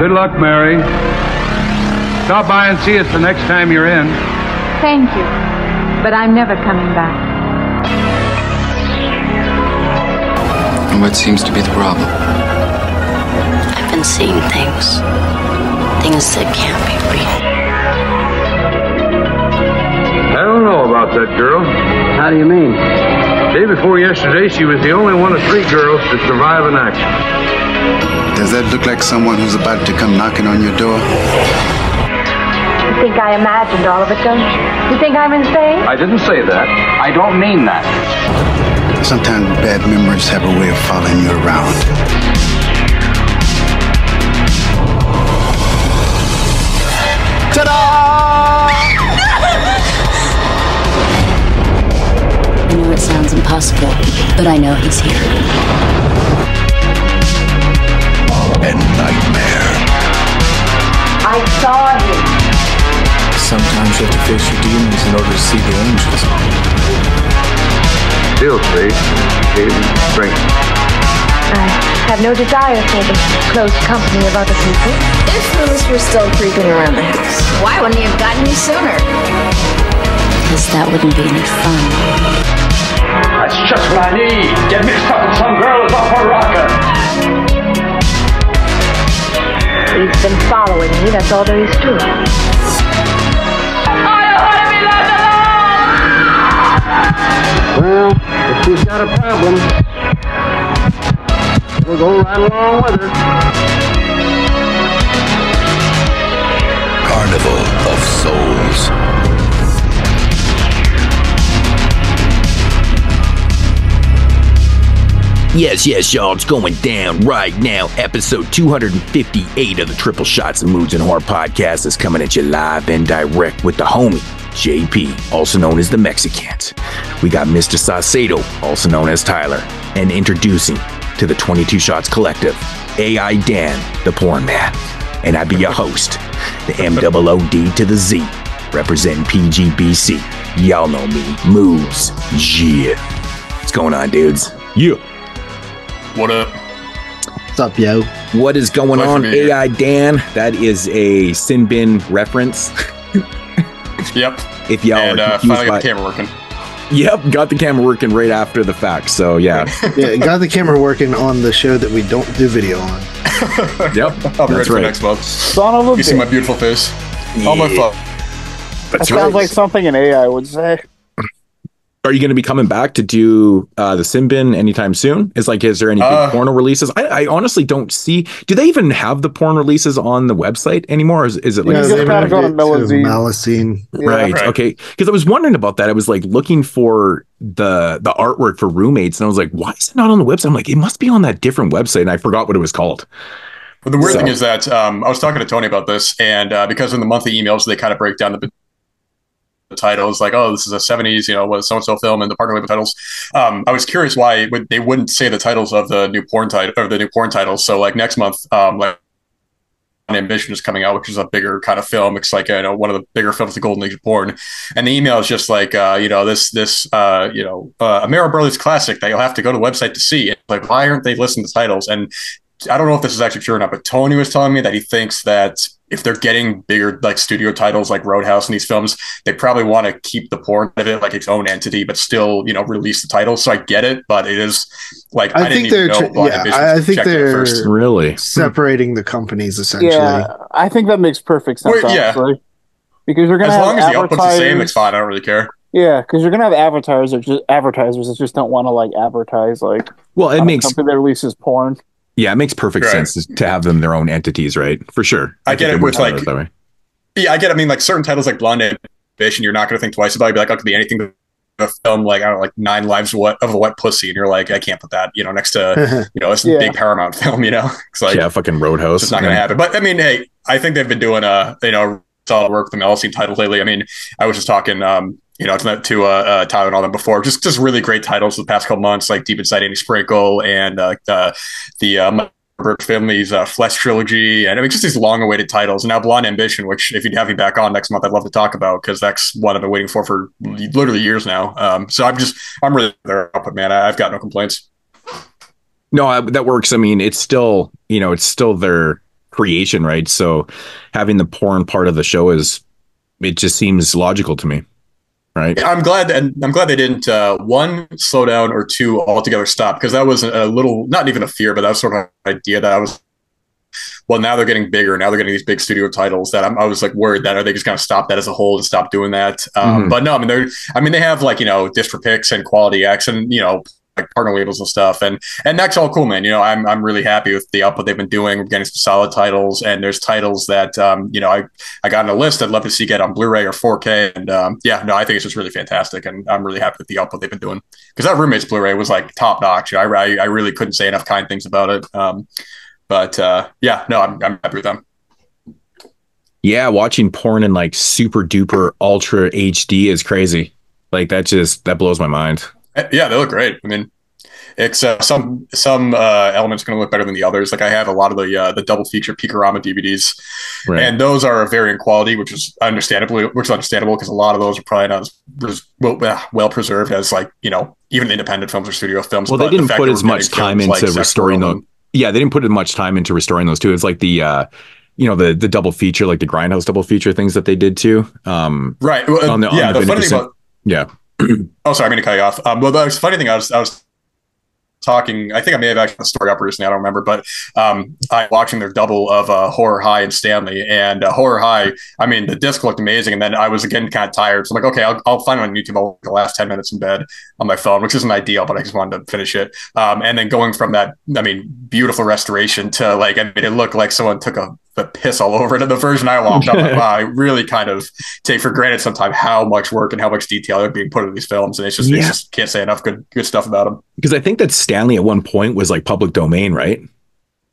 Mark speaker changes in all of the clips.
Speaker 1: Good luck, Mary. Stop by and see us the next time you're in.
Speaker 2: Thank you. But I'm never coming back.
Speaker 3: And what seems to be the problem?
Speaker 4: I've been seeing things. Things that can't be real.
Speaker 1: I don't know about that girl.
Speaker 5: How do you mean?
Speaker 1: Day before yesterday, she was the only one of three girls to survive an accident.
Speaker 3: Does that look like someone who's about to come knocking on your door?
Speaker 2: You think I imagined all of it, don't you? You think I'm insane?
Speaker 5: I didn't say that. I don't mean that.
Speaker 3: Sometimes bad memories have a way of following you around.
Speaker 4: I know it sounds impossible, but I know he's here.
Speaker 3: And nightmare.
Speaker 2: I saw him.
Speaker 6: Sometimes you have to face your demons in order to see the angels.
Speaker 1: Still faith, saving strength.
Speaker 2: I have no desire for the close company of other people.
Speaker 7: If Lewis were still creeping around the house, why wouldn't he have gotten me sooner?
Speaker 4: Because that wouldn't be any fun.
Speaker 5: That's just what I need. Get mixed up with some girls off a rocker.
Speaker 2: He's been following me, that's all there is to it.
Speaker 5: Well, if she's got a problem, we'll go right along with her.
Speaker 3: Carnival of Souls.
Speaker 8: Yes, yes, y'all, it's going down right now. Episode 258 of the Triple Shots of Moodz and Horror podcast is coming at you live and direct with the homie, JP, also known as the Mexicans. We got Mr. Saucedo, also known as Tyler, and introducing to the 22 Shots Collective, AI Dan, the porn man. And I be your host, the MOOD to the Z, representing PGBC. Y'all know me, Moodz. Yeah. What's going on, dudes? Yeah.
Speaker 9: What up?
Speaker 6: What's up, yo?
Speaker 8: What is going
Speaker 9: Pleasure
Speaker 8: on,
Speaker 9: to here.
Speaker 8: AI Dan? That is a sin bin reference.
Speaker 9: Yep.
Speaker 8: If y'all
Speaker 9: and
Speaker 8: are
Speaker 9: uh,
Speaker 8: confused
Speaker 9: finally got
Speaker 8: by,
Speaker 9: the camera working.
Speaker 8: yep, got the camera working right after the fact. So yeah,
Speaker 6: Yeah, got the camera working on the show that we don't do video on.
Speaker 8: yep,
Speaker 9: I'll be ready
Speaker 8: that's
Speaker 9: for
Speaker 8: right.
Speaker 9: next month.
Speaker 10: Son of a
Speaker 9: You see my beautiful face. All my
Speaker 8: Yeah.
Speaker 10: That sounds
Speaker 8: right.
Speaker 10: like something an AI would say.
Speaker 8: Are you going to be coming back to do uh, the Simbin anytime soon? Is like, is there any big
Speaker 9: Uh,
Speaker 8: porno releases? I, I honestly don't see. Do they even have the porn releases on the website anymore? Is, is it like
Speaker 10: Yeah,
Speaker 8: a
Speaker 10: they gotta
Speaker 8: separate-
Speaker 10: go.
Speaker 6: Malazine.
Speaker 10: Yeah.
Speaker 8: Right.
Speaker 9: Right.
Speaker 8: Okay. Because I was wondering about that. I was like looking for the the artwork for roommates, and I was like, why is it not on the website? I'm like, it must be on that different website, and I forgot what it was called.
Speaker 9: But the weird
Speaker 8: So-
Speaker 9: thing is that um, I was talking to Tony about this, and uh, because in the monthly emails they kind of break down the, the titles, like, oh, this is a '70s, you know, what so and so film, and the partner label titles. Um, I was curious why would, they wouldn't say the titles of the new porn title or the new porn titles. So, like next month, um, like. Ambition is coming out, which is a bigger kind of film. It's like you know one of the bigger films, the Golden Age of Porn, and the email is just like uh, you know this this uh, you know uh, Amero Brothers classic that you'll have to go to the website to see. It's like why aren't they listing the titles? And I don't know if this is actually true or not, but Tony was telling me that he thinks that if they're getting bigger like studio titles like Roadhouse and these films, they probably want to keep the porn of it like its own entity, but still you know release the title. So I get it, but it is like I,
Speaker 6: I
Speaker 9: didn't
Speaker 6: think they're
Speaker 9: know
Speaker 6: tr- yeah,
Speaker 9: Ambition
Speaker 6: I think they're
Speaker 9: first.
Speaker 8: Really? Hmm.
Speaker 6: separating the companies essentially.
Speaker 10: Yeah, I think that makes perfect sense.
Speaker 9: Well, yeah.
Speaker 10: honestly. Because you're gonna
Speaker 9: As
Speaker 10: have
Speaker 9: long as the output's the same, it's fine. I don't really care.
Speaker 10: Yeah, because you're gonna have advertisers, that just advertisers that just don't want to like advertise like
Speaker 8: Well, it
Speaker 10: on a
Speaker 8: makes
Speaker 10: company that releases porn.
Speaker 8: Yeah, it makes perfect
Speaker 9: Right.
Speaker 8: sense to have them their own entities, right? For sure.
Speaker 9: I get it
Speaker 8: they would
Speaker 9: with, like-
Speaker 8: that way.
Speaker 9: Yeah, I get. I mean, like certain titles like Blonde Ambition, you're not going to think twice about. it. You'd be like, oh, it could be anything. A film like I don't know, like Nine Lives of of a Wet Pussy, and you're like, I can't put that, you know, next to you know, it's a
Speaker 10: Yeah.
Speaker 9: big Paramount film, you know, it's like
Speaker 8: yeah, fucking Roadhouse.
Speaker 9: it's not going to happen. But I mean, hey, I think they've been doing a you know, solid work with the Melocene title lately. I mean, I was just talking, um, you know, to, to uh, uh, Tyler and all them before. Just just really great titles the past couple months, like Deep Inside Annie Sprinkle and uh, the the um, Burke family's uh, Flesh trilogy, and I mean, just these long-awaited titles. And now Blonde Ambition, which if you'd have me back on next month, I'd love to talk about because that's one I've been waiting for for literally years now. Um, so I'm just I'm really their output, man. I, I've got no complaints.
Speaker 8: No, I, that works. I mean, it's still, you know, it's still their creation, right? So having the porn part of the show is it just seems logical to me. Right.
Speaker 9: I'm glad and I'm glad they didn't uh, one slow down or two altogether stop because that was a little not even a fear, but that was sort of an idea that I was well, now they're getting bigger. Now they're getting these big studio titles that I'm, i was like worried that are they just going to stop that as a whole and stop doing that? Um,
Speaker 8: Mhm.
Speaker 9: But no, I mean they're I mean they have like you know Distribpix and Quality X and you know like partner labels and stuff and and that's all cool, man. You know I'm I'm really happy with the output they've been doing. We're getting some solid titles and there's titles that um, you know I I got on a list I'd love to see get on Blu-ray or 4K and um, yeah no I think it's just really fantastic and I'm really happy with the output they've been doing because that roommates Blu-ray was like top notch. you I, I I really couldn't say enough kind things about it. Um, but uh, yeah, no, I'm, I'm happy with them.
Speaker 8: Yeah, watching porn in like super duper ultra HD is crazy. Like that just that blows my mind.
Speaker 9: Uh, Yeah, they look great. I mean, it's uh, some some uh, elements going to look better than the others. Like I have a lot of the uh, the double feature Peekarama DVDs,
Speaker 8: Right.
Speaker 9: and those are of varying quality, which is understandable. Which is understandable because a lot of those are probably not as res- well, well preserved as like you know even independent films or studio films.
Speaker 8: Well, they didn't
Speaker 9: fact
Speaker 8: put as much time into
Speaker 9: like
Speaker 8: restoring those. Yeah, they didn't put as much time into restoring those too. It's like the uh you know the the double feature, like the grindhouse double feature things that they did too. Um
Speaker 9: right? Well,
Speaker 8: on the- on
Speaker 9: yeah,
Speaker 8: the
Speaker 9: the funny thing about
Speaker 8: yeah.
Speaker 9: Oh, sorry, I'm going to cut you off. Um, well, the funny thing, I was, I was talking. I think I may have actually the story up recently. I don't remember, but um, I watching their double of uh, Horror High and Stanley, and uh, Horror High. I mean, the disc looked amazing, and then I was again kind of tired, so I'm like, okay, I'll, I'll find it on YouTube. I'll the last ten minutes in bed on my phone, which isn't ideal, but I just wanted to finish it. Um, and then going from that, I mean, beautiful restoration to like, I mean, it looked like someone took a the piss all over it. And the version I watched, I'm like, wow, I really kind of take for granted sometimes how much work and how much detail are being put into these films, and it's just,
Speaker 8: Yeah.
Speaker 9: it's just can't say enough good good stuff about them.
Speaker 8: Because I think that Stanley at one point was like public domain, right?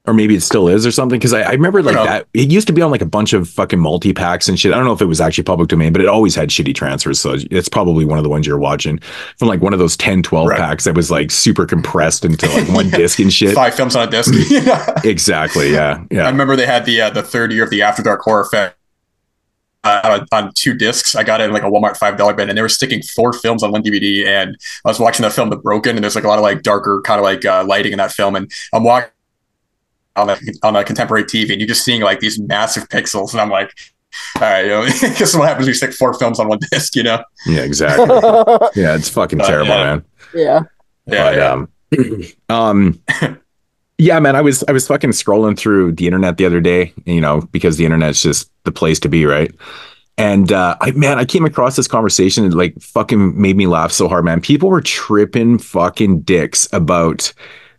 Speaker 8: Or maybe it still is or something. Because I, I remember like
Speaker 9: know.
Speaker 8: that. It used to be on like a bunch of fucking multi packs and shit. I don't know if it was actually public domain, but it always had shitty transfers. So it's probably one of the ones you're watching from like one of those 10, 12
Speaker 9: Right.
Speaker 8: packs that was like super compressed into like one disc and shit.
Speaker 9: Five films on a disc.
Speaker 8: Exactly. Yeah. Yeah.
Speaker 9: I remember they had the uh, the third year of the After Dark Horror Fest. Uh, on, on two discs, I got it in like a Walmart five dollar bin, and they were sticking four films on one DVD. And I was watching the film, The Broken, and there's like a lot of like darker kind of like uh, lighting in that film. And I'm watching on a on a contemporary TV, and you're just seeing like these massive pixels, and I'm like, all right, you know, this is what happens when you stick four films on one disc, you know?
Speaker 8: Yeah. Exactly. Yeah. It's fucking
Speaker 9: Uh,
Speaker 8: terrible,
Speaker 9: yeah.
Speaker 8: man.
Speaker 10: yeah.
Speaker 9: Yeah,
Speaker 8: but,
Speaker 9: yeah.
Speaker 8: um, um, yeah, man, I was I was fucking scrolling through the internet the other day, you know, because the internet's just the place to be, right? And uh, I man, I came across this conversation and like fucking made me laugh so hard, man. People were tripping fucking dicks about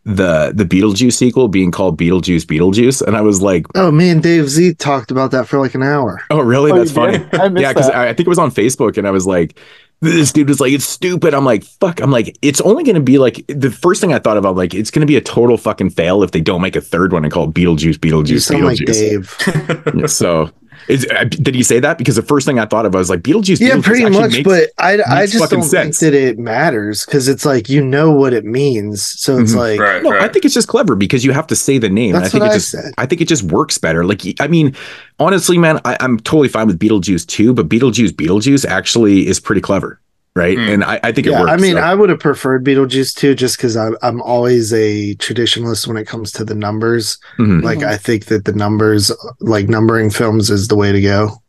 Speaker 8: the the Beetlejuice sequel being called Beetlejuice Beetlejuice, and I was like,
Speaker 6: Oh, me and Dave Z talked about that for like an hour.
Speaker 8: oh really?
Speaker 10: Oh,
Speaker 8: That's
Speaker 10: you
Speaker 8: funny.
Speaker 10: I
Speaker 8: yeah, because. I, I think it was on Facebook, and I was like, this dude was like, it's stupid. I'm like, fuck. I'm like, it's only going to be like the first thing I thought about, like, it's going to be a total fucking fail if they don't make a third one and call it Beetlejuice, Beetlejuice,
Speaker 6: You sound like
Speaker 8: Beetlejuice.
Speaker 6: Dave.
Speaker 8: so, is, uh, did he say that? Because the first thing I thought of, I was like, Beetlejuice.
Speaker 6: Yeah,
Speaker 8: Beetlejuice
Speaker 6: pretty much.
Speaker 8: makes-
Speaker 6: but I, I just don't
Speaker 8: sense.
Speaker 6: think that it matters because it's like you know what it means. So it's
Speaker 8: Mhm.
Speaker 6: like
Speaker 9: Right,
Speaker 8: no, I think it's just clever because you have to say the name. and I
Speaker 6: That's
Speaker 8: think
Speaker 6: what
Speaker 8: it
Speaker 6: I
Speaker 8: just,
Speaker 6: said.
Speaker 8: I think it just works better. Like, I mean, honestly, man, I, I'm totally fine with Beetlejuice too, but Beetlejuice, Beetlejuice actually is pretty clever, right?
Speaker 9: Hmm.
Speaker 8: And I, I think it
Speaker 6: yeah,
Speaker 8: works.
Speaker 6: I mean,
Speaker 8: so.
Speaker 6: I would have preferred Beetlejuice too, just because I'm I'm always a traditionalist when it comes to the numbers.
Speaker 8: Mhm.
Speaker 6: Like I think that the numbers, like numbering films, is the way to go.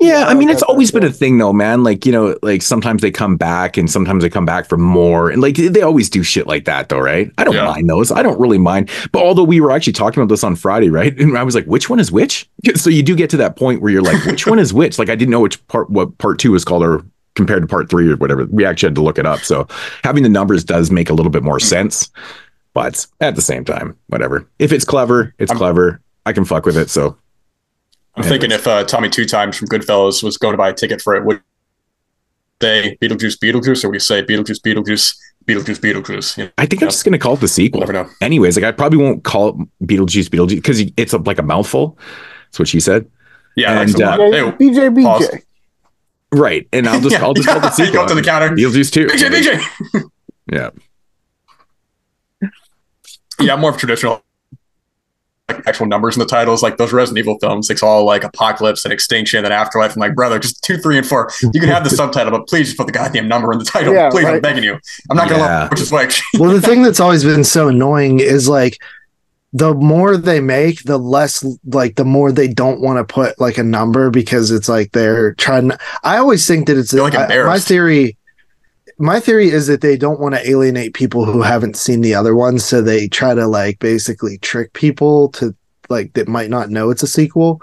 Speaker 8: Yeah, I mean, it's always been a thing though, man. Like, you know, like sometimes they come back and sometimes they come back for more. And like they always do shit like that though, right? I don't
Speaker 9: Yeah.
Speaker 8: mind those. I don't really mind. But although we were actually talking about this on Friday, right? And I was like, which one is which? So you do get to that point where you're like, which one is which? Like I didn't know which part what part two was called or compared to part three or whatever. We actually had to look it up. So having the numbers does make a little bit more sense. But at the same time, whatever. If it's clever, it's
Speaker 9: I'm-
Speaker 8: clever. I can fuck with it. So
Speaker 9: I'm thinking if uh, Tommy Two Times from Goodfellas was going to buy a ticket for it, would say Beetlejuice, Beetlejuice, or would he say Beetlejuice, Beetlejuice, Beetlejuice, Beetlejuice? You know,
Speaker 8: I think I'm
Speaker 9: Yeah.
Speaker 8: just gonna call it the sequel.
Speaker 9: Never know.
Speaker 8: Anyways, like I probably won't call it Beetlejuice Beetlejuice because it's a, like a mouthful. That's what she said.
Speaker 9: yeah,
Speaker 8: And,
Speaker 9: that's a lot.
Speaker 8: uh,
Speaker 10: Yeah,
Speaker 9: Hey,
Speaker 10: BJ
Speaker 9: pause.
Speaker 10: BJ.
Speaker 8: Right. And I'll just
Speaker 9: Yeah,
Speaker 8: I'll just call it the
Speaker 9: yeah,
Speaker 8: sequel.
Speaker 9: go up to the counter.
Speaker 8: Beetlejuice too.
Speaker 9: BJ, BJ.
Speaker 8: Yeah.
Speaker 9: Yeah, more of traditional like actual numbers in the titles, like those Resident Evil films. It's all like apocalypse and extinction and afterlife. I'm like, brother, just two, three, and four. You can have the subtitle, but please just put the goddamn number in the title.
Speaker 10: Yeah,
Speaker 9: please, I'm begging you. I'm not gonna
Speaker 8: Yeah.
Speaker 9: love which is like
Speaker 6: Well, the thing that's always been so annoying is like the more they make, the less like the more they don't want to put like a number because it's like they're trying. I always think that it's
Speaker 9: like,
Speaker 6: I- my theory. My theory is that they don't want to alienate people who haven't seen the other ones, so they try to like basically trick people to like that might not know it's a sequel.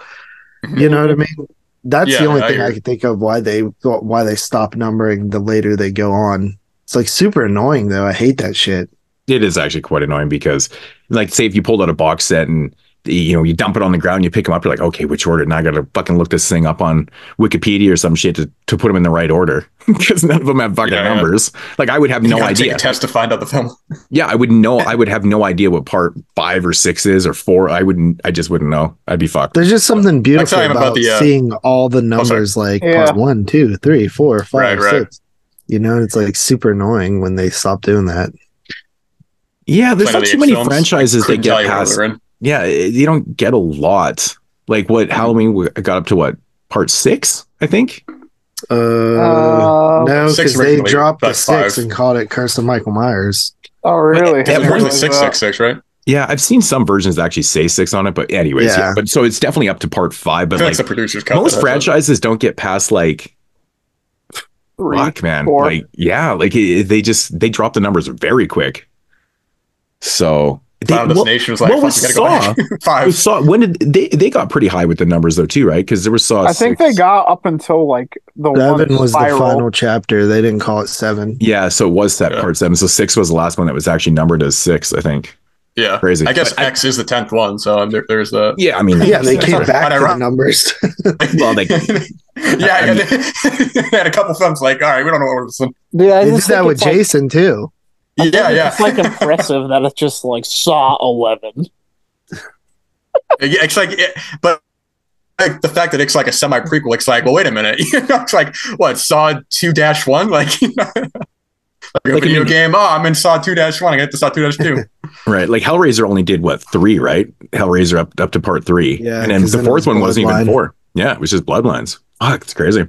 Speaker 6: You know what I mean? That's the only
Speaker 9: I
Speaker 6: thing I can think of why they why they stop numbering the later they go on. It's like super annoying though. I hate that shit.
Speaker 8: It is actually quite annoying because, like, say if you pulled out a box set and you know you dump it on the ground, you pick them up, you're like, okay, which order? Now I got to fucking look this thing up on Wikipedia or some shit to, to put them in the right order because none of them have fucking
Speaker 9: Yeah, yeah.
Speaker 8: numbers. Like I would have
Speaker 9: You
Speaker 8: no
Speaker 9: gotta take
Speaker 8: idea.
Speaker 9: a test to find out the film.
Speaker 8: Yeah, I wouldn't know. I would have no idea what part five or six is or four. I wouldn't. I just wouldn't know. I'd be fucked.
Speaker 6: There's just something beautiful about,
Speaker 9: about the, uh,
Speaker 6: seeing all the
Speaker 9: sorry.
Speaker 6: numbers like
Speaker 10: Yeah.
Speaker 6: part one, two, three, four, five,
Speaker 9: Right, right.
Speaker 6: six. You know, it's like super annoying when they stop doing that.
Speaker 8: Yeah, there's
Speaker 9: Planet
Speaker 8: not too many
Speaker 9: films,
Speaker 8: franchises that get past. Yeah, it- you don't get a lot. Like what Halloween got up to what part six, I think.
Speaker 6: Uh,
Speaker 10: Uh,
Speaker 6: no, because they dropped the six
Speaker 9: five.
Speaker 6: and called it Curse of Michael Myers.
Speaker 10: oh, really?
Speaker 8: Yeah,
Speaker 9: Yeah,
Speaker 10: Didn't
Speaker 9: originally
Speaker 10: realize
Speaker 9: six
Speaker 10: that.
Speaker 9: six six, right?
Speaker 8: Yeah, I've seen some versions that actually say six on it, but anyways, yeah.
Speaker 6: Yeah.
Speaker 8: But so it's definitely up to part five. But
Speaker 9: like
Speaker 8: like
Speaker 9: the producers cut
Speaker 8: most
Speaker 9: that.
Speaker 8: franchises don't get past like
Speaker 10: Three,
Speaker 8: fuck, man.
Speaker 10: four.
Speaker 8: Like yeah, like it, they just they drop the numbers very quick. So they,
Speaker 9: Final
Speaker 8: what-
Speaker 9: Destination was like,
Speaker 8: what was
Speaker 9: we gotta go back.
Speaker 8: was
Speaker 9: Five.
Speaker 8: Saw when did they they got pretty high with the numbers though too, right? Because there was Saw.
Speaker 10: I think they got up until like the
Speaker 6: Seven
Speaker 10: one
Speaker 6: was
Speaker 10: spiral.
Speaker 6: the final chapter. They didn't call it seven.
Speaker 8: Yeah, so it was set
Speaker 9: Yeah.
Speaker 8: part seven. So six was the last one that was actually numbered as six, I think.
Speaker 9: Yeah,
Speaker 8: Crazy.
Speaker 9: I guess
Speaker 8: But I-
Speaker 9: X is the tenth one, so there, there's the
Speaker 8: Yeah, I mean,
Speaker 6: Yeah, they came back to the
Speaker 9: Ironic.
Speaker 6: numbers.
Speaker 8: Well, they-
Speaker 9: yeah,
Speaker 8: I mean-
Speaker 9: they, they had a couple films like, all right, we don't know what we're listening.
Speaker 10: Yeah, I
Speaker 6: they did that with
Speaker 10: it's like-
Speaker 6: Jason too.
Speaker 10: I
Speaker 9: Yeah, yeah,
Speaker 10: It's like impressive that it's just like Saw eleven.
Speaker 9: It's like, it, but like the fact that it's like a semi prequel, it's like, well, wait a minute, you know, it's like what Saw two dash one, like. You know? Like a
Speaker 8: Like, I mean-
Speaker 9: game. Oh, I'm in Saw two dash one. I get to Saw two dash two.
Speaker 8: right. Like Hellraiser only did what three, right? Hellraiser up up to part three.
Speaker 6: Yeah,
Speaker 8: and then the
Speaker 6: then
Speaker 8: fourth
Speaker 6: was
Speaker 8: one wasn't even four. Yeah, it was just Bloodlines. Fuck, it's crazy.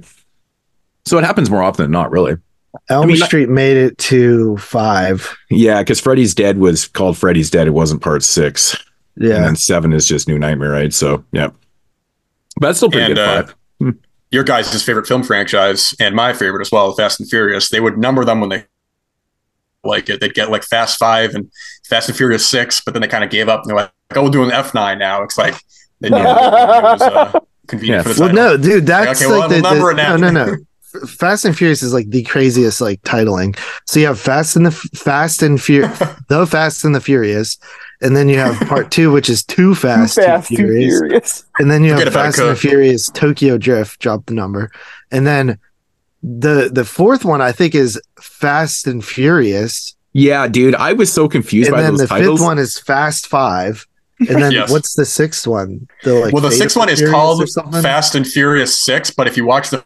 Speaker 8: So it happens more often than not, really.
Speaker 6: Elm
Speaker 8: mean, not-
Speaker 6: Street made it to five.
Speaker 8: Yeah, because Freddy's Dead was called Freddy's Dead. It wasn't part six. And
Speaker 6: Yeah.
Speaker 8: then seven is just New Nightmare, right? So yeah. But that's still pretty
Speaker 9: And,
Speaker 8: good.
Speaker 9: uh,
Speaker 8: five.
Speaker 9: Your guys' favorite film franchise and my favorite as well, Fast and Furious. They would number them when they like it. They'd get like Fast Five and Fast and Furious Six, but then they kind of gave up. And they're like, "Oh, we'll do an F nine now." It's like they knew it was uh, convenient
Speaker 8: Yeah.
Speaker 9: for the
Speaker 6: Well,
Speaker 9: title.
Speaker 6: no, dude, that's
Speaker 9: okay, well,
Speaker 6: like
Speaker 9: we'll
Speaker 6: the,
Speaker 9: number
Speaker 6: the-
Speaker 9: it now.
Speaker 6: no, no, no. F- Fast and Furious is like the craziest like titling. So you have Fast and the Fast and Fur the Fast and the Furious, and then you have part two, which is Too
Speaker 10: Too
Speaker 6: Fast,
Speaker 10: fast,
Speaker 6: Too
Speaker 10: too
Speaker 6: Furious,
Speaker 10: furious.
Speaker 6: and then you
Speaker 9: Forget
Speaker 6: have
Speaker 9: about it,
Speaker 6: Fast and the Furious Tokyo Drift. Drop the number, and then the the fourth one I think is Fast and Furious,
Speaker 8: Yeah, dude, I was so confused
Speaker 6: and
Speaker 8: by
Speaker 6: then
Speaker 8: those
Speaker 6: the
Speaker 8: titles.
Speaker 6: fifth one is Fast Five, and then
Speaker 9: Yes.
Speaker 6: what's the sixth one? The like
Speaker 9: well, the sixth one is called? Fast and Furious Six, but if you watch the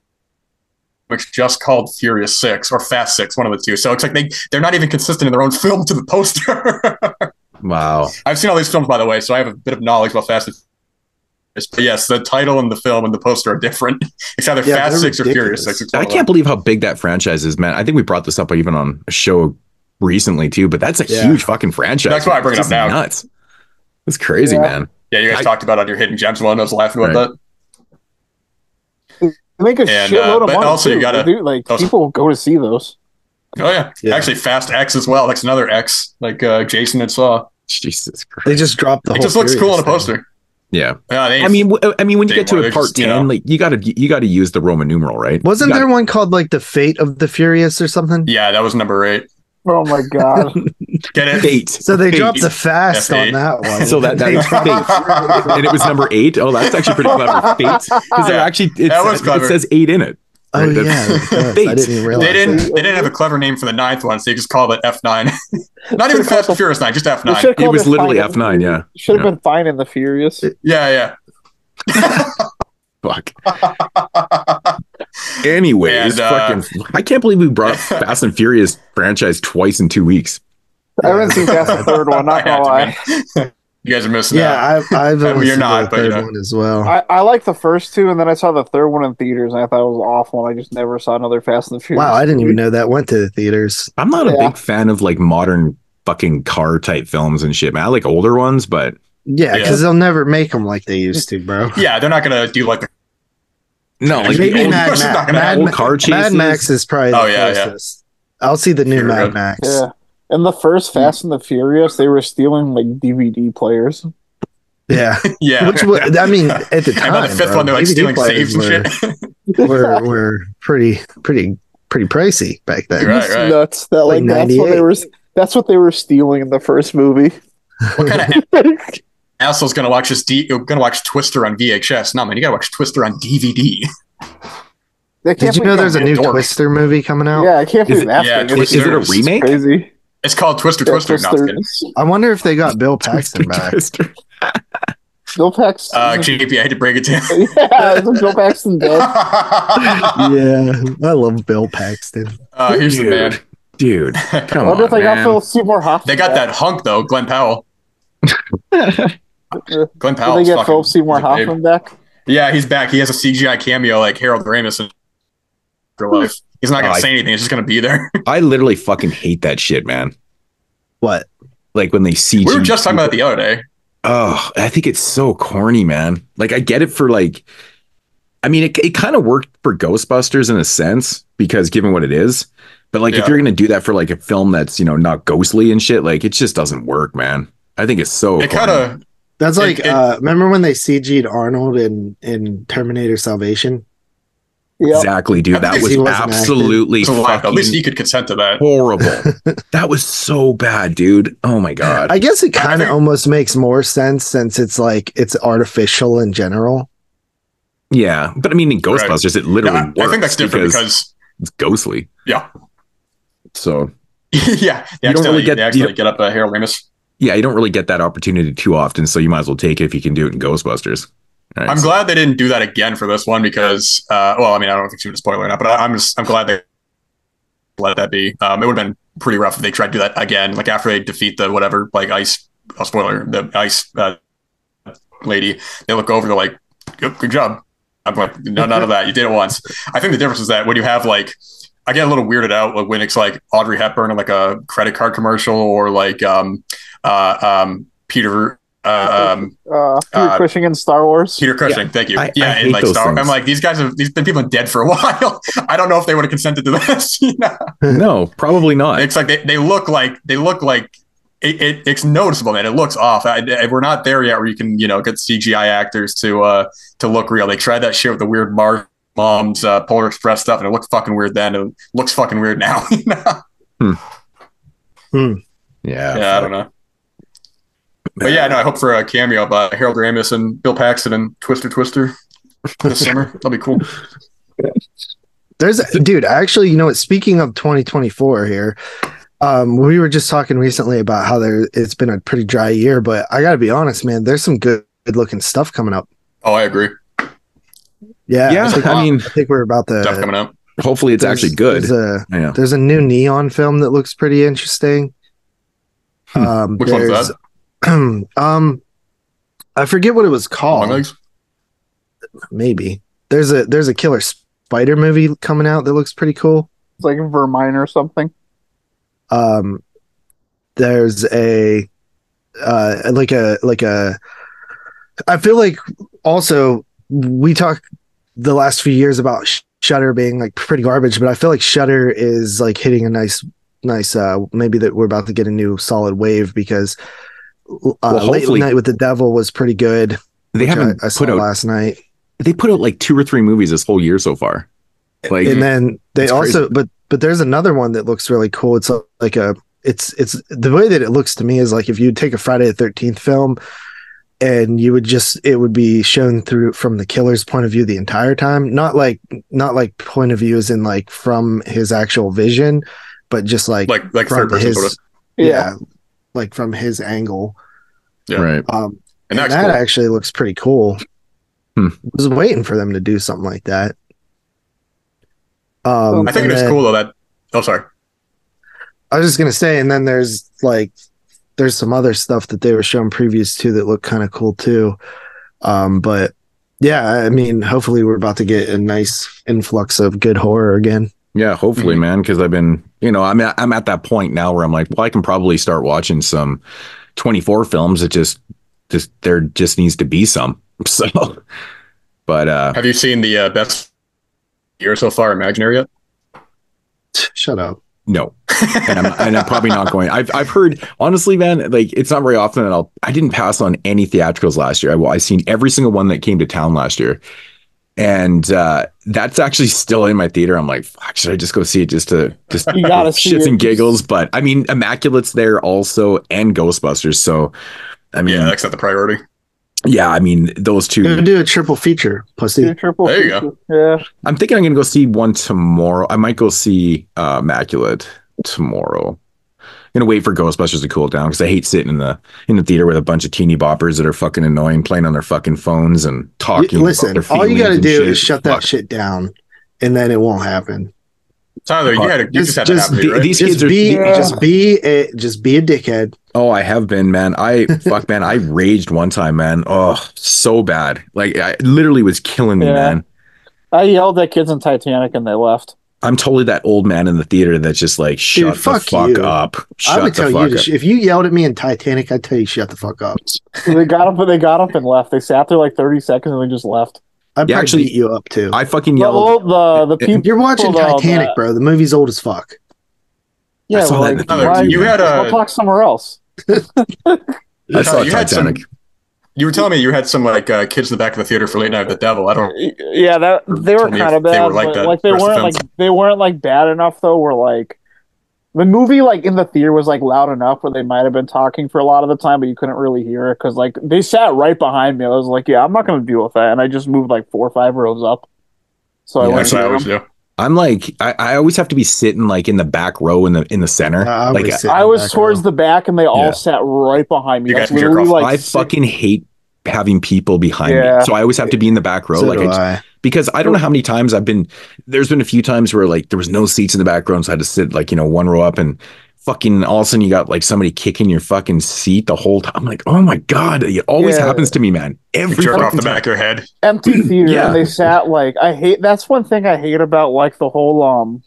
Speaker 9: it's just called Furious Six or Fast Six, one of the two. So it's like they they're not even consistent in their own film to the poster.
Speaker 8: wow.
Speaker 9: I've seen all these films by the way, so I have a bit of knowledge about Fast and Furious. But yes, the title and the film and the poster are different. It's either
Speaker 6: Yeah,
Speaker 9: Fast
Speaker 6: they're
Speaker 9: Six or Furious. Six. It's
Speaker 8: I can't believe how big that franchise is, man. I think we brought this up even on a show recently too, but that's a
Speaker 6: Yeah.
Speaker 8: huge fucking franchise.
Speaker 9: That's why I bring it up now.
Speaker 8: Nuts. It's crazy,
Speaker 10: Yeah.
Speaker 8: man.
Speaker 9: Yeah, you guys
Speaker 8: I-
Speaker 9: talked about on your Hidden Gems one. I was laughing about
Speaker 8: Right.
Speaker 9: that.
Speaker 10: They make a
Speaker 9: And,
Speaker 10: shitload
Speaker 9: uh,
Speaker 10: of
Speaker 9: but
Speaker 10: money.
Speaker 9: also you gotta-
Speaker 10: They do, like
Speaker 9: also-
Speaker 10: people go to see those.
Speaker 9: Oh yeah.
Speaker 6: Yeah.
Speaker 9: actually Fast X as well. That's another X, like uh, Jason had saw.
Speaker 8: Jesus Christ.
Speaker 6: They just dropped the
Speaker 9: It
Speaker 6: whole.
Speaker 9: just looks cool on a poster.
Speaker 8: Yeah.
Speaker 9: Yeah, they-
Speaker 8: I mean, w- I mean, when you get to a part
Speaker 9: just, you
Speaker 8: ten,
Speaker 9: know-
Speaker 8: like you got to you got to use the Roman numeral, right?
Speaker 6: Wasn't there
Speaker 8: gotta-
Speaker 6: one called like the Fate of the Furious or something?
Speaker 9: yeah, that was number eight.
Speaker 10: Oh my god!
Speaker 9: Get it?
Speaker 8: Fate?
Speaker 6: So they
Speaker 8: Fate.
Speaker 6: dropped the fast
Speaker 9: F8.
Speaker 6: on that one.
Speaker 8: So that that
Speaker 6: They
Speaker 8: is
Speaker 6: dropped-
Speaker 8: fate, and it was number eight. Oh, that's actually pretty clever. Fate, because they're
Speaker 9: Yeah.
Speaker 8: actually it,
Speaker 9: That was
Speaker 8: says, it
Speaker 9: clever.
Speaker 8: says eight in it.
Speaker 6: Oh
Speaker 8: Right,
Speaker 6: yeah,
Speaker 8: that's-
Speaker 6: I
Speaker 8: Fate.
Speaker 6: didn't realize.
Speaker 9: They didn't.
Speaker 6: that.
Speaker 9: They didn't have a clever name for the ninth one, so they just called it F nine. Not even Fast and Furious nine, just F nine.
Speaker 8: It was literally F9, yeah.
Speaker 10: Should have
Speaker 8: Yeah.
Speaker 10: been fine in the Furious.
Speaker 9: Yeah, yeah.
Speaker 8: Fuck. Anyways,
Speaker 9: And, uh,
Speaker 8: fucking, I can't believe we brought Fast and Furious franchise twice in two weeks.
Speaker 10: I haven't seen past the third one. Not gonna lie.
Speaker 9: you guys are missing out.
Speaker 6: Yeah, I've, I've
Speaker 9: Well,
Speaker 6: only
Speaker 9: you're
Speaker 6: seen
Speaker 9: not,
Speaker 6: the
Speaker 9: but, you
Speaker 6: third
Speaker 9: know.
Speaker 6: one as well.
Speaker 10: I, I liked the first two, and then I saw the third one in theaters, and I thought it was awful. And I just never saw another Fast and the Furious.
Speaker 6: wow, I didn't even know that went to the theaters.
Speaker 8: I'm not a
Speaker 10: Yeah.
Speaker 8: big fan of like modern fucking car type films and shit, man. I like older ones, but
Speaker 6: Yeah,
Speaker 9: Yeah.
Speaker 6: because they'll never make them like they used to, bro.
Speaker 9: Yeah, they're not gonna do like the
Speaker 8: No, like
Speaker 6: Maybe
Speaker 8: the old,
Speaker 6: Mad,
Speaker 9: It's
Speaker 6: Ma- Mad,
Speaker 9: happen.
Speaker 8: old
Speaker 6: Mad. Max is probably the
Speaker 9: Oh, yeah, yeah.
Speaker 6: closest. I'll see the new
Speaker 9: Sure.
Speaker 6: Mad Max.
Speaker 10: Yeah. In the first hmm. Fast and the Furious, they were stealing like DVD players.
Speaker 6: Yeah.
Speaker 9: yeah.
Speaker 6: Which was, I mean, at the
Speaker 9: and
Speaker 6: time,
Speaker 9: by the fifth
Speaker 6: bro,
Speaker 9: one, they're like
Speaker 6: DVD
Speaker 9: stealing
Speaker 6: players
Speaker 9: saves and shit.
Speaker 6: were, were were pretty pretty pretty pricey back then.
Speaker 9: Right, right.
Speaker 10: Nuts. That
Speaker 6: Like
Speaker 10: like, that's what they were. That's what they were stealing in the first movie.
Speaker 9: what kind of asshole's gonna watch this? D- gonna watch Twister on VHS? No, man, you gotta watch Twister on DVD.
Speaker 6: Did you know there's a new
Speaker 9: dork.
Speaker 6: Twister movie coming out?
Speaker 10: Yeah, I can't
Speaker 8: Is
Speaker 10: believe
Speaker 8: it-
Speaker 10: that's
Speaker 9: yeah,
Speaker 10: big.
Speaker 8: Is it a
Speaker 10: It's
Speaker 8: remake?
Speaker 10: Crazy.
Speaker 9: It's called Twister
Speaker 10: Yeah,
Speaker 9: Twister. No, I'm kidding.
Speaker 10: Twister.
Speaker 6: I wonder if they got Bill Paxton back.
Speaker 10: Bill Paxton.
Speaker 9: Uh, JP, I had to break it to you.
Speaker 10: yeah, Bill Paxton dead?
Speaker 6: yeah, I love Bill Paxton.
Speaker 9: uh, here's the
Speaker 8: Dude.
Speaker 9: man.
Speaker 8: Dude,
Speaker 10: I wonder
Speaker 8: on,
Speaker 10: if they got. Phil Seymour Hoffman.
Speaker 9: They got
Speaker 10: back.
Speaker 9: that hunk though, Glen Powell. Glen
Speaker 10: Did
Speaker 9: Powell.
Speaker 10: they get Phil Seymour Hoffman back?
Speaker 9: Yeah, he's back. He has a CGI cameo like Harold Ramis in real life. He's not gonna
Speaker 8: Oh, I-
Speaker 9: say anything. He's just gonna be there.
Speaker 8: I literally fucking hate that shit, man.
Speaker 6: What?
Speaker 8: Like when they see
Speaker 9: we were just talking about it the other day.
Speaker 8: Oh, I think it's so corny, man. Like I get it for like I mean it it kind of worked for Ghostbusters in a sense because given what it is. But like
Speaker 9: Yeah.
Speaker 8: if you're going to do that for like a film that's, you know, not ghostly and shit, like it just doesn't work, man. I think it's so
Speaker 9: It kind of
Speaker 6: That's
Speaker 9: It-
Speaker 6: like,
Speaker 9: it-
Speaker 6: uh, remember when they CG'd Arnold in in Terminator Salvation?
Speaker 10: Yeah.
Speaker 8: exactly, dude. That was
Speaker 6: he wasn't acting.
Speaker 8: absolutely
Speaker 9: it's. At
Speaker 8: fucking
Speaker 9: least he could consent to that.
Speaker 8: horrible. that was so bad, dude. Oh my god.
Speaker 6: I guess it kind of almost makes more sense since it's like it's artificial in general.
Speaker 8: yeah, but I mean in
Speaker 9: Correct.
Speaker 8: Ghostbusters it literally
Speaker 9: Yeah, I, I think that's different because,
Speaker 8: it's ghostly.
Speaker 9: yeah,
Speaker 8: So
Speaker 9: yeah, they
Speaker 8: You don't really get-
Speaker 9: they
Speaker 8: you
Speaker 9: get up uh, Harold Ramis.
Speaker 8: yeah, you don't really get that opportunity too often, so you might as well take it if you can do it in Ghostbusters. Right,
Speaker 9: I'm glad they didn't do that again for this one because, uh, well, I mean, I don't think it's even a spoiler or not, but I, I'm just I'm glad they let that be. Um, it would have been pretty rough if they tried to do that again, like after they defeat the whatever, like ice. Oh, spoiler, the ice uh, lady. They look over, they're like, "Good, good job." I'm like, no, none of that. You did it once. I think the difference is that when you have like, I get a little weirded out like, when it's like Audrey Hepburn in like a credit card commercial or like um, uh, um, Peter. Uh, um,
Speaker 10: Uh, Peter
Speaker 9: Uh,
Speaker 10: Cushing in Star Wars.
Speaker 9: Peter Cushing, thank you.
Speaker 8: I-
Speaker 9: yeah,
Speaker 8: I
Speaker 9: and
Speaker 8: hate
Speaker 9: like
Speaker 8: those
Speaker 9: Star,
Speaker 8: things.
Speaker 9: I'm like these guys have these been people dead for a while. I don't know if they would have consented to this. you know?
Speaker 8: no, probably not.
Speaker 9: It's like they, they look like they look like it, it, it's noticeable, man. It looks off. I, I- we're not there yet where you can you know get CGI actors to uh to look real. They tried that shit with the weird Mar Mom's uh, Polar Express stuff, and it looked fucking weird then. It looks fucking weird now. you know?
Speaker 6: Hmm.
Speaker 8: yeah,
Speaker 9: yeah, I don't know. But yeah, no, I hope for a cameo by Harold Ramis and Bill Paxton and Twister Twister this summer. That'll be cool.
Speaker 6: There's dude, actually, you know what? Speaking of 2024 here, um, we were just talking recently about how there it's been a pretty dry year, but I gotta be honest, man, there's some good good looking stuff coming up.
Speaker 9: Oh, I agree.
Speaker 6: Yeah,
Speaker 8: Yeah,
Speaker 6: I think,
Speaker 8: I mean,
Speaker 6: I think we're about to
Speaker 9: Stuff coming up.
Speaker 8: hopefully it's actually good.
Speaker 6: There's a
Speaker 8: yeah.
Speaker 6: there's a new neon film that looks pretty interesting.
Speaker 8: Hmm.
Speaker 6: Um,
Speaker 9: Which one's that?
Speaker 6: um, I forget what it was
Speaker 9: Long
Speaker 6: called.
Speaker 9: legs.
Speaker 6: Maybe there's a there's a killer spider movie coming out that looks pretty cool.
Speaker 10: It's like Vermine or something.
Speaker 6: um there's a uh like a like a i feel like also we talk the last few years about Sh- Shudder being like pretty garbage but i feel like Shudder is like hitting a nice nice uh maybe that we're about to get a new solid wave because uh,
Speaker 8: Well,
Speaker 6: lately
Speaker 8: hopefully-
Speaker 6: night with the devil was pretty good
Speaker 8: They haven't
Speaker 6: I, I saw
Speaker 8: put out
Speaker 6: last night
Speaker 8: they put out like two or three movies this whole year so far. Like
Speaker 6: and then they also
Speaker 8: crazy.
Speaker 6: but but there's another one that looks really cool it's like a it's it's the way that it looks to me is like if you take a friday the 13th film and you would just it would be shown through from the killer's point of view the entire time not like not like point of view is in like from his actual vision but just like
Speaker 9: Like like
Speaker 6: from
Speaker 9: third person
Speaker 6: his
Speaker 9: sort of.
Speaker 6: yeah. Like from his angle
Speaker 9: Yeah.
Speaker 8: right.
Speaker 6: um
Speaker 9: And
Speaker 6: and that
Speaker 9: cool.
Speaker 6: actually looks pretty cool
Speaker 8: Hmm.
Speaker 6: was waiting for them to do something like that um
Speaker 9: I think it is cool though that. Oh, sorry.
Speaker 6: I was just gonna say, and then there's like there's some other stuff that they were showing previews to that look kind of cool too. Um, but yeah, I mean, hopefully we're about to get a nice influx of good horror again.
Speaker 8: Yeah, hopefully,
Speaker 9: Mhm.
Speaker 8: man, because I've been, you know, I'm at, I'm at that point now where I'm like, well, I can probably start watching some 24 films that just just there just needs to be some. So, but uh,
Speaker 9: Have you seen the uh, best year so far, Imaginary yet?
Speaker 6: Shut up.
Speaker 8: no, and I'm, and I'm probably not going. I've I've heard honestly, man, like it's not very often that I'll. I didn't pass on any theatricals last year. I well, I seen every single one that came to town last year, and uh, that's actually still in my theater. I'm like, fuck, should I just go see it just to just
Speaker 10: You gotta
Speaker 8: shits
Speaker 10: it.
Speaker 8: and giggles? But I mean, Immaculate's there also, and Ghostbusters. So, I mean,
Speaker 9: Yeah, that's not the priority.
Speaker 8: yeah, I mean those two.
Speaker 6: Gonna do a triple feature, pussy.
Speaker 10: Two triple
Speaker 9: There you
Speaker 10: feature. Yeah.
Speaker 8: I'm thinking I'm gonna go see one tomorrow. I might go see uh, Immaculate tomorrow. I'm gonna wait for Ghostbusters to cool down because I hate sitting in the in the theater with a bunch of teeny boppers that are fucking annoying, playing on their fucking phones and talking.
Speaker 6: Listen,
Speaker 8: about their
Speaker 6: all you gotta do
Speaker 8: shit.
Speaker 6: is shut that
Speaker 8: Fuck.
Speaker 6: shit down, and then it won't happen.
Speaker 9: Tyler, you had a, you just,
Speaker 6: Just,
Speaker 9: had to
Speaker 6: just,
Speaker 9: happen,
Speaker 6: be,
Speaker 9: right?
Speaker 8: these
Speaker 6: just
Speaker 8: kids are-
Speaker 6: be,
Speaker 10: Yeah.
Speaker 6: just be, a, just be a dickhead.
Speaker 8: Oh, I have been, man. I fuck, man. I raged one time, man. Oh, so bad. Like, I literally was killing me,
Speaker 10: Yeah.
Speaker 8: man.
Speaker 10: I yelled at kids in Titanic and they left.
Speaker 8: I'm totally that old man in the theater that's just like, shut the
Speaker 6: fuck
Speaker 8: fuck
Speaker 6: you.
Speaker 8: up. Shut
Speaker 6: I would
Speaker 8: the
Speaker 6: tell
Speaker 8: fuck
Speaker 6: you,
Speaker 8: up.
Speaker 6: sh- if you yelled at me in Titanic, I'd tell you shut the fuck up.
Speaker 10: they got up and they got up and left. They sat there like 30 seconds and they just left.
Speaker 6: I'd
Speaker 8: Yeah, actually,
Speaker 6: beat you up too.
Speaker 8: I fucking
Speaker 10: The,
Speaker 8: yelled.
Speaker 10: old- the, the people
Speaker 6: You're watching
Speaker 10: though,
Speaker 6: Titanic, bro. The movie's old as fuck.
Speaker 10: Yeah,
Speaker 8: saw that in
Speaker 10: like,
Speaker 8: the theater,
Speaker 10: why-
Speaker 9: You had
Speaker 10: I'll
Speaker 9: a
Speaker 10: talk somewhere else.
Speaker 8: I saw
Speaker 9: you had some-
Speaker 8: Titanic.
Speaker 9: You were telling me you had some like uh, kids in the back of the theater for Late Night with the Devil. I don't.
Speaker 10: Yeah, that they were kind of
Speaker 9: if they
Speaker 10: bad.
Speaker 9: were like that
Speaker 10: like they
Speaker 9: of
Speaker 10: weren't like they weren't like bad enough though. Where like the movie like in the theater was like loud enough where they might have been talking for a lot of the time, but you couldn't really hear it because like they sat right behind me. I was like, yeah, I'm not going to deal with that, and I just moved like four or five rows up. So I went
Speaker 9: That's what I always do.
Speaker 8: I'm like, I, I always have to be sitting like in the back row in the in the center.
Speaker 6: I
Speaker 8: like,
Speaker 6: always
Speaker 10: I was towards
Speaker 6: row.
Speaker 10: the back, and they all
Speaker 8: Yeah.
Speaker 10: sat right behind me. That's
Speaker 9: guys can jerk
Speaker 10: literally like
Speaker 8: I
Speaker 10: six-
Speaker 8: fucking hate having people behind
Speaker 10: Yeah.
Speaker 8: me. So I always have to be in the back row.
Speaker 6: So
Speaker 8: like
Speaker 6: do
Speaker 8: I just-
Speaker 6: I.
Speaker 8: because I don't know how many times I've been there's been a few times where like there was no seats in the back row, and so I had to sit like, you know, one row up and fucking all of a sudden you got like somebody kicking your fucking seat the whole time. I'm like, oh my God. It always
Speaker 10: Yeah.
Speaker 8: happens to me, man.
Speaker 9: You
Speaker 8: Every
Speaker 9: jerk off the
Speaker 8: time.
Speaker 9: back of your head.
Speaker 10: empty theater
Speaker 8: Yeah.
Speaker 10: and they sat like I hate that's one thing I hate about like the whole um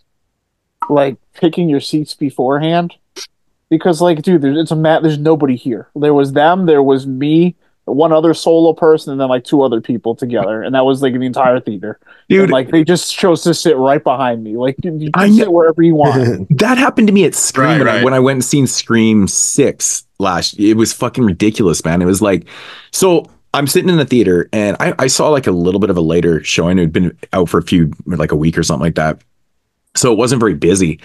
Speaker 10: like picking your seats beforehand because like dude there's it's a mat there's nobody here there was them there was me one other solo person and then like two other people together and that was like the entire theater
Speaker 8: Dude,
Speaker 10: And, like they just chose to sit right behind me like you, you
Speaker 8: I
Speaker 10: can
Speaker 8: know-
Speaker 10: sit wherever you want
Speaker 8: that happened to me at Scream
Speaker 9: Right,
Speaker 8: when, I, when I went and seen Scream six last. It was fucking ridiculous, man. It was like, so I'm sitting in the theater and I, I saw like a little bit of a later showing. It had been out for a few, like a week or something like that. So it wasn't very busy.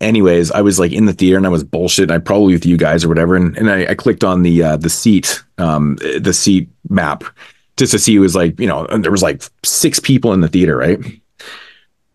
Speaker 8: Anyways, I was like in the theater and I was bullshit. I probably with you guys or whatever, and, and I, I clicked on the uh, the seat um the seat map just to see it was like you know and there was like six people in the theater, right?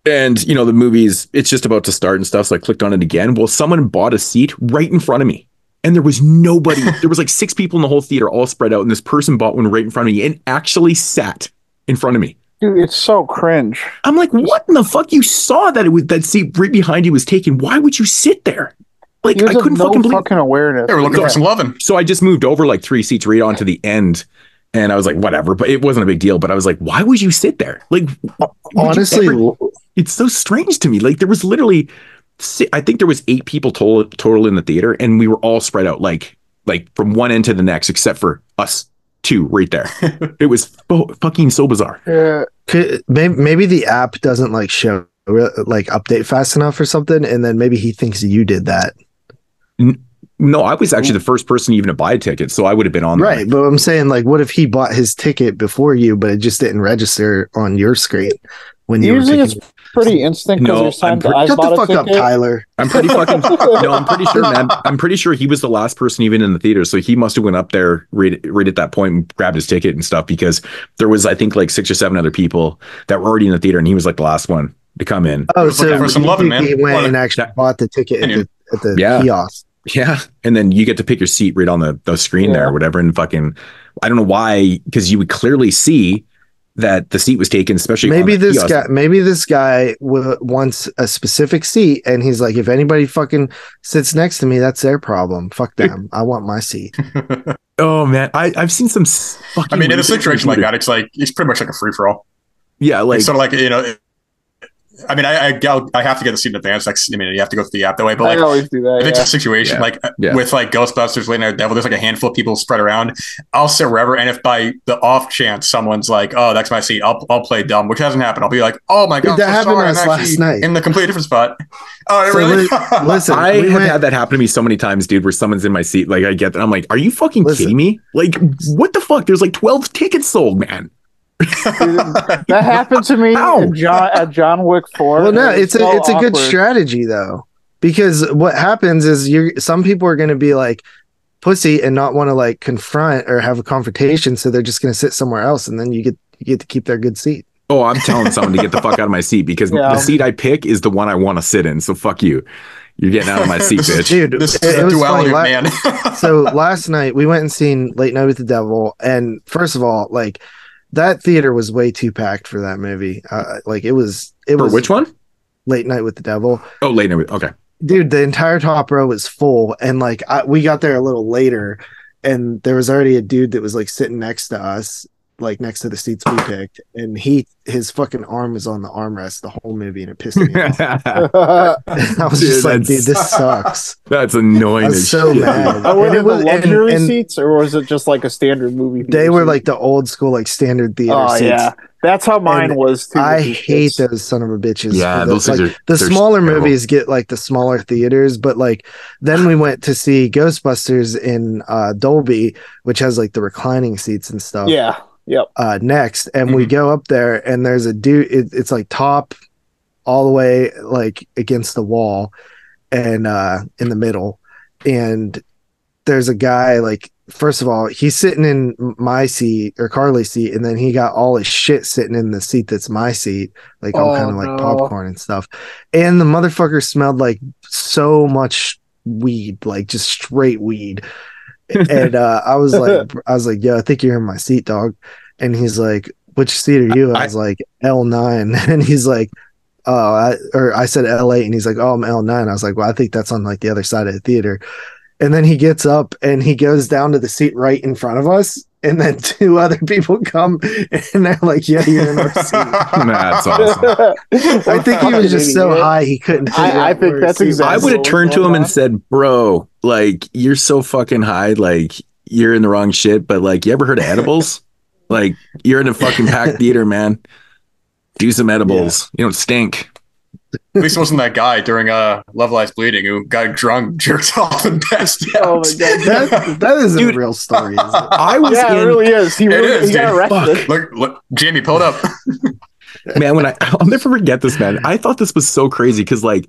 Speaker 8: And you know the movie's it's just about to start and stuff. So I clicked on it again. Well, someone bought a seat right in front of me, and there was nobody. there was like six people in the whole theater, all spread out, and this person bought one right in front of me and actually sat in front of me.
Speaker 10: Dude it's so cringe
Speaker 8: I'm like, what in the fuck? You saw that it was that seat right behind you was taken. Why would you sit there? Like
Speaker 10: you
Speaker 8: I couldn't
Speaker 10: no
Speaker 8: fucking believe.
Speaker 10: fucking awareness
Speaker 9: They were looking
Speaker 10: Yeah.
Speaker 9: for some loving.
Speaker 8: So I just moved over like three seats right onto the end, and I was like, whatever. But it wasn't a big deal. But I was like, why would you sit there? Like,
Speaker 6: Honestly,
Speaker 8: ever- it's so strange to me. Like there was literally, I think there was eight people total total in the theater, and we were all spread out like like from one end to the next, except for us two right there. it was fu- fucking so bizarre.
Speaker 10: yeah
Speaker 6: Could, maybe, maybe the app doesn't like show like update fast enough or something, and then maybe he thinks you did that.
Speaker 8: No, I was actually the first person even to buy a ticket, so I would have been on there.
Speaker 6: Right, but I'm saying like, what if he bought his ticket before you, but it just didn't register on your screen when you
Speaker 10: usually
Speaker 6: were
Speaker 10: it's
Speaker 6: picking?
Speaker 10: Pretty instant because
Speaker 8: No,
Speaker 10: there's
Speaker 8: I'm pre-
Speaker 6: Shut the
Speaker 10: a
Speaker 6: fuck up. Tyler.
Speaker 8: I'm pretty fucking no. I'm pretty sure, man. I'm pretty sure he was the last person even in the theater, so he must have went up there right, right at that point and grabbed his ticket and stuff because there was, I think, like six or seven other people that were already in the theater, and he was like the last one to come in.
Speaker 6: Oh,
Speaker 9: Looking
Speaker 6: so
Speaker 9: for some
Speaker 6: you
Speaker 9: loving,
Speaker 6: think
Speaker 9: man.
Speaker 6: he went
Speaker 9: What
Speaker 6: and actually bought the ticket at the, at the
Speaker 8: Yeah.
Speaker 6: kiosk.
Speaker 8: Yeah, and then you get to pick your seat right on the the screen there
Speaker 10: Yeah.
Speaker 8: or whatever, and fucking, I don't know why, because you would clearly see that the seat was taken, especially
Speaker 6: Maybe this
Speaker 8: kiosk.
Speaker 6: guy, maybe this guy w- wants a specific seat, and he's like, if anybody fucking sits next to me, that's their problem. Fuck them. I want my seat.
Speaker 8: Oh man, I I've seen some. Fucking
Speaker 9: I mean, in a situation like that, it's like it's pretty much like a free for all.
Speaker 8: Yeah, like
Speaker 9: It's sort of like you know, I mean, I, I I'll- have to get the seat in advance. Like, I mean, you have to go through the app that way. But
Speaker 10: I
Speaker 9: like,
Speaker 10: always do that.
Speaker 9: if it's a situation
Speaker 8: Yeah.
Speaker 9: like uh,
Speaker 8: Yeah.
Speaker 9: with like Ghostbusters, Late Night Devil, there's like a handful of people spread around. I'll sit wherever, and if by the off chance someone's like, "Oh, that's my seat," I'll I'll play dumb, which hasn't happened. I'll be like, "Oh my god,
Speaker 6: Dude, that
Speaker 9: so
Speaker 6: happened
Speaker 9: sorry,
Speaker 6: last night.
Speaker 9: in the complete different spot." Oh,
Speaker 6: So
Speaker 9: really?
Speaker 6: li- listen,
Speaker 8: I
Speaker 6: we
Speaker 8: have
Speaker 6: went-
Speaker 8: had that happen to me so many times, dude, where someone's in my seat. Like, I get that. I'm like, are you fucking
Speaker 6: Listen.
Speaker 8: kidding me? Like, what the fuck? There's like 12 tickets sold, man.
Speaker 10: that happened to me
Speaker 8: Ow.
Speaker 10: in John, at John Wick 4.
Speaker 6: Well, no,
Speaker 10: and
Speaker 6: it's a
Speaker 10: so
Speaker 6: it's a good strategy though, because what happens is you are some people are going to be like pussy and not want to like confront or have a confrontation, so they're just going to sit somewhere else, and then you get you get to keep their good seat.
Speaker 8: Oh, I'm telling someone to get the fuck out of my seat because
Speaker 10: Yeah.
Speaker 8: the seat I pick is the one I want to sit in. So fuck you. You're getting out of my seat, bitch.
Speaker 6: Dude,
Speaker 9: this is
Speaker 6: it- it
Speaker 9: the
Speaker 6: was
Speaker 9: duality
Speaker 6: funny.
Speaker 9: man.
Speaker 6: so last night we went and seen Late Night with the Devil, and first of all, like that theater was way too packed for that movie. Uh, like it was, it
Speaker 8: For
Speaker 6: was
Speaker 8: which one?
Speaker 6: Late Night with the Devil.
Speaker 8: Oh, late night. Okay.
Speaker 6: dude the entire top row was full and like I, we got there a little later and there was already a dude that was like sitting next to us like next to the seats we picked and he his fucking arm was on the armrest the whole movie and it pissed me off i was
Speaker 8: Dude,
Speaker 6: just like dude this sucks
Speaker 8: That's annoying.
Speaker 6: i was so
Speaker 8: shit.
Speaker 6: mad
Speaker 10: Oh, were they
Speaker 6: it
Speaker 10: the
Speaker 6: was- and-
Speaker 10: luxury
Speaker 6: and
Speaker 10: seats, or was it just like a standard movie?
Speaker 6: they
Speaker 10: theater
Speaker 6: were
Speaker 10: seat?
Speaker 6: like the old school like standard theater
Speaker 10: oh
Speaker 6: seats
Speaker 10: yeah, that's how mine
Speaker 6: And
Speaker 10: was too.
Speaker 6: I hate
Speaker 10: shits.
Speaker 6: those son of a bitches.
Speaker 8: Yeah,
Speaker 6: for
Speaker 8: those
Speaker 6: like,
Speaker 8: are-
Speaker 6: the smaller
Speaker 8: terrible.
Speaker 6: movies get like the smaller theaters, but like then we went to see Ghostbusters in uh, Dolby, which has like the reclining seats and stuff.
Speaker 10: Yeah, yep.
Speaker 6: Uh, next, and we
Speaker 9: Mhm.
Speaker 6: go up there, and there's a dude. It, it's like top all the way like against the wall, and uh, in the middle, and there's a guy like first of all he's sitting in my seat or carly's seat and then he got all his shit sitting in the seat that's my seat like all
Speaker 10: Oh,
Speaker 6: kind of like
Speaker 10: no.
Speaker 6: popcorn and stuff and the motherfucker smelled like so much weed like just straight weed and uh i was like i was like yo i think you're in my seat dog. And he's like which seat are you? I,
Speaker 8: I-
Speaker 6: was like l9 and he's like oh I, or i said l8 and he's like oh i'm l9 i was like well i think that's on like the other side of the theater. And then he gets up and he goes down to the seat right in front of us. And then two other people come and they're like, Yeah, you're in our seat.
Speaker 8: That's awesome.
Speaker 6: I think he was just so high he couldn't
Speaker 10: I- I think that's
Speaker 6: his seat
Speaker 8: I
Speaker 10: exactly
Speaker 6: was.
Speaker 8: would have turned to him
Speaker 10: going
Speaker 8: and said, "Bro, like you're so fucking high, like you're in the wrong shit." But like, you ever heard of edibles? like you're in a fucking packed theater, man. Do some edibles. You don't stink.
Speaker 9: At least it wasn't that guy during uh, Love Lies Bleeding who got drunk, jerked off, and passed out.
Speaker 10: Oh my god,
Speaker 6: That, that isn't
Speaker 8: Dude.
Speaker 6: a real story, is it?
Speaker 8: I was
Speaker 10: yeah, it really is. He really
Speaker 9: is,
Speaker 10: he got arrested.
Speaker 9: Look, look, Jamie, pull it up.
Speaker 8: man when i i'll never forget this man i thought this was so crazy because like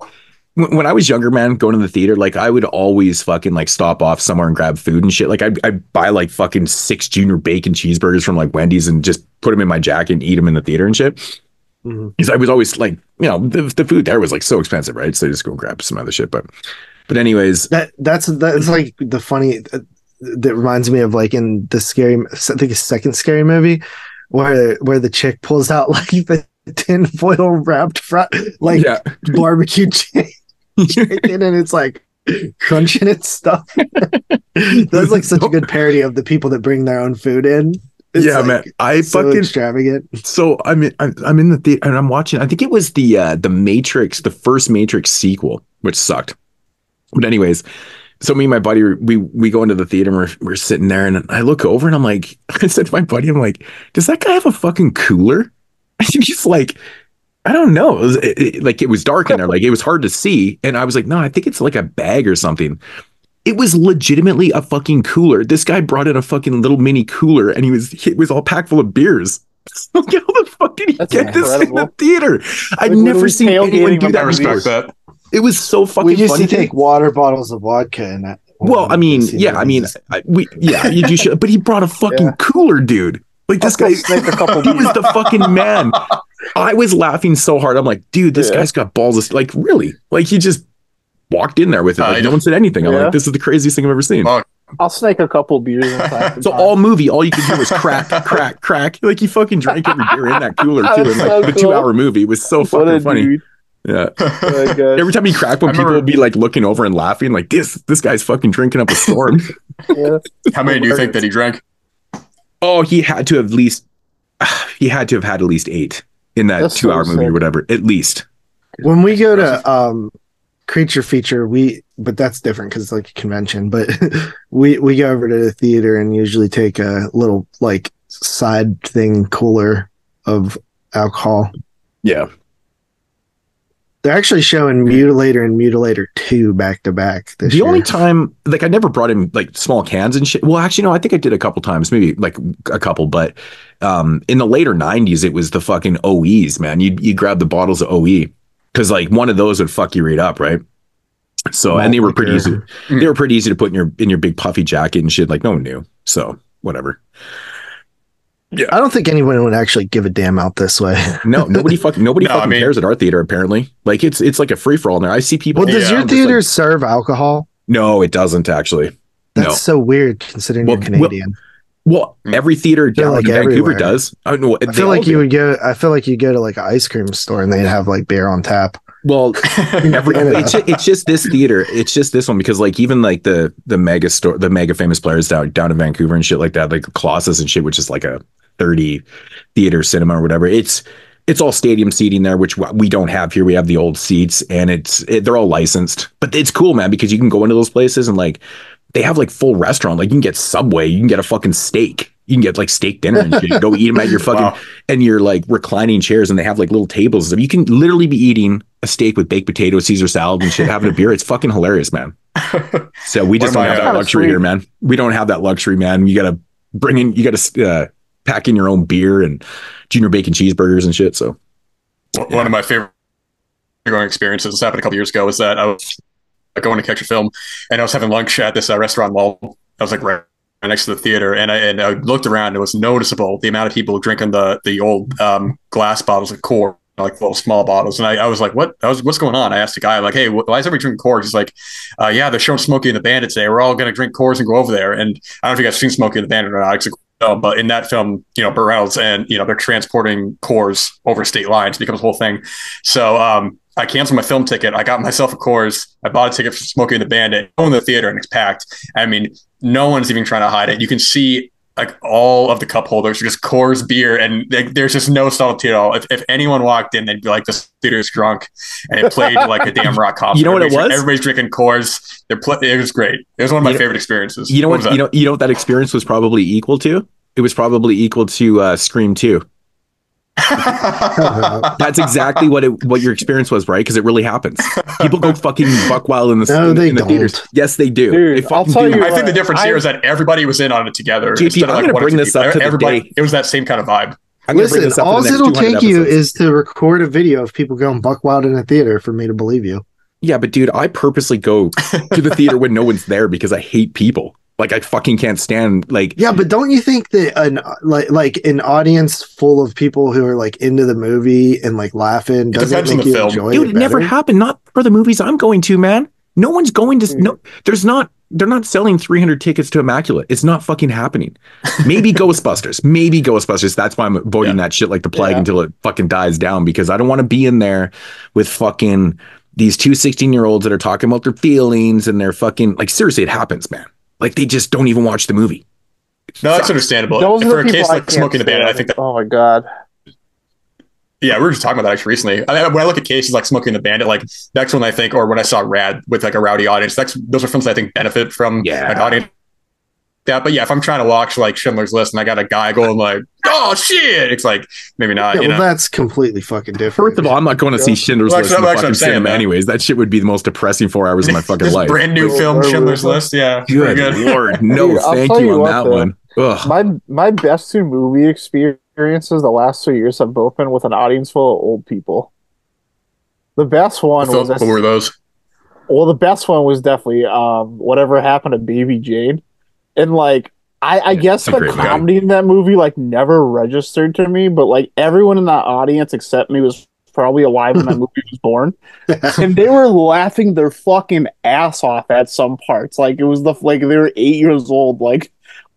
Speaker 8: when, when i was younger man going to the theater like i would always fucking like stop off somewhere and grab food and shit like i'd, I'd buy like fucking six junior bacon cheeseburgers from like wendy's and just put them in my jacket and eat them in the theater and shit because i was always like you know the, the food there was like so expensive right so I just go grab some other shit but but anyways
Speaker 6: That that's that's like the funny uh, that reminds me of like in the scary I think a second scary movie where where the chick pulls out like the tin foil wrapped front like
Speaker 8: yeah
Speaker 6: barbecue chicken chicken and it's like crunching its stuff. That's like such a good parody of the people that bring their own food in. It's
Speaker 8: yeah
Speaker 6: like
Speaker 8: man i
Speaker 6: so
Speaker 8: fucking
Speaker 6: extravagant.
Speaker 8: so I mean, I'm I'm in the theater and I'm watching. I think it was the uh, the Matrix, the first Matrix sequel, which sucked. But anyways, so me and my buddy we we go into the theater and we're we're sitting there and I look over and I'm like I said to my buddy I'm like, does that guy have a fucking cooler? And he's like. I don't know. It was, it, it- like it was dark in there, like it was hard to see. And I was like, no, I think it's like a bag or something. It was legitimately a fucking cooler. This guy brought in a fucking little mini cooler, and he was it was all packed full of beers. Like, how the fuck did he
Speaker 10: That's
Speaker 8: get this in the theater? I've
Speaker 10: Like,
Speaker 8: never seen anyone do that
Speaker 9: I
Speaker 10: every
Speaker 8: before.
Speaker 9: respect that.
Speaker 8: It was so fucking
Speaker 6: We used
Speaker 8: funny.
Speaker 6: to
Speaker 8: to
Speaker 6: take water bottles of vodka and that.
Speaker 8: Well, I mean, yeah, I mean, I, we, yeah, you, you should, but he brought a fucking
Speaker 10: Yeah.
Speaker 8: cooler, dude. Like this guy,
Speaker 10: still a couple
Speaker 8: he was the fucking man. I was laughing so hard. I'm like, dude, this
Speaker 10: Yeah.
Speaker 8: guy's got balls. of- Like, really? Like he just walked in there with it.
Speaker 9: Uh,
Speaker 8: Like, no one said anything. I'm
Speaker 10: Yeah.
Speaker 8: like, this is the craziest thing I've ever seen.
Speaker 9: Oh,
Speaker 10: I'll snake a couple beers in
Speaker 8: So
Speaker 10: time.
Speaker 8: all movie, all you could do was crack, crack, crack. Like you fucking drank every beer in that cooler too. And like
Speaker 10: so
Speaker 8: the
Speaker 10: cool.
Speaker 8: two hour movie was so
Speaker 10: what
Speaker 8: fucking funny.
Speaker 10: dude.
Speaker 8: Yeah.
Speaker 10: Oh.
Speaker 8: Every time he cracked, one,
Speaker 9: I
Speaker 8: people
Speaker 9: remember-
Speaker 8: would be like looking over and laughing, like this this guy's fucking drinking up a storm.
Speaker 10: Yeah.
Speaker 9: how many do you think that he drank?
Speaker 8: oh, he had to have at least he had to have had at least eight in that
Speaker 10: That's
Speaker 8: two hour
Speaker 10: so
Speaker 8: movie or whatever. At least.
Speaker 6: when we go to um creature feature we but that's different because it's like a convention but we we go over to the theater and usually take a little like side thing cooler of alcohol
Speaker 8: Yeah.
Speaker 6: they're actually showing mutilator and mutilator 2 back to back this
Speaker 8: The
Speaker 6: year.
Speaker 8: only time, like, I never brought in like small cans and shit. Well, actually, no, I think I did a couple times, maybe like a couple, but um, in the later '90s, it was the fucking OEs, man. You you grab the bottles of OE because like one of those would fuck you right up, right? So, and they were pretty easy. They were pretty easy to put in your in your big puffy jacket and shit. Like no one knew. So whatever.
Speaker 6: Yeah, I don't think anyone would actually give a damn out this way.
Speaker 8: No, nobody fucking nobody
Speaker 9: No, I
Speaker 8: fucking
Speaker 9: mean-
Speaker 8: cares at our theater. Apparently, like it's it's like a free for all in there. I see people.
Speaker 6: Well, does
Speaker 9: Yeah,
Speaker 6: your
Speaker 9: I'm
Speaker 8: just like-
Speaker 6: theater serve alcohol?
Speaker 8: no, it doesn't actually.
Speaker 6: That's
Speaker 8: no.
Speaker 6: so weird considering
Speaker 8: Well,
Speaker 6: you're Canadian.
Speaker 8: Well, Hmm. every theater down
Speaker 6: like
Speaker 8: in Vancouver
Speaker 6: everywhere.
Speaker 8: does. I don't know.
Speaker 6: I feel like you would go. I feel like you go to like an ice cream store and they'd have like beer on tap.
Speaker 8: Well, every, it's, ju- it's just this theater. It's just this one because like even like the the mega store, the mega famous players down down in Vancouver and shit like that, like Colossus and shit, which is like a thirty theater cinema or whatever. It's it's all stadium seating there, which we don't have here. We have the old seats, and it's it, they're all licensed. But it's cool, man, because you can go into those places and like they have like full restaurant. Like you can get Subway, you can get a fucking steak. You can get like steak dinner and shit. Go eat them at your fucking
Speaker 9: Wow.
Speaker 8: and your like reclining chairs, and they have like little tables. You can literally be eating a steak with baked potatoes, Caesar salad, and shit, having a beer. It's fucking hilarious, man. So we just don't
Speaker 9: of
Speaker 8: have that luxury here, man. We don't have that luxury, man. You got to bring in, you got to uh, pack in your own beer and junior bacon cheeseburgers and shit. So
Speaker 9: One of my favorite experiences. This happened a couple years ago. Was that I was going to catch a film, and I was having lunch at this uh, restaurant mall. I was like right next to the theater, and I and I looked around. And it was noticeable the amount of people drinking the the old um, glass bottles of core. Like little small bottles, and I, I was like, "What? I was, what's going on?" I asked the guy, "Like, hey, wh- why is everybody drinking Coors?" He's like, uh, "Yeah, they're showing Smokey and the Bandit today. We're all going to drink Coors and go over there." And I don't know if you guys seen Smokey and the Bandit or not. Film, but in that film, you know, Burt Reynolds and you know they're transporting Coors over state lines. It becomes a whole thing. So um, I canceled my film ticket. I got myself a Coors. I bought a ticket for Smokey and the Bandit. Go in the theater and it's packed. I mean, no one's even trying to hide it. You can see like all of the cup holders are just Coors beer, and like, there's just no subtlety at all. If, if anyone walked in, they'd be like, "This theater's drunk," and it played like a damn rock concert.
Speaker 8: You know what it was?
Speaker 9: Everybody's drinking Coors. They're pl- it was great. It was one of my
Speaker 8: You
Speaker 9: favorite experiences.
Speaker 8: you know what,
Speaker 9: was that?
Speaker 8: you know you know what that experience was probably equal to. It was probably equal to uh, Scream Two. That's exactly what it what your experience was, right? Because it really happens. People go fucking buck wild in the,
Speaker 6: No,
Speaker 8: in,
Speaker 6: they
Speaker 8: in the theaters. Yes, they do.
Speaker 10: Dude,
Speaker 8: They
Speaker 10: I'll tell
Speaker 8: do.
Speaker 10: you
Speaker 9: I think the difference
Speaker 10: I-
Speaker 9: here is that everybody was in on it together.
Speaker 8: JP, I'm
Speaker 9: like,
Speaker 8: gonna bring this up to the
Speaker 9: everybody.
Speaker 8: day-
Speaker 9: It was that same kind of vibe.
Speaker 8: I'm gonna bring
Speaker 6: Listen,
Speaker 8: this up
Speaker 6: all it'll
Speaker 8: 200
Speaker 6: take you is to record a video of people going buck wild in a theater for me to believe you.
Speaker 8: Yeah, but dude, I purposely go to the theater when no one's there because I hate people. Like I fucking can't stand like
Speaker 6: Yeah, but don't you think that an like like an audience full of people who are like into the movie and like laughing doesn't make you
Speaker 9: film.
Speaker 6: enjoy
Speaker 8: dude,
Speaker 6: it
Speaker 8: it never
Speaker 6: better?
Speaker 8: happened. Not for the movies I'm going to, man. No one's going to no hmm. there's not they're not selling 300 tickets to Immaculate. It's not fucking happening. Maybe Ghostbusters. Maybe Ghostbusters. That's why I'm avoiding that shit like the plague
Speaker 10: Yeah.
Speaker 8: until it fucking dies down because I don't want to be in there with fucking these two 16 year olds that are talking about their feelings and they're fucking like seriously, it happens, man. Like they just don't even watch the movie.
Speaker 9: No, that's understandable.
Speaker 10: Those are
Speaker 9: For
Speaker 10: the
Speaker 9: a case like
Speaker 10: Smokey
Speaker 9: and the Bandit, I think that
Speaker 10: Oh my god.
Speaker 9: Yeah, we were just talking about that actually recently. I, when I look at cases like Smokey and the Bandit, like that's when I think, or when I saw Rad with like a rowdy audience, that's those are films I think benefit from
Speaker 8: Yeah.
Speaker 9: an audience. That, but yeah, if I'm trying to watch like Schindler's List and I got a guy going like, "Oh shit," it's like maybe not.
Speaker 6: Yeah,
Speaker 9: you
Speaker 6: well,
Speaker 9: know,
Speaker 6: that's completely fucking different.
Speaker 8: First of all, I'm not going to see Schindler's
Speaker 9: Well,
Speaker 8: List in the fucking
Speaker 9: saying
Speaker 8: cinema
Speaker 9: that.
Speaker 8: anyways. That shit would be the most depressing four hours of my fucking
Speaker 9: this
Speaker 8: life.
Speaker 9: brand new film,
Speaker 10: wait, wait,
Speaker 9: Schindler's. List. Yeah, very
Speaker 8: Good
Speaker 9: good.
Speaker 8: lord, no,
Speaker 10: Dude,
Speaker 8: thank you
Speaker 10: you
Speaker 8: on that
Speaker 10: though.
Speaker 8: one. Ugh.
Speaker 10: My my best two movie experiences the last two years have both been with an audience full of old people. The best one
Speaker 9: What,
Speaker 10: was
Speaker 9: what were those?
Speaker 10: well, the best one was definitely um whatever happened to Baby Jane, and like I, I guess the comedy in that movie like never registered to me, but like everyone in that audience except me was probably alive when that movie was born, and they were laughing their fucking ass off at some parts. Like it was the like they were eight years old, like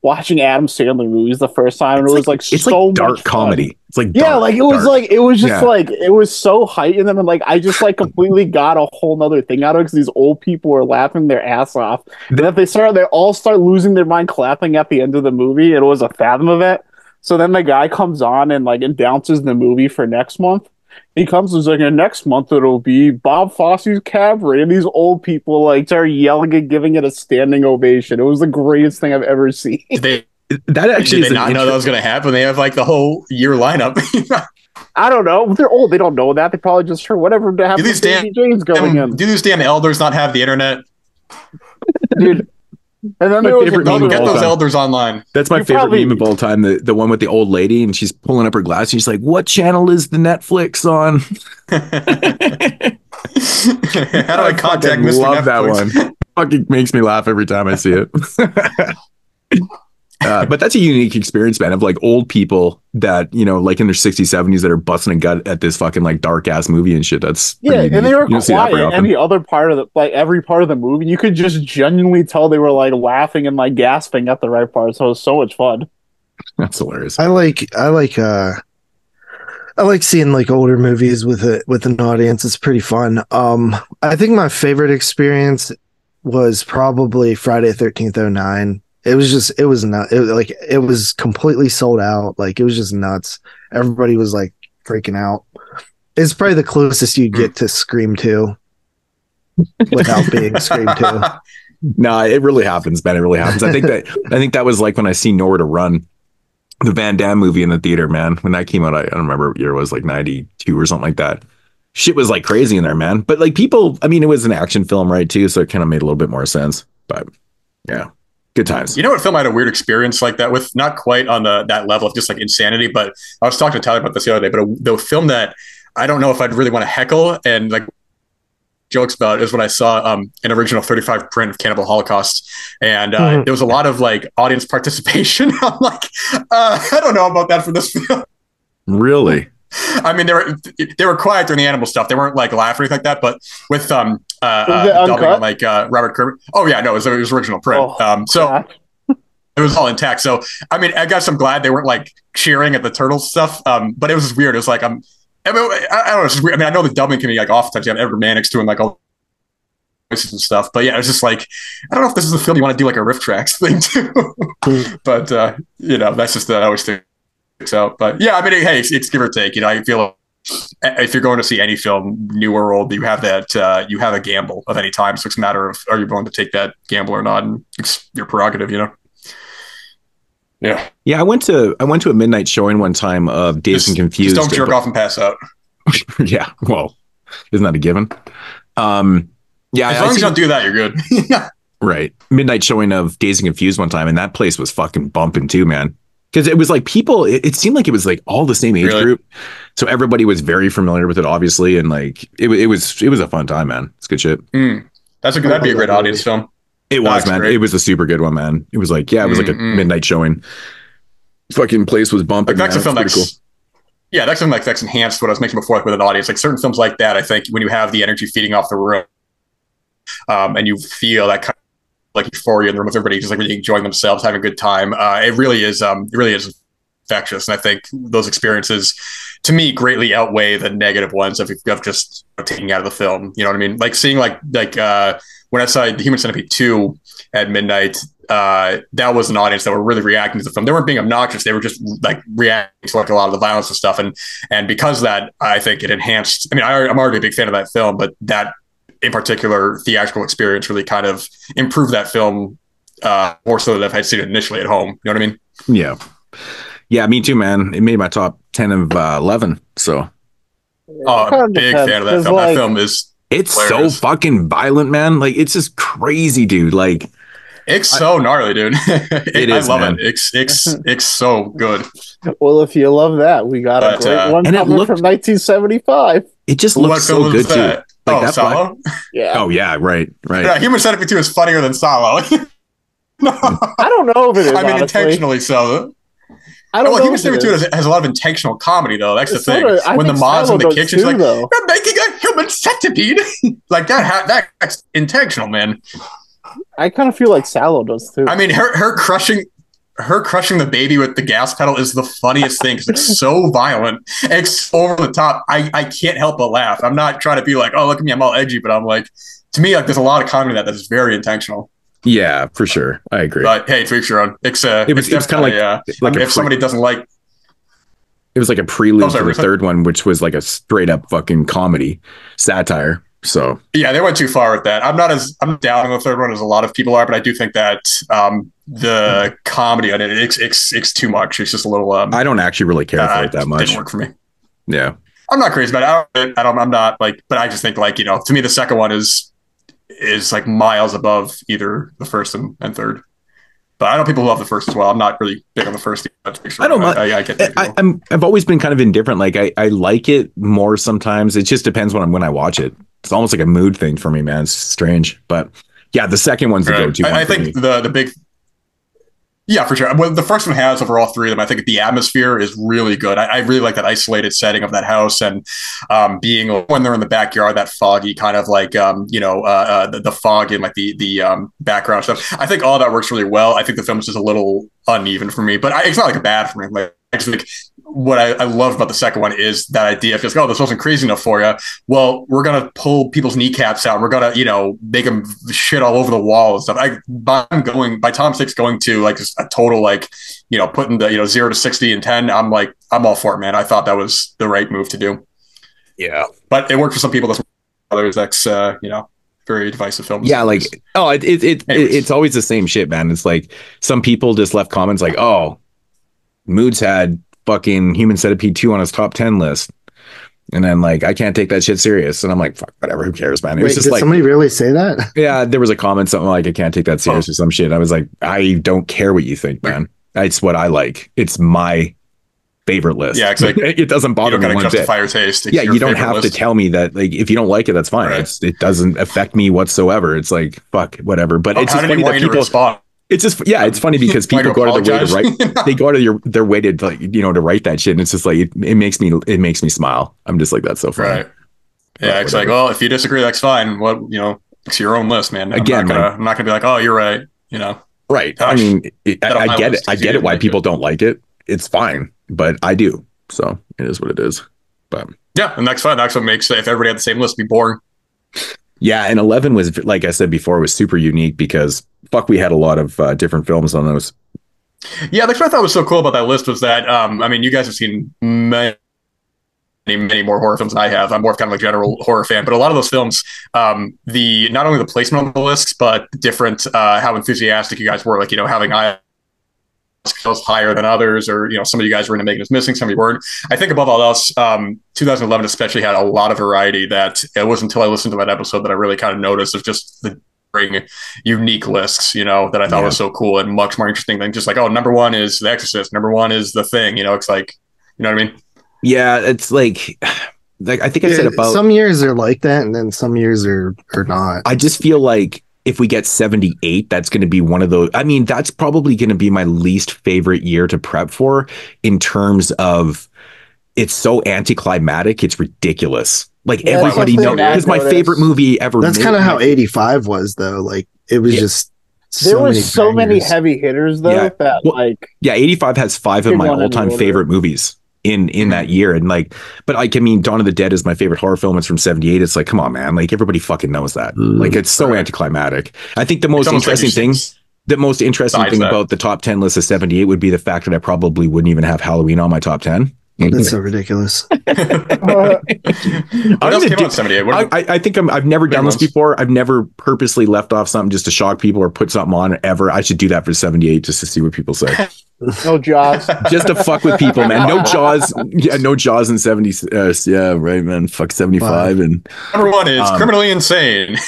Speaker 10: watching Adam Sandler movies the first time, and
Speaker 8: It's
Speaker 10: it was like,
Speaker 8: it's
Speaker 10: so
Speaker 8: like dark
Speaker 10: fun.
Speaker 8: comedy. It's like
Speaker 10: Yeah,
Speaker 8: dark,
Speaker 10: like it was
Speaker 8: dark.
Speaker 10: like it was just
Speaker 8: Yeah.
Speaker 10: like it was so heightened and then like I just like completely got a whole nother thing out of it because these old people were laughing their ass off. And then they start they all start losing their mind clapping at the end of the movie. It was a fathom event. So then the guy comes on and like announces the movie for next month. He comes and he's like, and next month it'll be Bob Fosse's cabaret, and these old people like start yelling and giving it a standing ovation. It was the greatest thing I've ever seen.
Speaker 9: Did they
Speaker 8: That actually
Speaker 9: did they not know that was going to happen? They have like the whole year lineup.
Speaker 10: I don't know. They're old. They don't know that. They probably just heard whatever to have
Speaker 9: do these damn
Speaker 10: James going
Speaker 9: do
Speaker 10: in,
Speaker 9: these damn elders not have the internet?
Speaker 10: dude. And then
Speaker 8: My
Speaker 10: there was
Speaker 8: favorite
Speaker 10: another
Speaker 9: Get those
Speaker 8: time.
Speaker 9: elders online.
Speaker 8: That's my
Speaker 10: You
Speaker 8: favorite
Speaker 10: probably-
Speaker 8: meme of all time. The the one with the old lady and she's pulling up her glass and she's like, "What channel is the Netflix on?"
Speaker 9: How do I contact
Speaker 8: fucking
Speaker 9: Mr.
Speaker 8: love that one. Fucking makes me laugh every time I see it. uh, but that's a unique experience, man, of like old people that you know, like in their 60s, 70s, that are busting a gut at this fucking like dark ass movie and shit. That's
Speaker 10: Yeah,
Speaker 8: pretty
Speaker 10: and they
Speaker 8: unique.
Speaker 10: were
Speaker 8: You don't see that
Speaker 10: quiet.
Speaker 8: very often.
Speaker 10: Any other part of the like every part of the movie, you could just genuinely tell they were like laughing and like gasping at the right part. So it was so much fun.
Speaker 8: That's hilarious.
Speaker 6: I like I like uh I like seeing like older movies with a with an audience. It's pretty fun. Um I think my favorite experience was probably Friday thirteenth oh nine. It was just it was not it like it was completely sold out. Like it was just nuts. Everybody was like freaking out. It's probably the closest you get to Scream 2 without being Scream 2.
Speaker 8: No, it really happens, man. It really happens. I think that I think that was like when I seen Nowhere to Run, the Van Damme movie in the theater, man. When that came out, I, I don't remember what year it was, like ninety two or something like that. Shit was like crazy in there, man. But like people, I mean, it was an action film, right? Too, so it kind of made a little bit more sense. But yeah, good times.
Speaker 9: You know what film I had a weird experience like that with? Not quite on the that level of just like insanity, but I was talking to Tyler about this the other day. But a, the film that I don't know if I'd really want to heckle and like jokes about is when I saw um, an original 35 print of Cannibal Holocaust, and uh,
Speaker 6: Mhm.
Speaker 9: there was a lot of like audience participation. I'm like, uh, I don't know about that for this film.
Speaker 8: Really?
Speaker 9: I mean, they were they were quiet during the animal stuff. They weren't like laughing or anything like that. But with um uh, uh dubbing on, like uh, Robert Kerman. Oh yeah, no, it was, it was original print.
Speaker 10: Oh,
Speaker 9: um, so it was all intact. So I mean, I guess I'm glad they weren't like cheering at the turtles stuff. Um, but it was just weird. It was like I'm. I mean, I, I don't know. It's weird. I mean, I know the dubbing can be like oftentimes you have Edward Mannix doing like all voices and stuff. But yeah, it was just like I don't know if this is a film you want to do like a RiffTrax thing too. but uh, you know, that's just that I always sticks out. But yeah, I mean, hey, it's, it's give or take. You know, I feel if you're going to see any film, new or old, you have that uh, you have a gamble of any time. So it's a matter of are you willing to take that gamble or not, and it's your prerogative. You know. Yeah.
Speaker 8: Yeah, I went to I went to a midnight showing one time of Dazed and Confused.
Speaker 9: Just don't jerk off and pass out.
Speaker 8: yeah, well, isn't that a given? Um, yeah,
Speaker 9: As
Speaker 8: I-
Speaker 9: long
Speaker 8: I
Speaker 9: as you don't do that, you're good.
Speaker 8: Right. Midnight showing of Dazed and Confused one time, and that place was fucking bumping too, man. Because it was like people, it, it seemed like it was like all the same age
Speaker 9: Really?
Speaker 8: group. So everybody was very familiar with it, obviously. And like it, it was it was a fun time, man. It's good shit.
Speaker 9: Mm. That's a good. That'd be a great audience film.
Speaker 8: It was,
Speaker 9: That's
Speaker 8: man.
Speaker 9: great.
Speaker 8: It was a super good one, man. It was like, yeah, it was like a
Speaker 9: Mm-mm.
Speaker 8: midnight showing. Fucking place was bumping.
Speaker 9: Like that's
Speaker 8: man.
Speaker 9: a film that's
Speaker 8: pretty
Speaker 9: yeah, that's something like that's enhanced what I was mentioning before, like with an audience. Like certain films like that, I think when you have the energy feeding off the room, um, and you feel that kind of like euphoria in the room with everybody just like really enjoying themselves, having a good time. Uh, it really is. Um, it really is infectious, and I think those experiences, to me, greatly outweigh the negative ones of, of just taking out of the film. You know what I mean? Like seeing like like uh, when I saw the Human Centipede two at midnight. Uh, that was an audience that were really reacting to the film. They weren't being obnoxious. They were just like reacting to like a lot of the violence and stuff. And and because of that, I think it enhanced. I mean, I, I'm already a big fan of that film, but that in particular theatrical experience really kind of improved that film uh, more so than if I'd seen it initially at home. You know what I mean?
Speaker 8: Yeah. Yeah, me too, man. It made my top ten of uh, eleven. So
Speaker 9: Oh,
Speaker 10: kinda
Speaker 9: I'm big fan of that
Speaker 10: 'cause,
Speaker 9: film.
Speaker 10: like-
Speaker 9: that film is
Speaker 8: it's
Speaker 9: Hilarious.
Speaker 8: so fucking violent, man. Like it's just crazy, dude. Like
Speaker 9: it's so gnarly, dude.
Speaker 8: It
Speaker 9: I love
Speaker 8: man.
Speaker 9: it. It's it's it's so good.
Speaker 10: Well, if you love that, we got a great
Speaker 9: uh,
Speaker 10: one
Speaker 8: and it looked-
Speaker 10: from 1975.
Speaker 8: it just looks so good too. Like
Speaker 9: oh,
Speaker 8: that black-
Speaker 9: Salo.
Speaker 10: Yeah,
Speaker 8: Oh yeah, right, right.
Speaker 9: Yeah, Human Centipede Two is funnier than Salo.
Speaker 10: I don't know if it is.
Speaker 9: I mean,
Speaker 10: honestly.
Speaker 9: intentionally so.
Speaker 10: I don't
Speaker 9: well,
Speaker 10: know.
Speaker 9: Human Centipede has, has a lot of intentional comedy, though. That's the thing.
Speaker 10: sorta-
Speaker 9: when the mods in the kitchen,
Speaker 10: too,
Speaker 9: like,
Speaker 10: though.
Speaker 9: "We're making a human centipede," like that. Ha- that that's intentional, man.
Speaker 10: I kind of feel like Salo does too.
Speaker 9: I mean, her her crushing. Her crushing the baby with the gas pedal is the funniest thing because it's so violent. It's over the top. I, I can't help but laugh. I'm not trying to be like, oh, look at me, I'm all edgy, but I'm like, to me, like, there's a lot of comedy that that's very intentional.
Speaker 8: Yeah, for sure. I agree.
Speaker 9: But hey, to each your own. It's uh,
Speaker 8: It was-
Speaker 9: it's
Speaker 8: it's kinda
Speaker 9: like, uh,
Speaker 8: like
Speaker 9: I mean,
Speaker 8: a
Speaker 9: if somebody doesn't like,
Speaker 8: It was like a prelude
Speaker 9: Oh, sorry,
Speaker 8: to the third one, which was like a straight up fucking comedy satire. So
Speaker 9: Yeah, they went too far with that. I'm not as I'm down on the third one as a lot of people are, but I do think that um, the comedy on it it's, it's it's too much. It's just a little. Um,
Speaker 8: I don't actually really care
Speaker 9: uh,
Speaker 8: for it that much.
Speaker 9: Didn't work for me.
Speaker 8: Yeah.
Speaker 9: I'm not crazy about it. I don't, I don't. I'm not like, but I just think like you know, to me, the second one is is like miles above either the first and, and third. But I know people love the first as well. I'm not really big on the first.
Speaker 8: I don't mind.
Speaker 9: I, I, I get.
Speaker 8: I, I'm. I've always been kind of indifferent. Like I, I like it more sometimes. It just depends when I'm when I watch it. It's almost like a mood thing for me, man. It's strange. But yeah, the second one's the
Speaker 9: Right.
Speaker 8: go-to. one
Speaker 9: I, I think the the big. Yeah, for sure. Well, the first one has over all three of them. I think the atmosphere is really good. I, I really like that isolated setting of that house and um, being when they're in the backyard, that foggy kind of like um, you know uh, uh, the, the fog and like the the um, background stuff. I think all that works really well. I think the film is just a little uneven for me, but I, it's not like a bad for me. Like I just think what I, I love about the second one is that idea of just oh this wasn't crazy enough for you. Well, we're gonna pull people's kneecaps out. We're gonna you know make them shit all over the wall and stuff. I by I'm going by Tom Six going to like a total like you know putting the you know zero to sixty and ten. I'm like I'm all for it, man. I thought that was the right move to do.
Speaker 8: Yeah,
Speaker 9: but it worked for some people. That's others. That's uh, you know very divisive films.
Speaker 8: Yeah, like oh, it, it, it, it it's always the same shit, man. It's like some people just left comments like, "Oh, Moodz had fucking Human Centipede two on his top ten list," and then like, I can't take that shit serious, and I'm like, "Fuck, whatever, who cares, man?" It
Speaker 6: Wait,
Speaker 8: was just
Speaker 6: did
Speaker 8: like,
Speaker 6: somebody really say that?
Speaker 8: yeah, there was a comment something like, "I can't take that
Speaker 9: Oh.
Speaker 8: serious" or some shit. I was like, I don't care what you think, man. It's what I like. It's my favorite list.
Speaker 9: Yeah, it's like-
Speaker 8: it doesn't
Speaker 9: you
Speaker 8: bother
Speaker 9: don't
Speaker 8: me
Speaker 9: gotta
Speaker 8: one bit.
Speaker 9: your taste. It's
Speaker 8: yeah,
Speaker 9: your
Speaker 8: you don't have
Speaker 9: list.
Speaker 8: to tell me that. Like, if you don't like it, that's fine.
Speaker 9: Right.
Speaker 8: It's, it doesn't affect me whatsoever. It's like fuck, whatever. But
Speaker 9: Oh,
Speaker 8: it's just
Speaker 9: did he
Speaker 8: funny that
Speaker 9: you to
Speaker 8: people. It's just yeah, it's funny because people
Speaker 9: to
Speaker 8: go out of their way to write. they go out of their their way to like you know to write that shit, and it's just like it, it makes me it makes me smile. I'm just like that's so funny.
Speaker 9: Right. Yeah, it's like, well, if you disagree, that's fine. What you know, it's your own list, man. I'm
Speaker 8: Again,
Speaker 9: not gonna,
Speaker 8: like-
Speaker 9: I'm not gonna be like, oh, you're right. You know,
Speaker 8: Right. I mean, it, I, I get it. I get it. Why people don't like it. It's fine, but I do. So it is what it is. But
Speaker 9: yeah, and that's fine. That's what makes if everybody had the same list, be boring.
Speaker 8: Yeah, and eleven was like I said before was super unique because fuck, we had a lot of uh, different films on those.
Speaker 9: Yeah, that's what I thought was so cool about that list was that um, I mean, you guys have seen many, many more horror films than I have. I'm more of kind of a general horror fan, but a lot of those films, um, the not only the placement on the lists, but different uh, how enthusiastic you guys were. Like you know, having I skills higher than others, or you know, some of you guys were into making us missing, some of you weren't. I think above all else, um, 2011 especially had a lot of variety. That it wasn't until I listened to that episode that I really kind of noticed of just the bring unique lists, you know, that I thought
Speaker 8: Yeah.
Speaker 9: was so cool and much more interesting than just like, oh, number one is The Exorcist, number one is The Thing. You know, it's like, you know what I mean?
Speaker 8: Yeah, it's like, like I think I said
Speaker 6: Yeah,
Speaker 8: about.
Speaker 6: some years are like that, and then some years are are not.
Speaker 8: I just feel like if we get 78, that's going to be one of those. I mean, that's probably going to be my least favorite year to prep for in terms of it's so anticlimactic. It's ridiculous. Like
Speaker 10: Yeah,
Speaker 8: everybody knows.
Speaker 10: I've
Speaker 8: my
Speaker 10: noticed.
Speaker 8: favorite movie ever.
Speaker 6: That's kind of how eighty five was though. Like it was
Speaker 8: Yeah.
Speaker 6: just
Speaker 10: There
Speaker 6: so
Speaker 10: was
Speaker 6: many
Speaker 10: so many heavy hitters though
Speaker 8: Yeah.
Speaker 10: that
Speaker 8: Well,
Speaker 10: like
Speaker 8: Yeah, 85 has five of my all-time favorite movies in in that year. And like, but like, I mean, Dawn of the Dead is my favorite horror film. It's from 78. It's like, come on, man. Like everybody fucking knows that. Mm. Like it's so anticlimactic. I think the most
Speaker 9: It's almost like
Speaker 8: interesting thing the most interesting thing
Speaker 9: that.
Speaker 8: about the top 10 list of 78 would be the fact that I probably wouldn't even have Halloween on my top 10.
Speaker 6: That's so ridiculous.
Speaker 10: uh,
Speaker 9: What else came
Speaker 8: do-
Speaker 9: out in 78? What
Speaker 8: I, I I think I'm, I've never
Speaker 9: Big
Speaker 8: done this
Speaker 9: ones.
Speaker 8: before. I've never purposely left off something just to shock people or put something on ever. I should do that for 78 just to see what people say.
Speaker 10: no jaws.
Speaker 8: just to fuck with people, man. No Jaws. Yeah, no Jaws in 70. Uh, yeah, right, man. Fuck 75. And
Speaker 9: number one is
Speaker 8: Um,
Speaker 9: Criminally Insane.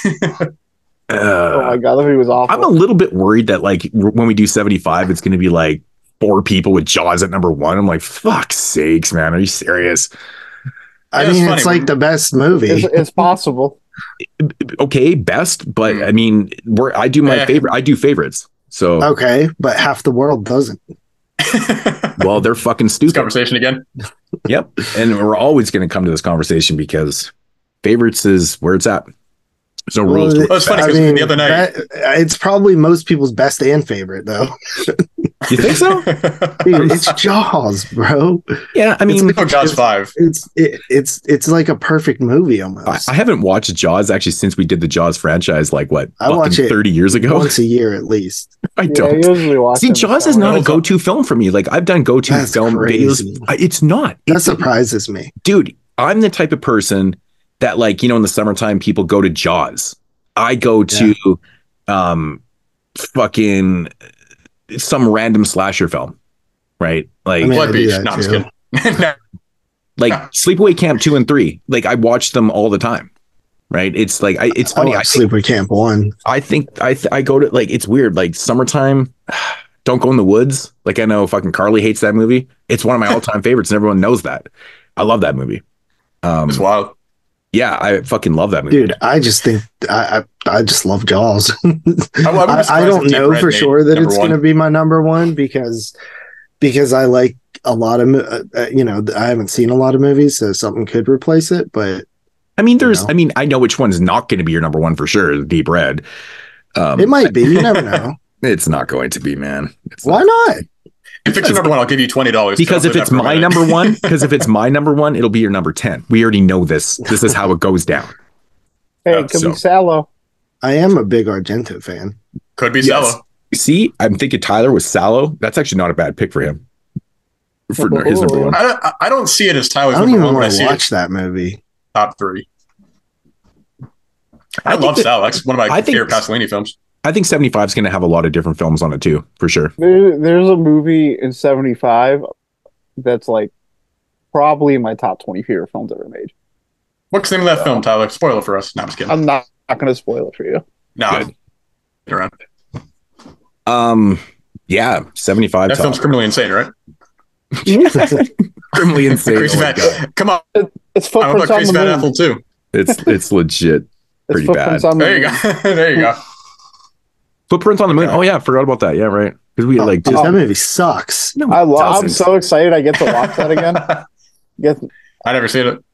Speaker 10: Oh
Speaker 8: uh,
Speaker 10: my god, that movie was awful.
Speaker 8: I'm a little bit worried that, like, r- when we do 75, it's going to be like four people with Jaws at number one. I'm like, fuck sakes, man. Are you serious?
Speaker 6: I
Speaker 9: Yeah,
Speaker 6: mean,
Speaker 9: funny.
Speaker 6: it's like the best movie.
Speaker 10: it's, it's possible.
Speaker 8: Okay, best, but
Speaker 9: Hmm.
Speaker 8: I mean, we're, I do my
Speaker 9: Eh.
Speaker 8: favorite. I do favorites. So,
Speaker 6: okay, but half the world doesn't.
Speaker 8: well, they're fucking
Speaker 9: this
Speaker 8: stupid.
Speaker 9: conversation again.
Speaker 8: Yep. And we're always going to come to this conversation because favorites is where it's at. So rules. to
Speaker 6: Well,
Speaker 9: it's funny
Speaker 6: I
Speaker 9: 'cause
Speaker 6: mean,
Speaker 9: the other night-
Speaker 6: that- it's probably most people's best and favorite though.
Speaker 8: You think so?
Speaker 6: Dude, it's Jaws, bro.
Speaker 8: Yeah, I mean,
Speaker 6: it's,
Speaker 9: Jaws five.
Speaker 6: it's it, it's it's like a perfect movie almost.
Speaker 8: I, I haven't watched Jaws actually since we did the Jaws franchise, like what,
Speaker 6: I
Speaker 8: fucking
Speaker 6: watch it
Speaker 8: thirty years ago.
Speaker 6: once a year at least.
Speaker 8: I don't.
Speaker 10: I usually watch
Speaker 8: See, Jaws is not a go-to film for me. Like I've done go-to
Speaker 6: That's
Speaker 8: film
Speaker 6: crazy.
Speaker 8: videos. It's not.
Speaker 6: That
Speaker 8: It's-
Speaker 6: surprises me.
Speaker 8: dude, I'm the type of person that like, you know, in the summertime people go to Jaws. I go to um fucking some random slasher film. Right? Like
Speaker 6: I mean,
Speaker 9: Blood Beach.
Speaker 6: that
Speaker 9: No, I'm just
Speaker 6: too.
Speaker 9: kidding. No.
Speaker 8: like Sleepaway Camp 2 and 3. Like I watch them all the time. Right? It's like I it's funny. I
Speaker 6: watched
Speaker 8: think,
Speaker 6: Sleepaway Camp One.
Speaker 8: I think I th- I go to like it's weird. Like summertime don't go in the woods. Like I know fucking Carly hates that movie. It's one of my all-time favorites and everyone knows that. I love that movie. Um
Speaker 9: It's wild.
Speaker 8: Yeah, I fucking love that movie.
Speaker 6: Dude, I just think I I, I just love Jaws.
Speaker 9: I
Speaker 6: I, I don't know for
Speaker 9: made
Speaker 6: sure that it's going to be my number one because because I like a lot of uh, uh, you know I haven't seen a lot of movies, so something could replace it. But
Speaker 8: I mean, there's,
Speaker 6: know?
Speaker 8: I mean, I know which one's not going to be your number one for sure. Deep Red. Um,
Speaker 6: it might be. You never know.
Speaker 8: It's not going to be, man. It's
Speaker 6: Why
Speaker 8: not.
Speaker 6: not?
Speaker 9: If it's your number one, I'll give you twenty dollars.
Speaker 8: Because if it's my number one, because if it's my number one, it'll be your number ten. We already know this. This is how it goes down.
Speaker 10: Hey, it could
Speaker 8: so-
Speaker 10: be Salo.
Speaker 6: I am a big Argento fan.
Speaker 9: could be
Speaker 8: Yes.
Speaker 9: Sella.
Speaker 8: See, I'm thinking Tyler was Salo. That's actually not a bad pick for him. For oh. his number one.
Speaker 9: I don't, I don't see it as Tyler's
Speaker 6: I don't
Speaker 9: number
Speaker 6: even
Speaker 9: one. I
Speaker 6: want to
Speaker 9: see it
Speaker 6: watch that movie.
Speaker 9: top three. I,
Speaker 8: I
Speaker 9: love
Speaker 8: that-
Speaker 9: Sal. That's one of my
Speaker 8: I think-
Speaker 9: favorite Pasolini films.
Speaker 8: I think 75 is going to have a lot of different films on it too, for sure.
Speaker 10: There, there's a movie in '75 that's like probably my top 20 favorite films ever made.
Speaker 9: What's the name of that film, Tyler? Spoiler for us. No, I'm just kidding.
Speaker 10: I'm not, not going to spoil it for you.
Speaker 9: no,
Speaker 8: Good.
Speaker 9: I'm around.
Speaker 8: Um, yeah, 75.
Speaker 9: That
Speaker 8: top.
Speaker 9: film's criminally insane, right?
Speaker 8: criminally insane.
Speaker 9: Crazy
Speaker 8: Oh
Speaker 9: Fat.
Speaker 8: God.
Speaker 9: Come on,
Speaker 10: It's
Speaker 9: I'm about
Speaker 10: on
Speaker 9: Crazy
Speaker 10: the
Speaker 9: Fat
Speaker 10: moon.
Speaker 9: Apple too.
Speaker 8: It's it's legit
Speaker 10: It's
Speaker 8: pretty bad.
Speaker 10: footprints on the
Speaker 9: There you go. there you go.
Speaker 8: Footprints on the moon. Oh yeah, forgot about that. Yeah, right. Because we
Speaker 6: Oh,
Speaker 8: like
Speaker 6: dude,
Speaker 8: just
Speaker 6: that movie sucks.
Speaker 8: no,
Speaker 10: I
Speaker 8: it
Speaker 10: lo- I'm so excited I get to watch that again. Get,
Speaker 9: I never seen it.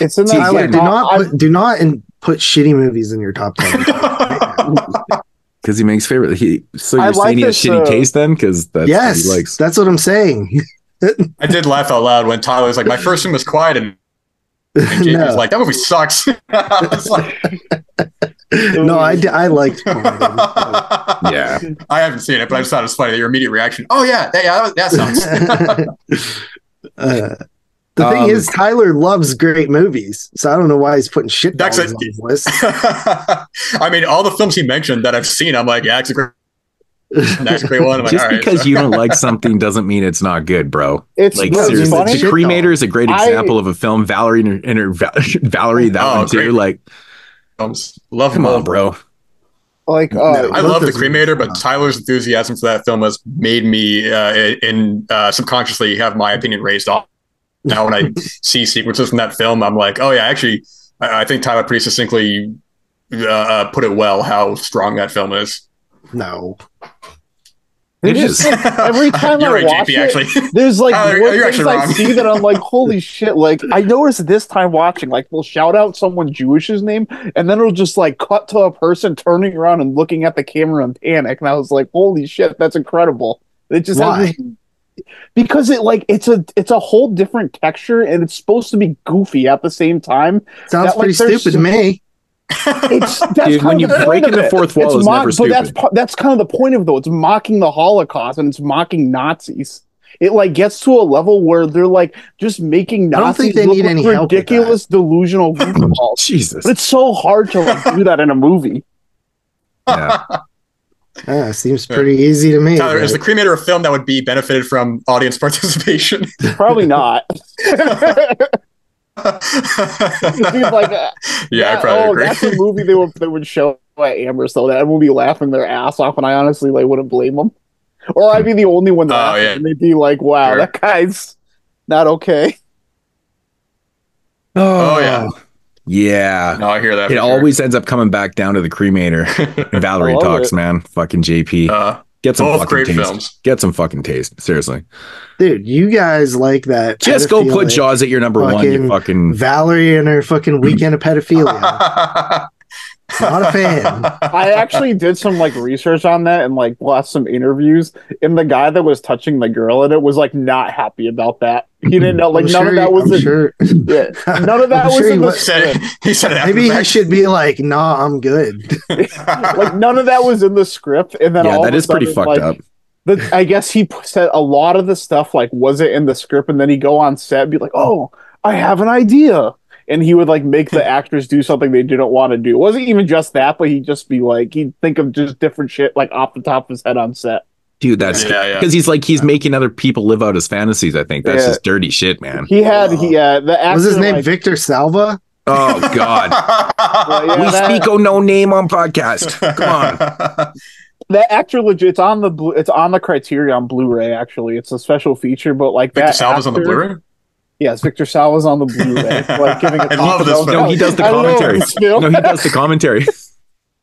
Speaker 10: it's in the
Speaker 6: Tyler, do not put, do not in, put shitty movies in your top ten.
Speaker 8: because he makes favorite. He so you're
Speaker 10: like
Speaker 8: saying he has
Speaker 10: this,
Speaker 8: shitty
Speaker 10: uh,
Speaker 8: taste then? Because that's
Speaker 6: yes,
Speaker 8: what he likes.
Speaker 6: that's what I'm saying.
Speaker 9: I did laugh out loud when Tyler was like, "My first one was quiet," and, and JP was like, "That movie sucks." I was like,
Speaker 6: no, I, d- I liked.
Speaker 8: Yeah,
Speaker 9: I haven't seen it, but I just thought it was funny. Your immediate reaction. Oh yeah, that, yeah, that, that sucks.
Speaker 6: Uh, the thing
Speaker 8: Um,
Speaker 6: is, Tyler loves great movies, so I don't know why he's putting shit
Speaker 9: That's
Speaker 6: dollars
Speaker 9: it.
Speaker 6: on his list.
Speaker 9: I mean, all the films he mentioned that I've seen, I'm like, yeah, it's a great, that's a great one. I'm like,
Speaker 8: just
Speaker 9: all right.
Speaker 8: because you don't like something doesn't mean it's not good, bro.
Speaker 10: It's,
Speaker 8: Like
Speaker 10: no,
Speaker 8: seriously,
Speaker 10: funny.
Speaker 8: the cremator is a great
Speaker 10: I-
Speaker 8: example of a film. Valerie and her, and her Valerie, that
Speaker 9: Oh,
Speaker 8: one too.
Speaker 9: great.
Speaker 8: Like,
Speaker 9: films. Love
Speaker 8: come
Speaker 9: them all,
Speaker 8: on, bro.
Speaker 10: Like, uh,
Speaker 6: No.
Speaker 9: I love the cremator, but Tyler's enthusiasm for that film has made me, uh, in uh, subconsciously, have my opinion raised off. Now, when I see sequences from that film, I'm like, oh yeah, actually, I, I think Tyler pretty succinctly uh, uh, put it well how strong that film is.
Speaker 6: no,
Speaker 8: It
Speaker 10: it's like every time I
Speaker 9: right,
Speaker 10: watch
Speaker 9: JP,
Speaker 10: it,
Speaker 9: actually.
Speaker 10: there's like more
Speaker 9: you're
Speaker 10: things I
Speaker 9: wrong.
Speaker 10: see that I'm like, holy shit! Like I noticed this time watching, like they'll shout out someone Jewish's name, and then it'll just like cut to a person turning around and looking at the camera in panic, and I was like, holy shit, that's incredible. It just
Speaker 6: Why?
Speaker 10: this, because it like it's a it's a whole different texture, and it's supposed to be goofy at the same time.
Speaker 6: sounds
Speaker 10: That, like,
Speaker 6: pretty stupid
Speaker 10: so-
Speaker 6: to me.
Speaker 10: It's that's
Speaker 8: Dude,
Speaker 10: kind
Speaker 8: when
Speaker 10: of
Speaker 8: you
Speaker 10: the
Speaker 8: break
Speaker 10: point
Speaker 8: in the fourth wall
Speaker 10: It's
Speaker 8: is never
Speaker 10: But that's
Speaker 8: stupid.
Speaker 10: pa- that's kind of the point of it, though. It's mocking the Holocaust and it's mocking Nazis. It like gets to a level where they're like just making
Speaker 6: I don't
Speaker 10: Nazis
Speaker 6: think they
Speaker 10: look
Speaker 6: need
Speaker 10: like
Speaker 6: any help with
Speaker 10: ridiculous, delusional goofballs.
Speaker 8: Jesus.
Speaker 10: But it's so hard to like, do that in a movie.
Speaker 8: Yeah.
Speaker 6: Ah, seems pretty easy to me.
Speaker 9: Tyler, is the
Speaker 6: but-
Speaker 9: cremator a film that would be benefited from audience participation?
Speaker 10: Probably not. Dude, like, uh,
Speaker 9: yeah, I probably
Speaker 10: oh,
Speaker 9: agree.
Speaker 10: that's a movie they would they would show at Amherst though. That everyone would be laughing their ass off, and I honestly like wouldn't blame them. Or I'd be the only one
Speaker 9: Oh,
Speaker 10: laughing,
Speaker 9: yeah.
Speaker 10: and they'd be like, "Wow,
Speaker 9: Sure.
Speaker 10: that guy's not okay."
Speaker 9: Oh, yeah.
Speaker 8: Yeah.
Speaker 9: No, I hear that.
Speaker 8: It
Speaker 9: for sure.
Speaker 8: always ends up coming back down to the cremator. Valerie talks,
Speaker 10: it.
Speaker 8: man. Fucking JP.
Speaker 9: Uh,
Speaker 8: Get some
Speaker 9: both
Speaker 8: fucking
Speaker 9: great
Speaker 8: taste.
Speaker 9: films.
Speaker 8: Get some fucking taste. Seriously.
Speaker 6: dude? You guys like that?
Speaker 8: Just go put Jaws at your number one, you
Speaker 6: fucking
Speaker 8: fucking
Speaker 6: Valerie and her fucking weekend of pedophilia. Not a fan.
Speaker 10: I actually did some like research on that and like watched some interviews. And the guy that was touching the girl and it was like not happy about that. He didn't know like
Speaker 6: I'm
Speaker 10: none
Speaker 6: sure
Speaker 10: of that was
Speaker 6: I'm
Speaker 10: in,
Speaker 6: sure-
Speaker 10: yeah, none of that
Speaker 6: I'm
Speaker 10: was
Speaker 6: sure
Speaker 10: in
Speaker 6: he
Speaker 10: the
Speaker 6: was-
Speaker 10: script.
Speaker 9: he said
Speaker 6: Maybe
Speaker 9: the
Speaker 6: he should be like, "Nah, I'm good."
Speaker 10: like none of that was in the script. And then
Speaker 8: Yeah,
Speaker 10: all
Speaker 8: that
Speaker 10: of a
Speaker 8: is pretty fucked
Speaker 10: like,
Speaker 8: up.
Speaker 10: The, I guess he said a lot of the stuff like was it in the script, and then he go on set and be like, "Oh, I have an idea," and he would like make the actors do something they didn't want to do. It wasn't even just that, but he'd just be like, he'd think of just different shit like off the top of his head on set.
Speaker 8: Dude, that's
Speaker 9: Yeah, yeah.
Speaker 8: because he's like he's making other people live out his fantasies. I think that's
Speaker 10: Yeah.
Speaker 8: just dirty shit, man.
Speaker 10: He had he uh, the actor
Speaker 6: Was his name
Speaker 10: like,
Speaker 6: Victor Salva?
Speaker 8: Oh God,
Speaker 10: well, yeah,
Speaker 8: we
Speaker 10: that-
Speaker 8: speak oh no name on podcast. Come on,
Speaker 10: that actor legit it's on the blue it's on the Criterion on blu-ray actually it's a special feature but like
Speaker 9: Victor
Speaker 10: that
Speaker 9: Salva's on the
Speaker 10: actor-
Speaker 9: Blu-ray.
Speaker 10: yes victor salva's on the blu-ray like giving a
Speaker 9: I love this film.
Speaker 8: no, he does the commentary. No, he does the commentary.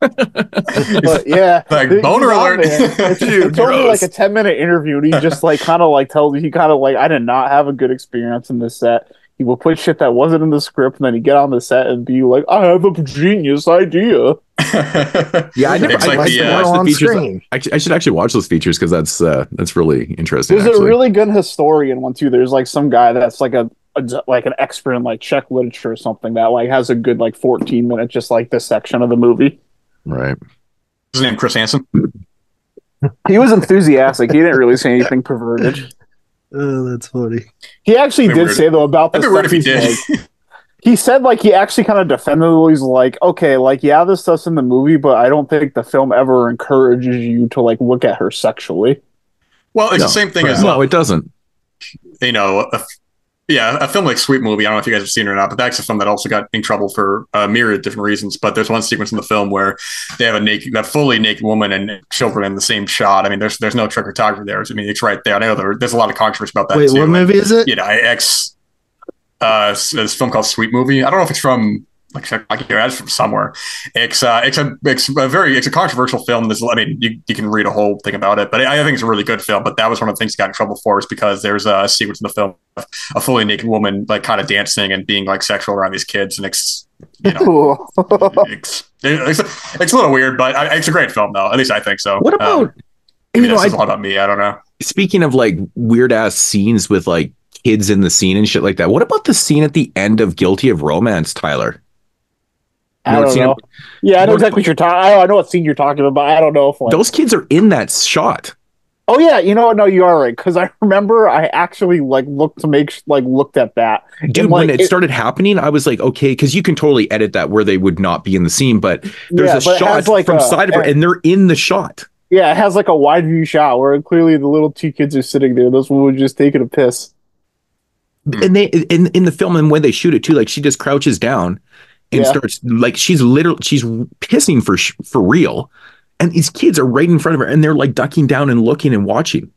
Speaker 10: but yeah
Speaker 9: Like,
Speaker 10: he's
Speaker 9: boner
Speaker 10: on
Speaker 9: alert.
Speaker 10: there. it's, it's only like a 10 minute interview and he just like kind of like tells you he kind of like i did not have a good experience in this set he will put shit that wasn't in the script and then he get on the set and be like i have a genius idea
Speaker 8: Yeah, I never.
Speaker 9: It's
Speaker 8: I,
Speaker 9: like
Speaker 8: I
Speaker 9: the,
Speaker 8: should
Speaker 9: uh,
Speaker 6: on
Speaker 8: the features. I, I should actually watch those features because that's uh, that's really interesting.
Speaker 10: There's
Speaker 8: actually.
Speaker 10: a really good historian one too. There's like some guy that's like a, a like an expert in like Czech literature or something that like has a good like 14 minute just like this section of the movie.
Speaker 8: Right.
Speaker 9: His name Chris Hansen.
Speaker 10: He was enthusiastic. He didn't really say anything perverted.
Speaker 6: Oh, that's funny.
Speaker 10: He actually did
Speaker 9: weird.
Speaker 10: say though about this
Speaker 9: That'd be weird if he
Speaker 10: stuff,
Speaker 9: did.
Speaker 10: he's like- he said like he actually kind of defended it. He's like, okay, like yeah, this stuff's in the movie, but I don't think the film ever encourages you to like look at her sexually.
Speaker 9: well, it's
Speaker 8: No.
Speaker 9: the same thing as
Speaker 8: No, it doesn't.
Speaker 9: you know, a, yeah, a film like Sweet Movie. I don't know if you guys have seen it or not, but that's a film that also got in trouble for a myriad of different reasons. But there's one sequence in the film where they have a naked, a fully naked woman and children in the same shot. I mean, there's there's no trick or photography there. I mean, it's right there. I know there, there's a lot of controversy about that.
Speaker 6: Wait,
Speaker 9: too.
Speaker 6: what movie is it?
Speaker 9: You know, X. Uh, this film called Sweet Movie. I don't know if it's from like Czechoslovakia. It's from somewhere. It's uh, it's a it's a very it's a controversial film. There's I mean you, you can read a whole thing about it, but I, I think it's a really good film. But that was one of the things he got in trouble for is because there's a sequence in the film of a fully naked woman like kind of dancing and being like sexual around these kids, and it's you know it's it's, it's a little weird, but I, it's a great film though. At least I think so.
Speaker 8: What about
Speaker 9: Um, maybe
Speaker 8: you know?
Speaker 9: that says
Speaker 8: I,
Speaker 9: a lot about me. I don't know.
Speaker 8: speaking of like weird ass scenes with like kids in the scene and shit like that. What about the scene at the end of Guilty of Romance, Tyler? You
Speaker 10: I don't know. Yeah, I know exactly what you're talking. I, I know what scene you're talking about. I don't know if like.
Speaker 8: Those kids are in that shot.
Speaker 10: Oh yeah, you know what? No, you are right. Because I remember I actually like looked to make like looked at that.
Speaker 8: Dude,
Speaker 10: And,
Speaker 8: when
Speaker 10: like,
Speaker 8: it, started happening, I was like, okay, because you can totally edit that where they would not be in the scene, but there's
Speaker 10: Yeah,
Speaker 8: a
Speaker 10: but
Speaker 8: shot
Speaker 10: has, like,
Speaker 8: from
Speaker 10: a-
Speaker 8: side of her, and they're in the shot.
Speaker 10: Yeah, it has like a wide view shot where clearly the little two kids are sitting there. Those women just taking a piss.
Speaker 8: and they in in the film and when they shoot it too like she just crouches down and
Speaker 10: Yeah.
Speaker 8: starts like she's literally she's pissing for sh- for real and these kids are right in front of her and they're like ducking down and looking and watching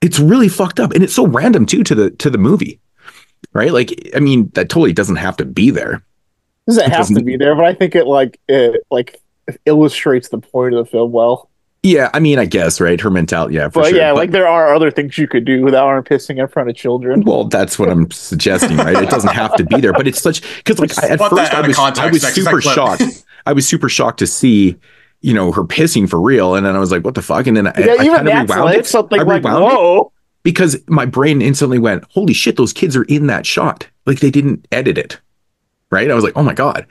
Speaker 8: it's really fucked up and it's so random too to the to the movie right like i mean that totally doesn't have to be there
Speaker 10: Doesn't
Speaker 8: It
Speaker 10: have to
Speaker 8: doesn't-
Speaker 10: be there, but I think it like it like illustrates the point of the film well.
Speaker 8: Yeah i mean i guess right her mentality yeah for
Speaker 10: but
Speaker 8: sure
Speaker 10: yeah,
Speaker 8: But-
Speaker 10: like there are other things you could do without aren't pissing in front of children.
Speaker 8: Well, that's what I'm suggesting, right? It doesn't have to be there, but it's such because like I, at first I was
Speaker 9: context,
Speaker 8: I was super
Speaker 9: that
Speaker 8: shocked. I was super shocked to see, you know, her pissing for real, and then I was like, "What the fuck?" And then I,
Speaker 10: yeah,
Speaker 8: I
Speaker 10: even
Speaker 8: kind of rewound
Speaker 10: like
Speaker 8: it.
Speaker 10: something
Speaker 8: I
Speaker 10: like
Speaker 8: rewound it because my brain instantly went, "Holy shit! Those kids are in that shot. Like they didn't edit it, right?" I was like, "Oh my god."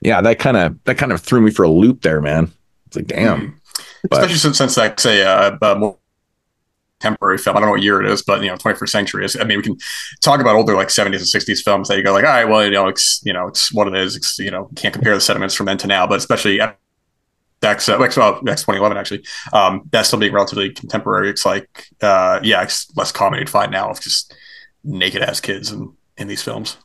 Speaker 8: Yeah, that kind of that kind of threw me for a loop there, man. It's like, damn. But-
Speaker 9: especially since, since that's a, uh, a more temporary film. I don't know what year it is, but you know, 21st century is. I mean, we can talk about older like 70s and 60s films that you go like, all right, well, you know, it's you know, it's what it is. It's, you know, can't compare the sentiments from then to now, but especially X, uh, X, well, X 2011 actually, um, that's still being relatively contemporary. It's like, uh, yeah, it's less common you'd find now of just naked ass kids in in these films.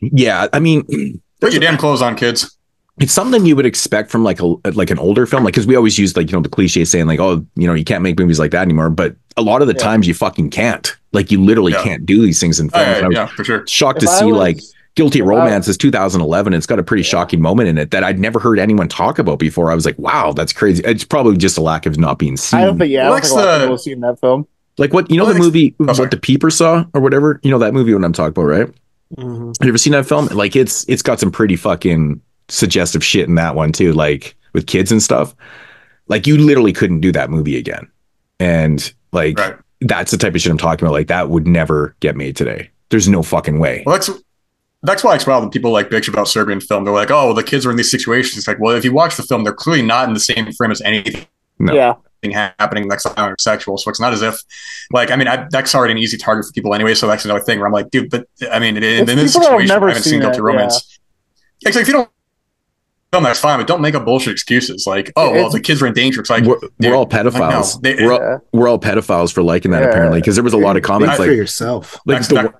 Speaker 8: Yeah, I mean,
Speaker 9: Put your damn clothes on, kids.
Speaker 8: It's something you would expect from like a like an older film like because we always use like you know the cliche saying like oh you know you can't make movies like that anymore but a lot of the
Speaker 10: Yeah.
Speaker 8: times you fucking can't like you literally
Speaker 9: Yeah.
Speaker 8: can't do these things in
Speaker 9: Oh,
Speaker 8: films
Speaker 9: yeah,
Speaker 8: And I was
Speaker 9: yeah, for sure.
Speaker 8: shocked
Speaker 10: If
Speaker 8: to
Speaker 10: I
Speaker 8: see
Speaker 10: was-
Speaker 8: like guilty of
Speaker 10: if I-
Speaker 8: romance is 2011 it's got a pretty shocking moment in it that i'd never heard anyone talk about before i was like wow that's crazy it's probably just a lack of not being seen
Speaker 10: I don't think yeah, I don't
Speaker 9: What's
Speaker 10: think a lot of
Speaker 9: the-
Speaker 10: seen that film.
Speaker 8: like what you know
Speaker 9: Well,
Speaker 8: the movie
Speaker 9: Oh,
Speaker 8: what the peeper saw or whatever you know that movie when i'm talking about right
Speaker 6: Mhm.
Speaker 8: you ever seen that film like it's it's got some pretty fucking suggestive shit in that one too, like with kids and stuff. Like you literally couldn't do that movie again. And like
Speaker 9: Right.
Speaker 8: that's the type of shit I'm talking about. Like that would never get made today. There's no fucking way.
Speaker 9: Well, that's that's why it's wild when people like bitch about Serbian film. They're like, oh, well, the kids are in these situations. It's like, well, if you watch the film, they're clearly not in the same frame as anything
Speaker 8: No.
Speaker 10: Yeah.
Speaker 9: happening that's violent or sexual. So it's not as if, like, I mean, I, that's already an easy target for people anyway. So that's another thing where I'm like, dude, but I mean, in, in
Speaker 10: It's
Speaker 9: this
Speaker 10: people that have
Speaker 9: situation,
Speaker 10: never
Speaker 9: I haven't seen
Speaker 10: seen
Speaker 9: Guilty
Speaker 10: it,
Speaker 9: Romance. It's like if you don't film, that's fine, but don't make up bullshit excuses. Like, oh, well,
Speaker 10: It's-
Speaker 9: the kids are in danger. It's like,
Speaker 8: We're, we're all
Speaker 9: like, no,
Speaker 8: pedophiles.
Speaker 9: they-
Speaker 8: we're, all, we're all pedophiles for liking that
Speaker 10: Yeah.
Speaker 8: apparently because there was a lot of comments like
Speaker 6: for yourself.
Speaker 8: like
Speaker 9: That's
Speaker 8: the
Speaker 9: not-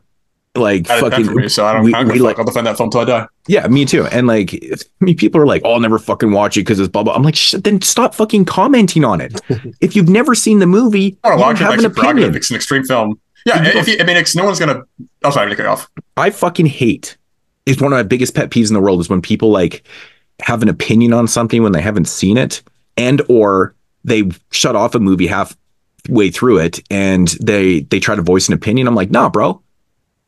Speaker 8: like
Speaker 9: that- that
Speaker 8: fucking
Speaker 9: me, so I don't,
Speaker 8: we,
Speaker 9: I don't
Speaker 8: we
Speaker 9: give
Speaker 8: like
Speaker 9: fuck. I'll defend that film till I die.
Speaker 8: yeah me too and like I mean people are like oh I'll never fucking watch it because it's blah blah I'm like Sh- then stop fucking commenting on it if you've never seen the movie
Speaker 9: I
Speaker 8: you
Speaker 9: want
Speaker 8: don't
Speaker 9: to watch it.
Speaker 8: have an
Speaker 9: That's your prerogative.
Speaker 8: opinion
Speaker 9: It's an extreme film. Yeah, if you, I mean, it's, no one's gonna. Oh, sorry, to cut you off.
Speaker 8: I fucking hate is one of my biggest pet peeves in the world is when people like have an opinion on something when they haven't seen it and or they shut off a movie halfway through it and they they try to voice an opinion. I'm like, nah, bro.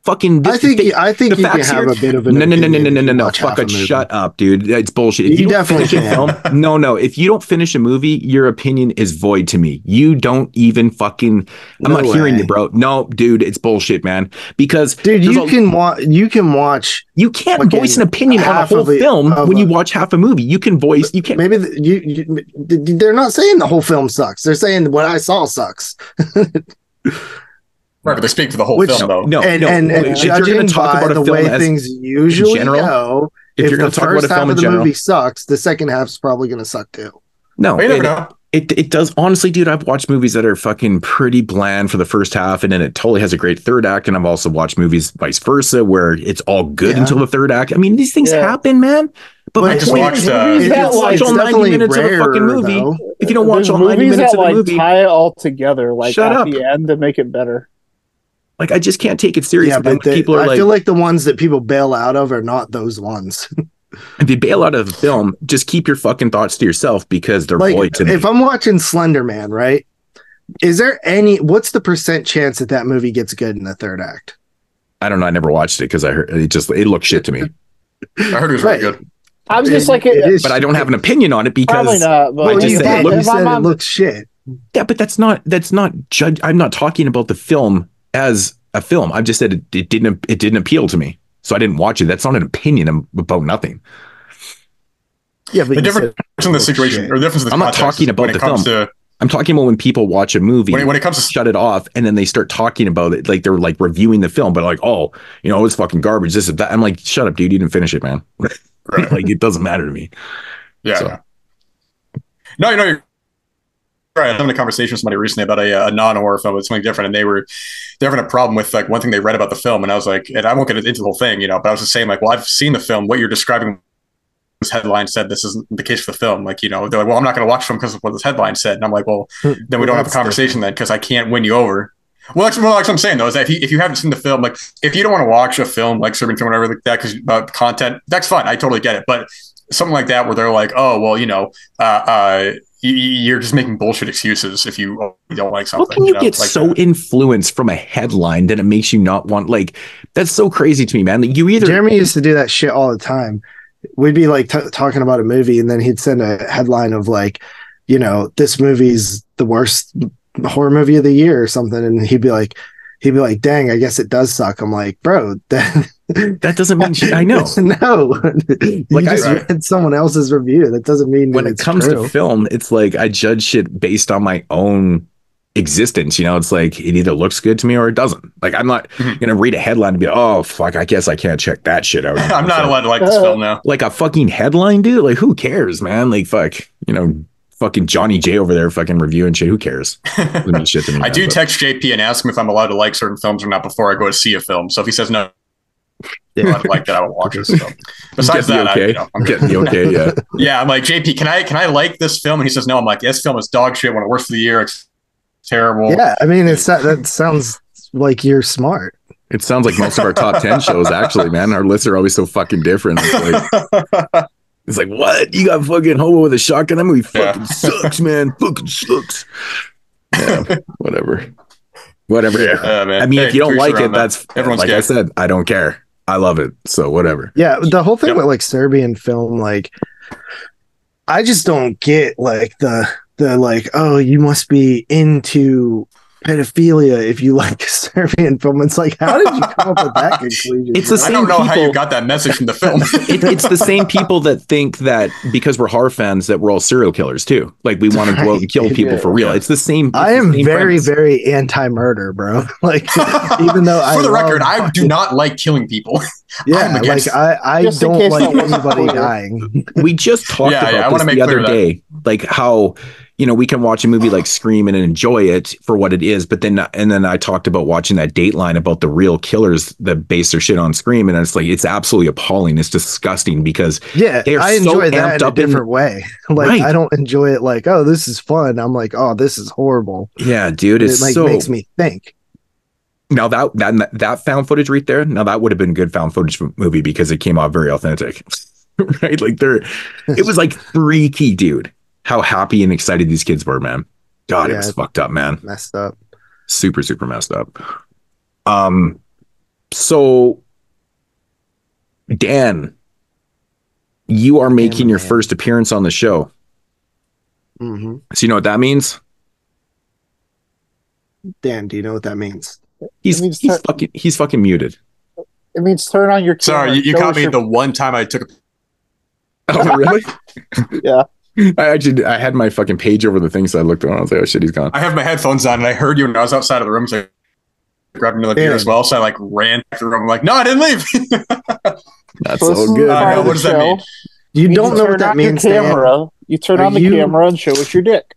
Speaker 8: Fucking
Speaker 6: I think I think you can have a bit of an
Speaker 8: no, no, no, no, no, no, no, no.
Speaker 6: watch half
Speaker 8: Fucking shut up, dude. It's bullshit. If
Speaker 6: You definitely can.
Speaker 8: film, no, no. If you don't finish a movie, your opinion is void to me. You don't even fucking. I'm
Speaker 6: No
Speaker 8: not hearing you, bro. No, dude, it's bullshit, man. Because
Speaker 6: Dude, you can watch. You can watch.
Speaker 8: you can't voice an opinion on a whole film when you watch half a movie. You can voice. You can't.
Speaker 6: Maybe the, you, you. They're not saying the whole film sucks. They're saying what I saw sucks.
Speaker 9: Right, but they speak for the whole
Speaker 6: Which-
Speaker 9: film, though.
Speaker 8: No,
Speaker 6: and
Speaker 8: no.
Speaker 6: and, and
Speaker 8: if you're
Speaker 6: judging
Speaker 8: going to talk
Speaker 6: by
Speaker 8: about
Speaker 6: the
Speaker 8: film
Speaker 6: way things usually
Speaker 8: general,
Speaker 6: go,
Speaker 8: if
Speaker 6: if,
Speaker 8: you're
Speaker 6: the
Speaker 8: going to talk
Speaker 6: first
Speaker 8: about a
Speaker 6: half
Speaker 8: film
Speaker 6: of
Speaker 8: in
Speaker 6: the
Speaker 8: general,
Speaker 6: movie sucks, the second half's probably going to suck too.
Speaker 8: no,
Speaker 9: But you never
Speaker 8: it,
Speaker 9: know.
Speaker 8: it it does. Honestly, dude, I've watched movies that are fucking pretty bland for the first half, and then it totally has a great third act. And I've also watched movies vice versa where it's all good
Speaker 6: Yeah.
Speaker 8: until the third act. I mean, these things
Speaker 10: Yeah.
Speaker 8: happen, man. But
Speaker 6: But
Speaker 8: my
Speaker 6: it's
Speaker 8: point
Speaker 9: watched,
Speaker 8: is,
Speaker 9: uh,
Speaker 8: if you
Speaker 10: It's-
Speaker 8: don't watch all 90
Speaker 6: definitely
Speaker 8: minutes of the fucking movie,
Speaker 6: though.
Speaker 8: if you don't watch
Speaker 10: There's
Speaker 8: all 90 minutes
Speaker 10: that
Speaker 8: of the
Speaker 10: like
Speaker 8: movie,
Speaker 10: tie it all together, like
Speaker 8: Shut
Speaker 10: at
Speaker 8: up.
Speaker 10: the end to make it better.
Speaker 8: Like I just can't take it serious.
Speaker 6: Yeah,
Speaker 8: but then
Speaker 6: but they,
Speaker 8: people are
Speaker 6: I
Speaker 8: like,
Speaker 6: feel like the ones that people bail out of are not those ones.
Speaker 8: if you bail out of the film, just keep your fucking thoughts to yourself because they're
Speaker 6: like
Speaker 8: void to me.
Speaker 6: if I'm watching Slender Man, right? Is there any? What's the percent chance that that movie gets good in the third act?
Speaker 8: I don't know. I never watched it because I heard it just it looked shit to me.
Speaker 9: I heard it was
Speaker 6: Right.
Speaker 9: really good.
Speaker 10: I'm just
Speaker 6: It-
Speaker 10: like,
Speaker 6: it is
Speaker 8: But I don't have an opinion on it
Speaker 10: probably
Speaker 8: because
Speaker 10: not. But
Speaker 8: I
Speaker 6: Well,
Speaker 8: just
Speaker 6: you,
Speaker 8: said it
Speaker 6: said,
Speaker 8: looked-
Speaker 6: you said it looks shit.
Speaker 8: yeah, but that's not that's not judge. I'm not talking about the film as a film. I've just said it, it didn't it didn't appeal to me, so I didn't watch it. That's not an opinion about nothing.
Speaker 6: Yeah, but
Speaker 9: The difference
Speaker 6: said
Speaker 9: in the
Speaker 6: looks
Speaker 9: situation,
Speaker 6: shit.
Speaker 9: or the difference in the
Speaker 8: I'm not talking about the
Speaker 9: it comes to
Speaker 8: I'm talking about when people watch a movie
Speaker 9: when it, when it comes to
Speaker 8: shut it off and then they start talking about it like they're like reviewing the film, but like, oh, you know, it's fucking garbage. This is that. I'm like, shut up, dude. You didn't finish it, man.
Speaker 9: Right.
Speaker 8: like it doesn't matter to me.
Speaker 9: Yeah.
Speaker 8: So-
Speaker 9: yeah. No, you know, you're right. I was having a conversation with somebody recently about a, a non-horror film, but something different, and they were they're having a problem with like one thing they read about the film, and I was like, and I won't get into the whole thing, you know, but I was just saying like, well, I've seen the film. What you're describing, this headline said this isn't the case for the film. Like, you know, they're like, well, I'm not going to watch film because of what this headline said, and I'm like, well, hmm. then we don't have a conversation then because I can't win you over. Well, that's, well, that's what I'm saying though. Is that if you, if you haven't seen the film, like if you don't want to watch a film like Serbian film, or whatever like that, because about uh, content, that's fine. I totally get it. But something like that, where they're like, oh, well, you know, uh, uh, y- y- you're just making bullshit excuses if you don't like something.
Speaker 8: How
Speaker 9: something.
Speaker 8: can you
Speaker 9: know,
Speaker 8: get
Speaker 9: like
Speaker 8: so
Speaker 9: that.
Speaker 8: influenced from a headline that it makes you not want like that's so crazy to me, man. Like, you either
Speaker 6: Jeremy used to do that shit all the time. We'd be like t- talking about a movie, and then he'd send a headline of like, you know, this movie's the worst horror movie of the year or something, and he'd be like, he'd be like, "Dang, I guess it does suck." I'm like, bro, that
Speaker 8: that doesn't mean shit. I know.
Speaker 6: no, you
Speaker 8: Like, I-
Speaker 6: just read someone else's review. That doesn't mean
Speaker 8: when it comes
Speaker 6: true.
Speaker 8: to film, it's like I judge shit based on my own existence. You know, it's like it either looks good to me or it doesn't. Like I'm not
Speaker 9: Mhm.
Speaker 8: gonna read a headline and be, oh fuck, I guess I can't check that shit out.
Speaker 9: I'm not
Speaker 8: So,
Speaker 9: allowed to like this film now.
Speaker 8: like a fucking headline, dude. Like who cares, man? Like fuck, you know, fucking Johnny J over there fucking reviewing shit. Who cares? Mean shit to me.
Speaker 9: I
Speaker 8: man,
Speaker 9: do
Speaker 8: but-
Speaker 9: text JP and ask him if I'm allowed to like certain films or not before I go to see a film. So if he says no,
Speaker 6: Yeah.
Speaker 9: I like that, I won't watch it. So. Besides
Speaker 8: the
Speaker 9: that, I, you know, I'm
Speaker 8: Get
Speaker 9: good.
Speaker 8: the okay. Yeah.
Speaker 9: Yeah, I'm like JP. Can I can I like this film? And he says no. I'm like, this film is dog shit. One of the worst of the year. It's terrible.
Speaker 6: Yeah, I mean, it's that, that sounds like you're smart.
Speaker 8: It sounds like most of our top ten shows. Actually, man, our lists are always so fucking different. It's like, it's like what you got fucking hobo with a shotgun. That movie fucking
Speaker 9: Yeah.
Speaker 8: sucks, man. Fucking sucks. Yeah, whatever. Whatever.
Speaker 9: Yeah, man.
Speaker 8: I mean,
Speaker 9: Hey,
Speaker 8: if you don't like it,
Speaker 9: own, man.
Speaker 8: that's
Speaker 9: Everyone's
Speaker 8: like
Speaker 9: gay.
Speaker 8: I said. I don't care. I love it. So whatever.
Speaker 6: Yeah, the whole thing with like Serbian film, like I just don't get like the the like, oh, you must be into pedophilia if you like Serbian film. It's like, how did you come up with that conclusion?
Speaker 8: It's the same
Speaker 9: I
Speaker 8: same
Speaker 9: don't know how you got that message from the film.
Speaker 8: it, it's the same people that think that because we're horror fans that we're all serial killers too. Like we want to go out and kill people for real. It's the same. it's
Speaker 6: I am
Speaker 8: same
Speaker 6: very,
Speaker 8: premise.
Speaker 6: very anti-murder, bro. Like, even though I
Speaker 9: For the record, I do not like killing people.
Speaker 6: yeah,
Speaker 9: I'm
Speaker 6: like I, I don't like anybody dying.
Speaker 8: we just talked
Speaker 9: Yeah, yeah,
Speaker 8: about
Speaker 9: wanna
Speaker 8: this
Speaker 9: make
Speaker 8: the other
Speaker 9: that-
Speaker 8: day, like how you know we can watch a movie like Scream and enjoy it for what it is, but then and then I talked about watching that Dateline about the real killers that base their shit on Scream, and it's like it's absolutely appalling. It's disgusting because
Speaker 6: Yeah,
Speaker 8: They are
Speaker 6: I
Speaker 8: so
Speaker 6: enjoy that
Speaker 8: amped
Speaker 6: in a
Speaker 8: up in-
Speaker 6: different way. Like,
Speaker 8: Right.
Speaker 6: I don't enjoy it like, oh, this is fun. I'm like, oh, this is horrible.
Speaker 8: yeah, dude,
Speaker 6: It like
Speaker 8: so
Speaker 6: makes me think.
Speaker 8: now that that that found footage right there. Now that would have been good found footage movie because it came out very authentic, right? Like there, it was like freaky, dude. How happy and excited these kids were, man. God, it was fucked up, man.
Speaker 6: Messed up.
Speaker 8: super super messed up um so dan you are making your
Speaker 6: man.
Speaker 8: first appearance on the show
Speaker 6: hmm
Speaker 8: so you know what that means
Speaker 6: Dan, do you know what that means?
Speaker 8: he's
Speaker 10: means
Speaker 8: he's
Speaker 10: tur-
Speaker 8: fucking he's fucking muted
Speaker 10: It means turn on your camera.
Speaker 9: Sorry, you, you caught me
Speaker 10: your-
Speaker 9: the one time I took a
Speaker 8: oh really
Speaker 10: Yeah.
Speaker 8: i actually i had my fucking page over the thing so i looked around i was like oh shit he's gone
Speaker 9: I have my headphones on and I heard you when I was outside of the room. So I grabbed another beer as well. So I like ran back to the room. I'm like, no, I didn't leave.
Speaker 8: that's
Speaker 10: So this is
Speaker 8: all good
Speaker 10: part
Speaker 9: what
Speaker 10: the
Speaker 9: does that mean?
Speaker 6: You
Speaker 10: means
Speaker 6: don't know what that
Speaker 10: on your
Speaker 6: means, Dan.
Speaker 10: camera. You turn
Speaker 6: Are
Speaker 10: on the
Speaker 6: you-
Speaker 10: camera and show us your dick.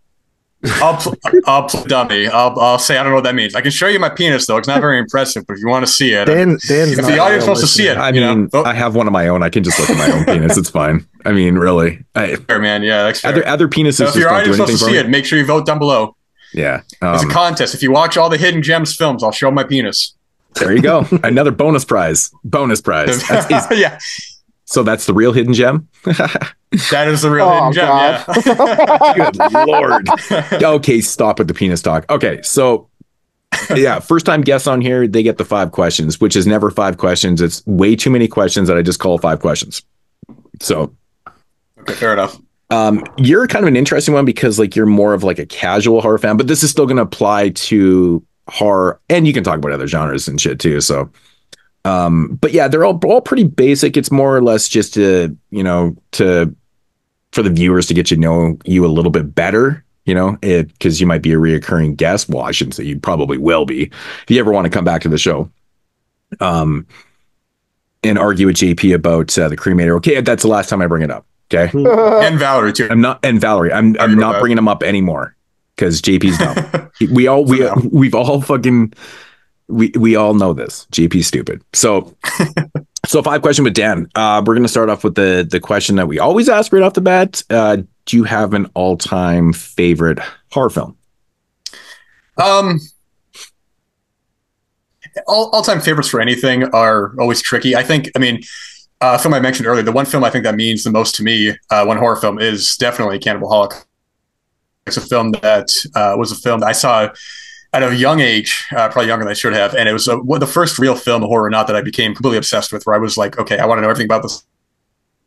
Speaker 9: I'll, pl- I'll play dummy. I'll, I'll say I don't know what that means. I can show you my penis though. It's not very impressive, but if you want to see it,
Speaker 6: Dan, Dan's
Speaker 9: if the audience wants to see it,
Speaker 8: i
Speaker 9: you know,
Speaker 8: mean i have one of my own i can just look at my own penis it's fine i mean really I,
Speaker 9: fair, man. Yeah, that's fair.
Speaker 8: other other penises
Speaker 9: so if your audience wants to see
Speaker 8: me
Speaker 9: it, make sure you vote down below.
Speaker 8: yeah
Speaker 9: It's
Speaker 8: um,
Speaker 9: a contest. If you watch all the Hidden Gems films, I'll show my penis.
Speaker 8: there you go another bonus prize bonus prize
Speaker 9: yeah,
Speaker 8: So that's the real hidden gem.
Speaker 9: that is the real
Speaker 10: Oh,
Speaker 9: Hidden Gem.
Speaker 10: God.
Speaker 9: Yeah.
Speaker 8: Good lord. Okay, stop with the penis talk. Okay, so yeah, first time guests on here, they get the five questions, which is never five questions. It's way too many questions that I just call five questions. So
Speaker 9: okay, fair enough.
Speaker 8: um, you're kind of an interesting one because like you're more of like a casual horror fan, but this is still going to apply to horror, and you can talk about other genres and shit too. So, um, but yeah, they're all all pretty basic. It's more or less just to you know to for the viewers to get to know you a little bit better. You know, it because you might be a reoccurring guest. Well, I shouldn't say you probably will be if you ever want to come back to the show. Um, and argue with JP about uh, the cremator. Okay, that's the last time I bring it up. Okay.
Speaker 9: And Valerie too.
Speaker 8: I'm not, and Valerie, I'm I'm not bringing them up anymore because JP's dumb. we all we we've all fucking we we all know this. JP stupid. So so five question with Dan. Uh, we're gonna start off with the the question that we always ask right off the bat. Uh, do you have an all time favorite horror film?
Speaker 9: Um, all all time favorites for anything are always tricky. I think. I mean, uh, a film I mentioned earlier. The one film I think that means the most to me, uh, one horror film, is definitely Cannibal Holocaust. It's a film that uh, was a film that I saw at a young age, uh, probably younger than I should have, and it was a, the first real film horror, not that I became completely obsessed with, where I was like, okay, I want to know everything about this.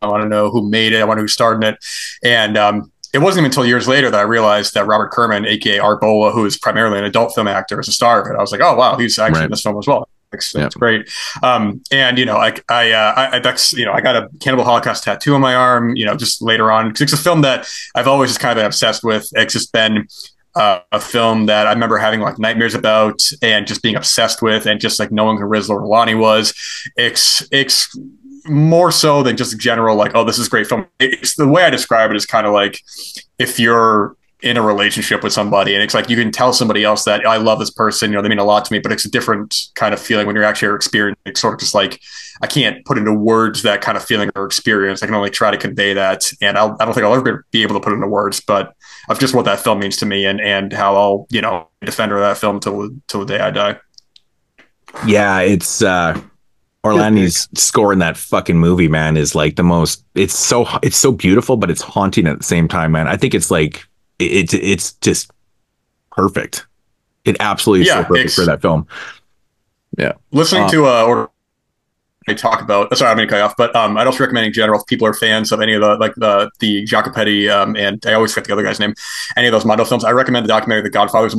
Speaker 9: I want to know who made it. I want to know who starred in it, and um, it wasn't even until years later that I realized that Robert Kerman, aka R. Bolla, who is primarily an adult film actor, is a star of it. I was like, oh wow, he's actually
Speaker 8: Right.
Speaker 9: in this film as well. That's great. Um, and you know, I, I, uh, I, that's you know, I got a Cannibal Holocaust tattoo on my arm. You know, just later on, 'cause it's a film that I've always just kind of been obsessed with. It's just been uh, a film that I remember having like nightmares about and just being obsessed with, and just like knowing who Riz Ortolani was. It's it's more so than just general like, oh, this is a great film. It's the way I describe it is kind of like if you're in a relationship with somebody and it's like you can tell somebody else that I love this person, you know, they mean a lot to me, but it's a different kind of feeling when you're actually experiencing it's sort of just like I can't put into words that kind of feeling or experience. I can only try to convey that. And I'll, I don't think I'll ever be able to put into words, but of just what that film means to me and, and how I'll, you know, defender of that film till, till the day I die.
Speaker 8: Yeah, it's uh Ortolani's score in that fucking movie, man, is like the most. It's so it's so beautiful, but it's haunting at the same time, man. I think it's like it, it it's just perfect. It absolutely is
Speaker 9: Yeah,
Speaker 8: so perfect for that film. Yeah,
Speaker 9: Listening
Speaker 8: Uh,
Speaker 9: to uh, or Talk about. Sorry, I'm going to cut you off, but um, I'd also recommend in general if people are fans of any of the like the the Jacopetti um, and I always forget the other guy's name, any of those Mondo films. I recommend the documentary The Godfathers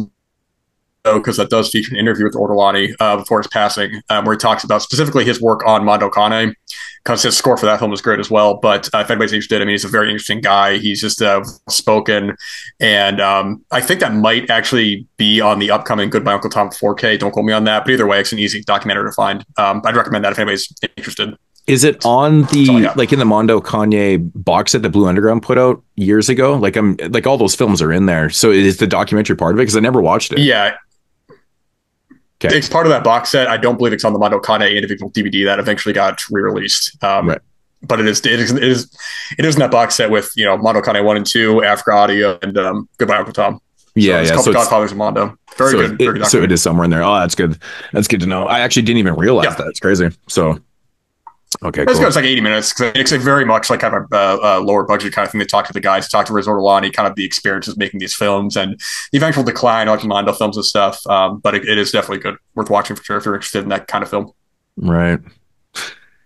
Speaker 9: because that does feature an interview with Ortolani uh, before his passing, um, where he talks about specifically his work on Mondo Cane, because his score for that film was great as well. But uh, if anybody's interested, I mean, he's a very interesting guy. He's just uh, spoken, and um, I think that might actually be on the upcoming Goodbye Uncle Tom 4K. Don't quote me on that, but either way, it's an easy documentary to find. Um, I'd recommend that if anybody's interested.
Speaker 8: Is it on the like in the Mondo Cane box that Blue Underground put out years ago? Like I'm like all those films are in there. So is the documentary part of it? Because I never watched it.
Speaker 9: Yeah.
Speaker 8: Okay.
Speaker 9: It's part of that box set. I don't believe it's on the Mondo Cane individual DVD that eventually got re-released. Um,
Speaker 8: Right.
Speaker 9: But it is it is it is it is in that box set with you know Mondo Cane one and two, Africa Addio, and um, Goodbye Uncle Tom.
Speaker 8: Yeah,
Speaker 9: it's
Speaker 8: yeah.
Speaker 9: called
Speaker 8: So
Speaker 9: Godfathers of Mondo. Very
Speaker 8: so
Speaker 9: good.
Speaker 8: It,
Speaker 9: very
Speaker 8: so it is somewhere in there. Oh, that's good. That's good to know. I actually didn't even realize that. It's crazy. So okay,
Speaker 9: It's,
Speaker 8: cool.
Speaker 9: it's like 80 minutes. 'cause It's like very much like kind of a uh, uh, lower budget kind of thing. They talk to the guys, they talk to Riz Ortolani, kind of the experiences making these films and the eventual decline of Mondo films and stuff. Um, but it, it is definitely good, worth watching for sure if you're interested in that kind of film.
Speaker 8: Right.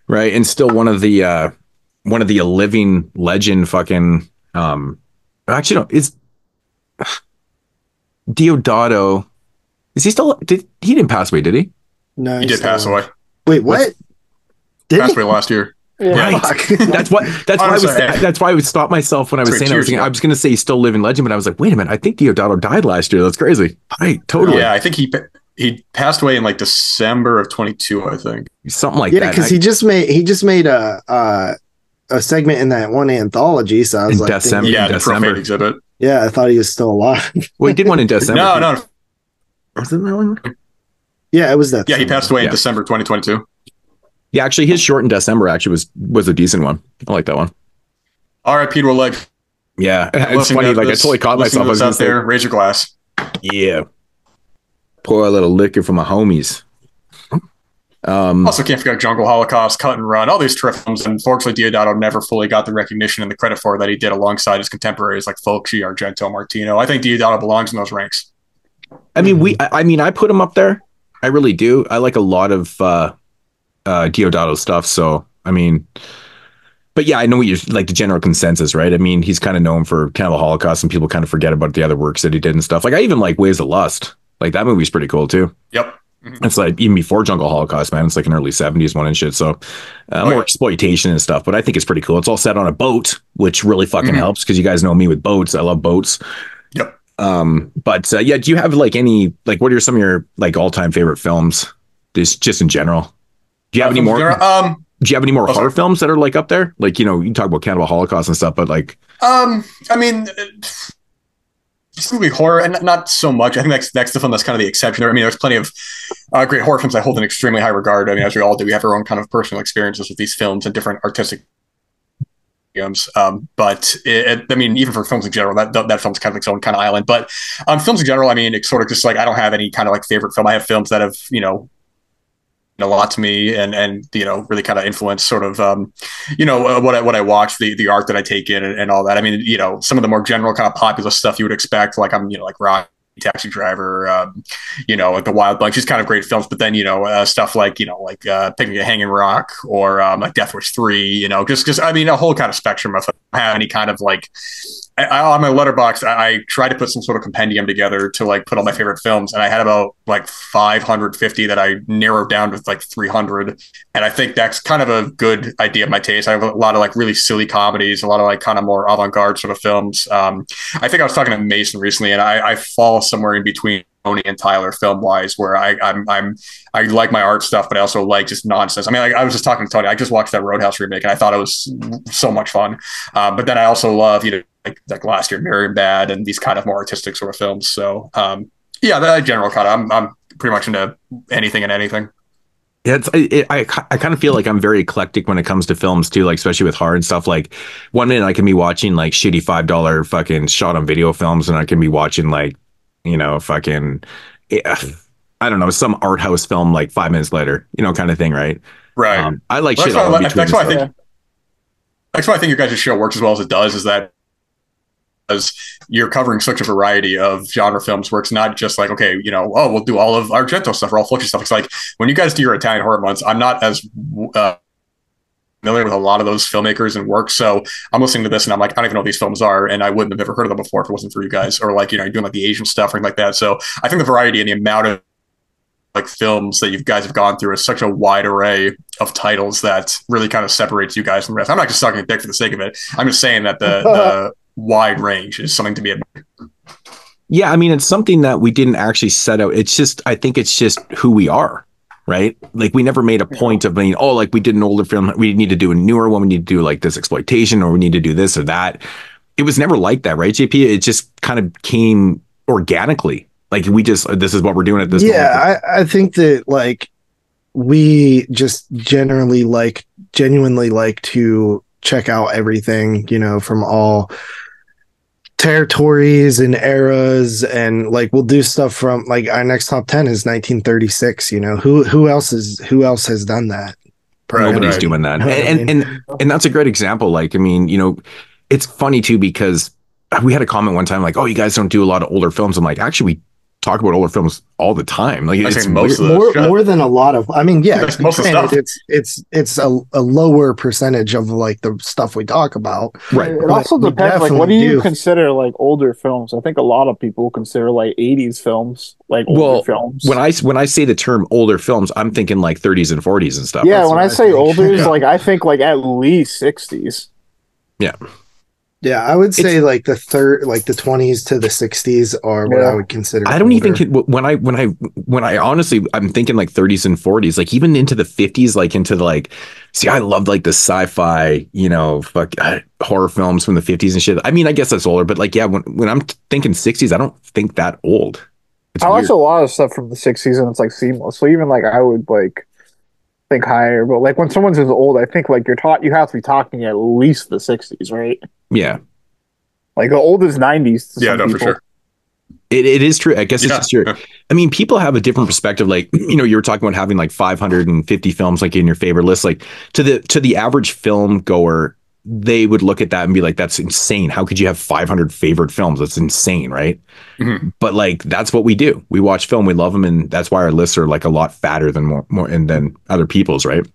Speaker 8: Right. And still one of the uh one of the living legend fucking um actually no, is Deodato is he still did he didn't pass away, did he?
Speaker 6: No,
Speaker 9: He did pass away.
Speaker 6: Wait, what? Did
Speaker 9: Passed
Speaker 6: he?
Speaker 9: away last year.
Speaker 8: Right. that's what that's why I was
Speaker 9: Honestly,
Speaker 8: that's why I would stop myself when I was
Speaker 9: Sorry,
Speaker 8: saying I was,
Speaker 9: cheers,
Speaker 8: thinking. I was gonna say he's still living legend, but I was like, wait a minute, I think Deodato died last year. That's crazy. Right, totally.
Speaker 9: Yeah, I think he he passed away in like December of 22, I think.
Speaker 8: Something like
Speaker 6: yeah,
Speaker 8: that.
Speaker 6: Yeah, because he just made he just made a uh, a segment in that one anthology. So I was like,
Speaker 8: December-
Speaker 9: Yeah,
Speaker 8: December.
Speaker 9: profane exhibit.
Speaker 6: yeah, I thought he was still alive.
Speaker 8: well, he did one in December.
Speaker 9: No, no.
Speaker 8: Was it that one?
Speaker 6: yeah, it was that.
Speaker 9: Yeah, he passed away
Speaker 8: Yeah.
Speaker 9: in December 2022.
Speaker 8: Yeah, actually his short in December actually was was a decent one. I like that one.
Speaker 9: All right, Peter Leg.
Speaker 8: Yeah. It's funny, like I totally caught myself. I was
Speaker 9: out
Speaker 8: say,
Speaker 9: there. Raise your glass.
Speaker 8: Yeah. Pour a little liquor for my homies. Um,
Speaker 9: Also, can't forget Jungle Holocaust, Cut and Run, all these terrific films. Unfortunately, Deodato never fully got the recognition and the credit for that he did alongside his contemporaries like Fulci, Argento, Martino. I think Deodato belongs in those ranks.
Speaker 8: I mean, we. I, I mean, I put him up there. I really do. I like a lot of uh, uh, Deodato stuff. So, I mean, but yeah, I know what you're like the general consensus, right? I mean, he's kind of known for Cannibal Holocaust, and people kind of forget about the other works that he did and stuff. Like, I even like Waves of Lust. Like that movie's pretty cool too.
Speaker 9: Yep.
Speaker 8: It's like even before Jungle Holocaust, man. It's like an early '70s one and shit. So uh, more
Speaker 9: yeah.
Speaker 8: exploitation and stuff, but I think it's pretty cool. It's all set on a boat, which really fucking
Speaker 9: Mhm.
Speaker 8: helps because you guys know me with boats. I love boats.
Speaker 9: Yep.
Speaker 8: Um, but uh, yeah, do you have like any like what are some of your like all time favorite films? Just just in general. Do you have any more?
Speaker 9: Um,
Speaker 8: do you have any more
Speaker 9: Oh,
Speaker 8: horror
Speaker 9: sorry.
Speaker 8: films that are like up there? Like you know, you talk about Cannibal Holocaust and stuff, but like
Speaker 9: Um, I mean, specifically horror, and not so much. I think that's that's the film that's kind of the exception there. I mean, there's plenty of uh, great horror films I hold in extremely high regard. I mean, as we all do, we have our own kind of personal experiences with these films and different artistic. Um, but it, it- I mean, even for films in general, that that film's kind of its own kind of island. But um, films in general, I mean, it's sort of just like I don't have any kind of like favorite film. I have films that have you know a lot to me and and you know really kind of influence sort of um you know uh, what I what I watch the the art that I take in and, and all that. I mean you know some of the more general kind of popular stuff you would expect like I'm you know like rock taxi driver um you know like the wild bunch these kind of great films but then you know uh, stuff like you know like uh Picnic at Hanging Rock or um like death wish 3 you know just because i mean a whole kind of spectrum of have any kind of like I, on my Letterboxd, I, I tried to put some sort of compendium together to like put all my favorite films, and I had about like 550 that I narrowed down to like 300. And I think that's kind of a good idea of my taste. I have a lot of like really silly comedies, a lot of like kind of more avant-garde sort of films. Um, I think I was talking to Mason recently, and I, I fall somewhere in between Tony and Tyler film wise, where I, I'm I'm I like my art stuff, but I also like just nonsense. I mean, like, I was just talking to Tony. I just watched that Roadhouse remake, and I thought it was so much fun. Um, but then I also love you know like like last year Marienbad and these kind of more artistic sort of films. So um, yeah, that general kind of I'm I'm pretty much into anything and anything.
Speaker 8: Yeah, it, I I kind of feel like I'm very eclectic when it comes to films too, like especially with horror and stuff. Like one minute I can be watching like shitty five dollar fucking shot on video films, and I can be watching like you know fucking I don't know some art house film like five minutes later, you know, kind of thing, right?
Speaker 9: Right.
Speaker 8: Um, I like
Speaker 9: Well,
Speaker 8: shit
Speaker 9: that's
Speaker 8: all
Speaker 9: why,
Speaker 8: in
Speaker 9: I- that's why I think that's why I think your guys' show works as well as it does. Is that because you're covering such a variety of genre films where it's not just like okay you know oh we'll do all of argento stuff or all Fulci stuff it's like when you guys do your italian horror months i'm not as uh, familiar with a lot of those filmmakers and work so i'm listening to this and i'm like i don't even know what these films are and i wouldn't have ever heard of them before if it wasn't for you guys or like you know you're doing like the asian stuff or anything like that so i think the variety and the amount of like films that you guys have gone through is such a wide array of titles that really kind of separates you guys from the rest. I'm not just sucking a dick for the sake of it. I'm just saying that the, the wide range is something to be admired.
Speaker 8: Yeah, I mean, it's something that we didn't actually set out. It's just, I think it's just who we are, right? Like, we never made a point of being, oh, like we did an older film. We need to do a newer one. We need to do like this exploitation or we need to do this or that. It was never like that, right, JP? It just kind of came organically. Like, we just, this is what we're doing at this
Speaker 6: yeah, I, I think that like we just generally like, genuinely like to check out everything, you know, from all territories and eras and like we'll do stuff from like our next top 10 is 1936 you know who who else is who else has done that
Speaker 8: Nobody's doing that. And, and, and and that's a great example. Like, I mean, you know, it's funny too because we had a comment one time like, "Oh, you guys don't do a lot of older films." I'm like, "Actually, we talk about older films all the time. Like it's
Speaker 6: most more, more than a lot of. I mean, yeah, it's most granted, it's it's it's a, a lower percentage of like the stuff we talk about.
Speaker 8: Right.
Speaker 10: It also depends. Like, what do you do. consider like older films? I think a lot of people consider like '80s films like older well, films.
Speaker 8: When I when I say the term older films, I'm thinking like 30s and 40s and stuff.
Speaker 10: Yeah, That's when I, I say older, yeah. like I think like at least 60s.
Speaker 8: Yeah.
Speaker 6: Yeah, I would say it's, like the third, like the twenties to the sixties are what yeah. I would consider.
Speaker 8: I don't older. even when I when I when I honestly I'm thinking like thirties and forties, like even into the fifties, like into the like. See, I loved like the sci-fi, you know, fuck uh, horror films from the fifties and shit. I mean, I guess that's older, but like, yeah, when when I'm thinking sixties, I don't think that old.
Speaker 10: It's I watch a lot of stuff from the sixties, and it's like seamless. So even like I would like think higher, but like when someone's as old, I think like you're taught you have to be talking at least the '60s, right?
Speaker 8: Yeah,
Speaker 10: like the oldest '90s.
Speaker 9: Yeah, no, people. for sure.
Speaker 8: It, it is true. I guess it's yeah. just true. I mean, people have a different perspective. Like, you know, you were talking about having like 550 films like in your favorite list. Like to the to the average film goer, they would look at that and be like, "That's insane! How could you have 500 favorite films? That's insane, right?" Mm-hmm. But like, that's what we do. We watch film, we love them, and that's why our lists are like a lot fatter than more, more and than other people's, right?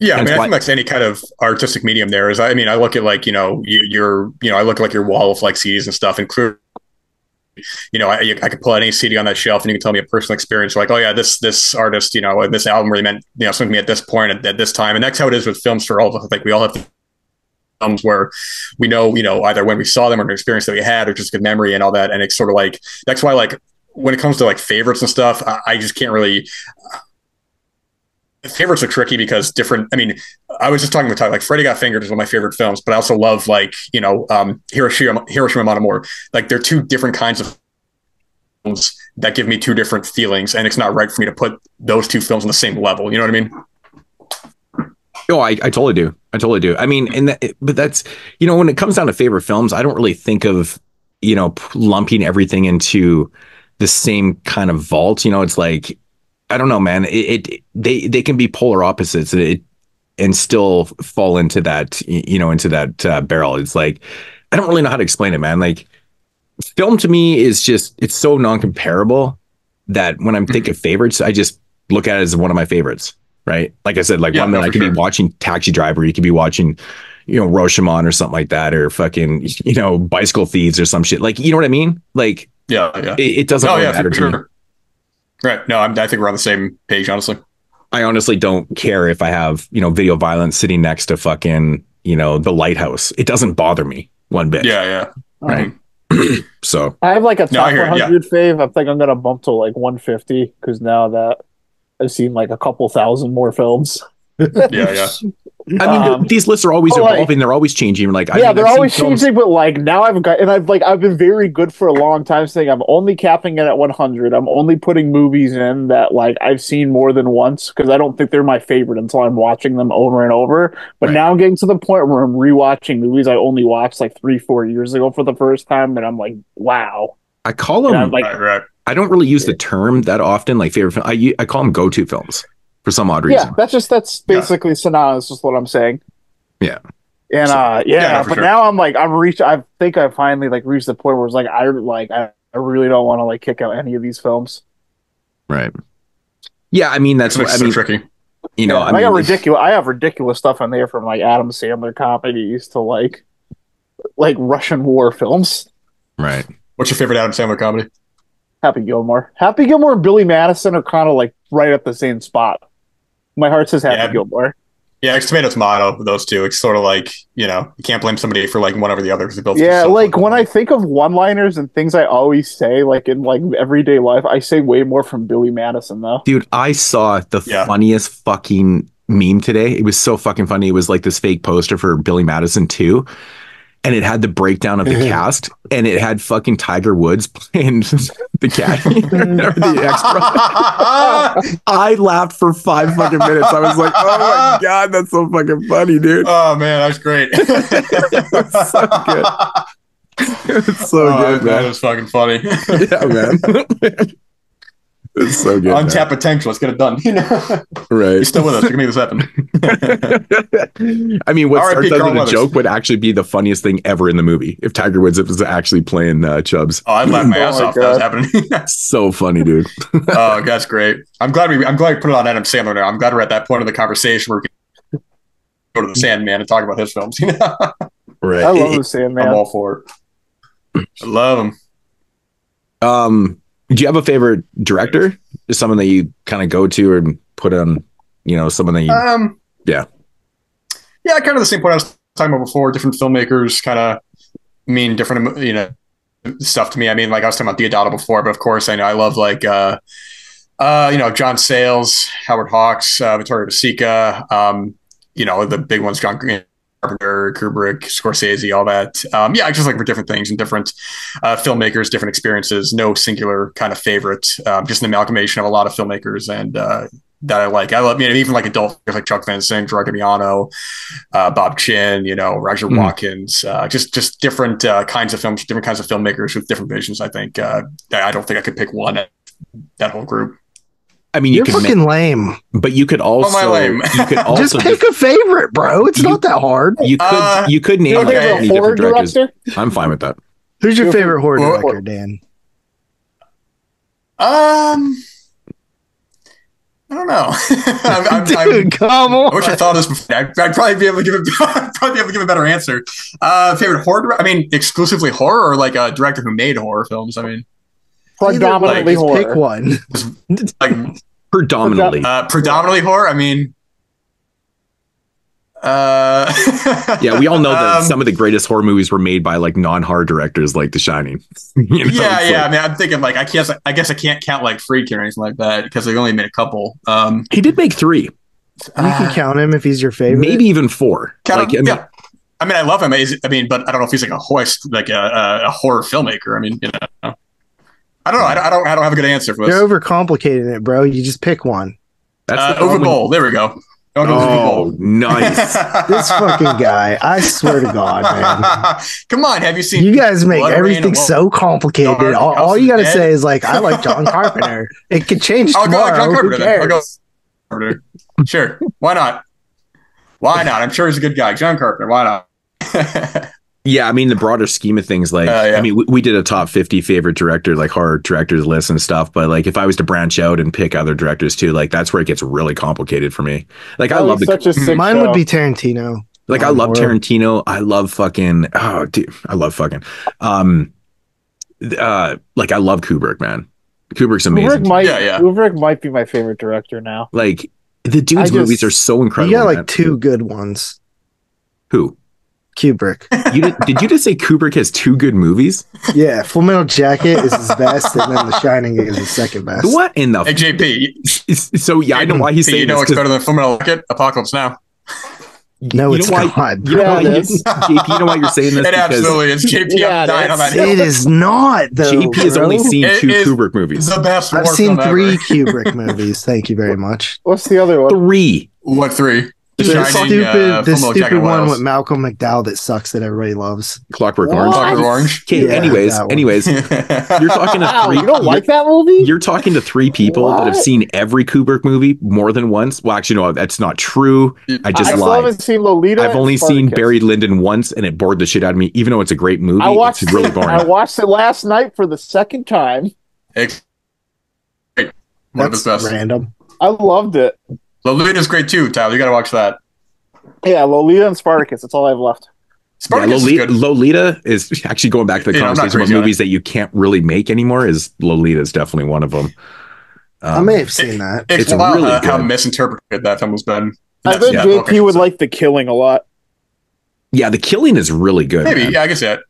Speaker 9: Yeah, I mean, I think that's any kind of artistic medium. There is, I mean, I look at like you know you, your you know I look at like your wall of like CDs and stuff, and clearly you know, I, I could pull any CD on that shelf and you can tell me a personal experience. Like, oh yeah, this this artist, you know, this album really meant you know something to me at this point at, at this time, and that's how it is with films for all of us. Like, we all have films where we know, you know, either when we saw them or an experience that we had or just good memory and all that. And it's sort of like, that's why, like, when it comes to like favorites and stuff, I, I just can't really. favorites are tricky because different. I mean, I was just talking about like Freddy Got Fingered is one of my favorite films, but I also love like you know um, Hiroshima Hiroshima Mon Amour. Like they're two different kinds of films that give me two different feelings, and it's not right for me to put those two films on the same level. You know what I mean?
Speaker 8: Oh, I, I totally do. I totally do. I mean, and that, but that's you know when it comes down to favorite films, I don't really think of you know lumping everything into the same kind of vault. You know, it's like I don't know, man. It, it they they can be polar opposites. It and still fall into that you know into that uh, barrel. It's like I don't really know how to explain it, man. Like film to me is just it's so non-comparable that when I'm thinking favorites, I just look at it as one of my favorites right? Like I said, like yeah, one that I could sure. be watching Taxi Driver, you could be watching, you know, Rashomon or something like that, or fucking, you know, Bicycle Thieves or some shit. Like, you know what I mean? Like,
Speaker 9: yeah, yeah.
Speaker 8: It, it doesn't oh, really yeah, matter to sure. me.
Speaker 9: Right. No, I'm, I think we're on the same page, honestly.
Speaker 8: I honestly don't care if I have, you know, video violence sitting next to fucking, you know, the lighthouse. It doesn't bother me one bit.
Speaker 9: Yeah, yeah.
Speaker 8: Right. so
Speaker 10: I have like a top no, 100 yeah. fave. I think I'm gonna bump to like 150 because now that I've seen like a couple thousand more films.
Speaker 9: yeah, yeah.
Speaker 8: I mean, um, these lists are always evolving. Like, they're always changing. Like,
Speaker 10: yeah,
Speaker 8: I
Speaker 10: mean, they're always changing. But like now, I've got and I've like I've been very good for a long time, saying I'm only capping it at 100. I'm only putting movies in that like I've seen more than once because I don't think they're my favorite until I'm watching them over and over. But right. now I'm getting to the point where I'm rewatching movies I only watched like three, four years ago for the first time, and I'm like, wow.
Speaker 8: I call them like. Right, right I don't really use the term that often, like favorite film. I I call them go to films for some odd reason.
Speaker 10: Yeah, that's just that's basically yeah. synonymous with what I'm saying.
Speaker 8: Yeah.
Speaker 10: And uh, yeah,
Speaker 9: Yeah, no,
Speaker 10: but
Speaker 9: sure.
Speaker 10: now I'm like, I'm reached. I think I finally like reached the point where it's like, I like, I, I really don't want to like kick out any of these films.
Speaker 8: Right. Yeah, I mean that's
Speaker 9: It's
Speaker 8: what I mean.
Speaker 9: tricky.
Speaker 8: You know,
Speaker 10: Yeah,
Speaker 8: I
Speaker 10: and I, got ridiculous. I have ridiculous stuff on there from like Adam Sandler comedies to like, like Russian war films.
Speaker 8: right.
Speaker 9: What's your favorite Adam Sandler comedy?
Speaker 10: Happy Gilmore, Happy Gilmore, and Billy Madison are kind of like right at the same spot. My heart says Happy
Speaker 9: Yeah.
Speaker 10: Gilmore.
Speaker 9: Yeah, it's Tomato Tomato. Those two. It's sort of like you know you can't blame somebody for like one over the other because they both.
Speaker 10: Yeah, like when. I think of one-liners and things I always say, like in like everyday life, I say way more from Billy Madison though.
Speaker 8: Dude, I saw the
Speaker 9: Yeah.
Speaker 8: funniest fucking meme today. It was so fucking funny. It was like this fake poster for Billy Madison 2. And it had the breakdown of the mm-hmm. cast, and it had fucking Tiger Woods playing the cat or the extra. I laughed for five fucking minutes. I was like, "Oh my god, that's so fucking funny, dude!"
Speaker 9: Oh man, that's great.
Speaker 8: It's so good. It's so
Speaker 9: Oh,
Speaker 8: good,
Speaker 9: that was fucking funny.
Speaker 8: Yeah, man. It's so good. man.
Speaker 9: Untapped potential. Let's get it done. You know,
Speaker 8: Right.
Speaker 9: you're still with us. You can make this happen.
Speaker 8: I mean, what
Speaker 9: R.I.P.
Speaker 8: starts out
Speaker 9: Carl
Speaker 8: as a
Speaker 9: Weathers.
Speaker 8: joke would actually be the funniest thing ever in the movie if Tiger Woods was actually playing uh, Chubbs.
Speaker 9: Oh, I'd laugh my
Speaker 10: Oh
Speaker 9: ass
Speaker 10: my
Speaker 9: off. if That was happening.
Speaker 8: So funny, dude.
Speaker 9: oh, that's great. I'm glad we. I'm glad we put it on Adam Sandler now. I'm glad we're at that point of the conversation where we can go to the Sandman and talk about his films. You know,
Speaker 8: Right.
Speaker 10: I love the Sandman.
Speaker 9: I'm all for it. I love him.
Speaker 8: Um, do you have a favorite director? Is someone that you kind of go to and put on, you know, someone that you
Speaker 9: Um,
Speaker 8: Yeah.
Speaker 9: yeah, kind of the same point I was talking about before. Different filmmakers kind of mean different, you know, stuff to me. I mean, like I was talking about Deodato before, but of course, I know I love like, uh, uh, you know, John Sayles, Howard Hawks, uh, Vittorio De Sica, um, you know, the big ones, John Carpenter, Kubrick, Scorsese, all that. Um, yeah, I just like for different things and different uh, filmmakers, different experiences. No singular kind of favorite. Um, just an amalgamation of a lot of filmmakers and uh, that I like. I love, you know, even like adult like Chuck Vincent, Gerard Damiano, uh, Bob Chin, you know, Roger
Speaker 8: Mhm.
Speaker 9: Watkins, uh, just just different uh, kinds of films, different kinds of filmmakers with different visions. I think uh, I don't think I could pick one. That whole group.
Speaker 8: I mean, you
Speaker 6: You're fucking
Speaker 8: ma-
Speaker 6: lame.
Speaker 8: but you could also
Speaker 9: my lame?
Speaker 8: you could also
Speaker 6: Just pick a favorite, bro. It's
Speaker 8: You-
Speaker 6: not that hard.
Speaker 8: you could
Speaker 9: Uh,
Speaker 8: you could name
Speaker 10: Your
Speaker 8: like
Speaker 9: okay.
Speaker 10: favorite
Speaker 8: many different directors.
Speaker 10: director?
Speaker 8: I'm fine with that.
Speaker 6: Who's your
Speaker 10: Your
Speaker 6: favorite horror director, Dan?
Speaker 9: Um, I don't know. I'm, I'm,
Speaker 6: Dude,
Speaker 9: I'm,
Speaker 6: come
Speaker 9: I wish I thought of this before. I'd, I'd probably be able to give a, I'd probably be able to give a better answer. Uh, favorite horror? I mean, exclusively horror, or like a director who made horror films. I mean,
Speaker 10: Predominantly
Speaker 6: Just
Speaker 10: horror.
Speaker 6: pick one.
Speaker 9: like
Speaker 8: Predominantly.
Speaker 9: uh, predominantly horror. I mean, uh,
Speaker 8: yeah, we all know that
Speaker 9: um,
Speaker 8: some of the greatest horror movies were made by like non-horror directors like The Shining. You know,
Speaker 9: yeah,
Speaker 8: it's
Speaker 9: yeah.
Speaker 8: like-
Speaker 9: I mean, I'm thinking like I can't. I guess I can't count like Freak or anything like that because they only made a couple. Um,
Speaker 8: he did make three,
Speaker 6: You can count him if he's your favorite.
Speaker 8: maybe even four.
Speaker 9: Kind
Speaker 8: like,
Speaker 9: of,
Speaker 8: I mean,
Speaker 9: yeah. I mean, I love him. I mean, but I don't know if he's like a hoist, like a, a, a horror filmmaker. I mean, you know, I don't know. I don't. I don't, I don't have a good answer for this.
Speaker 6: You're overcomplicating it, bro. You just pick one.
Speaker 8: that's
Speaker 9: Uh,
Speaker 8: the problem
Speaker 9: Uwe
Speaker 8: when-
Speaker 9: Boll. There we go. Go to
Speaker 8: Oh, nice.
Speaker 6: This fucking guy. I swear to God, man.
Speaker 9: Come on, have you seen?
Speaker 6: You guys make
Speaker 9: Blood
Speaker 6: everything so complicated.
Speaker 9: Dark
Speaker 6: All, all you got to
Speaker 9: Dead?
Speaker 6: say is like, I like John Carpenter. It could change
Speaker 9: I'll go
Speaker 6: tomorrow.
Speaker 9: like John Carpenter. Then. I'll go. Carpenter. Sure. Why not? Why not? I'm sure he's a good guy. John Carpenter. Why not?
Speaker 8: Yeah, I mean the broader scheme of things, like
Speaker 9: Uh, yeah.
Speaker 8: I mean, we, we did a top fifty favorite director, like horror directors list and stuff. But like, if I was to branch out and pick other directors too, like that's where it gets really complicated for me. Like, I love the
Speaker 10: such a sick
Speaker 6: Mine
Speaker 10: show.
Speaker 6: would be Tarantino.
Speaker 8: like I love
Speaker 6: or-
Speaker 8: Tarantino. I love fucking oh, dude, I love fucking um, uh, like I love Kubrick, man. Kubrick's amazing.
Speaker 10: Kubrick might,
Speaker 9: Yeah, yeah.
Speaker 10: Kubrick might be my favorite director now.
Speaker 8: like the dude's
Speaker 10: just-
Speaker 8: movies are so incredible.
Speaker 6: Yeah, like
Speaker 8: man.
Speaker 6: two good ones.
Speaker 8: Who?
Speaker 6: Kubrick.
Speaker 8: You did, did you just say Kubrick has two good movies?
Speaker 6: Yeah, Full Metal Jacket is his best, and then The Shining is his second best.
Speaker 8: What in the?
Speaker 9: hey, JP.
Speaker 8: so yeah, I know why he's
Speaker 9: Hey,
Speaker 8: saying
Speaker 9: you know
Speaker 8: this,
Speaker 9: what's
Speaker 8: 'cause-
Speaker 9: better than Full Metal Jacket? Apocalypse Now.
Speaker 6: No,
Speaker 8: you
Speaker 6: it's
Speaker 8: know why,
Speaker 6: not.
Speaker 8: You know
Speaker 10: Yeah,
Speaker 8: why you, JP, you know why you're saying this?
Speaker 9: It
Speaker 8: Because
Speaker 9: absolutely is. JP,
Speaker 10: Yeah,
Speaker 9: I'm dying on that
Speaker 10: it's-
Speaker 9: hill.
Speaker 6: It is not though.
Speaker 8: JP has only seen
Speaker 9: It
Speaker 8: two Kubrick movies.
Speaker 9: the best.
Speaker 6: I've seen three
Speaker 9: ever.
Speaker 6: Kubrick movies. Thank you very much.
Speaker 10: What's the other one?
Speaker 8: Three.
Speaker 9: What three?
Speaker 6: The
Speaker 9: Shining,
Speaker 6: stupid,
Speaker 9: uh,
Speaker 6: the
Speaker 9: Full Metal Jacket,
Speaker 6: stupid one with Malcolm McDowell that sucks that everybody loves.
Speaker 8: Clockwork
Speaker 10: What?
Speaker 8: Orange.
Speaker 9: Clockwork Orange.
Speaker 8: Okay,
Speaker 6: Yeah,
Speaker 8: anyways, anyways, you're talking to three.
Speaker 10: you don't like that movie?
Speaker 8: You're talking to three people that have seen every Kubrick movie more than once. Well, actually, no, that's not true. I just
Speaker 10: I still
Speaker 8: lied.
Speaker 10: haven't seen Lolita.
Speaker 8: I've only seen
Speaker 10: Spartacus.
Speaker 8: Barry Lyndon once, and it bored the shit out of me. Even though it's a great movie,
Speaker 10: I watched
Speaker 8: it's really
Speaker 10: it,
Speaker 8: boring.
Speaker 10: I watched it last night for the second time.
Speaker 9: It's great. One of his
Speaker 6: That's
Speaker 9: best.
Speaker 6: random.
Speaker 10: I loved it.
Speaker 9: Lolita's great too, Tyler. You got to watch that.
Speaker 10: Yeah, Lolita and Spartacus. That's all I have left.
Speaker 8: Yeah,
Speaker 9: Spartacus
Speaker 8: Lolita,
Speaker 9: is good.
Speaker 8: Lolita is actually going back to the
Speaker 9: Yeah,
Speaker 8: conversation about movies that you can't really make anymore. Is Lolita is definitely one of them.
Speaker 6: I may have seen that.
Speaker 9: It's,
Speaker 8: It's
Speaker 9: wild
Speaker 8: really
Speaker 9: how, how misinterpreted that film has been.
Speaker 10: I
Speaker 9: That's-
Speaker 10: bet
Speaker 9: yeah,
Speaker 10: JP
Speaker 9: okay.
Speaker 10: would like The Killing a lot.
Speaker 8: Yeah, the killing is really good.
Speaker 9: Maybe,
Speaker 8: man.
Speaker 9: yeah, I guess that.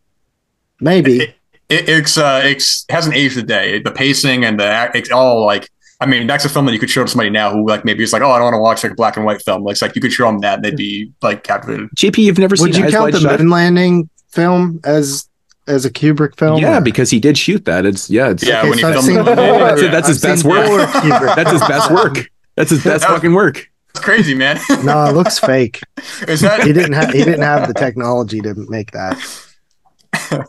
Speaker 6: Maybe.
Speaker 9: It, it's uh, it's hasn't aged the day. The pacing and the it's all like. I mean, that's a film that you could show to somebody now who like maybe it's like, oh, I don't want to watch like a black and white film. Like, it's like you could show them that and they'd be like captivated.
Speaker 8: JP, you've never
Speaker 6: Would
Speaker 8: seen
Speaker 6: you
Speaker 8: Eyes
Speaker 6: count
Speaker 8: Wide
Speaker 6: the
Speaker 8: Shut?
Speaker 6: moon landing film as as a Kubrick film?
Speaker 8: Yeah,
Speaker 6: or-
Speaker 8: because he did shoot that. It's yeah, it's
Speaker 9: Yeah,
Speaker 6: Okay,
Speaker 9: when
Speaker 6: so I've
Speaker 9: filmed
Speaker 6: seen
Speaker 9: the-
Speaker 6: more-
Speaker 8: that's, it, that's his best work. That's his best work. That's his best fucking work.
Speaker 9: It's crazy, man.
Speaker 6: No, it looks fake.
Speaker 9: Is that
Speaker 6: He didn't have he didn't have the technology to make that.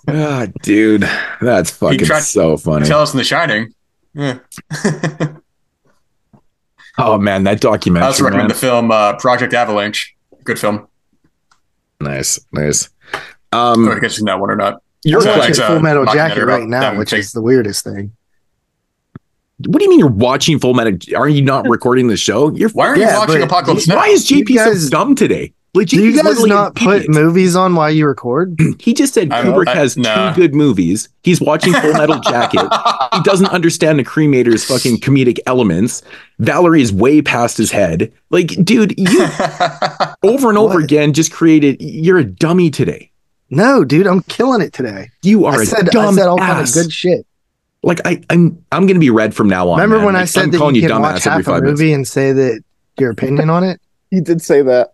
Speaker 8: Ah, dude, that's fucking
Speaker 9: tried
Speaker 8: so funny.
Speaker 9: tell us in The Shining? Yeah.
Speaker 8: Oh man, that documentary.
Speaker 9: I also recommend
Speaker 8: man.
Speaker 9: the film uh, Project Avalanche. Good film.
Speaker 8: Nice, nice.
Speaker 9: I don't
Speaker 8: Um,
Speaker 9: you guys that one or not.
Speaker 8: you're
Speaker 9: So
Speaker 6: I'm
Speaker 9: it's
Speaker 6: watching
Speaker 9: a
Speaker 6: Full Metal Jacket right now, which
Speaker 9: take-
Speaker 6: is the weirdest thing.
Speaker 8: what do you mean you're watching Full Metal? Are you not recording the show? You're.
Speaker 9: Why aren't
Speaker 6: Yeah,
Speaker 9: you watching
Speaker 6: but
Speaker 9: Apocalypse
Speaker 8: Why is JP
Speaker 6: guys-
Speaker 8: so dumb today? Like,
Speaker 6: Do you guys not put
Speaker 8: idiot.
Speaker 6: movies on while you record?
Speaker 8: He just said
Speaker 9: I'm-
Speaker 8: Kubrick
Speaker 9: I-
Speaker 8: has
Speaker 9: nah.
Speaker 8: two good movies. He's watching Full Metal Jacket. he doesn't understand the cremator's fucking comedic elements. Valerie is way past his head. Like, dude, you over and over
Speaker 6: What?
Speaker 8: again just created. You're a dummy today.
Speaker 6: No, dude, I'm killing it today.
Speaker 8: You are
Speaker 6: I
Speaker 8: a
Speaker 6: said I
Speaker 8: dumb
Speaker 6: said all kind of good shit.
Speaker 8: Like I, I'm, I'm gonna be red from now on.
Speaker 6: Remember
Speaker 8: man.
Speaker 6: when I said
Speaker 8: I'm
Speaker 6: that
Speaker 8: calling
Speaker 6: you
Speaker 8: you
Speaker 6: can watch
Speaker 8: dumbass every
Speaker 6: half a
Speaker 8: five minutes?
Speaker 6: movie and say that your opinion on it?
Speaker 10: He did say that.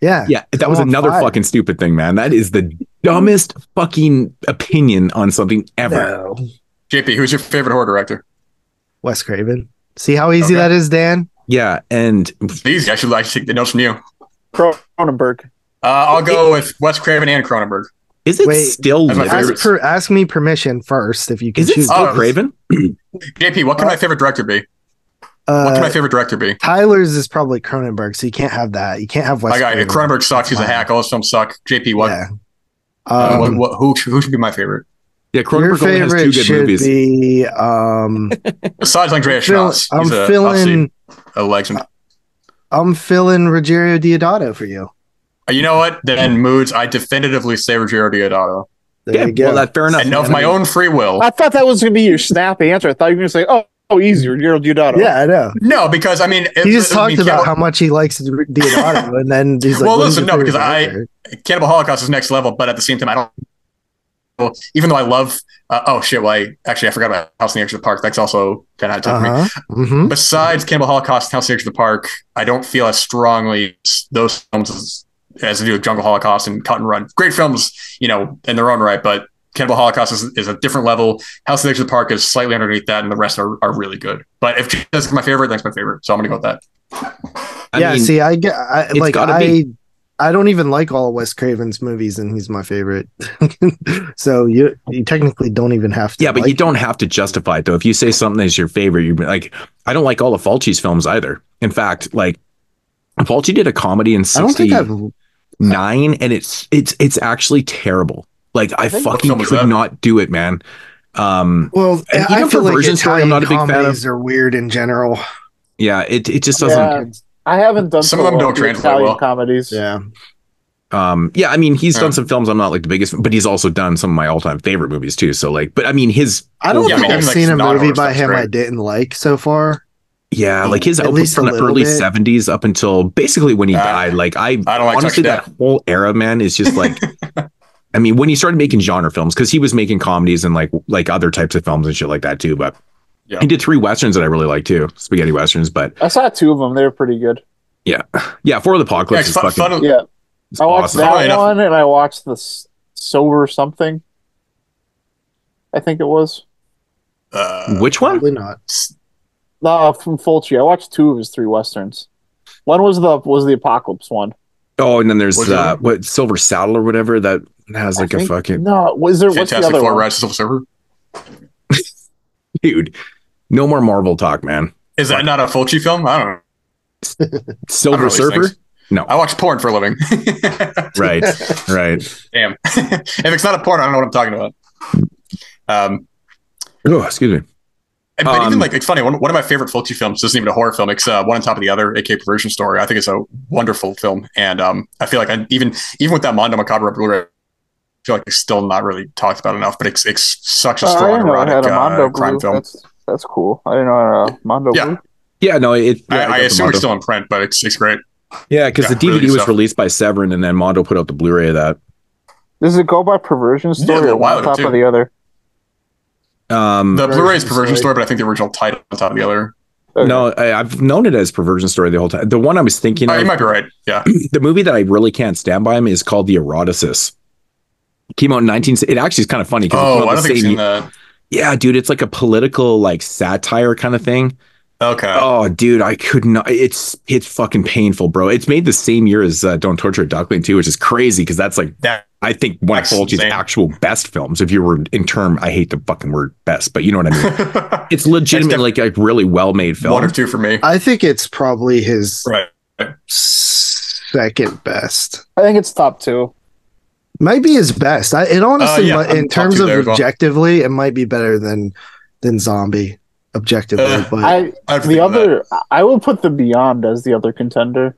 Speaker 6: Yeah.
Speaker 8: Yeah, that was another
Speaker 6: fire.
Speaker 8: fucking stupid thing, man. That is the dumbest fucking opinion on something ever.
Speaker 6: No.
Speaker 9: JP, who's your favorite horror director?
Speaker 6: Wes Craven. See how easy
Speaker 9: Okay.
Speaker 6: that is, Dan?
Speaker 8: Yeah, and
Speaker 9: It's easy. I should like to take the notes from you. Uh,
Speaker 10: Cronenberg.
Speaker 9: I'll go with Wes Craven and Cronenberg.
Speaker 8: is it
Speaker 6: Wait,
Speaker 8: still
Speaker 9: my favorite.
Speaker 6: Ask, per, ask me permission first if you can
Speaker 8: Is it still
Speaker 9: Oh,
Speaker 8: Craven?
Speaker 9: JP, what can my favorite director be? What can
Speaker 6: Uh,
Speaker 9: my favorite director be?
Speaker 6: Tyler's is probably Cronenberg, so you can't have that. You can't have Wes
Speaker 9: I got it. Cronenberg sucks. He's a hack. All his films suck. JP, what?
Speaker 6: Yeah.
Speaker 9: uh, what,
Speaker 6: Um,
Speaker 9: what who, who should be my favorite?
Speaker 8: Yeah,
Speaker 6: your
Speaker 8: Cronenberg only has two
Speaker 6: favorite
Speaker 8: good
Speaker 6: should
Speaker 8: movies.
Speaker 6: be um
Speaker 9: Besides Andreas
Speaker 6: fill,
Speaker 9: Schnaas.
Speaker 6: I'm
Speaker 9: He's a,
Speaker 6: filling
Speaker 9: a legend.
Speaker 6: I'm filling Ruggero Deodato for you.
Speaker 9: Uh, You know what? Then Moodz. I definitively say Ruggero Deodato.
Speaker 6: There
Speaker 8: yeah,
Speaker 6: you go.
Speaker 8: well, that fair enough.
Speaker 9: And of my own free will.
Speaker 10: I thought that was going to be your snap answer. I thought you were going to say, oh, oh easy, Gerald Deodato.
Speaker 6: yeah, I know.
Speaker 9: No, because I mean, it-
Speaker 6: He just
Speaker 9: I
Speaker 6: talked
Speaker 9: mean,
Speaker 6: about
Speaker 9: Cannibal,
Speaker 6: how much he likes Deodato, and then he's like,
Speaker 9: Well, listen, no, because I-
Speaker 6: director?"
Speaker 9: Cannibal Holocaust is next level, but at the same time, I don't. Even though I love, uh, oh shit! Well, I actually I forgot about House in the Edge of the Park. That's also kind of uh for me.
Speaker 6: Uh-huh. hmm
Speaker 9: Besides Cannibal Holocaust, and House on the Edge of the Park, I don't feel as strongly those films as, as I do with Jungle Holocaust and Cut and Run. Great films, you know, in their own right, but Cannibal Holocaust is, is a different level. House of the Edge of the Park is slightly underneath that, and the rest are, are really good. But if that's my favorite, that's my favorite. So I'm gonna go with that.
Speaker 8: I
Speaker 6: yeah,
Speaker 8: mean,
Speaker 6: see, I get I, like I
Speaker 8: be.
Speaker 6: I don't even like all of Wes Craven's movies, and he's my favorite. so you you technically don't even have to.
Speaker 8: yeah, but
Speaker 6: like
Speaker 8: you don't have to justify it though. If you say something is your favorite, you're like. I don't like all of Fulci's films either. In fact, like Fulci did a comedy in
Speaker 6: I don't think I've.
Speaker 8: '69, and it's it's it's actually terrible. Like I,
Speaker 10: think-
Speaker 9: What
Speaker 8: fucking could
Speaker 9: that?
Speaker 8: not do it, man. Um,
Speaker 6: Well,
Speaker 8: And
Speaker 6: I
Speaker 8: even
Speaker 6: feel
Speaker 8: for
Speaker 6: like
Speaker 8: Story, I'm not a big fan of-
Speaker 6: comedies are weird in general.
Speaker 8: yeah, it it just doesn't.
Speaker 10: Yeah, I haven't done
Speaker 9: Some of them don't
Speaker 10: with the
Speaker 9: translate
Speaker 10: Italian
Speaker 9: well.
Speaker 10: comedies.
Speaker 6: Yeah,
Speaker 8: Um, yeah, I mean, he's
Speaker 9: Yeah.
Speaker 8: done some films I'm not like the biggest, but he's also done some of my all time favorite movies too. So like, but I mean, his
Speaker 6: I don't
Speaker 9: Yeah, I
Speaker 6: think
Speaker 9: mean,
Speaker 6: I've
Speaker 9: even, like,
Speaker 6: seen a movie by
Speaker 9: stuff's
Speaker 6: him I didn't like so far.
Speaker 8: yeah, like his
Speaker 6: At
Speaker 8: output
Speaker 6: least
Speaker 8: from the early
Speaker 6: bit.
Speaker 8: '70s up until basically when he
Speaker 9: Uh,
Speaker 8: died. Like I,
Speaker 9: I don't like
Speaker 8: honestly,
Speaker 9: Touch
Speaker 8: that whole era, man, is just like. I mean, when he started making genre films, because he was making comedies and like like other types of films and shit like that too. But
Speaker 9: Yeah.
Speaker 8: he did three westerns that I really like too, spaghetti westerns. But
Speaker 10: I saw two of them. They were pretty good.
Speaker 8: yeah, yeah, for the apocalypse
Speaker 9: it's
Speaker 8: is
Speaker 9: fun,
Speaker 8: fucking
Speaker 9: fun,
Speaker 10: Yeah.
Speaker 8: it's
Speaker 10: I watched
Speaker 8: awesome.
Speaker 10: that
Speaker 9: Funnily enough-
Speaker 10: one and I watched the S- Sober something. I think it was.
Speaker 9: uh,
Speaker 8: Which one?
Speaker 6: Probably not.
Speaker 10: No, from Fulci. I watched two of his three westerns. One was the was the apocalypse one.
Speaker 8: Oh, and then there's
Speaker 9: What's
Speaker 8: uh, what Silver Saddle or whatever that has like
Speaker 10: I
Speaker 8: a
Speaker 10: think-
Speaker 8: fucking
Speaker 10: No, was there what's the
Speaker 9: Fantastic
Speaker 10: other
Speaker 9: Four
Speaker 10: one?
Speaker 9: Rise to Silver Surfer.
Speaker 8: dude. No more Marvel talk, man.
Speaker 9: Is that not a Fulci film? I don't know. I don't
Speaker 8: Silver
Speaker 9: know
Speaker 8: Surfer?
Speaker 9: things.
Speaker 8: No.
Speaker 9: I watch porn for a living.
Speaker 8: Right, right.
Speaker 9: Damn. if it's not a porn, I don't know what I'm talking about. Um,
Speaker 8: Oh, excuse me.
Speaker 9: and- but
Speaker 8: Um,
Speaker 9: even like it's funny. One, one of my favorite Fulci films isn't even a horror film. It's uh, one on top of the other, A.K. Perversion Story. I think it's a wonderful film, and um, I feel like I, even even with that Mondo Macabro Blu-ray, I feel like it's still not really talked about enough. But it's it's such a
Speaker 10: Oh,
Speaker 9: strong
Speaker 10: didn't know
Speaker 9: erotic
Speaker 10: had a Mondo
Speaker 9: uh, crime
Speaker 10: Blue.
Speaker 9: film.
Speaker 10: That's that's cool. I didn't know it had a Mondo
Speaker 9: Yeah.
Speaker 10: Blue.
Speaker 8: Yeah, no, it. Yeah,
Speaker 9: I, I
Speaker 8: got the
Speaker 9: assume it's still in print, but it's it's great.
Speaker 8: Yeah, because
Speaker 9: Yeah,
Speaker 8: the DVD
Speaker 9: really
Speaker 8: was
Speaker 9: stuff.
Speaker 8: released by Severin, and then Mondo put out the Blu-ray of that.
Speaker 10: Does it go by perversion story
Speaker 9: little
Speaker 10: or one on top of the other?
Speaker 8: Um,
Speaker 9: The Blu-ray is
Speaker 6: Perversion
Speaker 9: Perversion
Speaker 6: Story.
Speaker 9: Story, but I think the original title on top of the other.
Speaker 10: Okay.
Speaker 8: no, I, I've known it as Perversion Story the whole time. The one I was thinking
Speaker 9: Oh,
Speaker 8: of,
Speaker 9: you might be right. Yeah.
Speaker 8: the movie that I really can't stand by him is called The Eroticist. Came out in 19. It actually is kind of funny because
Speaker 9: Oh, I don't think I've seen that.
Speaker 8: Yeah, dude, it's like a political like satire kind of thing.
Speaker 9: Okay.
Speaker 8: Oh, dude, I could not. It's it's fucking painful, bro. It's made the same year as uh, Don't Torture a Duckling too, which is crazy because that's like
Speaker 9: That-
Speaker 8: I think one of
Speaker 9: That's
Speaker 8: Fulci's actual best films. If you were in term, I hate the fucking word best, but you know what I mean. It's legitimately like a really well made film.
Speaker 9: One or two for me.
Speaker 6: I think it's probably his
Speaker 9: Right.
Speaker 6: second best.
Speaker 10: I think it's top two.
Speaker 6: Might be his best. I, it honestly,
Speaker 9: Uh, yeah,
Speaker 6: might-
Speaker 9: I'm
Speaker 6: in terms of
Speaker 9: there well.
Speaker 6: objectively, it might be better than than Zombie. Objectively,
Speaker 9: Uh,
Speaker 6: but
Speaker 10: I
Speaker 9: I'd
Speaker 10: the
Speaker 9: think of that.
Speaker 10: other I would put the Beyond as the other contender.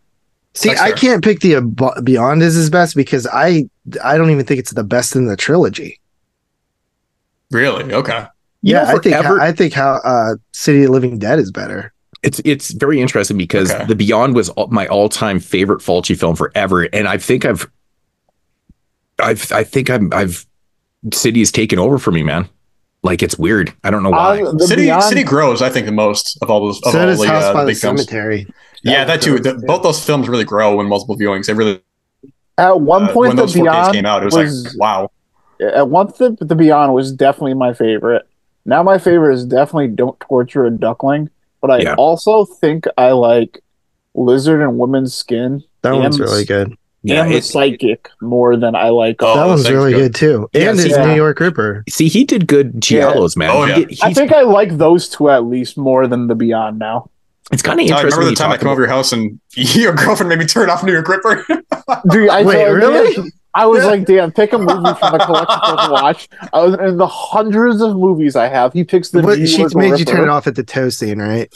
Speaker 6: see,
Speaker 9: That's
Speaker 6: I
Speaker 9: fair.
Speaker 6: can't pick the Ab- Beyond as his best because I I don't even think it's the best in the trilogy.
Speaker 9: Really? Okay.
Speaker 8: You
Speaker 6: yeah,
Speaker 8: know,
Speaker 6: I think
Speaker 8: forever-
Speaker 6: I think how uh, City of the Living Dead is better.
Speaker 8: It's it's very interesting because
Speaker 9: Okay.
Speaker 8: The Beyond was all, my all time favorite Fulci film forever, and I think I've, I've I think I'm I've City has taken over for me, man. Like it's weird. I don't know why.
Speaker 10: Uh,
Speaker 9: City
Speaker 10: Beyond,
Speaker 9: City grows, I think, the most of all those of
Speaker 6: so
Speaker 9: all the,
Speaker 6: House
Speaker 9: uh,
Speaker 6: by
Speaker 9: the
Speaker 6: the
Speaker 9: big films.
Speaker 6: Cemetery.
Speaker 9: Yeah, that too.
Speaker 6: goes,
Speaker 9: The- both those films really grow in multiple viewings. They really
Speaker 10: at one
Speaker 9: uh,
Speaker 10: point
Speaker 9: when
Speaker 10: the
Speaker 9: those
Speaker 10: Beyond
Speaker 9: came out, it was,
Speaker 10: was
Speaker 9: like wow.
Speaker 10: at one the, the Beyond was definitely my favorite. Now my favorite is definitely Don't Torture a Duckling, but I
Speaker 8: Yeah.
Speaker 10: also think I like Lizard and Woman's Skin
Speaker 6: That
Speaker 10: and
Speaker 6: one's really good.
Speaker 8: Yeah,
Speaker 10: and the
Speaker 8: it-
Speaker 10: Psychic more than I like.
Speaker 9: Oh,
Speaker 6: that
Speaker 9: the
Speaker 6: one's really
Speaker 9: good.
Speaker 6: good, too.
Speaker 8: Yeah,
Speaker 6: and
Speaker 8: see,
Speaker 6: his
Speaker 10: yeah.
Speaker 6: New York Ripper.
Speaker 8: See, he did good giallos, man.
Speaker 9: Oh,
Speaker 8: He
Speaker 9: yeah.
Speaker 8: did-
Speaker 10: I think I like those two at least more than the Beyond now.
Speaker 8: it's kind of interesting.
Speaker 9: I
Speaker 8: remember
Speaker 9: the time I
Speaker 8: talk
Speaker 9: came
Speaker 8: about-
Speaker 9: over your house and your girlfriend made me turn off New York Ripper?
Speaker 10: Dude, I
Speaker 6: Wait,
Speaker 10: told-
Speaker 6: really?
Speaker 10: I was like, damn, pick a movie from the collection to watch. I was in the hundreds of movies I have. He picks the.
Speaker 6: What,
Speaker 10: New
Speaker 6: she
Speaker 10: York
Speaker 6: made you turn it off at the toe scene, right?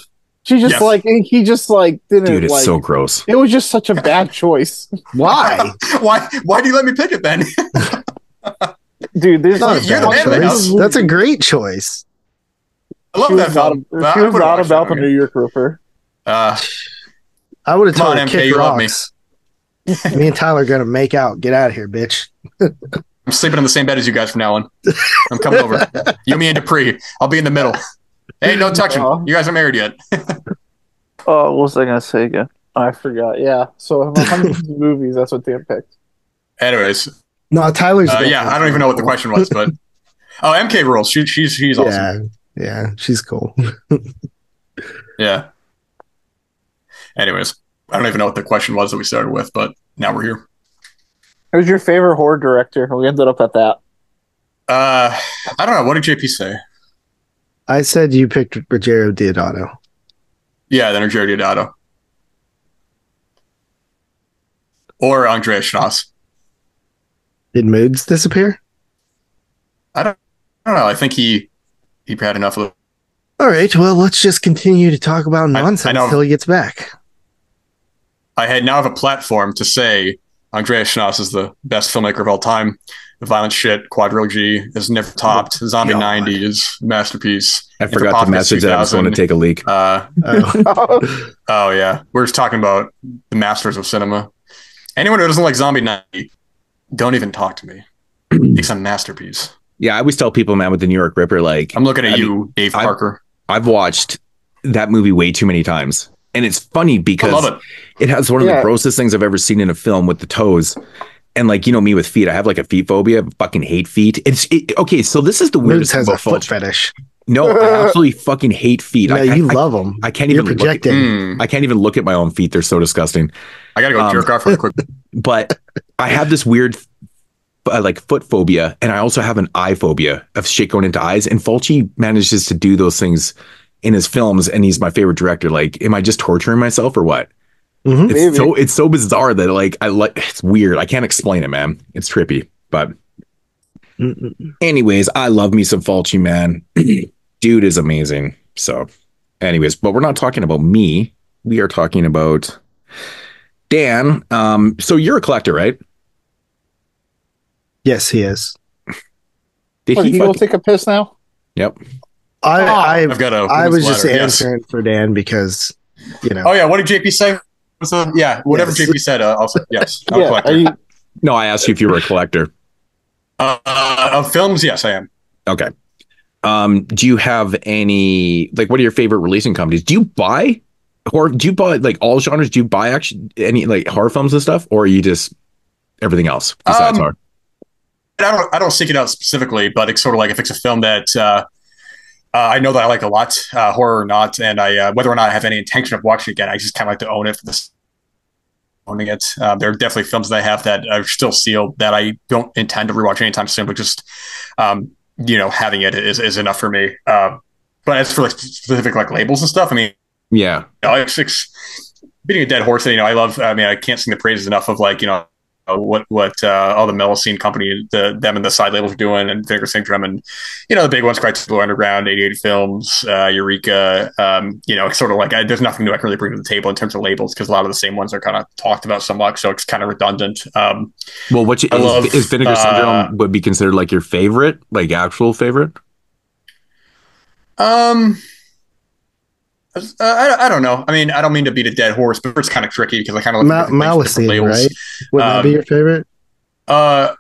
Speaker 10: She just
Speaker 9: Yes.
Speaker 10: like he just like didn't
Speaker 8: Dude, it's
Speaker 10: like.
Speaker 8: so gross.
Speaker 10: it was just such a bad choice,
Speaker 6: Why?
Speaker 9: why? Why do you let me pick it then?
Speaker 10: dude. There's
Speaker 6: Not a
Speaker 10: like
Speaker 9: You're the
Speaker 6: bad
Speaker 9: man of the
Speaker 6: choice. That's a great choice.
Speaker 9: I love
Speaker 10: she
Speaker 9: that
Speaker 10: was not, a, she was not
Speaker 9: watched
Speaker 10: about the. New York Ripper.
Speaker 9: Uh,
Speaker 6: I would have told
Speaker 9: on,
Speaker 6: her
Speaker 9: MK,
Speaker 6: kick
Speaker 9: you love me.
Speaker 6: me and Tyler gonna make out. Get out of here, bitch.
Speaker 9: I'm sleeping in the same bed as you guys from now on. I'm coming over. You, me, and Dupree. I'll be in the middle. Hey, no touching.
Speaker 10: Uh-huh.
Speaker 9: You guys aren't married yet.
Speaker 10: Oh, what was I gonna say again? I forgot. Yeah, so in the hundreds of movies, that's what Dan picked.
Speaker 9: Anyways,
Speaker 6: No, Tyler's.
Speaker 9: uh, yeah, I don't even know what the question was, but oh, MK rules. She, she's she's awesome.
Speaker 6: Yeah, yeah, she's cool.
Speaker 9: Yeah. Anyways, I don't even know what the question was that we started with, but now we're here.
Speaker 10: Who's your favorite horror director? We ended up at that.
Speaker 9: Uh, I don't know. What did JP say?
Speaker 6: I said you picked Ruggero Deodato.
Speaker 9: Yeah, then Ruggero Deodato. Or Andrea Schnaas.
Speaker 6: Did Moodz disappear?
Speaker 9: I don't, I don't know. I think he he had enough of it.
Speaker 6: All right. Well, let's just continue to talk about
Speaker 9: I
Speaker 6: nonsense
Speaker 9: know.
Speaker 6: until he gets back.
Speaker 9: I had now have a platform to say Andreas Schnaas is the best filmmaker of all time. The violent shit quadrilogy is never topped. Zombie
Speaker 6: God.
Speaker 9: 90 is masterpiece.
Speaker 8: I forgot to message that I was going to take a leak.
Speaker 9: Uh,
Speaker 6: Oh,
Speaker 9: oh yeah, we're just talking about the masters of cinema. Anyone who doesn't like Zombie 90, don't even talk to me. It's a masterpiece.
Speaker 8: Yeah, I always tell people, man, with the New York Ripper, like
Speaker 9: I'm looking at
Speaker 8: I
Speaker 9: you, Dave
Speaker 8: I-
Speaker 9: Parker.
Speaker 8: I've watched that movie way too many times. And it's funny because
Speaker 9: it.
Speaker 8: it has one of
Speaker 10: Yeah.
Speaker 8: the grossest things I've ever seen in a film with the toes. And like, you know, me with feet, I have like a feet phobia, I fucking hate feet. It's it, okay. So this is the weirdest thing
Speaker 6: has a
Speaker 8: about
Speaker 6: foot
Speaker 8: Fulci.
Speaker 6: fetish.
Speaker 8: No, I absolutely fucking hate feet.
Speaker 6: No,
Speaker 8: I,
Speaker 6: you
Speaker 8: I-
Speaker 6: love them.
Speaker 8: I can't
Speaker 6: You're
Speaker 8: even
Speaker 6: projecting.
Speaker 8: Look, I can't even look at my own feet. They're so disgusting.
Speaker 9: I gotta go
Speaker 8: Um,
Speaker 9: jerk off real quick.
Speaker 8: But I have this weird uh, like foot phobia, and I also have an eye phobia of shit going into eyes. And Fulci manages to do those things in his films, and he's my favorite director. Like, am I just torturing myself or what?
Speaker 6: Mhm.
Speaker 8: It's so it's so bizarre that like I like it's weird. I can't explain it, man. It's trippy, but anyways, I love me some Fulci, man. Dude is amazing. So, anyways, but we're not talking about me. We are talking about Dan. Um, so you're a collector, right?
Speaker 6: Yes, he is.
Speaker 8: Did
Speaker 10: What,
Speaker 8: he
Speaker 10: you go take a piss now?
Speaker 8: Yep.
Speaker 6: I I,
Speaker 9: I've got a
Speaker 6: I was
Speaker 9: woman's
Speaker 6: just
Speaker 9: ladder, yes.
Speaker 6: answering for Dan because you know.
Speaker 9: Oh yeah, what did JP say? What's the, yeah, whatever
Speaker 6: Yes.
Speaker 9: JP said, uh, I'll say yes. I'm a collector.
Speaker 10: you,
Speaker 8: No, I asked you if you were a collector.
Speaker 9: Uh, of films, yes, I am.
Speaker 8: Okay. Um, do you have any like what are your favorite releasing companies? Do you buy horror do you buy like all genres? Do you buy actually any like horror films and stuff? Or are you just everything else besides
Speaker 9: Um,
Speaker 8: horror?
Speaker 9: I don't I don't seek it out specifically, but it's sort of like if it's a film that uh, uh, I know that I like a lot, uh, horror or not, and I uh, whether or not I have any intention of watching it again, I just kind of like to own it for this owning it. Uh, there are definitely films that I have that are still sealed that I don't intend to rewatch anytime soon, but just um, you know having it is, is enough for me. Uh, but as for like specific like labels and stuff, I mean,
Speaker 8: Yeah.
Speaker 9: you know, it's, it's beating a dead horse. You know, I love. I mean, I can't sing the praises enough of like you know what what uh, all the Melusine company, the them and the side labels are doing, and Vinegar Syndrome, and you know the big ones, Crisis Blue Underground, 88 Films, uh, Eureka. Um, you know, sort of like I, there's nothing new I can really bring to the table in terms of labels because a lot of the same ones are kind of talked about so much, so it's kind of redundant. Um,
Speaker 8: Well, what you, is,
Speaker 9: love,
Speaker 8: is Vinegar
Speaker 9: uh,
Speaker 8: Syndrome would be considered like your favorite, like actual favorite?
Speaker 9: Um, uh, I, I don't know. I mean, I don't mean to beat a dead horse, but it's kind of tricky because I kind of like
Speaker 6: Ma-
Speaker 9: at different things, labels.
Speaker 6: right? Would that be
Speaker 9: Um,
Speaker 6: your favorite?
Speaker 9: Uh,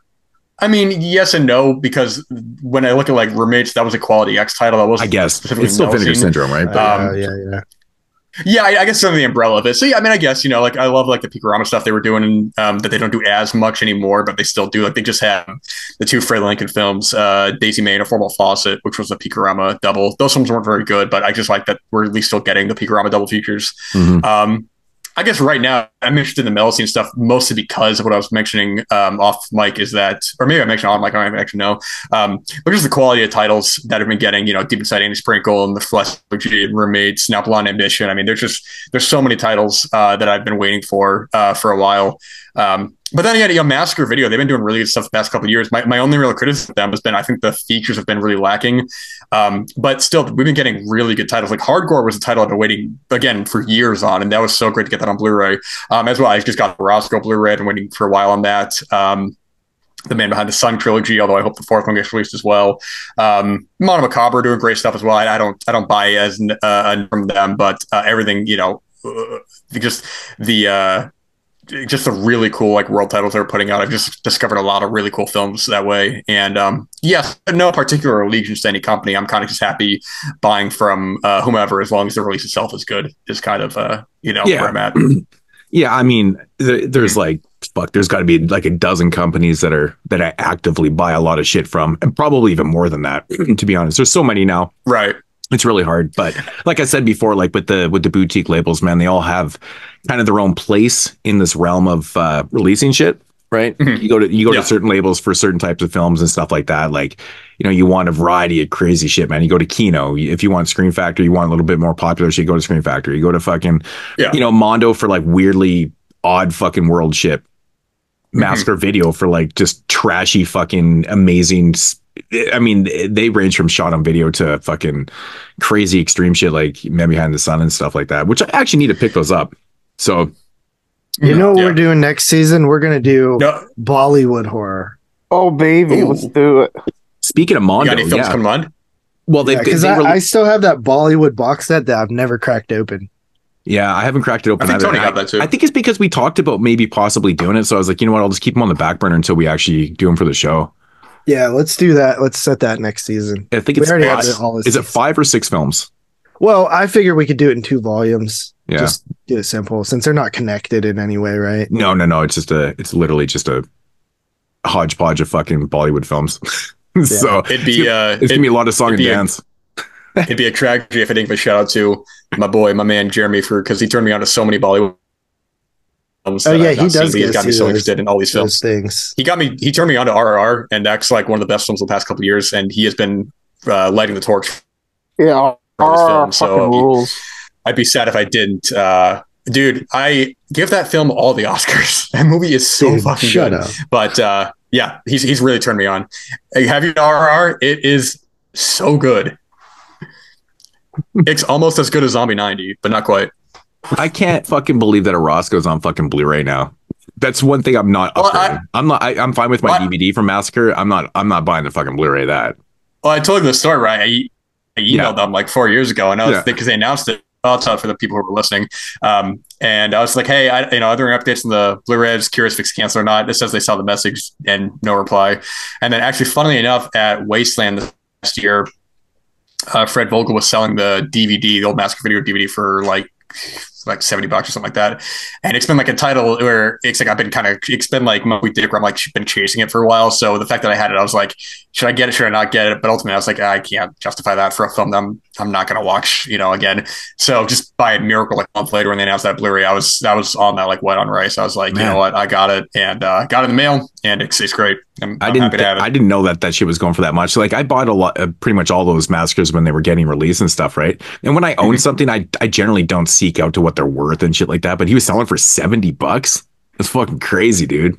Speaker 9: I mean, yes and no because when I look at like roommates, that was a Quality X title. That was
Speaker 8: I guess
Speaker 9: specifically
Speaker 8: it's still Vinegar Syndrome, right? But-
Speaker 9: Um,
Speaker 6: Uh, yeah, yeah.
Speaker 9: Yeah, I, I guess under the umbrella of it. So yeah, I mean, I guess you know, like I love like the Peekarama stuff they were doing um, that they don't do as much anymore, but they still do. Like they just have the two Fred Lincoln films, uh, Daisy May and A Formal Faucett, which was a Peekarama double. Those films weren't very good, but I just like that we're at least still getting the Peekarama double features.
Speaker 8: Mhm.
Speaker 9: Um, I guess right now I'm interested in the Melusine stuff mostly because of what I was mentioning um, off mic is that, or maybe I mentioned on mic, I don't actually know, um, but just the quality of titles that have been getting, you know, Deep Inside Annie Sprinkle and The Flesh, Roommates, Blonde Ambition. I mean, there's just, there's so many titles uh, that I've been waiting for uh, for a while. Um, but then again, you know, Massacre Video, they've been doing really good stuff the past couple of years. My, my only real criticism of them has been I think the features have been really lacking. Um, but still, we've been getting really good titles. Like Hardcore was a title I've been waiting again for years on, and that was so great to get that on Blu-ray um, as well. I just got Roscoe Blu-ray. I've waiting for a while on that. Um, the Man Behind the Sun trilogy, although I hope the fourth one gets released as well. Um, Mondo Macabro doing great stuff as well. I, I don't I don't buy as uh, from them, but uh, everything you know, uh, just the uh, just the really cool like world titles they're putting out. I've just discovered a lot of really cool films that way. And um, yes, no particular allegiance to any company. I'm kind of just happy buying from uh, whomever as long as the release itself is good. Is kind of uh, you know
Speaker 8: Yeah.
Speaker 9: where I'm at.
Speaker 8: Yeah, I mean, there, there's like fuck. There's got to be like a dozen companies that are that I actively buy a lot of shit from, and probably even more than that. to be honest, there's so many now.
Speaker 9: Right.
Speaker 8: It's really hard, but like I said before, like with the with the boutique labels, man, they all have kind of their own place in this realm of uh, releasing shit. Right? You go to you go
Speaker 9: Yeah.
Speaker 8: to certain labels for certain types of films and stuff like that. Like, you know, you want a variety of crazy shit, man. You go to Kino. If you want Scream Factory, you want a little bit more popular shit. You go to Scream Factory. You go to fucking,
Speaker 9: Yeah.
Speaker 8: you know, Mondo for like weirdly odd fucking world shit. Massacre Video for like just trashy fucking amazing. I mean, they range from shot on video to fucking crazy extreme shit like Man Behind the Sun and stuff like that. Which I actually need to pick those up. So
Speaker 6: You know what
Speaker 9: Yeah.
Speaker 6: we're doing next season? We're gonna do
Speaker 9: No,
Speaker 6: Bollywood horror.
Speaker 10: oh baby,
Speaker 9: Ooh.
Speaker 10: let's do it.
Speaker 8: speaking of
Speaker 9: you
Speaker 8: Mondo,
Speaker 9: got any films
Speaker 8: yeah.
Speaker 9: coming on?
Speaker 8: Well, they,
Speaker 6: Because
Speaker 8: they
Speaker 6: I,
Speaker 8: rele-
Speaker 6: I still have that Bollywood box set that I've never cracked open.
Speaker 8: Yeah, I haven't cracked it open.
Speaker 9: I think
Speaker 8: either.
Speaker 9: Tony
Speaker 8: I,
Speaker 9: got that too.
Speaker 8: I think it's because we talked about maybe possibly doing it. So I was like, you know what? I'll just keep them on the back burner until we actually do them for the show.
Speaker 6: Yeah, let's do that. Let's set that next season.
Speaker 8: I think
Speaker 6: We
Speaker 8: it's
Speaker 6: already
Speaker 8: five,
Speaker 6: it all this
Speaker 8: is it five or six films?
Speaker 6: Well, I figure we could do it in two volumes.
Speaker 8: Yeah.
Speaker 6: Just do it simple since they're not connected in any way, right?
Speaker 8: No, no, no. It's just a. It's literally just a hodgepodge of fucking Bollywood films. so
Speaker 9: It'd be uh,
Speaker 8: it's gonna be a lot of song and
Speaker 9: be a-
Speaker 8: dance.
Speaker 9: it'd be a tragedy if I didn't give a shout out to my boy, my man Jeremy, for because he turned me on to so many Bollywood films.
Speaker 6: Oh yeah, he
Speaker 9: not seen,
Speaker 6: does
Speaker 9: but He's got me so
Speaker 6: those-
Speaker 9: interested in all these films.
Speaker 6: things.
Speaker 9: He got me. He turned me on to RRR, and that's like one of the best films of the past couple of years. And he has been uh, lighting the torch
Speaker 10: Yeah,
Speaker 9: for this film. So
Speaker 10: fucking rules.
Speaker 9: I'd be sad if I didn't. Uh, dude, I give that film all the Oscars. that movie is so
Speaker 6: Dude,
Speaker 9: fucking
Speaker 6: shut
Speaker 9: good.
Speaker 6: up.
Speaker 9: But uh, yeah, he's he's really turned me on. Have you RRR? It is so good. It's almost as good as Zombie 90, but not quite.
Speaker 8: I can't fucking believe that a Roscoe's on fucking Blu-ray now. That's one thing I'm not.
Speaker 9: Well, I,
Speaker 8: I'm not. I, I'm fine with my? DVD from Massacre. I'm not. I'm not buying the fucking Blu-ray of that.
Speaker 9: Well, I told you the story, right? I, I emailed
Speaker 8: Yeah.
Speaker 9: them like four years ago, and I was
Speaker 8: Yeah.
Speaker 9: because they announced it. Tell it for the people who were listening. Um, and I was like, "Hey, I, you know, are there any updates on the Blu-ray? I was curious if it's canceled or not." It says they saw the message and no reply. And then, actually, funnily enough, at Wasteland last year, uh, Fred Vogel was selling the DVD, the old Massacre video DVD, for like like 70 bucks or something like that. And it's been like a title where it's like I've been kind of it's been like Moby Dick where I'm like she've been chasing it for a while. So the fact that I had it, I was like, should I get it? Should I not get it? But ultimately I was like, I can't justify that for a film that I'm I'm not gonna watch, you know, again. So just by a miracle, like a month later when they announced that Blu-ray, I was that was on that like wet on rice. I was like, you know what, I got it and uh got it in the mail and it's, it's great. I'm,
Speaker 8: I
Speaker 9: I'm
Speaker 8: didn't.
Speaker 9: happy to have it.
Speaker 8: I didn't know that that shit was going for that much. Like I bought a lot, uh, pretty much all those massacres when they were getting released and stuff, right? And when I own
Speaker 9: Mhm.
Speaker 8: something, I I generally don't seek out to what they're worth and shit like that. But he was selling for seventy bucks. That's fucking crazy, dude.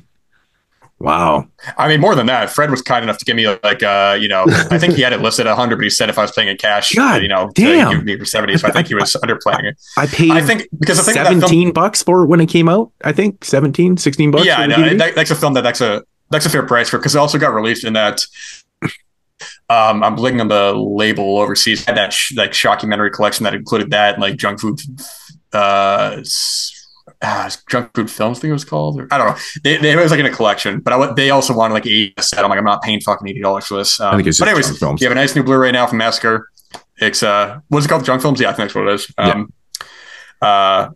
Speaker 8: Wow.
Speaker 9: I mean, more than that, Fred was kind enough to give me like, uh, you know, I think he had it listed at 100, but he said if I was paying in cash,
Speaker 8: God
Speaker 9: you know,
Speaker 8: damn.
Speaker 9: give me for 70. So I think he was underplaying it.
Speaker 8: I paid.
Speaker 9: I think because I think that film-
Speaker 8: seventeen bucks for when it came out. I think 17, 16 bucks.
Speaker 9: yeah, I know. That, that's a film that that's a that's a fair price for because it also got released in that. Um, I'm looking on the label overseas. Had that sh- like shockumentary collection that included that and, like junk food, uh, s- ah, junk food films. I think it was called. Or, I don't know. They, they, it was like in a collection, but I, they also wanted like a set. I'm like, I'm not paying fucking eighty dollars for this. Um,
Speaker 8: I think it's
Speaker 9: but anyways,
Speaker 8: junk films.
Speaker 9: you have a nice new Blu-ray now from Massacre. It's uh, what's it called? Junk films? Yeah, I think that's what it is. Um, uh,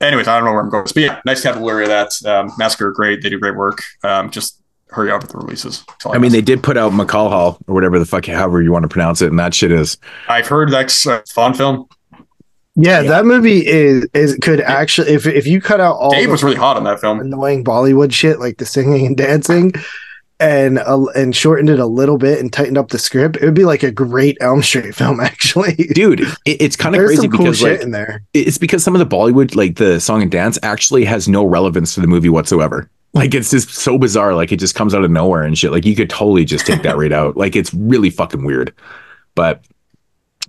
Speaker 9: anyways, I don't know where I'm going. But yeah, nice to have a Blu-ray of that. Um, Massacre, great. They do great work. Um, just hurry up with the releases. All
Speaker 8: I mean, they did put out Mahakaal or whatever the fuck, however you want to pronounce it, and that shit is.
Speaker 9: I've heard that's a fun film.
Speaker 6: Yeah, that movie is is could actually if if you cut out all
Speaker 9: Dave
Speaker 6: the
Speaker 9: was really hot on that film.
Speaker 6: annoying Bollywood shit like the singing and dancing and uh, and shortened it a little bit and tightened up the script, it would be like a great Elm Street film actually.
Speaker 8: Dude, it, it's kind of crazy
Speaker 6: some cool
Speaker 8: because
Speaker 6: shit
Speaker 8: like
Speaker 6: in there.
Speaker 8: it's because some of the Bollywood, like the song and dance, actually has no relevance to the movie whatsoever. Like it's just so bizarre. Like it just comes out of nowhere and shit. Like you could totally just take that right out. Like it's really fucking weird. But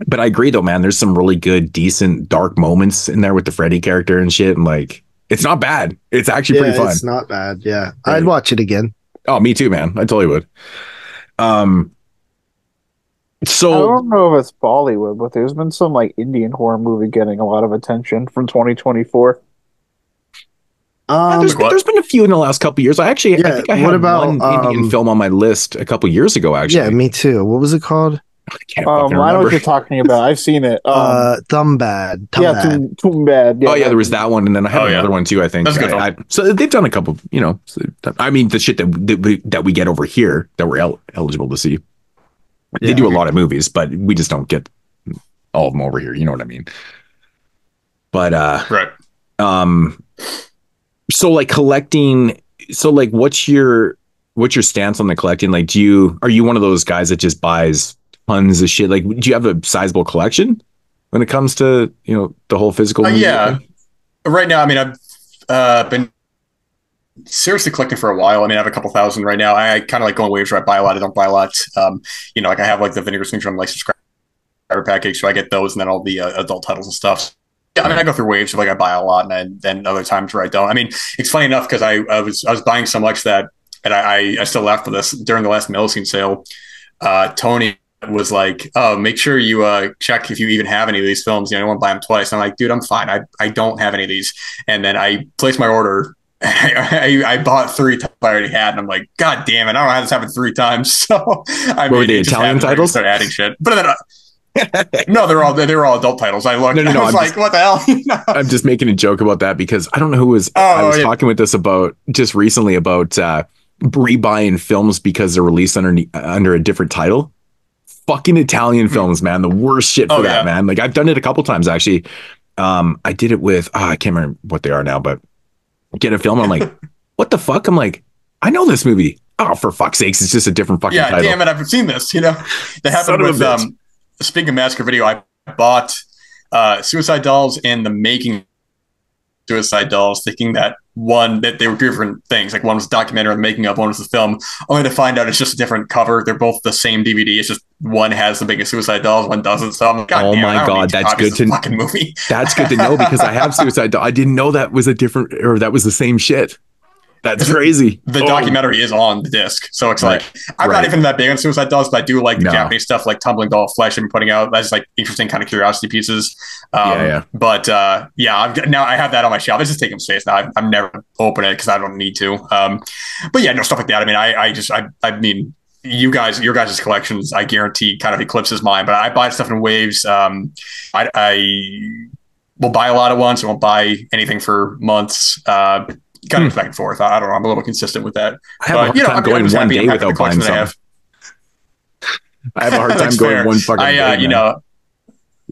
Speaker 8: but I agree though, man. There's some really good, decent, dark moments in there with the Freddy character and shit. And like it's not bad. It's actually
Speaker 6: Yeah,
Speaker 8: pretty fun.
Speaker 6: it's not bad. Yeah, I'd watch it again.
Speaker 8: Oh, me too, man. I totally would. Um so I
Speaker 10: don't know if it's Bollywood, but there's been some like Indian horror movie getting a lot of attention from 2024.
Speaker 6: Um,
Speaker 8: there's, there's been a few in the last couple years. I actually, I think I
Speaker 6: what
Speaker 8: had
Speaker 6: about,
Speaker 8: one Indian
Speaker 6: um,
Speaker 8: film on my list a couple years ago. Actually,
Speaker 6: yeah, me too. What was it called?
Speaker 8: I can't
Speaker 10: Um, I know what you're talking about. I've seen it. Um,
Speaker 6: uh, Thumb Bad. Thumb
Speaker 10: yeah,
Speaker 6: Bad.
Speaker 10: too, too
Speaker 8: oh yeah, there was that one, and then I had
Speaker 9: Oh, yeah.
Speaker 8: another one too. I think.
Speaker 9: That's a good
Speaker 8: I- I- so they've done a couple. You know, so I mean, the shit that that we, that we get over here that we're el- eligible to see. They
Speaker 6: Yeah.
Speaker 8: do a lot of movies, but we just don't get all of them over here. You know what I mean? But uh,
Speaker 9: Right.
Speaker 8: um, so like collecting. So like, what's your what's your stance on the collecting? Like, do you are you one of those guys that just buys tons of shit? Like, do you have a sizable collection when it comes to you know the whole physical?
Speaker 9: Uh, yeah.
Speaker 8: thing?
Speaker 9: Right now, I mean, I've uh, been seriously collecting for a while. I mean, I have a couple thousand right now. I, kind of like going waves where I buy a lot. I don't buy a lot. Um, you know, like I have like the Vinegar Syndrome like subscriber package, so I get those and then all the uh, adult titles and stuff. Yeah, I mean, I go through waves of like I buy a lot, and then, other times where I don't. I mean, it's funny enough because I, I was I was buying so much that, and I I, I still laugh for this during the last Melusine sale. Uh, Tony was like, "Oh, make sure you uh, check if you even have any of these films. You know, you want to buy them twice." And I'm like, "Dude, I'm fine. I, I don't have any of these." And then I placed my order. I, I, I bought three times I already had, and I'm like, "God damn it! I don't know how this happened three times." So I mean,
Speaker 8: they,
Speaker 9: it
Speaker 8: Italian.
Speaker 9: I
Speaker 8: titles?
Speaker 9: Started adding shit, but then. Uh, no, they're all they're all adult titles. I looked.
Speaker 8: No, no, no,
Speaker 9: I was
Speaker 8: I'm
Speaker 9: like,
Speaker 8: just-
Speaker 9: "What the hell?"
Speaker 8: I'm just making a joke about that because I don't know who was I
Speaker 9: Oh,
Speaker 8: was
Speaker 9: yeah.
Speaker 8: talking with this about just recently about uh rebuying films because they're released under under a different title. Fucking Italian films, man. The worst shit for
Speaker 9: Oh,
Speaker 8: that,
Speaker 9: yeah.
Speaker 8: man. Like I've done it a couple times actually. Um, I did it with oh, I can't remember what they are now, but get a film. I'm like, what the fuck? I'm like, I know this movie. Oh, for fuck's sakes, it's just a different fucking
Speaker 9: yeah,
Speaker 8: title.
Speaker 9: damn it, I've seen this. You know, that
Speaker 8: Son
Speaker 9: happened
Speaker 8: a
Speaker 9: with um. Speaking of massacre video, I bought uh, Suicide Dolls and the making Suicide Dolls, thinking that one that they were different things. Like one was a documentary, the making of, one was the film. Only to find out it's just a different cover. They're both the same DVD. It's just one has the biggest Suicide Dolls, one doesn't. So I'm like, God
Speaker 8: Oh
Speaker 9: damn,
Speaker 8: my God, that's good to-
Speaker 9: fucking movie.
Speaker 8: That's good to know because I have Suicide Doll. I didn't know that was a different or that was the same shit. That's crazy.
Speaker 9: The
Speaker 8: Oh.
Speaker 9: documentary is on the disc, so it's
Speaker 8: Right.
Speaker 9: like I'm
Speaker 8: Right.
Speaker 9: not even that big on Suicide Dolls, but I do like the
Speaker 8: No.
Speaker 9: Japanese stuff, like Tumbling Doll Flesh. I'm putting out that's like interesting kind of curiosity pieces. Um,
Speaker 8: Yeah, yeah.
Speaker 9: But uh, yeah, I've got, now I have that on my shelf. It's just taking space now. I've, I've never opened it because I don't need to. Um, but yeah, no stuff like that. I mean, I, I just I, I mean. You guys, your guys' collections, I guarantee, kind of eclipses mine. But I buy stuff in waves. Um, I, I will buy a lot at once. I won't buy anything for months. Uh, kind of back and forth. I, I don't know. I'm a little consistent with that.
Speaker 8: Hmm. I have a hard
Speaker 9: you know,
Speaker 8: time
Speaker 9: I'm- I'm
Speaker 8: going one day
Speaker 9: I'm happy with
Speaker 8: without buying
Speaker 9: collection I
Speaker 8: something. I have a hard time going
Speaker 9: fair.
Speaker 8: one fucking
Speaker 9: I, uh,
Speaker 8: day.
Speaker 9: you know,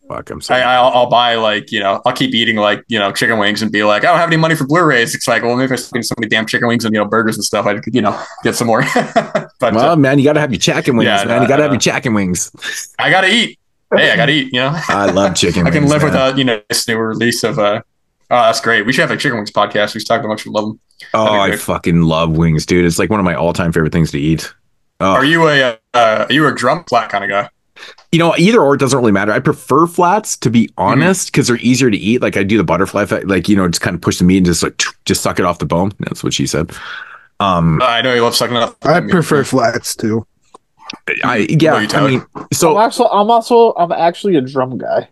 Speaker 8: fuck. I'm sorry.
Speaker 9: I,
Speaker 8: will
Speaker 9: I'll buy like you know, I'll keep eating like you know chicken wings and be like, I don't have any money for Blu-rays. It's like, well, maybe if I spend so many damn chicken wings and you know burgers and stuff, I could you know get some more. but
Speaker 8: well,
Speaker 9: uh,
Speaker 8: man, you got to have your chicken wings,
Speaker 9: Yeah,
Speaker 8: man.
Speaker 9: no,
Speaker 8: you got to have your chicken wings.
Speaker 9: I gotta eat. Hey, I gotta eat. You know,
Speaker 8: I love chicken
Speaker 9: I can
Speaker 8: wings,
Speaker 9: live
Speaker 8: man.
Speaker 9: without you know this new release of uh. Oh, that's great. We should have a chicken wings podcast. We should talk about how much we love them.
Speaker 8: Oh,
Speaker 9: That'd be
Speaker 8: I fucking love wings, dude. It's like one of my all-time favorite things to eat. Oh.
Speaker 9: Are you a uh, are you a drum flat kind of guy?
Speaker 8: you know, either or it doesn't really matter. I prefer flats to
Speaker 9: Mm-hmm.
Speaker 8: be honest because they're easier to eat. Like I do the butterfly effect, like you know, just kind of push the meat and just like just suck it off the bone. That's what she said. Um,
Speaker 9: Uh, I know you love sucking it up.
Speaker 6: I prefer flats too.
Speaker 8: I yeah,
Speaker 9: What you,
Speaker 8: I mean, so
Speaker 10: I'm also I'm also I'm actually a drum guy.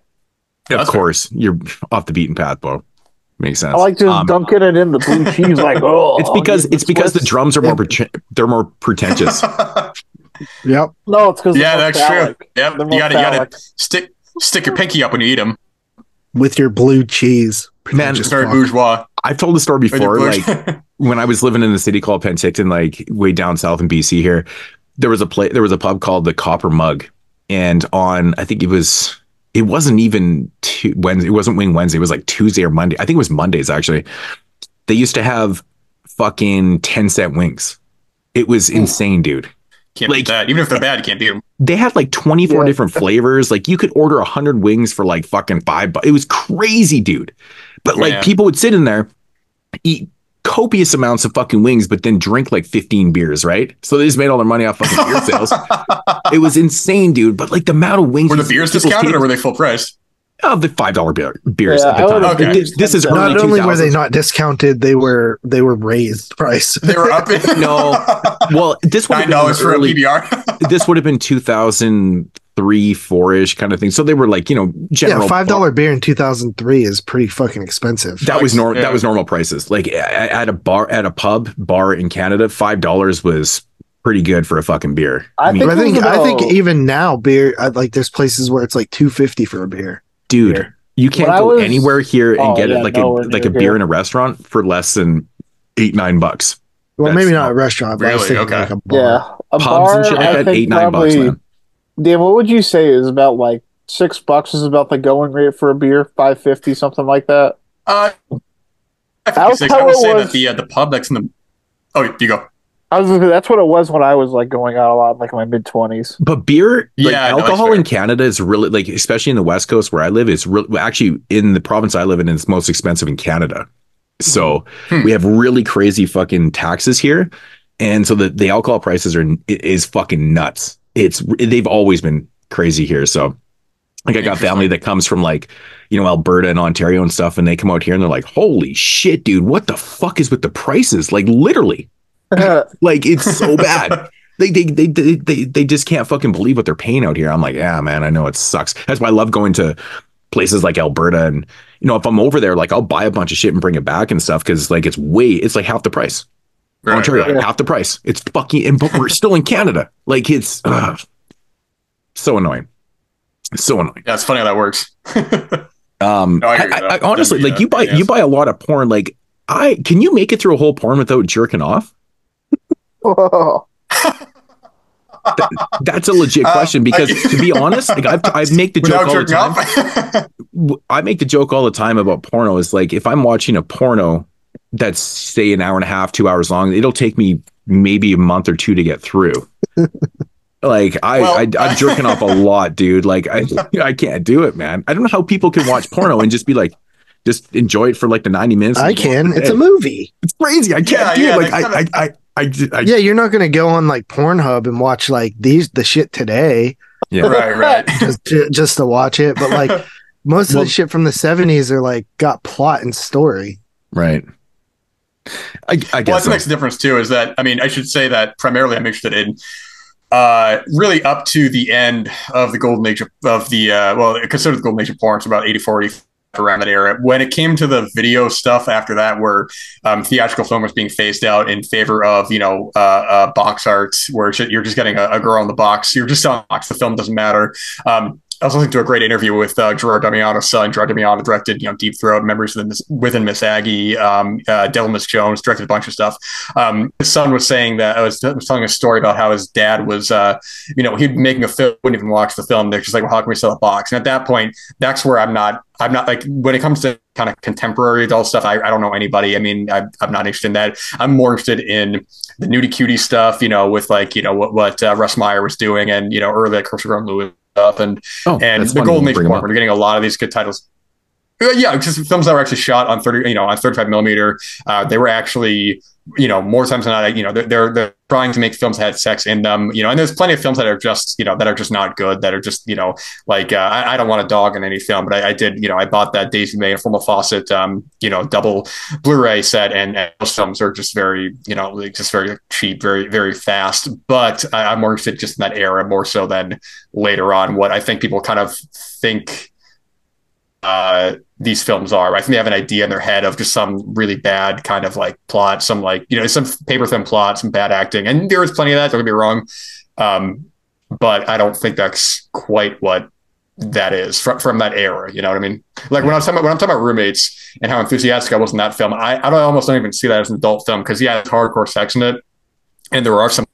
Speaker 8: of course you're off the beaten path, bro. Makes sense.
Speaker 10: I like just
Speaker 8: Um,
Speaker 10: dunking it in the blue cheese like oh.
Speaker 8: it's because it's because the drums are more prete- they're more pretentious.
Speaker 6: Yep.
Speaker 10: No, it's because
Speaker 9: yeah, that's true. Yep, you gotta you gotta stick stick your pinky up when you eat them.
Speaker 6: With your blue cheese.
Speaker 8: Man,
Speaker 6: Just
Speaker 9: Very
Speaker 6: fuck.
Speaker 9: bourgeois.
Speaker 8: I've told the story before. Like when I was living in a city called Penticton, like way down south in BC here, there was a play there was a pub called the Copper Mug. And on I think it was it wasn't even two, Wednesday, it wasn't Wing Wednesday, it was like Tuesday or Monday. I think it was Mondays actually. They used to have fucking 10 cent wings. It was hmm. insane, dude.
Speaker 9: can't
Speaker 8: like-
Speaker 9: beat that. Even if they're bad, you can't beat them.
Speaker 8: They had like 24
Speaker 10: Yeah.
Speaker 8: different flavors. Like you could order 100 wings for like fucking five. Bu- it was crazy, dude. But like
Speaker 9: Yeah.
Speaker 8: people would sit in there, eat copious amounts of fucking wings, but then drink like 15 beers, right? So they just made all their money off fucking beer sales. It was insane, dude. But like the amount of wings
Speaker 9: Were the beers
Speaker 8: people's
Speaker 9: discounted or were they full price?
Speaker 8: Oh, the five dollar beer beers
Speaker 10: Yeah,
Speaker 8: at the time.
Speaker 9: Okay.
Speaker 8: This, this is early
Speaker 6: Not only were they not discounted, they were they were raised price.
Speaker 9: They were up in
Speaker 8: No. Well, this would have
Speaker 9: nine
Speaker 8: been
Speaker 9: dollars for a
Speaker 8: early,
Speaker 9: PBR.
Speaker 8: this would have been 2003, four ish kind of thing. So they were like, you know, general
Speaker 6: yeah, five dollar beer in two thousand three is pretty fucking expensive.
Speaker 8: That was normal.
Speaker 9: Yeah.
Speaker 8: That was normal prices. Like a- at a bar, at a pub bar in Canada, five dollars was pretty good for a fucking beer.
Speaker 10: I think
Speaker 6: I think
Speaker 10: it was
Speaker 6: I think even now beer I, like there's places where it's like two fifty for a beer.
Speaker 8: dude,
Speaker 6: Beer.
Speaker 8: you can't
Speaker 10: When
Speaker 8: go
Speaker 10: was-
Speaker 8: anywhere here and
Speaker 10: Oh,
Speaker 8: get
Speaker 10: yeah,
Speaker 8: it like a like a beer
Speaker 10: here.
Speaker 8: in a restaurant for less than eight nine bucks.
Speaker 6: Well,
Speaker 8: That's
Speaker 6: maybe not
Speaker 8: not-
Speaker 6: a restaurant, but I was
Speaker 9: Really?
Speaker 6: thinking
Speaker 9: Okay.
Speaker 6: like a bar.
Speaker 10: Yeah, a
Speaker 8: Pubs
Speaker 10: bar.
Speaker 8: and shit like
Speaker 10: I
Speaker 8: that,
Speaker 10: think
Speaker 8: eight nine bucks,
Speaker 10: probably-
Speaker 8: man.
Speaker 10: Dan, what would you say is about like six bucks is about the going rate for a beer? Five fifty, something like that.
Speaker 9: Uh, I,
Speaker 10: was
Speaker 9: think I would say
Speaker 10: was-
Speaker 9: that the uh, the pub that's in the. Oh, you go.
Speaker 10: I was that's what it was when I was like going out a lot, like in my mid twenties.
Speaker 8: But beer, like
Speaker 9: Yeah,
Speaker 8: alcohol
Speaker 9: fair.
Speaker 8: in Canada is really like, especially in the West Coast where I live, is really actually in the province I live in, it's most expensive in Canada. So
Speaker 9: Hmm.
Speaker 8: we have really crazy fucking taxes here, and so the the alcohol prices are is fucking nuts. It's they've always been crazy here. So like I got family that comes from like you know Alberta and Ontario and stuff, and they come out here and they're like, "Holy shit, dude! What the fuck is with the prices? Like literally." like it's so bad. They, they they they they they just can't fucking believe what they're paying out here. I'm like, yeah, man, I know it sucks. That's why I love going to places like Alberta, and you know, if I'm over there, like I'll buy a bunch of shit and bring it back and stuff because like it's way, it's like half the price.
Speaker 9: Right,
Speaker 8: Ontario,
Speaker 9: right.
Speaker 8: half the price. It's fucking, and but we're still in Canada. Like it's ugh, so annoying, so annoying.
Speaker 9: Yeah, it's funny how that works.
Speaker 8: Um,
Speaker 9: No, I
Speaker 8: I, I, honestly like
Speaker 9: uh,
Speaker 8: you buy you buy a lot of porn. Like I can you make it through a whole porn without jerking off? th- that's a legit question because to be honest, like I've, I make the joke all the time. I make the joke all the time about porno. Is like if I'm watching a porno that's say an hour and a half, two hours long, it'll take me maybe a month or two to get through. like I,
Speaker 9: Well-
Speaker 8: I I'm jerking off a lot, dude. Like I I can't do it, man. I don't know how people can watch porno and just be like just enjoy it for like the 90 minutes.
Speaker 6: I can. It's a movie.
Speaker 8: It's crazy. I can't
Speaker 9: Yeah,
Speaker 8: do
Speaker 9: yeah,
Speaker 8: it. Like I,
Speaker 9: kinda-
Speaker 8: I, I, I, I,
Speaker 6: Yeah, you're not gonna go on like Pornhub and watch like these the shit today
Speaker 8: yeah.
Speaker 9: right, right.
Speaker 6: just to, just to watch it. But like most of
Speaker 8: Well-
Speaker 6: the shit from the '70s are like got plot and story.
Speaker 8: Right. I, I
Speaker 9: Well,
Speaker 8: guess
Speaker 9: that makes a difference too. Is that I mean, I should say that primarily I'm interested in uh, really up to the end of the golden age of, of the uh, well, consider the golden age of porn. It's about 84, 85, around that era. When it came to the video stuff after that, where um, theatrical film was being phased out in favor of you know uh, uh, box art, where you're just getting a, a girl in the box, you're just on box. The film doesn't matter. Um, I was listening to a great interview with uh, Gerard Damiano's son. Gerard Damiano directed, you know, Deep Throat, of Miss, Within Miss Aggie, um, uh, Devil Miss Jones, directed a bunch of stuff. Um, his son was saying that I was, was telling a story about how his dad was, uh, you know, he'd making a film, wouldn't even watch the film. They're just like, well, how can we sell a box? And at that point, that's where I'm not. I'm not like when it comes to kind of contemporary adult stuff. I, I don't know anybody. I mean, I, I'm not interested in that. I'm more interested in the nudie cutie stuff. You know, with like you know what what uh, Russ Meyer was doing, and you know early like Christopher Lewis stuff, and
Speaker 8: Oh,
Speaker 9: and the Golden Age We're getting a lot of these good titles. Uh, Yeah, because films that were actually shot on thirty, you know, on thirty-five millimeter, uh, they were actually, you know, more times than not, you know, they're, they're they're trying to make films that had sex in them, you know, and there's plenty of films that are just, you know, that are just not good, that are just, you know, like uh, I, I don't want a dog in any film, but I, I did, you know, I bought that Daisy May and Formal Faucett, um, you know, double Blu-ray set, and, and those films are just very, you know, like just very cheap, very very fast. But I, I'm more interested just in that era more so than later on. What I think people kind of think uh, these films are. I think they have an idea in their head of just some really bad kind of like plot, some like you know some paper thin plot, some bad acting, and there is plenty of that. Don't get me wrong, um, but I don't think that's quite what that is from, from that era. You know what I mean? Like when I was talking about, when I'm talking about roommates and how enthusiastic I was in that film, I, I almost don't even see that as an adult film because yeah, it's hardcore sex in it, and there are some.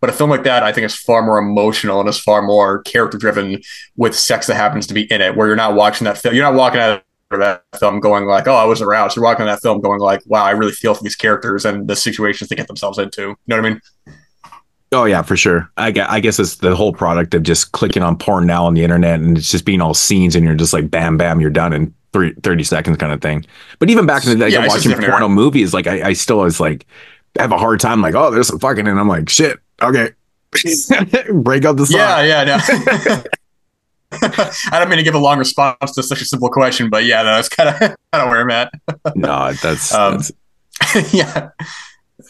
Speaker 9: But a film like that, I think, is far more emotional and is far more character driven with sex that happens to be in it. Where you're not watching that film, you're not walking out of that film going like, "Oh, I was aroused." You're walking out that film going like, "Wow, I really feel for these characters and the situations they get themselves into." You know what I mean?
Speaker 8: Oh yeah, for sure. I guess, I guess it's the whole product of just clicking on porn now on the internet and it's just being all scenes and you're just like bam bam you're done in three, 30 seconds kind of thing. But even back in the day,
Speaker 9: Yeah,
Speaker 8: watching porno
Speaker 9: era.
Speaker 8: movies, like I, I still was like have a hard time like oh there's some fucking and I'm like shit okay break up the song.
Speaker 9: Yeah, yeah, no. I don't mean to give a long response to such a simple question, but yeah, no, that's kind of kind of where I'm at.
Speaker 8: no, that's,
Speaker 9: Um,
Speaker 8: that's
Speaker 9: yeah.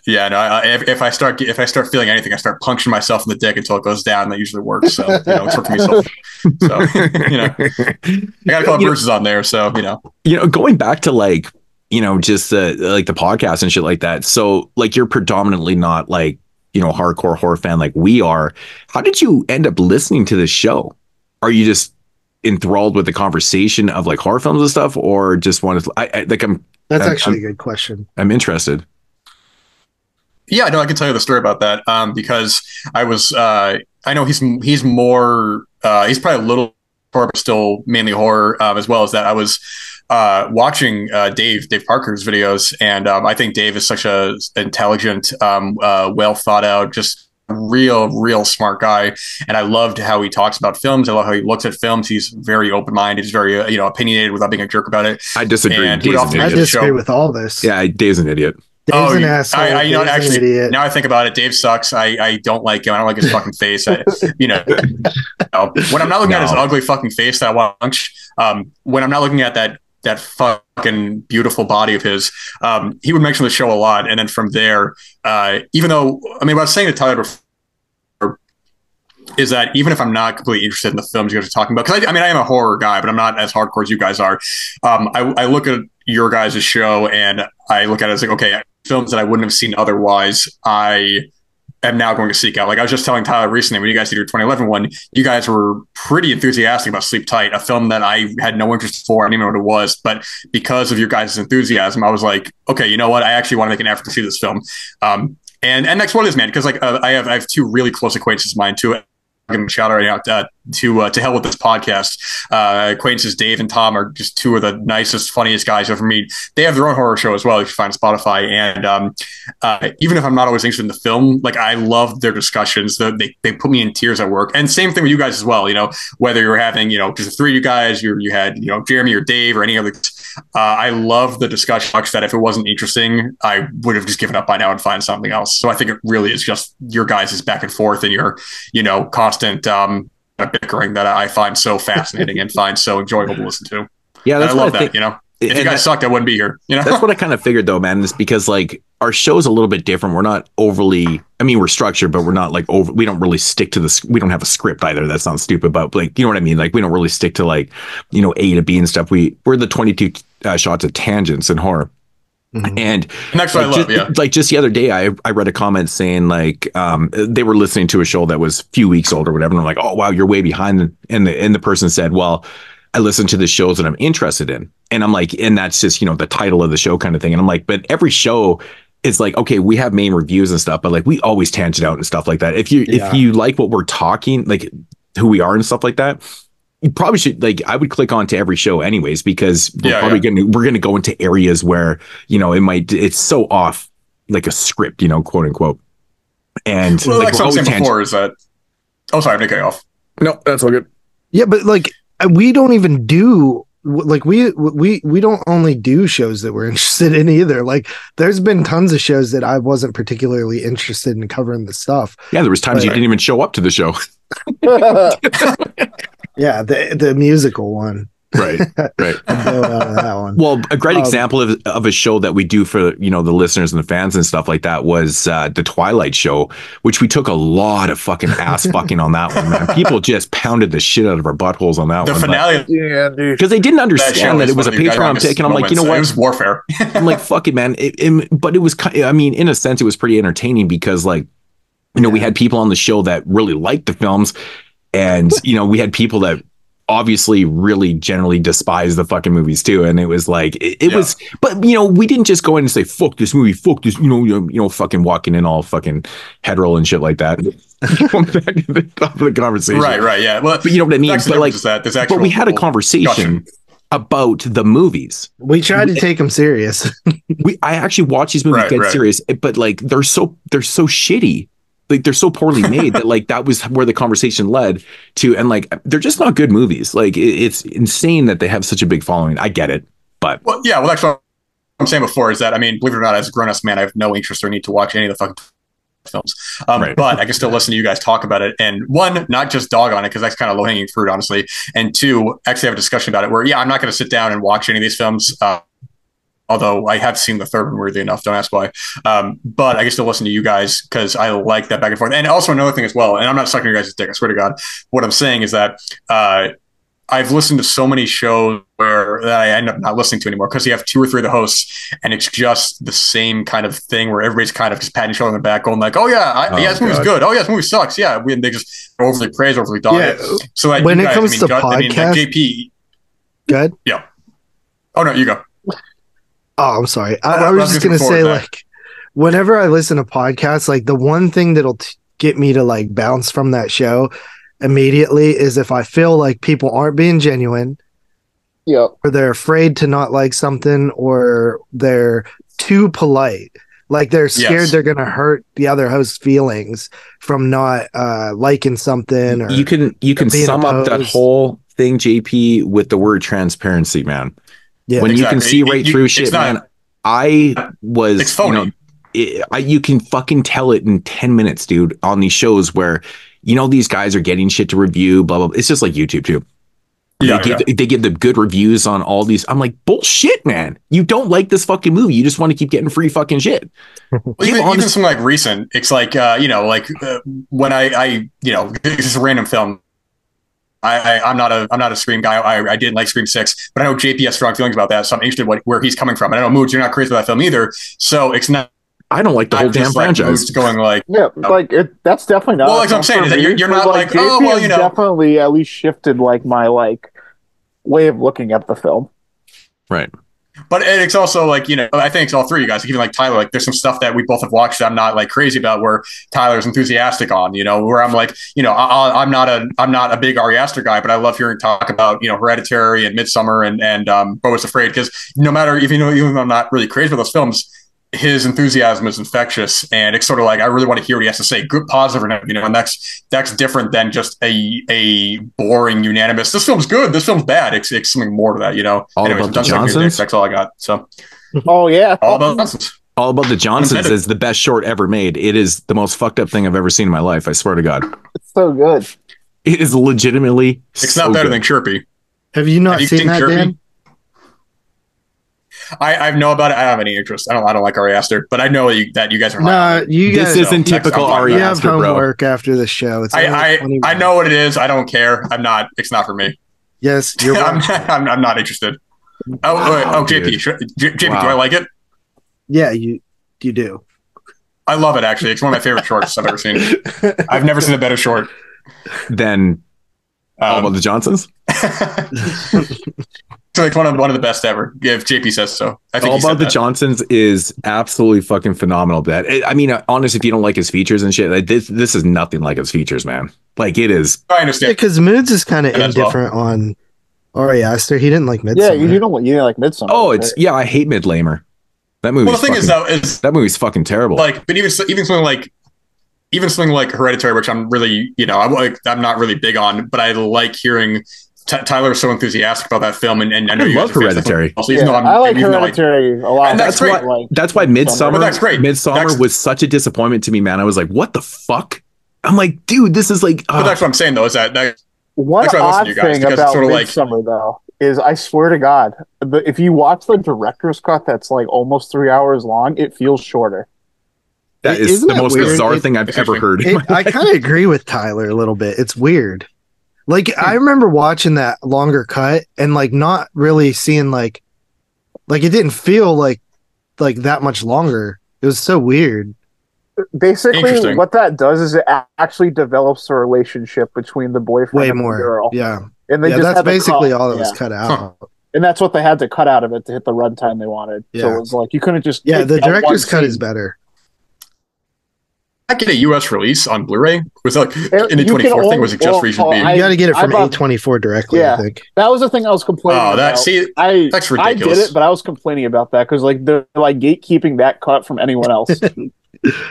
Speaker 9: Yeah, no. I, if, if I start if I start feeling anything, I start punching myself in the dick until it goes down. That usually works. So you know, it's worked for me. So, so you know, I got a couple of
Speaker 8: You know-
Speaker 9: bruises on there. So you know,
Speaker 8: you know, going back to like, you know, just uh, like the podcast and shit like that. So, like, you're predominantly not like, you know, hardcore horror fan like we are. How did you end up listening to this show? Are you just enthralled with the conversation of like horror films and stuff, or just wanted to, I, I like, I'm,
Speaker 6: That's
Speaker 8: I'm-
Speaker 6: actually
Speaker 8: I'm,
Speaker 6: a good question.
Speaker 8: I'm interested.
Speaker 9: yeah, no, I can tell you the story about that um, because I was uh, I know he's he's more uh, he's probably a little horror, but still mainly horror um, as well as that. I was uh, watching uh, Dave Dave Parker's videos, and um, I think Dave is such a intelligent, um, uh, well thought out, just real real smart guy and i loved how he talks about films i love how he looks at films he's very open-minded he's very uh, you know opinionated without being a jerk about it
Speaker 8: I disagree.
Speaker 9: And
Speaker 8: Dave's an
Speaker 6: I
Speaker 9: Idiot
Speaker 8: idiot.
Speaker 6: disagree with all this.
Speaker 8: Yeah, Dave's an idiot.
Speaker 6: Dave's an asshole.
Speaker 9: Oh, I, I, you know,
Speaker 6: Dave's an
Speaker 9: actually,
Speaker 6: idiot.
Speaker 9: now I think about it, Dave sucks. I, I don't like him. I don't like his fucking face. I, you know, when I'm not looking at his ugly fucking face that I watch, um, when I'm not looking at that that fucking beautiful body of his, um, he would mention the show a lot, and then from there, uh, even though I mean, what I was saying to Tyler before is that even if I'm not completely interested in the films you guys are talking about, because I, I mean, I am a horror guy, but I'm not as hardcore as you guys are. Um, I, I look at your guys' show and I look at it as like, okay, films that I wouldn't have seen otherwise, I am now going to seek out. Like I was just telling Tyler recently when you guys did your 2011 one, you guys were pretty enthusiastic about Sleep Tight, a film that I had no interest for. I didn't even know what it was, but because of your guys' enthusiasm, I was like, okay, you know what? I actually want to make an effort to see this film. Um, and and what it is, man. Because like uh, I have I have two really close acquaintances of mine too. Give a shout out uh, to uh, to hell with this podcast. Uh, acquaintances Dave and Tom are just two of the nicest, funniest guys ever meet. They have their own horror show as well. You find Spotify. And um, uh, even if I'm not always interested in the film, like I love their discussions. The, they they put me in tears at work. And same thing with you guys as well. You know, whether you're having you know just the three of you guys, you you had you know Jeremy or Dave or any other. Uh, I love the discussion that if it wasn't interesting, I would have just given up by now and find something else. So I think it really is just your guys' back and forth and your, you know, constant um, bickering that I find so fascinating and find so enjoyable to listen to.
Speaker 8: Yeah, that's
Speaker 9: I love
Speaker 8: I
Speaker 9: that.
Speaker 8: think-
Speaker 9: You know, if you guys
Speaker 8: that-
Speaker 9: sucked, I wouldn't be here. You know,
Speaker 8: That's what I kind of figured though, man, is because like our show's a little bit different. We're not overly, I mean, we're structured, but we're not like over, we don't really stick to the, we don't have a script either. That sounds stupid, but like, you know what I mean? Like, we don't really stick to like, you know, A to B and stuff. We, we're the 22 uh, shots of tangents in horror. And
Speaker 9: And that's what I
Speaker 8: like,
Speaker 9: love,
Speaker 8: just,
Speaker 9: yeah.
Speaker 8: like just the other day, I, I read a comment saying like um, they were listening to a show that was a few weeks old or whatever. And I'm like, oh wow, you're way behind. And the and the person said, well, I listen to the shows that I'm interested in, and I'm like, and that's just you know the title of the show kind of thing. And I'm like, but every show is like, okay, we have main reviews and stuff, but like we always tangent out and stuff like that. If you
Speaker 6: Yeah.
Speaker 8: if you like what we're talking, like who we are and stuff like that. You probably should like I would click on to every show anyways because we're
Speaker 9: Yeah,
Speaker 8: probably
Speaker 9: yeah.
Speaker 8: gonna we're gonna go into areas where you know it might it's so off like a script, you know, quote unquote. And
Speaker 9: well, like,
Speaker 8: we're
Speaker 9: I was
Speaker 8: always
Speaker 9: saying
Speaker 8: tangent-
Speaker 9: before, is that? Oh, sorry, I'm gonna cut off.
Speaker 8: No, that's all good.
Speaker 6: Yeah, but like we don't even do like we we we don't only do shows that we're interested in either. Like there's been tons of shows that I wasn't particularly interested in covering the stuff.
Speaker 8: Yeah, there was times you didn't even show up to the show.
Speaker 6: Yeah, the the musical one.
Speaker 8: Right. Right.
Speaker 6: I bailed out of that one.
Speaker 8: Well, a great
Speaker 6: Um,
Speaker 8: example of, of a show that we do for you know the listeners and the fans and stuff like that was uh, the Twilight Show, which we took a lot of fucking ass fucking on that one. Man, people just pounded the shit out of our buttholes on that one.
Speaker 9: The
Speaker 8: one.
Speaker 9: finale.
Speaker 10: Yeah,
Speaker 8: because they didn't
Speaker 9: That show
Speaker 8: understand that,
Speaker 9: is
Speaker 8: it was a
Speaker 9: one of your
Speaker 8: Patreon
Speaker 9: guys'
Speaker 8: pick, and I'm like, you know what?
Speaker 9: It was warfare.
Speaker 8: I'm like, fuck it, man. It, it- but it was, I mean, in a sense, it was pretty entertaining because, like, you know, we had people on the show that really liked the films, and you know, we had people that obviously really generally despise the fucking movies too. And it was like, it, it
Speaker 9: Yeah.
Speaker 8: was, but you know, we didn't just go in and say, fuck this movie, fuck this, you know, you know, you know fucking walking in all fucking hetero and shit like that. Going back to the top of the conversation,
Speaker 9: right, right, yeah. Well,
Speaker 8: But you know what I mean?
Speaker 9: that's
Speaker 8: But like,
Speaker 9: difference is that there's
Speaker 8: but we had a conversation
Speaker 9: Gotcha.
Speaker 8: about the movies
Speaker 6: We tried to take them serious.
Speaker 8: we I actually watch these movies
Speaker 9: Right,
Speaker 8: get
Speaker 9: right.
Speaker 8: serious, but like they're so they're so shitty. Like they're so poorly made that like that was where the conversation led to, and like they're just not good movies. Like it, it's insane that they have such a big following. I get it, but
Speaker 9: Well, yeah, well, that's what I'm saying before is that, I mean, believe it or not, as a grown ass man, I have no interest or need to watch any of the fucking films. Um,
Speaker 8: Right.
Speaker 9: But I can still listen to you guys talk about it. And one, not just dog on it, because that's kind of low hanging fruit, honestly. And two, actually have a discussion about it where, yeah, I'm not going to sit down and watch any of these films. Uh, although I have seen the third one, weirdly enough. Don't ask why. Um, but I can to listen to you guys because I like that back and forth. And also another thing as well, and I'm not sucking your guys' dick, I swear to God. What I'm saying is that uh, I've listened to so many shows where that I end up not listening to anymore because you have two or three of the hosts, and it's just the same kind of thing where everybody's kind of just patting each other on the back, going like, "Oh yeah, I,
Speaker 8: Oh,
Speaker 9: yeah, this movie's
Speaker 8: God.
Speaker 9: good. Oh yeah, this movie sucks. Yeah," we, and they just overly praise, overly dog
Speaker 6: Yeah.
Speaker 9: it. So like
Speaker 6: When
Speaker 9: you
Speaker 6: it
Speaker 9: guys,
Speaker 6: comes
Speaker 9: I mean,
Speaker 6: to
Speaker 9: Ju- I mean, like
Speaker 6: podcast-
Speaker 9: JP.
Speaker 6: Good.
Speaker 9: Yeah. Oh no, you go.
Speaker 6: Oh, I'm sorry. I, I
Speaker 9: I
Speaker 6: was
Speaker 9: was
Speaker 6: just gonna say
Speaker 9: that.
Speaker 6: like, whenever I listen to podcasts, like the one thing that'll t- get me to like bounce from that show immediately is if I feel like people aren't being genuine,
Speaker 10: Yep.
Speaker 6: or they're afraid to not like something, or they're too polite. Like they're scared
Speaker 9: Yes.
Speaker 6: they're gonna hurt the other host's feelings from not uh liking something or
Speaker 8: you can you can
Speaker 6: being
Speaker 8: sum up that whole thing, JP, with the word transparency, man.
Speaker 6: Yeah.
Speaker 8: when you can see right
Speaker 9: you-
Speaker 8: through
Speaker 9: it's
Speaker 8: shit,
Speaker 9: not-
Speaker 8: man. I was,
Speaker 9: It's
Speaker 8: you know, it, I, you can fucking tell it in 10 minutes, dude, on these shows where, you know, these guys are getting shit to review, blah, blah, blah. It's just like YouTube, too.
Speaker 9: Yeah,
Speaker 8: they, give, they give the good reviews on all these. I'm like, bullshit, man. You don't like this fucking movie. You just want to keep getting free fucking shit.
Speaker 9: Well,
Speaker 8: Give
Speaker 9: even,
Speaker 8: honest-
Speaker 9: even some like recent, it's like uh, you know, like uh, when I, I, you know, this is a random film. I, I, I'm not a, I'm not a Scream guy. I, I didn't like Scream Six, but I know JP has strong feelings about that, so I'm interested what, where he's coming from. And I know Moodz, you're not crazy about that film either, so it's not.
Speaker 8: I don't like the
Speaker 9: not
Speaker 8: whole damn
Speaker 9: just, like,
Speaker 8: franchise.
Speaker 9: Moodz going like,
Speaker 10: Yeah, oh. like it, that's definitely not.
Speaker 9: Well, like I'm saying, is that
Speaker 10: me,
Speaker 9: you're- you're not like,
Speaker 10: JP
Speaker 9: oh, well, you know.
Speaker 10: definitely at least shifted like my like way of looking at the film.
Speaker 8: right.
Speaker 9: But it's also like you know, I think it's all three of you guys. Even like Tyler, like there's some stuff that we both have watched that I'm not like crazy about. Where Tyler's enthusiastic on, you know, where I'm like, you know, I, am not a I'm not a big Ari Aster guy, but I love hearing talk about you know Hereditary and Midsommar and and um, Beau is Afraid because no matter even though even though I'm not really crazy about those films, his enthusiasm is infectious and it's sort of like I really want to hear what he has to say, good, positive, or negative, you know, and that's that's different than just a a boring unanimous. This film's good. This film's bad. It's, it's something more to that, you know.
Speaker 8: All
Speaker 9: Anyways,
Speaker 8: about the
Speaker 9: I'm done sucking your dick.
Speaker 8: Johnsons?
Speaker 9: That's all I got. So
Speaker 10: Oh yeah.
Speaker 9: all about Johnsons.
Speaker 8: All about the Johnsons is the best short ever made. It is the most fucked up thing I've ever seen in my life. I swear to God,
Speaker 10: It's so good.
Speaker 8: it is legitimately.
Speaker 9: It's
Speaker 8: so
Speaker 9: not better
Speaker 8: good.
Speaker 9: than Chirpy.
Speaker 6: Have you not
Speaker 9: Have you
Speaker 6: seen
Speaker 9: seen
Speaker 6: that,
Speaker 9: Chirpy?
Speaker 6: Dan?
Speaker 9: I, I know about it. I don't have any interest. I don't. I don't like Ari Aster, but I know that you, that you guys are. high
Speaker 6: No,
Speaker 9: on it.
Speaker 6: you
Speaker 8: This isn't
Speaker 9: next
Speaker 8: typical
Speaker 9: time,
Speaker 8: Ari
Speaker 6: you have
Speaker 8: Aster, bro.
Speaker 6: homework after the show. It's
Speaker 9: I, I I know what it is. I don't care. I'm not. It's not for me.
Speaker 6: Yes, you're
Speaker 9: I'm,
Speaker 6: watching.
Speaker 9: I'm, I'm not interested. Oh, wait, oh,
Speaker 8: dude.
Speaker 9: JP, Sh- J- JP, do I like it?
Speaker 6: Yeah, you you do.
Speaker 9: I love it. Actually, it's one of my favorite shorts I've ever seen. I've never seen a better short.
Speaker 8: Then all
Speaker 9: Um,
Speaker 8: about the Johnsons.
Speaker 9: so it's one of one of the best ever. If JP says so, I think
Speaker 8: All about the
Speaker 9: that.
Speaker 8: Johnsons is absolutely fucking phenomenal. That I mean, uh, honestly, if you don't like his features and shit, like this, this is nothing like his features, man. Like it is.
Speaker 9: I understand.
Speaker 6: because Moodz is kind of
Speaker 9: And as well.
Speaker 6: indifferent on Ari Aster. He didn't like Midsommar.
Speaker 10: Yeah, you, you don't you didn't like Midsommar.
Speaker 8: Oh, it's yeah. I hate Midlamer. That movie.
Speaker 9: Well, the thing is, though, is
Speaker 8: that movie's fucking terrible.
Speaker 9: like, but even even something like even something like Hereditary, which I'm really, you know, I'm like I'm not really big on, but I like hearing. T- Tyler is so enthusiastic about that film, and, and I know
Speaker 8: I
Speaker 9: you
Speaker 8: love
Speaker 9: are fans of
Speaker 8: Hereditary.
Speaker 9: Also,
Speaker 10: yeah,
Speaker 9: even though I'm,
Speaker 10: I like
Speaker 9: even though I-
Speaker 10: Hereditary a lot.
Speaker 9: And that's
Speaker 10: but,
Speaker 9: great.
Speaker 10: Like,
Speaker 8: That's why
Speaker 9: Midsommar. That's great.
Speaker 8: Midsommar
Speaker 9: That's-
Speaker 8: was such a disappointment to me, man. I was like, what the fuck? I'm like, dude, this is like.
Speaker 9: But
Speaker 8: oh,
Speaker 9: that's what I'm saying, though, is that, that
Speaker 10: One
Speaker 9: That's why I listen
Speaker 10: odd
Speaker 9: to you guys,
Speaker 10: thing
Speaker 9: because
Speaker 10: about
Speaker 9: sort of like-
Speaker 10: Midsommar, though, is I swear to God, the, if you watch the director's cut, that's like almost three hours long. It feels shorter.
Speaker 8: that is
Speaker 6: Isn't
Speaker 8: the
Speaker 6: that
Speaker 8: most
Speaker 6: weird?
Speaker 8: bizarre
Speaker 6: It-
Speaker 8: thing I've ever heard.
Speaker 6: It, I kind of agree with Tyler a little bit. It's weird. Like hmm. I remember watching that longer cut and like not really seeing like like it didn't feel like like that much longer. It was so weird.
Speaker 10: Basically, what that does is it actually develops a relationship between the boyfriend
Speaker 6: Way
Speaker 10: and the girl.
Speaker 6: Yeah.
Speaker 10: and they
Speaker 6: yeah,
Speaker 10: just
Speaker 6: that's basically
Speaker 10: cut-
Speaker 6: all that was cut out.
Speaker 10: and that's what they had to cut out of it to hit the runtime they wanted. So it was like you couldn't just
Speaker 6: Yeah, the director's cut
Speaker 10: scene.
Speaker 6: is better.
Speaker 9: I get a US release on Blu-ray. Was it like
Speaker 10: It-
Speaker 9: in the
Speaker 10: you
Speaker 9: 24 thing? Was it just
Speaker 10: well,
Speaker 9: Region
Speaker 10: well,
Speaker 9: B?
Speaker 10: I-
Speaker 6: You got to get it from
Speaker 10: bought-
Speaker 6: A24 directly,
Speaker 10: Yeah.
Speaker 6: I think.
Speaker 10: That was the thing I was complaining.
Speaker 9: oh, that
Speaker 10: about.
Speaker 9: see,
Speaker 10: I
Speaker 9: that's
Speaker 10: I did it, but I was complaining about that because like they're like gatekeeping that cut from anyone else.
Speaker 6: I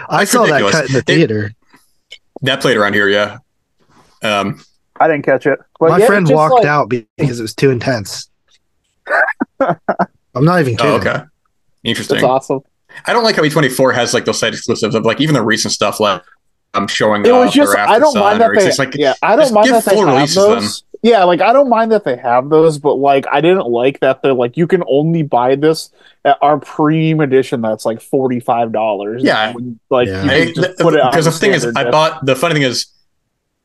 Speaker 9: That's
Speaker 6: saw that cut in the
Speaker 9: They-
Speaker 6: theater.
Speaker 9: that played around here, yeah. Um,
Speaker 10: I didn't catch it. But
Speaker 6: My
Speaker 10: yeah,
Speaker 6: friend
Speaker 10: just,
Speaker 6: walked
Speaker 10: like-
Speaker 6: out because it was too intense. I'm not even kidding.
Speaker 9: oh, okay, interesting.
Speaker 10: That's awesome.
Speaker 9: I don't like how A24 has like those site exclusives of like even the recent stuff like I'm showing
Speaker 10: It was just
Speaker 9: or
Speaker 10: I don't mind that
Speaker 9: it's
Speaker 10: they
Speaker 9: like
Speaker 10: yeah I don't mind that they have
Speaker 9: releases
Speaker 10: those. Yeah, like I don't mind that they have those, but like I didn't like that they're like you can only buy this at our premium edition that's like forty five dollars.
Speaker 9: Yeah.
Speaker 10: like
Speaker 6: Yeah.
Speaker 10: you
Speaker 9: I-
Speaker 10: can just put it
Speaker 9: because the thing is,
Speaker 10: standard
Speaker 9: I bought the funny thing is,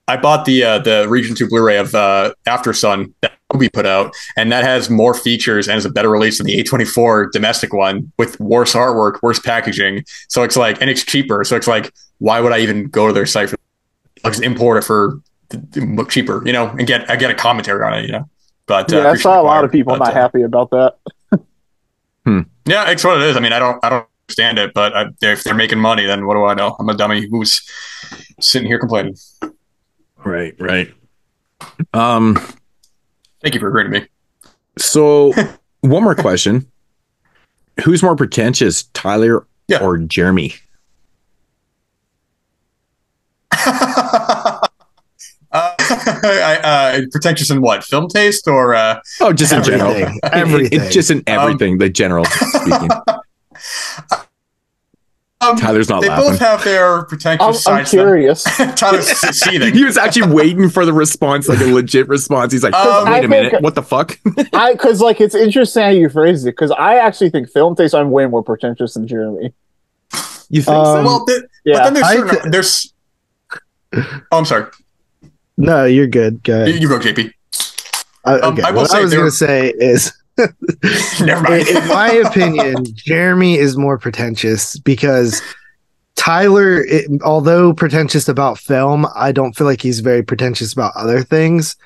Speaker 9: I bought the uh, the Region Two Blu-ray of uh, Aftersun that movie put out, and that has more features and is a better release than the A24 domestic one with worse artwork, worse packaging. So it's like, and it's cheaper. So it's like, why would I even go to their site for? I'll just import it for cheaper, you know, and get I get a commentary on it, you know. But uh,
Speaker 10: I saw a lot of people
Speaker 9: but,
Speaker 10: not
Speaker 9: uh,
Speaker 10: happy about that. hmm.
Speaker 9: Yeah, it's what it is. I mean, I don't, I don't understand it, but I, if they're making money, then what do I know? I'm a dummy who's sitting here complaining.
Speaker 8: Right, right. Um.
Speaker 9: Thank you for agreeing with me.
Speaker 8: So, one more question: Who's more pretentious, Tyler
Speaker 9: Yeah.
Speaker 8: or Jeremy?
Speaker 9: uh, I, uh, pretentious in what? Film taste or? Uh,
Speaker 8: Oh, just in general.
Speaker 6: Everything.
Speaker 8: It- it-
Speaker 6: Everything.
Speaker 8: It's just in everything. the general speaking.
Speaker 9: Um,
Speaker 8: Tyler's not
Speaker 9: they
Speaker 8: laughing.
Speaker 9: both have their
Speaker 10: I'm,
Speaker 9: pretentious
Speaker 10: I'm
Speaker 9: sides. to them.
Speaker 10: curious.
Speaker 9: Tyler's seething.
Speaker 8: he was actually waiting for the response, like a legit response. He's like,
Speaker 9: Um,
Speaker 8: "Wait
Speaker 10: I
Speaker 8: a minute, what the fuck?"
Speaker 10: I because like it's interesting how you phrased it because I actually think film taste I'm way more pretentious than Jeremy.
Speaker 8: you think
Speaker 6: Um,
Speaker 8: so?
Speaker 9: well, th- but
Speaker 10: Yeah,
Speaker 9: then there's
Speaker 6: I
Speaker 9: certain,
Speaker 6: thi-
Speaker 9: there's. Oh, I'm sorry.
Speaker 6: No, you're good. Go
Speaker 9: You,
Speaker 6: ahead.
Speaker 9: you go, JP.
Speaker 6: Uh,
Speaker 9: um,
Speaker 6: okay,
Speaker 9: I will
Speaker 6: what
Speaker 9: say
Speaker 6: I was going to say is,
Speaker 9: Never mind.
Speaker 6: in, in my opinion, Jeremy is more pretentious because Tyler, it, although pretentious about film, I don't feel like he's very pretentious about other things.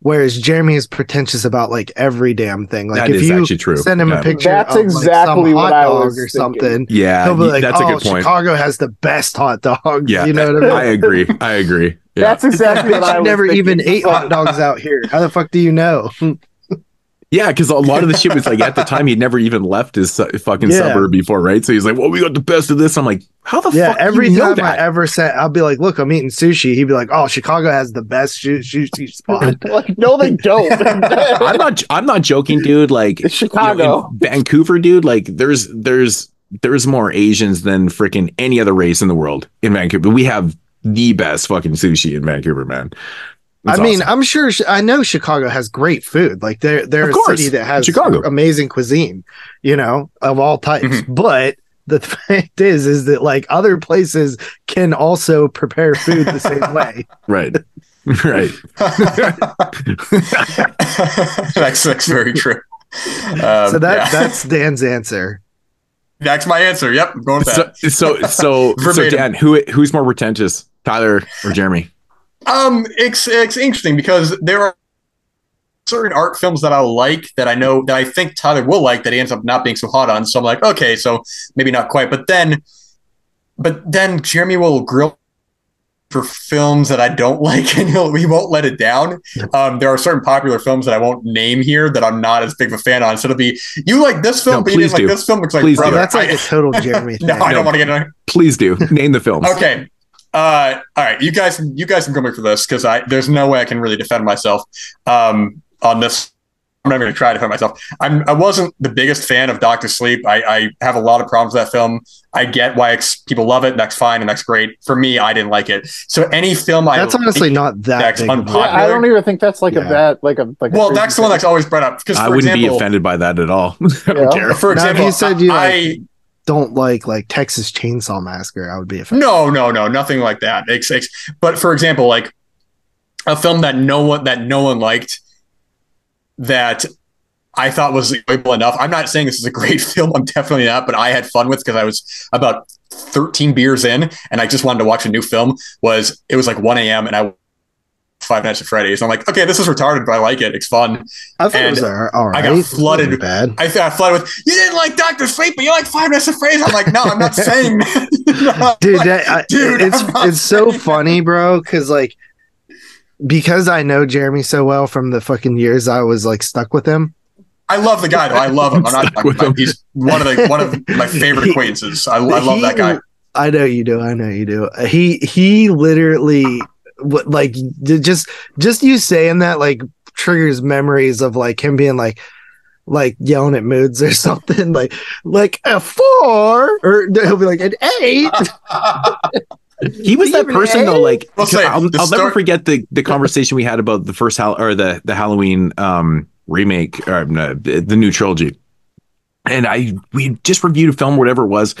Speaker 6: Whereas Jeremy is pretentious about like every damn thing. Like
Speaker 8: That
Speaker 6: if
Speaker 8: is
Speaker 6: you
Speaker 8: actually true.
Speaker 6: send him
Speaker 8: Yeah.
Speaker 6: a picture,
Speaker 10: That's
Speaker 6: of, like, some
Speaker 10: exactly
Speaker 6: hot
Speaker 10: what I was
Speaker 6: or
Speaker 10: thinking.
Speaker 6: something.
Speaker 8: Yeah,
Speaker 6: he'll be like,
Speaker 8: that's a
Speaker 6: "Oh,
Speaker 8: good point."
Speaker 6: Chicago has the best hot dogs."
Speaker 8: Yeah,
Speaker 6: you know what I mean?
Speaker 8: I agree. I agree. Yeah.
Speaker 10: That's exactly what I was
Speaker 6: never
Speaker 10: thinking.
Speaker 6: even ate hot dogs out here. How the fuck do you know?
Speaker 8: Yeah, because a lot of the shit was like at the time he'd never even left his su- fucking
Speaker 6: Yeah.
Speaker 8: suburb before, right? So he's like, "Well, we got the best of this." I'm like, "How the
Speaker 6: yeah,
Speaker 8: fuck?" do
Speaker 6: every
Speaker 8: you know
Speaker 6: time I ever said, I'll be like, "Look, I'm eating sushi." He'd be like, "Oh, Chicago has the best shu- sushi spot."
Speaker 10: like, no, they don't.
Speaker 8: I'm not. I'm not joking, dude. Like
Speaker 10: It's Chicago.
Speaker 8: you know, Vancouver, dude. Like there's there's there's more Asians than freaking any other race in the world in Vancouver. We have the best fucking sushi in Vancouver, man.
Speaker 6: I mean,
Speaker 8: awesome.
Speaker 6: I'm sure I know Chicago has great food. Like they're they're
Speaker 8: Of
Speaker 6: a
Speaker 8: course.
Speaker 6: city that has
Speaker 8: Chicago.
Speaker 6: amazing cuisine, you know, of all types.
Speaker 8: Mm-hmm.
Speaker 6: But the fact is, is that like other places can also prepare food the same way.
Speaker 8: right, right.
Speaker 9: that's that's very true. Um,
Speaker 6: so that
Speaker 9: yeah.
Speaker 6: that's Dan's answer.
Speaker 9: that's my answer. Yep, I'm going with
Speaker 8: So
Speaker 9: that.
Speaker 8: so so so
Speaker 9: Verbatim.
Speaker 8: Dan, who who's more pretentious, Tyler or Jeremy?
Speaker 9: Um, it's it's interesting because there are certain art films that I like that I know that I think Tyler will like that he ends up not being so hot on. So I'm like, okay, so maybe not quite. But then, but then Jeremy will grill for films that I don't like, and he'll, he won't let it down. Um, there are certain popular films that I won't name here that I'm not as big of a fan on. So it'll be you like this film,
Speaker 8: No,
Speaker 9: but you
Speaker 8: please
Speaker 9: didn't like
Speaker 8: do.
Speaker 9: this film. Looks like
Speaker 8: Please do.
Speaker 9: brother.
Speaker 6: That's like
Speaker 9: I-
Speaker 6: a total Jeremy thing.
Speaker 9: no, I don't want to get into
Speaker 8: Please do name the films.
Speaker 9: Okay. Uh, all right, you guys, you guys can come for this because I there's no way I can really defend myself um, on this. I'm not going to try to defend myself. I'm I wasn't the biggest fan of Doctor Sleep. I, I have a lot of problems with that film. I get why ex- people love it. That's fine and that's great. For me, I didn't like it. So any film I
Speaker 6: That's honestly not that
Speaker 9: that's
Speaker 6: big.
Speaker 9: unpopular.
Speaker 10: Yeah, I don't even think that's like a
Speaker 6: Yeah.
Speaker 10: bad, like a like.
Speaker 9: Well,
Speaker 10: crazy
Speaker 9: that's the one that's always brought up because
Speaker 8: I wouldn't be offended by that at all. I don't
Speaker 10: Yeah.
Speaker 8: care.
Speaker 9: for
Speaker 6: Now,
Speaker 9: example,
Speaker 6: you said you,
Speaker 9: I
Speaker 6: like, Don't like like Texas Chainsaw Massacre. I would be offended.
Speaker 9: No, no, no, nothing like that. Ex- ex- but for example, like a film that no one that no one liked that I thought was enjoyable enough. I'm not saying this is a great film. I'm definitely not, but I had fun with because I was about 13 beers in and I just wanted to watch a new film. Was it was like 1 a.m. and I Five Nights at Freddy's. I'm like, okay, this is retarded, but I like it. It's fun.
Speaker 6: I thought it was all right.
Speaker 9: I got flooded.
Speaker 6: Bad.
Speaker 9: I got flooded with. You didn't like Doctor Sleep, but you like Five Nights at Freddy's. I'm like, no, I'm not saying. that.
Speaker 6: dude
Speaker 9: Like,
Speaker 6: that, I,
Speaker 9: dude,
Speaker 6: it's it's so funny bro because like because i know jeremy so well from the fucking years i was like stuck with him
Speaker 9: I love the guy though. I love him. I'm not.
Speaker 8: Stuck
Speaker 9: I'm,
Speaker 8: with him.
Speaker 9: he's one of the one of my favorite acquaintances. I, I love that guy.
Speaker 6: i know you do i know you do he he literally what like just just you saying that like triggers memories of like him being like like yelling at Moodz or something like like a four or he'll be like an eight
Speaker 8: He was that person though. Like
Speaker 9: I'll say,
Speaker 8: I'll, I'll never forget the the conversation we had about the first Hal or the the Halloween um remake or no, the, the new trilogy, and I we just reviewed a film, whatever it was,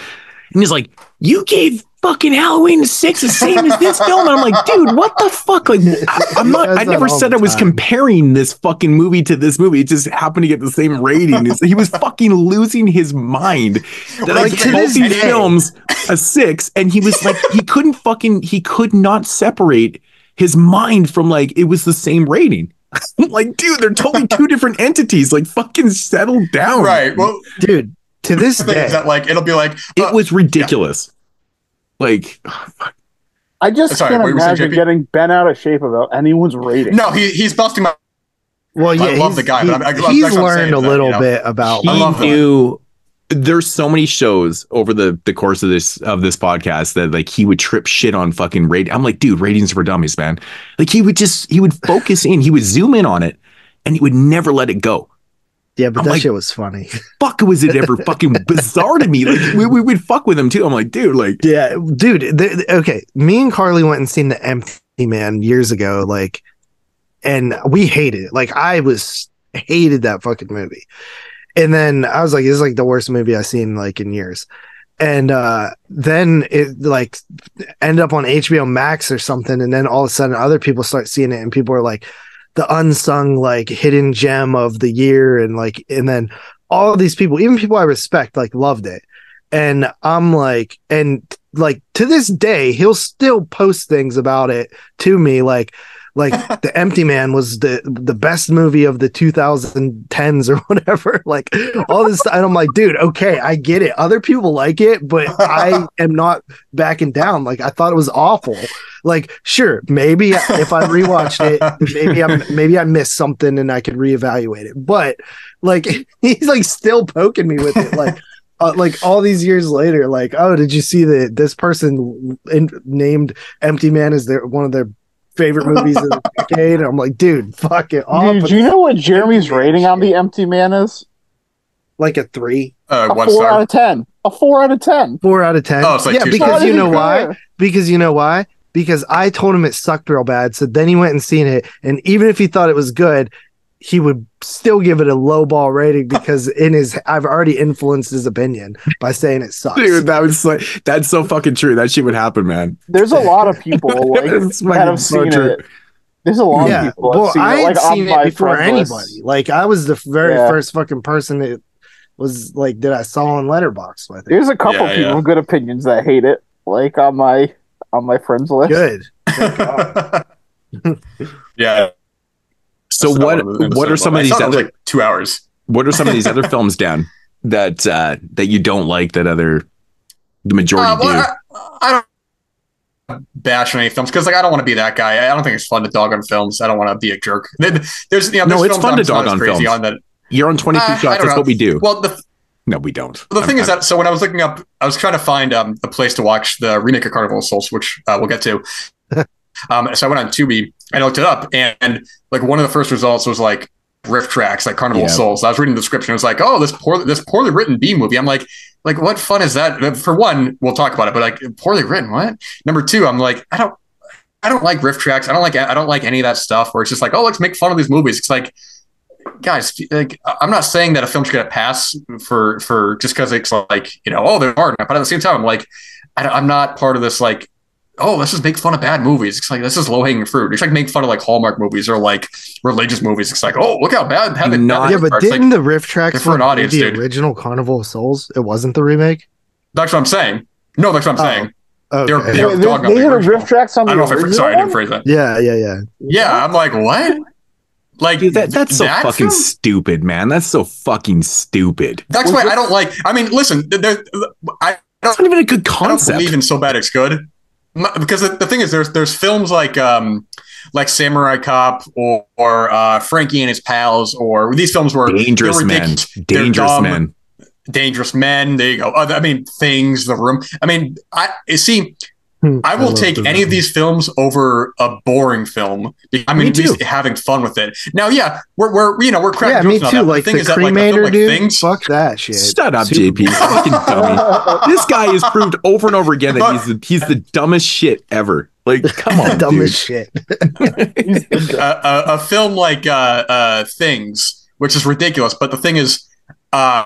Speaker 8: and he's like, "You gave fucking Halloween six the same as this film," and I'm like, "Dude, what the fuck?" Like, I, I'm not. I never said I was
Speaker 6: time.
Speaker 8: comparing this fucking movie to this movie. It just happened to get the same rating. He was fucking losing his mind. That
Speaker 9: Like,
Speaker 8: I
Speaker 9: to
Speaker 8: gave
Speaker 6: this
Speaker 8: these films a six, and he was like, he couldn't fucking, he could not separate his mind from like it was the same rating. like, dude, they're totally two different entities. Like, fucking settle down.
Speaker 9: Right. Well,
Speaker 6: dude to this
Speaker 9: thing
Speaker 6: day
Speaker 9: that like it'll be like
Speaker 8: it
Speaker 9: uh,
Speaker 8: was ridiculous. Like,
Speaker 10: I just
Speaker 9: Sorry,
Speaker 10: can't
Speaker 9: what saying,
Speaker 10: imagine getting bent out of shape about anyone's rating.
Speaker 9: no. He he's busting my.
Speaker 6: well yeah
Speaker 9: I love the guy,
Speaker 6: he-
Speaker 9: but I'm- I'm-
Speaker 6: he's
Speaker 9: I'm
Speaker 6: learned a
Speaker 9: is that,
Speaker 6: little
Speaker 9: you know,
Speaker 6: bit about
Speaker 8: he
Speaker 9: I love
Speaker 8: knew there's so many shows over the the course of this of this podcast that like he would trip shit on fucking rating. I'm like, dude, ratings for dummies, man. Like he would just he would focus in, he would zoom in on it, and he would never let it go.
Speaker 6: Yeah but
Speaker 8: I'm
Speaker 6: that
Speaker 8: like-
Speaker 6: shit was funny
Speaker 8: Fuck was it ever fucking bizarre to me? Like we, we would fuck with him too. I'm like, dude, like
Speaker 6: Yeah, dude. okay, me and Carly went and seen the Empty Man years ago, like, and we hated it. Like, I was hated that fucking movie. And then I was like, "This is like the worst movie I've seen like in years." And uh then it like end up on HBO Max or something, and then all of a sudden other people start seeing it, and people are like, "The unsung like hidden gem of the year," and like, and then all these people, even people I respect, like loved it. And I'm like, and like to this day, he'll still post things about it to me, like, like the Empty Man was the the best movie of the 2010s or whatever. Like all this, and I'm like, dude, okay, I get it. Other people like it, but I am not backing down. Like I thought it was awful. Like sure, maybe if I rewatched it, maybe I'm maybe I missed something and I could reevaluate it. But like he's like still poking me with it, like. Uh, like all these years later, like, oh, did you see that this person in, named Empty Man is their one of their favorite movies of the decade? And I'm like, dude, fuck it off.
Speaker 10: Dude, do you know what Jeremy's rating on the Empty Man is?
Speaker 6: Like a three,
Speaker 9: Uh,
Speaker 10: a
Speaker 9: one
Speaker 10: four
Speaker 9: star.
Speaker 10: out of ten. A four out of ten.
Speaker 6: four out of ten.
Speaker 9: Oh, it's like
Speaker 6: yeah,
Speaker 9: two
Speaker 6: because
Speaker 9: stars.
Speaker 6: you know why?
Speaker 10: even.
Speaker 6: Because you know why? Because I told him it sucked real bad. So then he went and seen it, and even if he thought it was good, he would still give it a low ball rating because in his I've already influenced his opinion by saying it sucks.
Speaker 8: Dude, that was like that's so fucking true. That shit would happen, man.
Speaker 10: There's a lot of people like
Speaker 8: It's
Speaker 10: that
Speaker 8: fucking
Speaker 10: have
Speaker 8: so
Speaker 10: seen
Speaker 8: true.
Speaker 10: it. There's a lot
Speaker 6: yeah,
Speaker 10: of people that have
Speaker 6: well,
Speaker 10: seen
Speaker 6: I
Speaker 10: it,
Speaker 6: had
Speaker 10: like
Speaker 6: seen it before
Speaker 10: friend list.
Speaker 6: anybody. Like I was the very
Speaker 10: Yeah.
Speaker 6: first fucking person that was like that I saw on Letterboxd. I think.
Speaker 10: There's a couple
Speaker 9: Yeah,
Speaker 10: people
Speaker 9: yeah.
Speaker 10: with good opinions that hate it, like on my on my friends list.
Speaker 6: Good.
Speaker 9: Um, yeah.
Speaker 8: So what
Speaker 9: one of the-
Speaker 8: what are some of these
Speaker 9: thought it was
Speaker 8: other
Speaker 9: like two hours?
Speaker 8: what are some of these other films down that uh that you don't like that other the majority
Speaker 9: Uh, well,
Speaker 8: do?
Speaker 9: I, I don't bash on any films because like I don't want to be that guy. I don't think it's fun to dog on films. I don't want to be a jerk. There's you know,
Speaker 8: No,
Speaker 9: there's
Speaker 8: it's
Speaker 9: films
Speaker 8: fun
Speaker 9: I'm
Speaker 8: to
Speaker 9: not
Speaker 8: dog
Speaker 9: as
Speaker 8: on
Speaker 9: crazy
Speaker 8: films.
Speaker 9: on that.
Speaker 8: You're on 22
Speaker 9: Uh,
Speaker 8: shots. That's what we do.
Speaker 9: Well, the
Speaker 8: no, we don't.
Speaker 9: Well, the thing
Speaker 8: I'm-
Speaker 9: is that so when I was looking up, I was trying to find um, a place to watch the remake of Carnival of Souls, which uh, we'll get to. um, so I went on Tubi and I looked it up, and, and, like one of the first results was like RiffTrax, like Carnival
Speaker 8: Yeah.
Speaker 9: Souls. I was reading the description, it was like, oh, this poor, this poorly written B movie. I'm like, like what fun is that? For one, we'll talk about it, but like poorly written, what? Number two, I'm like, I don't. I don't like RiffTrax. I don't like I don't like any of that stuff where it's just like, oh, let's make fun of these movies. It's like, guys, like I'm not saying that a film should get a pass for for just because it's like you know oh they're hard, but at the same time I'm like I, am not part of this like oh let's just make fun of bad movies. It's like this is low hanging fruit. It's like make fun of like Hallmark movies or like religious movies. It's like oh look how bad how they
Speaker 8: Not-
Speaker 6: yeah, but
Speaker 9: It's like,
Speaker 6: didn't the
Speaker 9: RiffTrax for an audience,
Speaker 6: the
Speaker 9: dude.
Speaker 6: original Carnival of Souls? It wasn't the remake.
Speaker 9: that's what I'm saying. No, that's what I'm
Speaker 6: Oh,
Speaker 9: saying.
Speaker 6: Okay.
Speaker 9: They're, they're
Speaker 10: They,
Speaker 9: dogging
Speaker 10: they
Speaker 9: the
Speaker 10: had a RiffTrax on
Speaker 9: I
Speaker 10: the
Speaker 9: don't know if I
Speaker 10: original
Speaker 9: sorry I didn't
Speaker 10: one?
Speaker 9: phrase that.
Speaker 6: yeah, yeah, yeah.
Speaker 9: Yeah, I'm like what? Like
Speaker 8: Dude, that, that's so
Speaker 9: that
Speaker 8: fucking
Speaker 9: film?
Speaker 8: stupid, man. That's so fucking stupid.
Speaker 9: That's why I don't like. I mean, listen, there, I
Speaker 8: That's not even a good
Speaker 9: I don't
Speaker 8: concept.
Speaker 9: believe in so bad it's good M- because the, the thing is there's there's films like um like Samurai Cop or, or uh, Frankie and his pals or these films were
Speaker 8: Dangerous men. Dangerous men.
Speaker 9: Dangerous Men. There you go. I mean, Things, The Room. I mean, I you see.
Speaker 6: Hmm,
Speaker 9: I will
Speaker 6: love
Speaker 9: take
Speaker 6: The
Speaker 9: any of these films over a boring film. I mean,
Speaker 8: Me
Speaker 9: at least having fun with it. Now, yeah, we're, we're you know we're cracking
Speaker 6: Yeah, me
Speaker 9: jokes on
Speaker 6: too.
Speaker 9: that,
Speaker 6: Like
Speaker 9: the
Speaker 6: the
Speaker 9: thing is that like, film
Speaker 6: cremator
Speaker 9: like
Speaker 6: dude.
Speaker 9: Things,
Speaker 6: Fuck that shit.
Speaker 8: Shut up,
Speaker 6: Super-
Speaker 8: JP. Fucking dummy. This guy has proved over and over again that he's the, he's the dumbest shit ever. Like, come on,
Speaker 6: dumbest
Speaker 8: dude.
Speaker 6: shit.
Speaker 9: a, a, a film like uh, uh, Things, which is ridiculous. But the thing is, uh,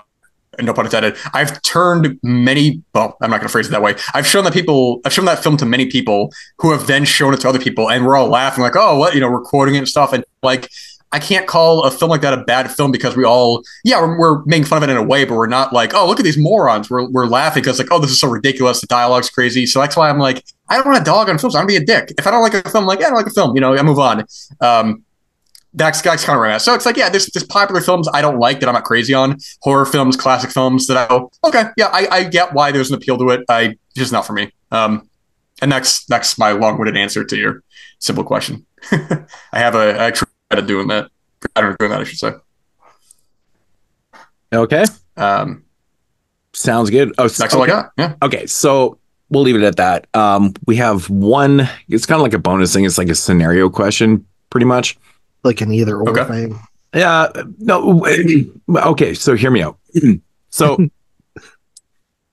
Speaker 9: no pun intended. I've turned many. Well, I'm not going to phrase it that way. I've shown that people. I've shown that film to many people who have then shown it to other people, and we're all laughing like, "Oh, what?" You know, we're quoting it and stuff, and like. I can't call a film like that a bad film because we all, yeah, we're, we're making fun of it in a way, but we're not like, oh, look at these morons. We're, we're laughing because like, oh, this is so ridiculous. The dialogue's crazy. So that's why I'm like, I don't want to dog on films. I want to be a dick. If I don't like a film, I'm like, yeah, I don't like a film. You know, I move on. Um, that's that's kind of where I'm at. So it's like, yeah, there's there's popular films I don't like that I'm not crazy on. Horror films, classic films that I go, okay, yeah, I, I get why there's an appeal to it. I just not for me. Um, and that's that's my long-winded answer to your simple question. I have a I try to doing that. I don't doing that. I should say.
Speaker 8: Okay.
Speaker 9: Um,
Speaker 8: Sounds good. Oh,
Speaker 9: that's all I
Speaker 8: okay.
Speaker 9: got. Yeah.
Speaker 8: Okay, so we'll leave it at that. Um, we have one. It's kind of like a bonus thing. It's like a scenario question, pretty much.
Speaker 6: Like an either or
Speaker 9: Okay.
Speaker 6: thing.
Speaker 8: Yeah. No. Okay. So hear me out. So,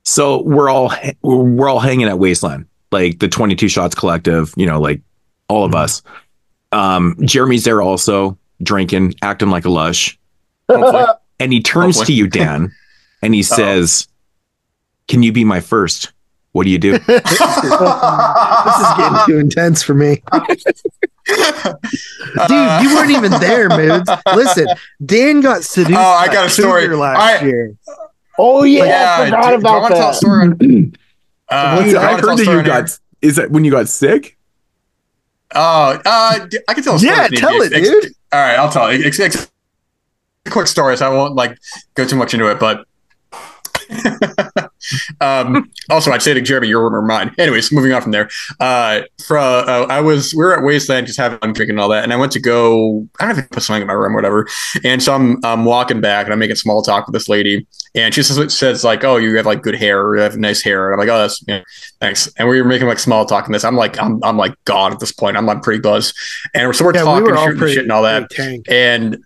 Speaker 8: so we're all we're all hanging at Wasteland, like the Twenty Two Shots Collective. You know, like all of us. Um, Jeremy's there also drinking, acting like a lush, and he turns
Speaker 9: Hopefully.
Speaker 8: to you, Dan, and he says, "Can you be my first? What do you do?"
Speaker 6: This is getting too intense for me. Dude, you weren't even there, Moodz. Listen, Dan got seduced.
Speaker 9: Oh, I got a story.
Speaker 6: Last
Speaker 9: I-
Speaker 6: year.
Speaker 10: Oh yeah,
Speaker 9: yeah,
Speaker 10: I forgot
Speaker 9: do- do I
Speaker 10: about
Speaker 9: wanna tell a
Speaker 10: that.
Speaker 9: story? Uh,
Speaker 8: What's?
Speaker 9: I
Speaker 8: I
Speaker 9: wanna tell a
Speaker 8: heard that you got. Is that when you got sick?
Speaker 9: Oh, uh, d- I can tell a story.
Speaker 6: Yeah, tell it,
Speaker 9: Ex-
Speaker 6: dude.
Speaker 9: All right, I'll tell you. Ex- ex- quick story, so I won't like go too much into it. But um, also, I'd say to Jeremy, you'll remember mine. Anyways, moving on from there. Uh, for uh, I was we were at Wasteland just having fun drinking and all that, and I went to go. I don't know if I put something in my room, or whatever. And so I'm I'm walking back, and I'm making small talk with this lady, and she says, says like, "Oh, you have like good hair, or you have nice hair," and I'm like, "Oh, that's yeah, thanks." And we were making like small talk in this. I'm like, I'm I'm like gone at this point. I'm like pretty buzzed, and so we're
Speaker 6: Yeah, we
Speaker 9: talking,
Speaker 6: were
Speaker 9: shooting
Speaker 6: pretty-
Speaker 9: shit and all that, and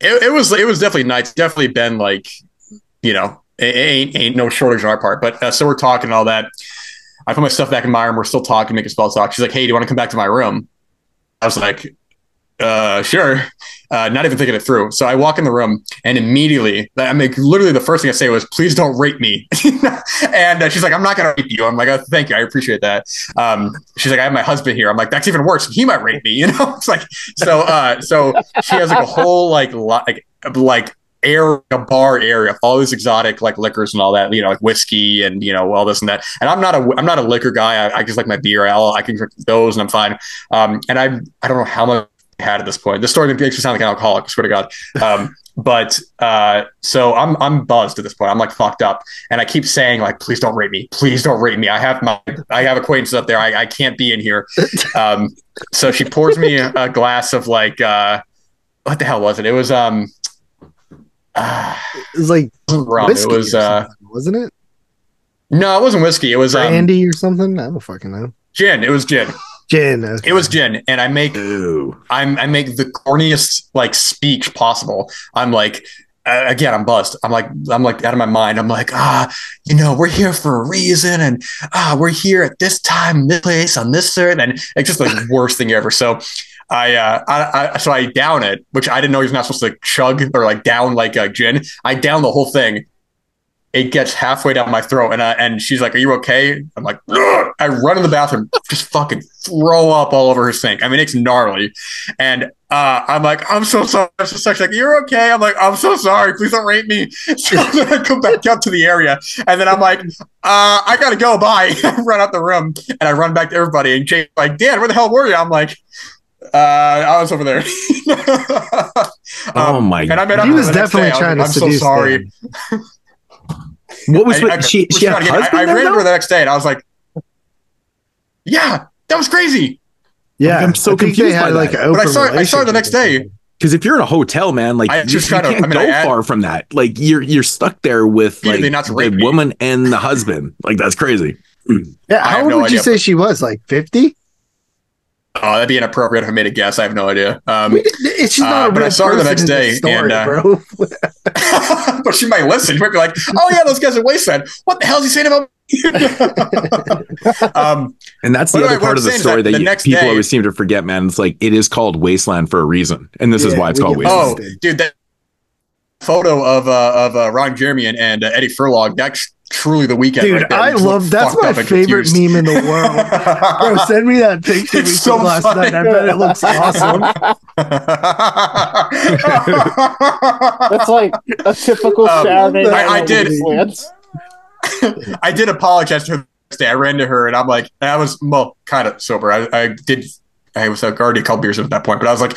Speaker 9: it, it was it was definitely nice. Definitely been like, you know, ain't ain't no shortage on our part. But uh, so we're talking all that. I put my stuff back in my room. We're still talking, making small talk. She's like, "Hey, do you want to come back to my room?" I was like, uh, "Sure." Uh, not even thinking it through. So I walk in the room, and immediately, I mean, literally, the first thing I say was, "Please don't rape me." and uh, she's like, "I'm not going to rape you." I'm like, oh, "Thank you, I appreciate that." Um, she's like, "I have my husband here." I'm like, "That's even worse. He might rape me." You know, it's like so. Uh, so she has like a whole like like like air a bar area all these exotic like liquors and all that you know like whiskey and you know all this and that. And i'm not a i'm not a liquor guy. I, I just like my beer. I'll, i can drink those and i'm fine. Um and i i don't know how much I had at this point. This story makes me sound like an alcoholic I swear to god. Um but uh so i'm i'm buzzed at this point. I'm like fucked up. And i keep saying like please don't rate me. Please don't rate me. I have my i have acquaintances up there. I, I can't be in here. Um so she pours me a, a glass of like uh what the hell was it? It was um
Speaker 6: It was like
Speaker 9: rum.
Speaker 6: whiskey
Speaker 9: It was,
Speaker 6: or
Speaker 9: uh,
Speaker 6: wasn't it?
Speaker 9: no, it wasn't whiskey. It was um,
Speaker 6: Brandy or something? I don't fucking know.
Speaker 9: gin. It was gin.
Speaker 6: Gin. okay.
Speaker 9: It was gin, and I make I'm I make the corniest like speech possible. I'm like. Uh, again, I'm buzzed. I'm like, I'm like out of my mind. I'm like, ah, you know, we're here for a reason, and ah, we're here at this time, this place, on this earth, and it's just the worst thing ever. So, I, uh, I, I, so I down it, which I didn't know was not supposed to chug or like down like a gin. I down the whole thing. It gets halfway down my throat, and uh, and she's like, "Are you okay?" I'm like, "Ugh." I run in the bathroom, just fucking throw up all over her sink. I mean, it's gnarly, and uh, I'm like, "I'm so sorry." I'm so sorry. She's like, "You're okay." I'm like, "I'm so sorry. Please don't rape me." So then I come back up to the area, and then I'm like, uh, "I gotta go. Bye." I run out the room, and I run back to everybody, and Jake's like, "Dan, where the hell were you?" I'm like. Uh, I was over there.
Speaker 8: Oh my
Speaker 9: And I met
Speaker 6: He was definitely
Speaker 9: day. I
Speaker 6: trying to
Speaker 9: I'm so
Speaker 6: seduce
Speaker 9: sorry.
Speaker 8: What was
Speaker 9: I, I,
Speaker 8: she? She had a
Speaker 9: trying to get-
Speaker 8: husband
Speaker 9: I, I ran into her the next day, and I was like, "Yeah, that was crazy."
Speaker 6: Yeah,
Speaker 8: I'm so
Speaker 6: I
Speaker 8: confused
Speaker 6: they
Speaker 8: by
Speaker 6: had like
Speaker 8: that.
Speaker 6: an
Speaker 9: But I
Speaker 6: open
Speaker 9: saw, I saw her the next day.
Speaker 8: Because if you're in a hotel, man, like
Speaker 9: I
Speaker 8: you,
Speaker 9: just
Speaker 8: you
Speaker 9: kinda-
Speaker 8: can't
Speaker 9: I mean,
Speaker 8: go
Speaker 9: I had-
Speaker 8: far from that. Like you're you're stuck there with like
Speaker 9: not
Speaker 8: the
Speaker 9: me.
Speaker 8: woman and the husband. Like that's crazy.
Speaker 6: Yeah, how old
Speaker 9: no
Speaker 6: would you
Speaker 9: idea.
Speaker 6: say she was? Like fifty?
Speaker 9: Oh, that'd be inappropriate if I made a guess. I have no idea. Um,
Speaker 6: She's not
Speaker 9: uh,
Speaker 6: a
Speaker 9: but I saw her the next day,
Speaker 6: this story,
Speaker 9: and uh, but she might listen. She might be like, "Oh yeah, those guys at Wasteland. What the hell is he saying about?" me? um,
Speaker 8: And that's the other
Speaker 9: anyway,
Speaker 8: part of the story
Speaker 9: that
Speaker 8: that,
Speaker 9: the
Speaker 8: you,
Speaker 9: next
Speaker 8: people
Speaker 9: day-
Speaker 8: always seem to forget, man. It's like it is called Wasteland for a reason, and this is why it's called
Speaker 6: get-
Speaker 8: Wasteland.
Speaker 9: oh, dude, that photo of uh, of uh, Ron Jeremy and, and uh, Eddie Furlong. That's truly the weekend.
Speaker 6: Dude,
Speaker 9: right there.
Speaker 6: I love that's my favorite
Speaker 9: confused.
Speaker 6: meme in the world. Bro, send me that picture we
Speaker 9: It's
Speaker 6: took
Speaker 9: so
Speaker 6: last
Speaker 9: funny.
Speaker 6: night. I bet it looks awesome.
Speaker 10: That's like a typical
Speaker 9: Um,
Speaker 10: Saturday
Speaker 9: I- I did. I did apologize to her day. I ran to her and I'm like, I was well, kind of sober. I, I did. I was like, already a couple beers at that point, but I was like,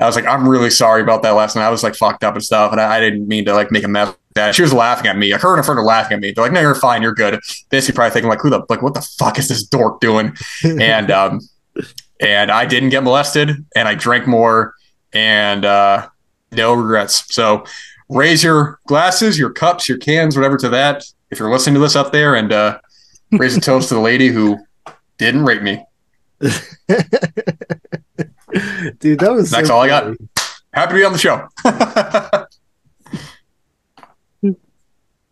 Speaker 9: I was like, I'm really sorry about that last night. I was like fucked up and stuff, and I, I didn't mean to like make a mess. That she was laughing at me. Like her and her friend are laughing at me. They're like, "No, you're fine. You're good." Basically, probably thinking like, "Who the like? What the fuck is this dork doing?" and um, and I didn't get molested, and I drank more, and uh, no regrets. So raise your glasses, your cups, your cans, whatever to that. If you're listening to this up there, and uh, raise a toast to the lady who didn't rape me.
Speaker 6: Dude, that was
Speaker 9: That's
Speaker 6: so
Speaker 9: all I got. Happy to be on the show.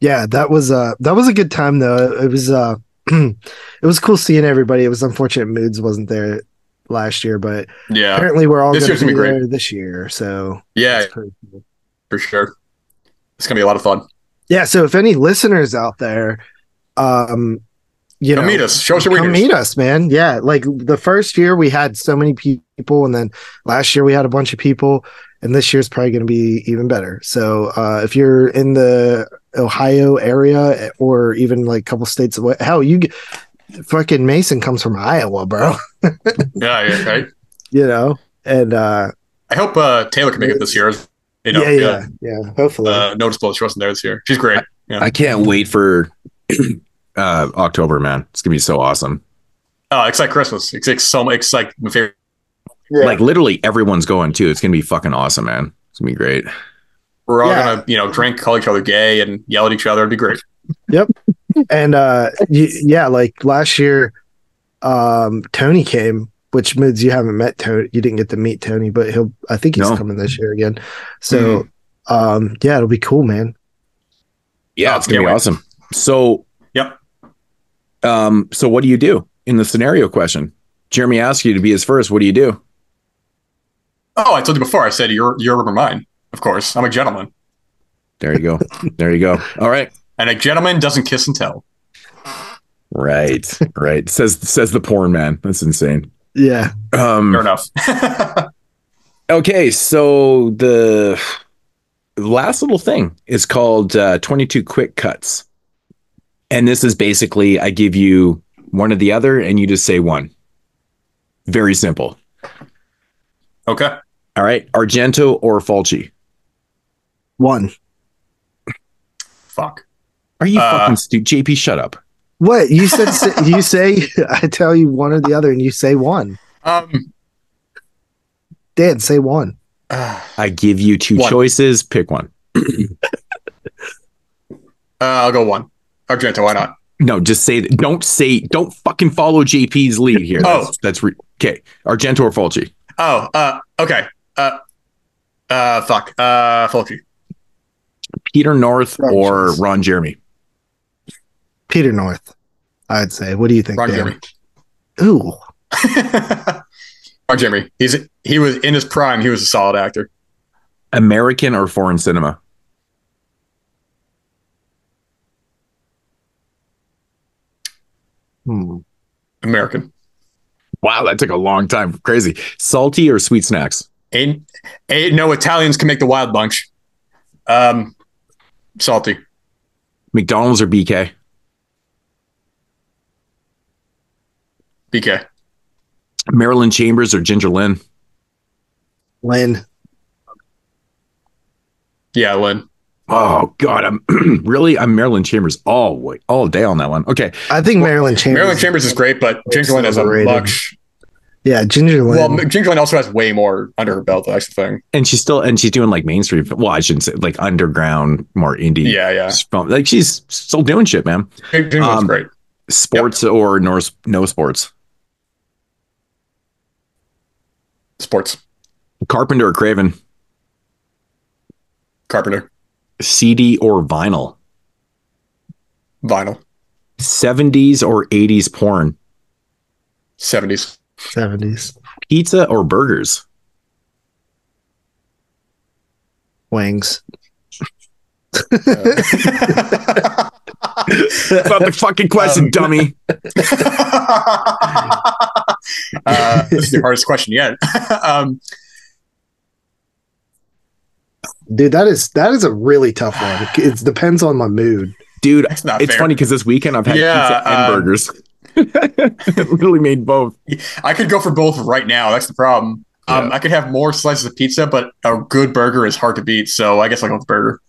Speaker 6: Yeah, that was uh that was a good time though. It was uh it was cool seeing everybody. It was unfortunate Moodz wasn't there last year, but
Speaker 9: yeah,
Speaker 6: apparently we're all
Speaker 9: This year's gonna
Speaker 6: be
Speaker 9: great.
Speaker 6: there this year. So
Speaker 9: yeah,
Speaker 6: cool.
Speaker 9: for sure. It's gonna be a lot of fun.
Speaker 6: yeah. So if any listeners out there, um, you
Speaker 9: Come
Speaker 6: know,
Speaker 9: meet us. Show us your
Speaker 6: come
Speaker 9: wieners.
Speaker 6: meet us, man. Yeah, like the first year we had so many people, and then last year we had a bunch of people, and this year's probably going to be even better. So uh, if you're in the Ohio area or even like a couple states away, hell, you get- fucking Mason comes from Iowa, bro.
Speaker 9: Yeah, yeah, right.
Speaker 6: you know, and uh,
Speaker 9: I hope uh, Taylor can make it this year. You know,
Speaker 6: yeah, yeah, yeah. Hopefully,
Speaker 9: Uh, noticeable that she wasn't there this year. She's great. Yeah.
Speaker 8: I can't wait for uh October, man. It's gonna be so awesome.
Speaker 9: Oh, it's like Christmas. It's like so. It's like my favorite.
Speaker 8: Like literally everyone's going too. It's gonna be fucking awesome, man. It's gonna be great.
Speaker 9: We're all
Speaker 6: Yeah.
Speaker 9: gonna, you know, drink, call each other gay, and yell at each other. It'd be great.
Speaker 6: Yep. and uh y- yeah, like last year um Tony came, which means you haven't met Tony. You didn't get to meet Tony, but he'll I think he's
Speaker 8: No.
Speaker 6: coming this year again. So um yeah, it'll be cool, man.
Speaker 8: Yeah,
Speaker 9: Oh,
Speaker 8: it's gonna be
Speaker 9: wait.
Speaker 8: awesome. So
Speaker 9: Yep.
Speaker 8: Um, so what do you do in the scenario question? Jeremy asked you to be his first. What do you do?
Speaker 9: Oh, I told you before. I said you're you're over mine. Of course, I'm a gentleman,
Speaker 8: There you go. there you go. All right.
Speaker 9: and a gentleman doesn't kiss and tell.
Speaker 8: Right. Right. Says says the porn man. That's insane.
Speaker 6: Yeah.
Speaker 8: Um
Speaker 9: Fair enough.
Speaker 8: Okay, so the last little thing is called uh, 22 quick cuts. And this is basically I give you one or the other and you just say one. Very simple.
Speaker 9: okay.
Speaker 8: All right, Argento or Fulci?
Speaker 6: One.
Speaker 9: Fuck.
Speaker 8: Are you
Speaker 9: Uh,
Speaker 8: fucking stupid? JP, shut up.
Speaker 6: What? You said you say I tell you one or the other and you say one.
Speaker 9: Um.
Speaker 6: Dan, say one.
Speaker 9: Uh,
Speaker 8: I give you two
Speaker 9: One.
Speaker 8: choices. Pick one.
Speaker 9: I'll go one. Argento. Why not?
Speaker 8: No, just say don't say don't fucking follow JP's lead here.
Speaker 9: Oh.
Speaker 8: That's, that's re- okay. Argento or Fulci?
Speaker 9: Oh. Uh. Okay. Uh. Uh. Fuck. Uh. Fulci.
Speaker 8: Peter North
Speaker 6: Wrong
Speaker 8: or
Speaker 6: choice.
Speaker 8: Ron Jeremy?
Speaker 6: Peter North, I'd say. What do you think,
Speaker 9: Ron
Speaker 6: Dan?
Speaker 9: Jeremy.
Speaker 6: Ooh.
Speaker 9: Ron Jeremy. He's he was in his prime. He was a solid actor.
Speaker 8: American or foreign cinema?
Speaker 6: Hmm.
Speaker 9: American.
Speaker 8: Wow, that took a long time. Crazy. Salty or sweet snacks?
Speaker 9: Ain't ain't no Italians can make the wild bunch. Um. Salty.
Speaker 8: McDonald's or BK?
Speaker 9: BK.
Speaker 8: Marilyn Chambers or Ginger Lynn?
Speaker 6: Lynn.
Speaker 9: Yeah, Lynn.
Speaker 8: Oh God, I'm really I'm Marilyn Chambers all way all day on that one. Okay,
Speaker 6: I think Marilyn Chambers.
Speaker 9: Marilyn Chambers is great, but Ginger Lynn has a
Speaker 6: overrated.
Speaker 9: much.
Speaker 6: Yeah, Ginger Lynn.
Speaker 9: Well, Ginger Lynn also has way more under her belt. That's the thing.
Speaker 8: and she's still and she's doing like mainstream. Well, I shouldn't say like underground, more indie.
Speaker 9: Yeah, yeah.
Speaker 8: film. Like she's still doing shit, man.
Speaker 9: Ginger Lynn's
Speaker 8: Um,
Speaker 9: great.
Speaker 8: Sports or no no sports?
Speaker 9: Sports.
Speaker 8: Carpenter or Craven?
Speaker 9: Carpenter.
Speaker 8: CD or vinyl?
Speaker 9: Vinyl.
Speaker 8: 70s or 80s porn?
Speaker 9: 70s.
Speaker 6: 70s.
Speaker 8: Pizza or burgers?
Speaker 6: Wings.
Speaker 8: That's not the fucking question,
Speaker 9: Um,
Speaker 8: dummy.
Speaker 9: uh, this is the hardest question yet. um,
Speaker 6: Dude, that is that is a really tough one. It depends on my mood.
Speaker 8: Dude,
Speaker 9: That's not
Speaker 8: it's
Speaker 9: fair.
Speaker 8: funny because this weekend I've had
Speaker 9: Yeah,
Speaker 8: pizza and
Speaker 9: um,
Speaker 8: burgers. Literally made both.
Speaker 9: I could go for both right now. That's the problem. Um, I could have more slices of pizza, but a good burger is hard to beat. So I guess I'll go with burger.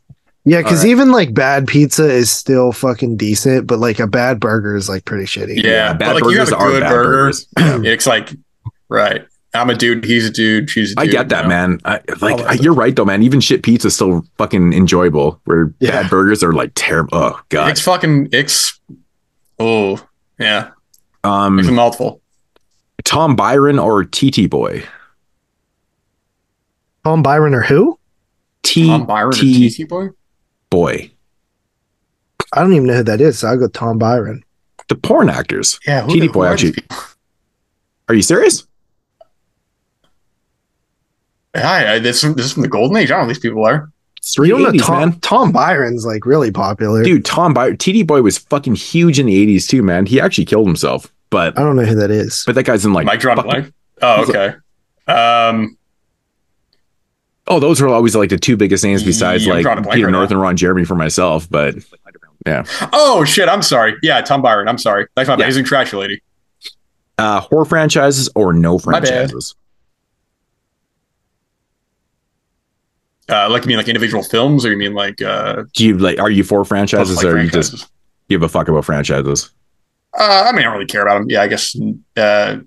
Speaker 6: Yeah, because
Speaker 9: Alright.
Speaker 6: even like bad pizza is still fucking decent, but like a bad burger is like pretty shitty.
Speaker 9: Yeah,
Speaker 8: bad
Speaker 9: but like you have
Speaker 8: burgers
Speaker 9: a
Speaker 8: are
Speaker 9: good
Speaker 8: bad
Speaker 9: burger.
Speaker 8: burgers.
Speaker 9: it's like right. I'm a dude. He's a dude. She's a
Speaker 8: I
Speaker 9: dude.
Speaker 8: I get that,
Speaker 9: you know?
Speaker 8: man. I, like I, you're right though, man. Even shit pizza is still fucking enjoyable. Where
Speaker 6: Yeah.
Speaker 8: bad burgers are like terrible. Oh god.
Speaker 9: It's fucking. It's. Oh yeah. It's a
Speaker 8: Um,
Speaker 9: mouthful.
Speaker 8: Tom Byron or TT Boy?
Speaker 6: Tom Byron or who?
Speaker 8: T
Speaker 9: Tom Byron or
Speaker 8: T
Speaker 9: TT boy.
Speaker 8: Boy.
Speaker 6: I don't even know who that is. So I'll go Tom Byron.
Speaker 8: The porn actors.
Speaker 9: Yeah, who
Speaker 8: TT Boy actually. Are you serious?
Speaker 9: Hi, I, this, this is from the golden age. I don't know these people are.
Speaker 8: Three
Speaker 6: You know
Speaker 8: eighties,
Speaker 6: Tom,
Speaker 8: man.
Speaker 6: Tom Byron's like really popular.
Speaker 8: Dude, Tom Byron, TD Boy was fucking huge in the eighties too, man. He actually killed himself, but
Speaker 6: I don't know who that is.
Speaker 8: but that guy's in like
Speaker 9: Mike drawing a
Speaker 8: fucking-
Speaker 9: blank. Oh,
Speaker 8: He's
Speaker 9: okay. Um,
Speaker 8: Oh, those were always like the two biggest names besides
Speaker 9: Yeah,
Speaker 8: like
Speaker 9: drawing a blank
Speaker 8: Peter North and Ron Jeremy for myself. But Yeah.
Speaker 9: Oh shit! I'm sorry. Yeah, Tom Byron. I'm sorry. That's my
Speaker 8: Yeah.
Speaker 9: amazing trash lady.
Speaker 8: Uh, horror franchises or no
Speaker 9: My bad.
Speaker 8: franchises?
Speaker 9: Uh, like you mean like individual films, or you mean like uh,
Speaker 8: Do you like? Are you for franchises,
Speaker 9: like
Speaker 8: or you just give a fuck about franchises?
Speaker 9: Uh, I mean, I don't really care about them. Yeah, I guess uh,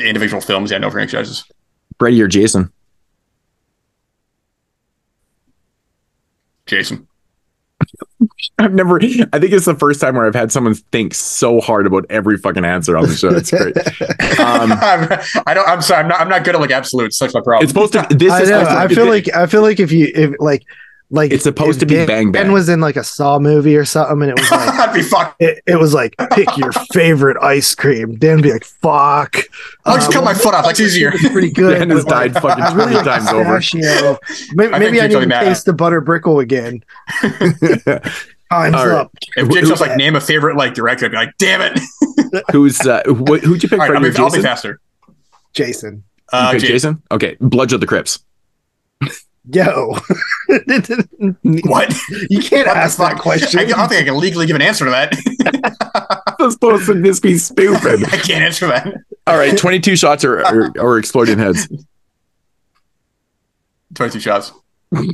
Speaker 9: individual films. Yeah, no franchises.
Speaker 8: Freddy or Jason?
Speaker 9: Jason.
Speaker 8: I've never. I think it's the first time where I've had someone think so hard about every fucking answer on the show. It's great. Um,
Speaker 9: I'm, I don't. I'm sorry. I'm not. I'm not good at like absolutes. That's my problem.
Speaker 8: it's supposed to. This
Speaker 6: I
Speaker 8: is.
Speaker 6: know. I feel like I feel like if you if like like
Speaker 8: It's supposed to be
Speaker 6: Dan-
Speaker 8: Bang Bang.
Speaker 6: Dan was in like a Saw movie or something, and it was like
Speaker 9: I'd be fucked.
Speaker 6: it, it was like pick your favorite ice cream. Dan would be like, "Fuck."
Speaker 9: I'll just
Speaker 6: Uh,
Speaker 9: cut my foot off. That's easier.
Speaker 6: It's pretty good.
Speaker 8: Dan has
Speaker 6: but, like,
Speaker 8: died fucking
Speaker 6: I really
Speaker 8: times over.
Speaker 6: Maybe,
Speaker 9: I
Speaker 6: maybe I need to taste the butter brickle again. Time's
Speaker 8: All right.
Speaker 6: up.
Speaker 9: If Jake just like name a favorite like director, I'd be like, damn it.
Speaker 8: Who's uh, wh- who'd you pick?
Speaker 9: All right,
Speaker 8: Freddy
Speaker 9: I'll
Speaker 8: or
Speaker 9: be, I'll be
Speaker 8: Jason?
Speaker 9: faster.
Speaker 6: Jason.
Speaker 9: Uh,
Speaker 8: pick Jason. Okay, Bloods of the Crips.
Speaker 6: Yo.
Speaker 9: What?
Speaker 6: You can't
Speaker 9: What
Speaker 6: ask that question.
Speaker 9: I, I don't think I can legally give an answer to that.
Speaker 8: That's supposed to this be stupid.
Speaker 9: I can't answer that.
Speaker 8: All right, twenty-two shots or or, or exploding heads.
Speaker 9: 22 shots.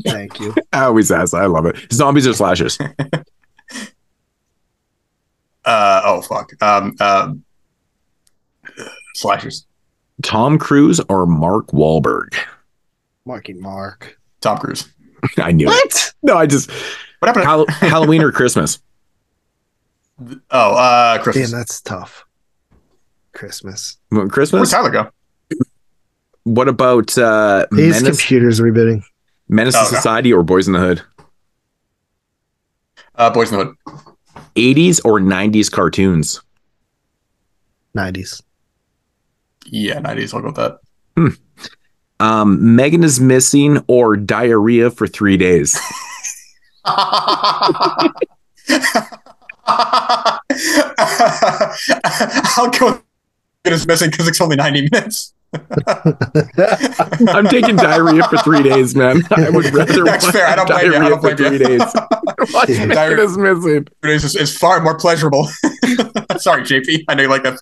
Speaker 6: Thank you.
Speaker 8: I always ask. I love it. Zombies or slashers?
Speaker 9: Uh, oh, fuck. Um, um, slashers.
Speaker 8: Tom Cruise or Mark Wahlberg?
Speaker 6: Marky Mark.
Speaker 9: Tom Cruise.
Speaker 8: I knew it. No, I just
Speaker 9: What happened?
Speaker 8: Hall- Halloween or Christmas.
Speaker 9: oh, uh, Christmas.
Speaker 6: Damn, that's tough. Christmas.
Speaker 8: Well,
Speaker 9: Where'd
Speaker 8: Christmas.
Speaker 9: Tyler go?
Speaker 8: What about uh,
Speaker 6: These
Speaker 8: Menace,
Speaker 6: computers rebidding.
Speaker 8: Menace
Speaker 9: Oh,
Speaker 8: to
Speaker 9: okay.
Speaker 8: Society or Boyz n the Hood?
Speaker 9: Uh, Boyz n the Hood.
Speaker 8: 80s or 90s cartoons?
Speaker 6: 90s.
Speaker 9: Yeah, 90s. I'll go with that.
Speaker 8: Um, Megan is missing or diarrhea for three days.
Speaker 9: I'll go. It is missing because it's only 90 minutes.
Speaker 8: I'm taking diarrhea for three days, man. I would rather
Speaker 9: That's
Speaker 8: watch
Speaker 9: fair. I don't blame you. I
Speaker 8: diarrhea
Speaker 9: don't
Speaker 8: for
Speaker 9: blame
Speaker 8: three
Speaker 9: you.
Speaker 8: days. Watch
Speaker 9: Diarrhea-
Speaker 8: is missing.
Speaker 9: It is just, it's far more pleasurable. Sorry, JP. I know you like that.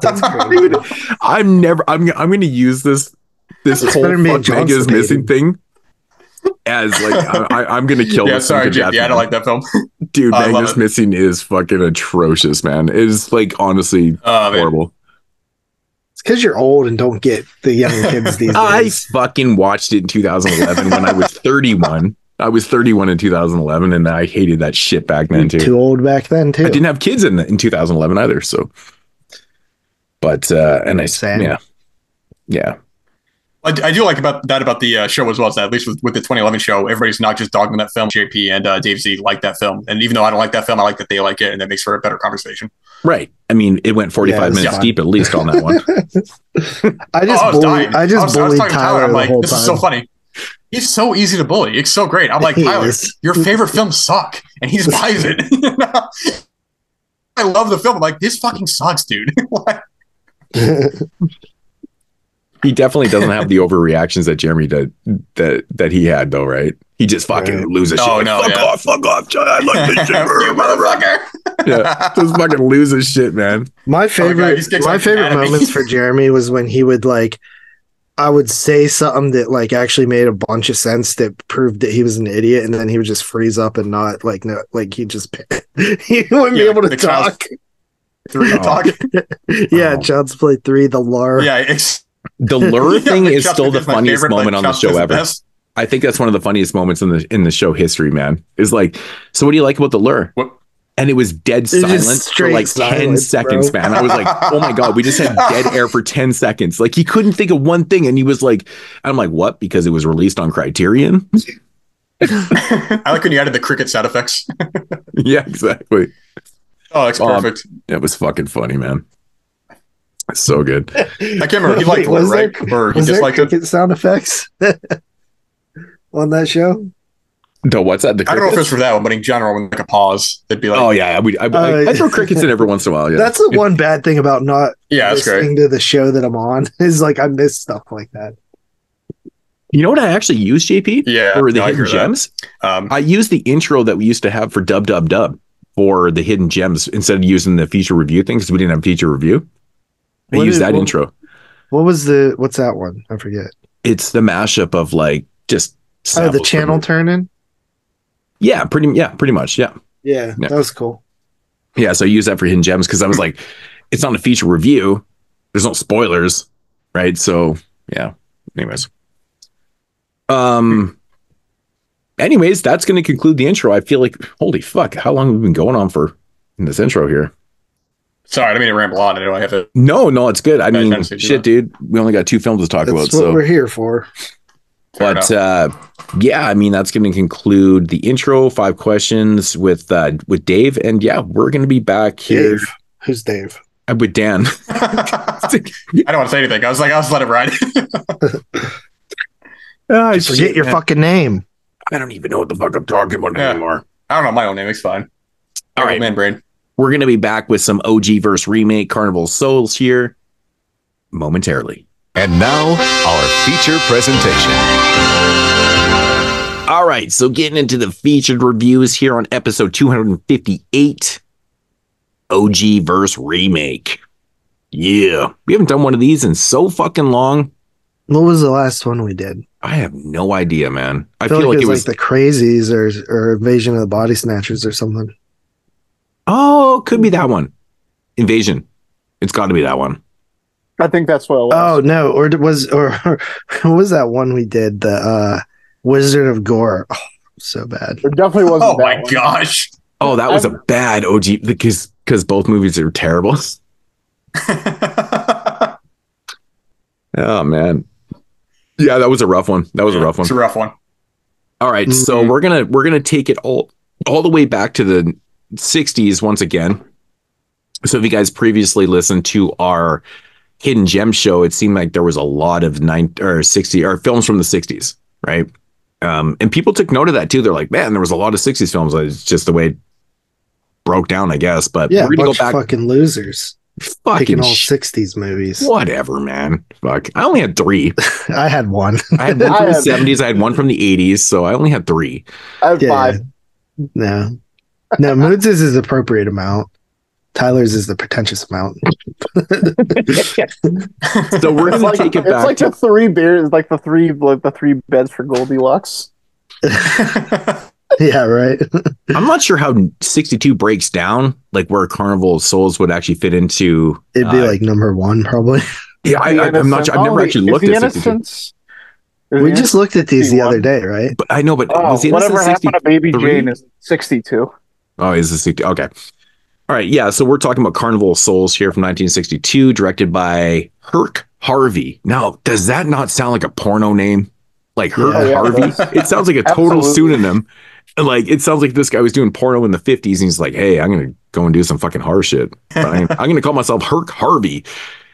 Speaker 6: That's great.
Speaker 8: Dude, I'm never. I'm. I'm going to use this. This whole
Speaker 6: better than being
Speaker 8: fuck Meg is missing thing. As like, I, I, I'm going to kill
Speaker 9: yeah,
Speaker 8: this
Speaker 9: sorry,
Speaker 8: thing to
Speaker 9: JP.
Speaker 8: death,
Speaker 9: I don't like that film.
Speaker 8: Dude,
Speaker 9: I love
Speaker 8: Magnus. Missing is fucking atrocious, man. It is like honestly
Speaker 9: man.
Speaker 8: horrible.
Speaker 6: It's because you're old and don't get the young kids these
Speaker 8: I
Speaker 6: days.
Speaker 8: fucking watched it in 2011 when I was 31. I was 31 in 2011, and I hated that shit back then too.
Speaker 6: too old back then, too.
Speaker 8: I didn't have kids in in 2011 either, so. But uh, and I
Speaker 6: Sad.
Speaker 8: yeah, yeah.
Speaker 9: I, I do like about that about the uh, show as well as that at least with, with the 2011 show, everybody's not just dogging that film. JP and uh, Dave Z like that film, and even though I don't like that film, I like that they like it, and that makes for a better conversation.
Speaker 8: Right. I mean, it went 45
Speaker 6: Yeah, it's
Speaker 8: minutes
Speaker 6: fine.
Speaker 8: deep at least on that one.
Speaker 6: I just
Speaker 9: oh, I
Speaker 6: bullied,
Speaker 9: dying.
Speaker 6: I just
Speaker 9: was, I was
Speaker 6: bullied
Speaker 9: talking to
Speaker 6: Tyler,
Speaker 9: I'm
Speaker 6: the
Speaker 9: like,
Speaker 6: whole
Speaker 9: this
Speaker 6: time.
Speaker 9: is so funny. He's so easy to bully. It's so great. I'm like,
Speaker 6: He
Speaker 9: Tyler,
Speaker 6: is.
Speaker 9: your favorite films suck, and he just buys it. I love the film. I'm like, this fucking sucks, dude.
Speaker 8: he definitely doesn't have the overreactions that Jeremy did that that he had though, right? He just fucking
Speaker 6: Right.
Speaker 8: loses
Speaker 9: Oh,
Speaker 8: shit. Like,
Speaker 9: no,
Speaker 8: fuck
Speaker 9: yeah.
Speaker 8: off, fuck off, John. I like this shit.
Speaker 9: you motherfucker.
Speaker 8: yeah, just fucking loses shit, man.
Speaker 6: My oh, favorite,
Speaker 9: he's getting
Speaker 6: my
Speaker 9: like
Speaker 6: favorite
Speaker 9: mad at me.
Speaker 6: moments for Jeremy was when he would like, I would say something that like actually made a bunch of sense that proved that he was an idiot, and then he would just freeze up and not like no, like he just he wouldn't be able to talk.
Speaker 9: Three
Speaker 8: Oh.
Speaker 9: talk.
Speaker 6: yeah,
Speaker 8: Oh.
Speaker 6: Child's Play three, the lure.
Speaker 9: Yeah, it's
Speaker 8: The lure
Speaker 9: Yeah,
Speaker 8: thing
Speaker 9: like,
Speaker 8: is
Speaker 9: Child's
Speaker 8: still the
Speaker 9: is
Speaker 8: funniest
Speaker 9: favorite,
Speaker 8: moment
Speaker 9: like,
Speaker 8: on the show
Speaker 9: Play the
Speaker 8: ever.
Speaker 9: best.
Speaker 8: I think that's one of the funniest moments in the in the show history, man. Is like, so what do you like about the lure?
Speaker 9: What?
Speaker 8: And it was dead
Speaker 6: It's just
Speaker 8: for
Speaker 6: straight
Speaker 8: like 10
Speaker 6: silence,
Speaker 8: seconds,
Speaker 6: bro.
Speaker 8: man. I was like, oh my God, we just had dead air for 10 seconds. Like he couldn't think of one thing. And he was like, I'm like, what? Because it was released on Criterion?
Speaker 9: I like when you added the cricket sound effects.
Speaker 8: yeah, exactly.
Speaker 9: Oh, that's
Speaker 8: Um,
Speaker 9: perfect.
Speaker 8: It was fucking funny, man. So good.
Speaker 9: I can't remember. He liked
Speaker 6: Wait,
Speaker 9: it,
Speaker 6: was
Speaker 9: right?
Speaker 6: there-
Speaker 9: Or he
Speaker 6: Was there
Speaker 9: disliked it.
Speaker 6: cricket sound effects on that show?
Speaker 8: The what's that? The
Speaker 9: I don't know if it's for that one, but in general, when like a pause, it'd be like,
Speaker 8: Oh yeah, we, I, I, I throw crickets in every once in a while. Yeah,
Speaker 6: That's the one bad thing about not
Speaker 9: yeah, that's great.
Speaker 6: listening to the show that I'm on is like I miss stuff like that.
Speaker 8: You know what I actually use, JP?
Speaker 9: Yeah,
Speaker 8: For the
Speaker 9: no,
Speaker 8: hidden
Speaker 9: hear that.
Speaker 8: gems?
Speaker 9: Um,
Speaker 8: I use the intro that we used to have for Dub Dub Dub for the hidden gems instead of using the feature review thing because we didn't have feature review. I
Speaker 6: What
Speaker 8: used
Speaker 6: is-
Speaker 8: that
Speaker 6: what-
Speaker 8: intro.
Speaker 6: What was the what's that one? I forget.
Speaker 8: It's the mashup of like just
Speaker 6: Oh, the channel turning.
Speaker 8: Yeah, pretty yeah, pretty much. Yeah.
Speaker 6: Yeah,
Speaker 8: Yeah.
Speaker 6: that was cool.
Speaker 8: Yeah. So I used that for hidden gems because I was like, it's not a feature review. There's no spoilers. Right. So yeah. Anyways. Um anyways, that's gonna conclude the intro. I feel like holy fuck, how long have we been going on for in this intro here?
Speaker 9: Sorry, I didn't mean to ramble on. I know I have to.
Speaker 8: No, no, it's good. I
Speaker 9: I
Speaker 8: mean, shit, dude. We only got two films to talk
Speaker 6: That's
Speaker 8: about.
Speaker 6: what
Speaker 8: So
Speaker 6: we're here for.
Speaker 9: Fair
Speaker 8: but uh yeah i mean that's going to conclude the intro five questions with uh with dave and yeah we're going to be back here
Speaker 6: Dave. Who's Dave?
Speaker 8: uh, with dan
Speaker 9: I don't want to say anything. I was like, I'll just let it ride.
Speaker 8: Ah,
Speaker 6: Forget
Speaker 8: shit,
Speaker 6: your
Speaker 8: man.
Speaker 6: fucking name.
Speaker 8: i don't even know what the fuck i'm talking about
Speaker 9: Yeah.
Speaker 8: anymore
Speaker 9: I don't know my own name. It's fine.
Speaker 8: All
Speaker 9: All right,
Speaker 8: right.
Speaker 9: man, brain.
Speaker 8: We're going to be back with some og verse remake carnival souls here momentarily
Speaker 11: And now, our feature presentation.
Speaker 8: all right so getting into the featured reviews here on episode 258 og verse remake yeah we haven't done one of these in so fucking long
Speaker 6: What was the last one we did?
Speaker 8: I have no idea, man. I,
Speaker 6: I
Speaker 8: feel, like, it was.
Speaker 6: like the Crazies or or Invasion of the Body Snatchers or something.
Speaker 8: Oh, could be that one. Invasion. It's got to be that one.
Speaker 10: I think that's what it was.
Speaker 6: Oh no, or was or what was that one we did? The uh Wizard of Gore. Oh, so bad.
Speaker 10: It definitely wasn't
Speaker 9: Oh
Speaker 10: that
Speaker 9: my
Speaker 10: one.
Speaker 9: gosh.
Speaker 8: Oh, that was a bad OG because because both movies are terrible. oh man. Yeah, that was a rough one. That was a rough one.
Speaker 9: It's a rough one.
Speaker 8: All right, so
Speaker 6: Mhm.
Speaker 8: we're gonna we're gonna take it all all the way back to the '60s once again. So if you guys previously listened to our hidden gem show, it seemed like there was a lot of nine or '60 or films from the '60s, right? Um, and people took note of that too. They're like, man, there was a lot of '60s films. It's just the way it broke down, I guess. But
Speaker 6: Yeah,
Speaker 8: we're gonna go
Speaker 6: bunch
Speaker 8: back.
Speaker 6: of fucking losers
Speaker 8: fucking
Speaker 6: all
Speaker 8: sh-
Speaker 6: '60s movies.
Speaker 8: whatever, man. Fuck. I only had three.
Speaker 6: I had one.
Speaker 8: I had one
Speaker 10: I
Speaker 8: from the
Speaker 10: have-
Speaker 8: '70s. I had one from the '80s. So I only had three.
Speaker 10: I have
Speaker 6: Yeah.
Speaker 10: five.
Speaker 6: No, no. Moodz is his appropriate amount. Tyler's is the pretentious amount.
Speaker 8: So we're gonna
Speaker 10: like,
Speaker 8: take it back.
Speaker 10: it's like
Speaker 8: to-
Speaker 10: the three beers, like the three, like the three beds for Goldilocks.
Speaker 6: yeah, right.
Speaker 8: I'm not sure how 62 breaks down, like where Carnival of Souls would actually fit into.
Speaker 6: It'd be
Speaker 8: uh,
Speaker 6: like number one, probably.
Speaker 8: yeah, I, I, I'm not sure. I've never
Speaker 10: Oh,
Speaker 8: actually looked at 62.
Speaker 6: We just looked at these the other day, right?
Speaker 8: But I know, but
Speaker 10: Oh,
Speaker 8: was the
Speaker 10: whatever
Speaker 8: Innocent
Speaker 10: happened to Baby Jane is sixty-two.
Speaker 8: Oh, is 60? Okay. All right. Yeah. So we're talking about Carnival of Souls here from 1962, directed by Herk Harvey. Now, does that not sound like a porno name? Like Herk
Speaker 6: Yeah.
Speaker 10: Oh, yeah, it
Speaker 8: Harvey? It sounds like a total pseudonym. And, Like it sounds like this guy was doing porno in the 50s and he's like, hey, I'm gonna go and do some fucking horror shit. Fine. I'm gonna call myself Herk Harvey.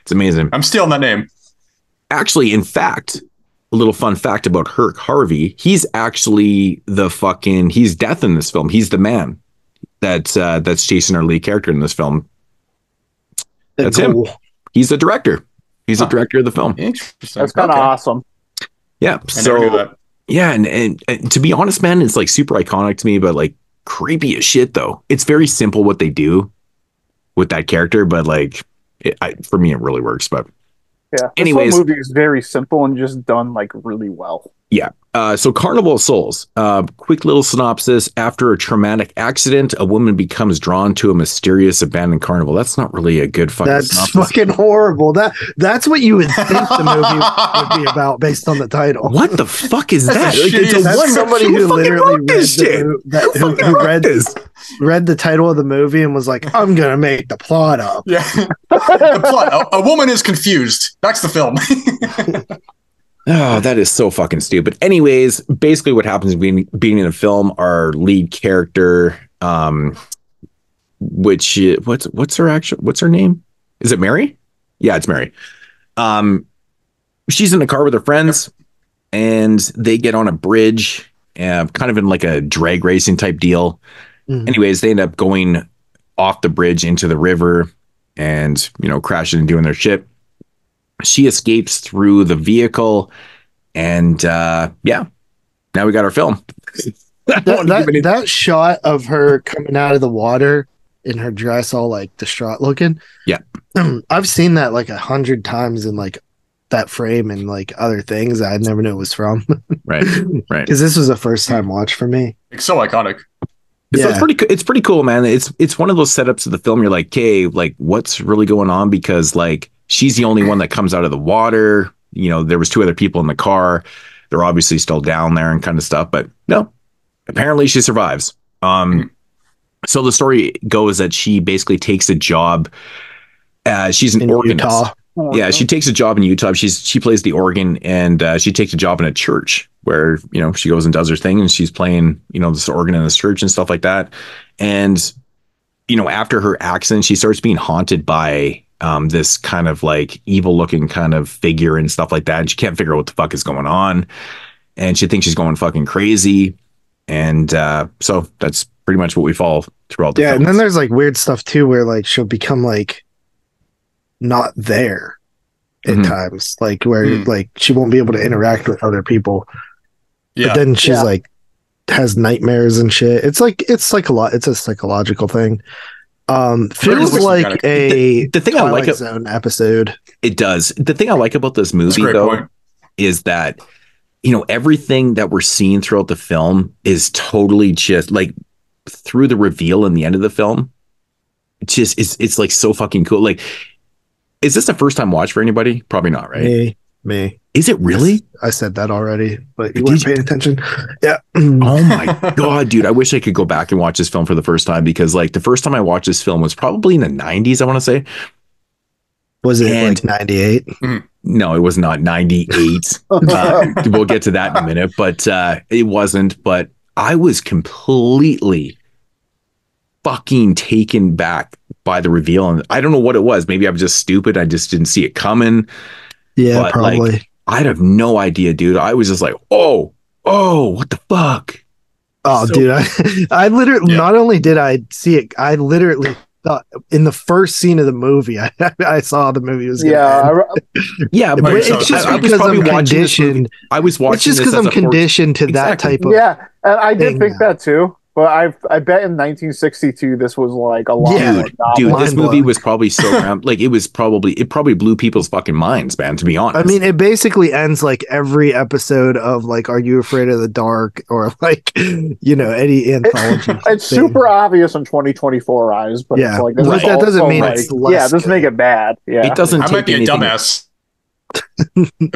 Speaker 8: It's amazing.
Speaker 9: I'm stealing that name.
Speaker 8: Actually, in fact, a little fun fact about Herk Harvey, he's actually the fucking he's death in this film. He's the man that's uh that's Jason our lead character in this film.
Speaker 6: The
Speaker 8: That's him. He's the director. He's the director of the film.
Speaker 9: Interesting.
Speaker 10: That's kind of
Speaker 9: Okay.
Speaker 10: awesome.
Speaker 8: Yeah.
Speaker 9: I
Speaker 8: So yeah, and, and and to be honest, man, it's like super iconic to me, but like creepy as shit though. It's very simple what they do with that character, but like it, I, for me, it really works. But
Speaker 10: Yeah. This
Speaker 8: Anyways.
Speaker 10: whole movie is very simple and just done like really well.
Speaker 8: Yeah. Uh, so Carnival of Souls, uh, quick little synopsis. After a traumatic accident, a woman becomes drawn to a mysterious abandoned carnival. That's not really a good fucking
Speaker 6: That's
Speaker 8: synopsis.
Speaker 6: fucking horrible. That that's what you would think the movie would be about based on the title.
Speaker 8: What the fuck is that? Like, it's a
Speaker 6: That's
Speaker 8: one
Speaker 6: somebody
Speaker 8: who
Speaker 6: who literally read
Speaker 8: this
Speaker 6: the,
Speaker 8: shit.
Speaker 6: mo- that,
Speaker 8: Who
Speaker 6: who, who read
Speaker 8: this?
Speaker 6: read the title of the movie and was like, "I'm gonna make the plot up."
Speaker 9: Yeah. the plot. A, a woman is confused. That's the film.
Speaker 8: Oh, that is so fucking stupid. Anyways, basically what happens being being in a film, our lead character, um, which what's what's her actual what's her name? Is it Mary? Yeah, it's Mary. Um, she's in a car with her friends, and they get on a bridge, uh, kind of in like a drag racing type deal.
Speaker 6: Mhm.
Speaker 8: Anyways, they end up going off the bridge into the river, and you know, crashing and doing their shit she escapes through the vehicle And uh, yeah, now we got our film.
Speaker 6: that, that, that shot of her coming out of the water in her dress, all like distraught looking.
Speaker 8: Yeah.
Speaker 6: I've seen that like a hundred times in like that frame and like other things I never knew it was from.
Speaker 8: right. Right.
Speaker 6: Because this was a first time watch for me.
Speaker 9: It's so iconic.
Speaker 8: So
Speaker 6: Yeah.
Speaker 8: it's pretty. It's pretty cool, man. It's it's one of those setups of the film. You're like, okay, like what's really going on? Because like she's the only one that comes out of the water. You know, there was two other people in the car. They're obviously still down there and kind of stuff. But no, apparently she survives. Um, so the story goes that she basically takes a job. Uh, she's an
Speaker 6: In
Speaker 8: organist.
Speaker 6: Utah.
Speaker 8: Yeah, she takes a job in Utah. She's she plays the organ, and uh, she takes a job in a church where you know she goes and does her thing, and she's playing you know this organ in this church and stuff like that. And you know, after her accident, she starts being haunted by um, this kind of like evil looking kind of figure and stuff like that. And she can't figure out what the fuck is going on, and she thinks she's going fucking crazy. And uh, so that's pretty much what we follow throughout the
Speaker 6: Yeah,
Speaker 8: film.
Speaker 6: and then there's like weird stuff too where like she'll become like not there at
Speaker 8: Mhm.
Speaker 6: times. Like where
Speaker 9: Mm.
Speaker 6: like she won't be able to interact with other people.
Speaker 9: Yeah.
Speaker 6: But then she's
Speaker 10: Yeah.
Speaker 6: like has nightmares and shit. It's like it's like a lot it's a psychological thing. Um feels like a
Speaker 8: the thing I like
Speaker 6: Twilight Zone episode.
Speaker 8: It does. The thing I like about this movie, though,
Speaker 9: point.
Speaker 8: is that you know everything that we're seeing throughout the film is totally just like through the reveal in the end of the film. It's just it's it's like so fucking cool. Like, is this the first time watch for anybody? Probably not, right?
Speaker 6: Me. Me.
Speaker 8: Is it really?
Speaker 6: I said that already, but you
Speaker 8: Did
Speaker 6: weren't
Speaker 8: you?
Speaker 6: paying attention. Yeah.
Speaker 8: Oh my god, dude! I wish I could go back and watch this film for the first time because, like, the first time I watched this film was probably in the '90s. I want to say.
Speaker 6: Was it
Speaker 8: And-
Speaker 6: like 98?
Speaker 8: No, it was not 98. uh, we'll get to that in a minute, but uh, it wasn't. But I was completely fucking taken back by the reveal. And I don't know what it was. Maybe I'm just stupid. I just didn't see it coming.
Speaker 6: Yeah,
Speaker 8: But,
Speaker 6: probably.
Speaker 8: like, I have no idea, dude. I was just like, oh, oh, what the fuck?
Speaker 6: Oh,
Speaker 8: So-
Speaker 6: dude, I, I literally
Speaker 9: Yeah.
Speaker 6: not only did I see it, I literally thought in the first scene of the movie, I, I saw the movie was gonna
Speaker 10: Yeah,
Speaker 6: end.
Speaker 10: I,
Speaker 8: Yeah,
Speaker 6: but
Speaker 8: but
Speaker 6: it's
Speaker 9: so-
Speaker 6: just
Speaker 9: I- I was
Speaker 6: because
Speaker 8: probably
Speaker 6: I'm
Speaker 8: watching this movie-
Speaker 6: conditioned.
Speaker 8: I was watching
Speaker 6: It's just because I'm
Speaker 8: a four-
Speaker 6: conditioned to that type of.
Speaker 10: yeah, and I did
Speaker 6: thing
Speaker 10: think that too. But I I bet in 1962 this was like a lot
Speaker 6: Yeah,
Speaker 8: Dude,
Speaker 10: novel.
Speaker 8: dude, this
Speaker 6: Mind
Speaker 8: movie was probably so around, like it was probably it probably blew people's fucking minds, man. To be honest,
Speaker 6: I mean, it basically ends like every episode of like "Are You Afraid of the Dark?" or like you know any anthology.
Speaker 10: It's
Speaker 6: thing.
Speaker 10: super obvious in 2024 eyes, but
Speaker 6: Yeah,
Speaker 10: it's like this
Speaker 6: that doesn't mean
Speaker 10: like,
Speaker 6: it's less
Speaker 10: yeah, this make it bad. Yeah,
Speaker 8: it doesn't.
Speaker 9: I
Speaker 8: take
Speaker 9: might be a
Speaker 8: anything-
Speaker 9: dumbass.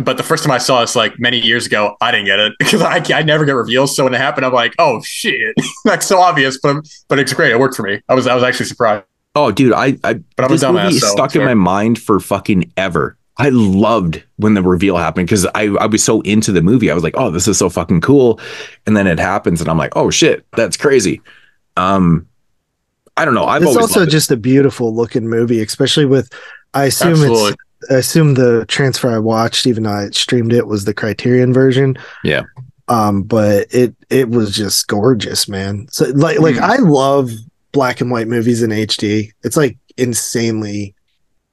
Speaker 9: But the first time I saw this, like many years ago, I didn't get it because I, I never get reveals. So when it happened, I'm like, "Oh shit!" like so obvious, but but it's great. It worked for me. I was I was actually surprised.
Speaker 8: Oh, dude, I, I
Speaker 9: But I'm a
Speaker 8: this
Speaker 9: dumbass,
Speaker 8: movie
Speaker 9: so
Speaker 8: stuck in my mind for fucking ever. I loved when the reveal happened because I, I was so into the movie. I was like, oh, this is so fucking cool. And then it happens, and I'm like, oh shit, that's crazy. Um, I don't know. I've
Speaker 6: it's
Speaker 8: always
Speaker 6: also
Speaker 8: loved it.
Speaker 6: just a beautiful looking movie, especially with. I assume
Speaker 9: Absolutely.
Speaker 6: it's. I assume the transfer I watched, even though I streamed it, was the Criterion version.
Speaker 8: Yeah.
Speaker 6: Um, but it it was just gorgeous, man. So like like
Speaker 9: Mm.
Speaker 6: I love black and white movies in HD. It's like insanely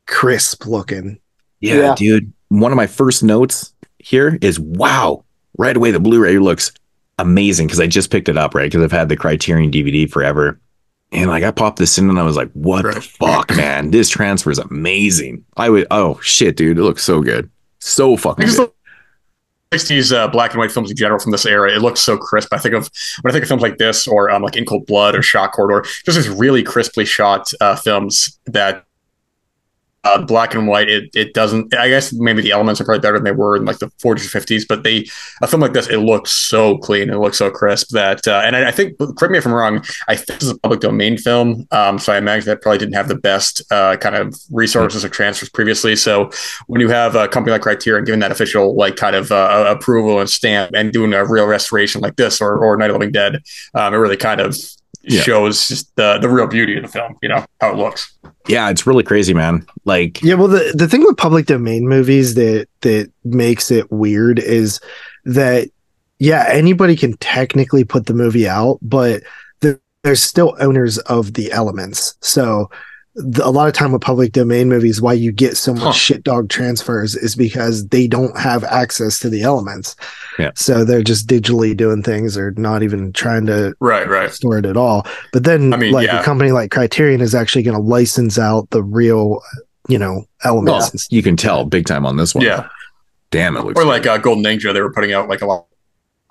Speaker 6: crisp looking.
Speaker 8: Yeah,
Speaker 10: Yeah.
Speaker 8: dude. One of my first notes here is wow. Right away, the Blu-ray looks amazing because I just picked it up, right? Because I've had the Criterion DVD forever. And like I popped this in and I was like, what the fuck, man? This transfer is amazing. I would oh shit, dude. It looks so good. So fucking good.
Speaker 9: 60s uh, black and white films in general from this era, it looks so crisp. I think of when I think of films like this or um, like In Cold Blood or Shock Corridor, just these really crisply shot uh, films that uh, black and white, it, it doesn't, I guess maybe the elements are probably better than they were in like the 40s or 50s, but they, a film like this, it looks so clean. It looks so crisp that, uh, and I, I think, correct me if I'm wrong, I think this is a public domain film. Um, so I imagine that probably didn't have the best uh, kind of resources or transfers previously. So when you have a company like Criterion giving that official like kind of uh, approval and stamp and doing a real restoration like this or, or Night of Living Dead, um, it really kind of
Speaker 8: Yeah.
Speaker 9: shows just the, the real beauty of the film, you know, how it looks.
Speaker 8: Yeah, it's really crazy, man. Like
Speaker 6: Yeah, well the the thing with public domain movies that that makes it weird is that yeah, anybody can technically put the movie out, but the, there's still owners of the elements. So the, a lot of time with public domain movies, why you get so much
Speaker 9: Huh.
Speaker 6: shit dog transfers is because they don't have access to the elements.
Speaker 8: Yeah.
Speaker 6: So they're just digitally doing things or not even trying to
Speaker 9: Right, right.
Speaker 6: store it at all. But then,
Speaker 9: I mean,
Speaker 6: like
Speaker 9: yeah.
Speaker 6: a company like Criterion is actually going to license out the real, you know, elements.
Speaker 8: Well, you can tell big time on this one.
Speaker 9: Yeah.
Speaker 8: Damn, it looks
Speaker 9: Or like uh, Golden Ninja, they were putting out like a lot,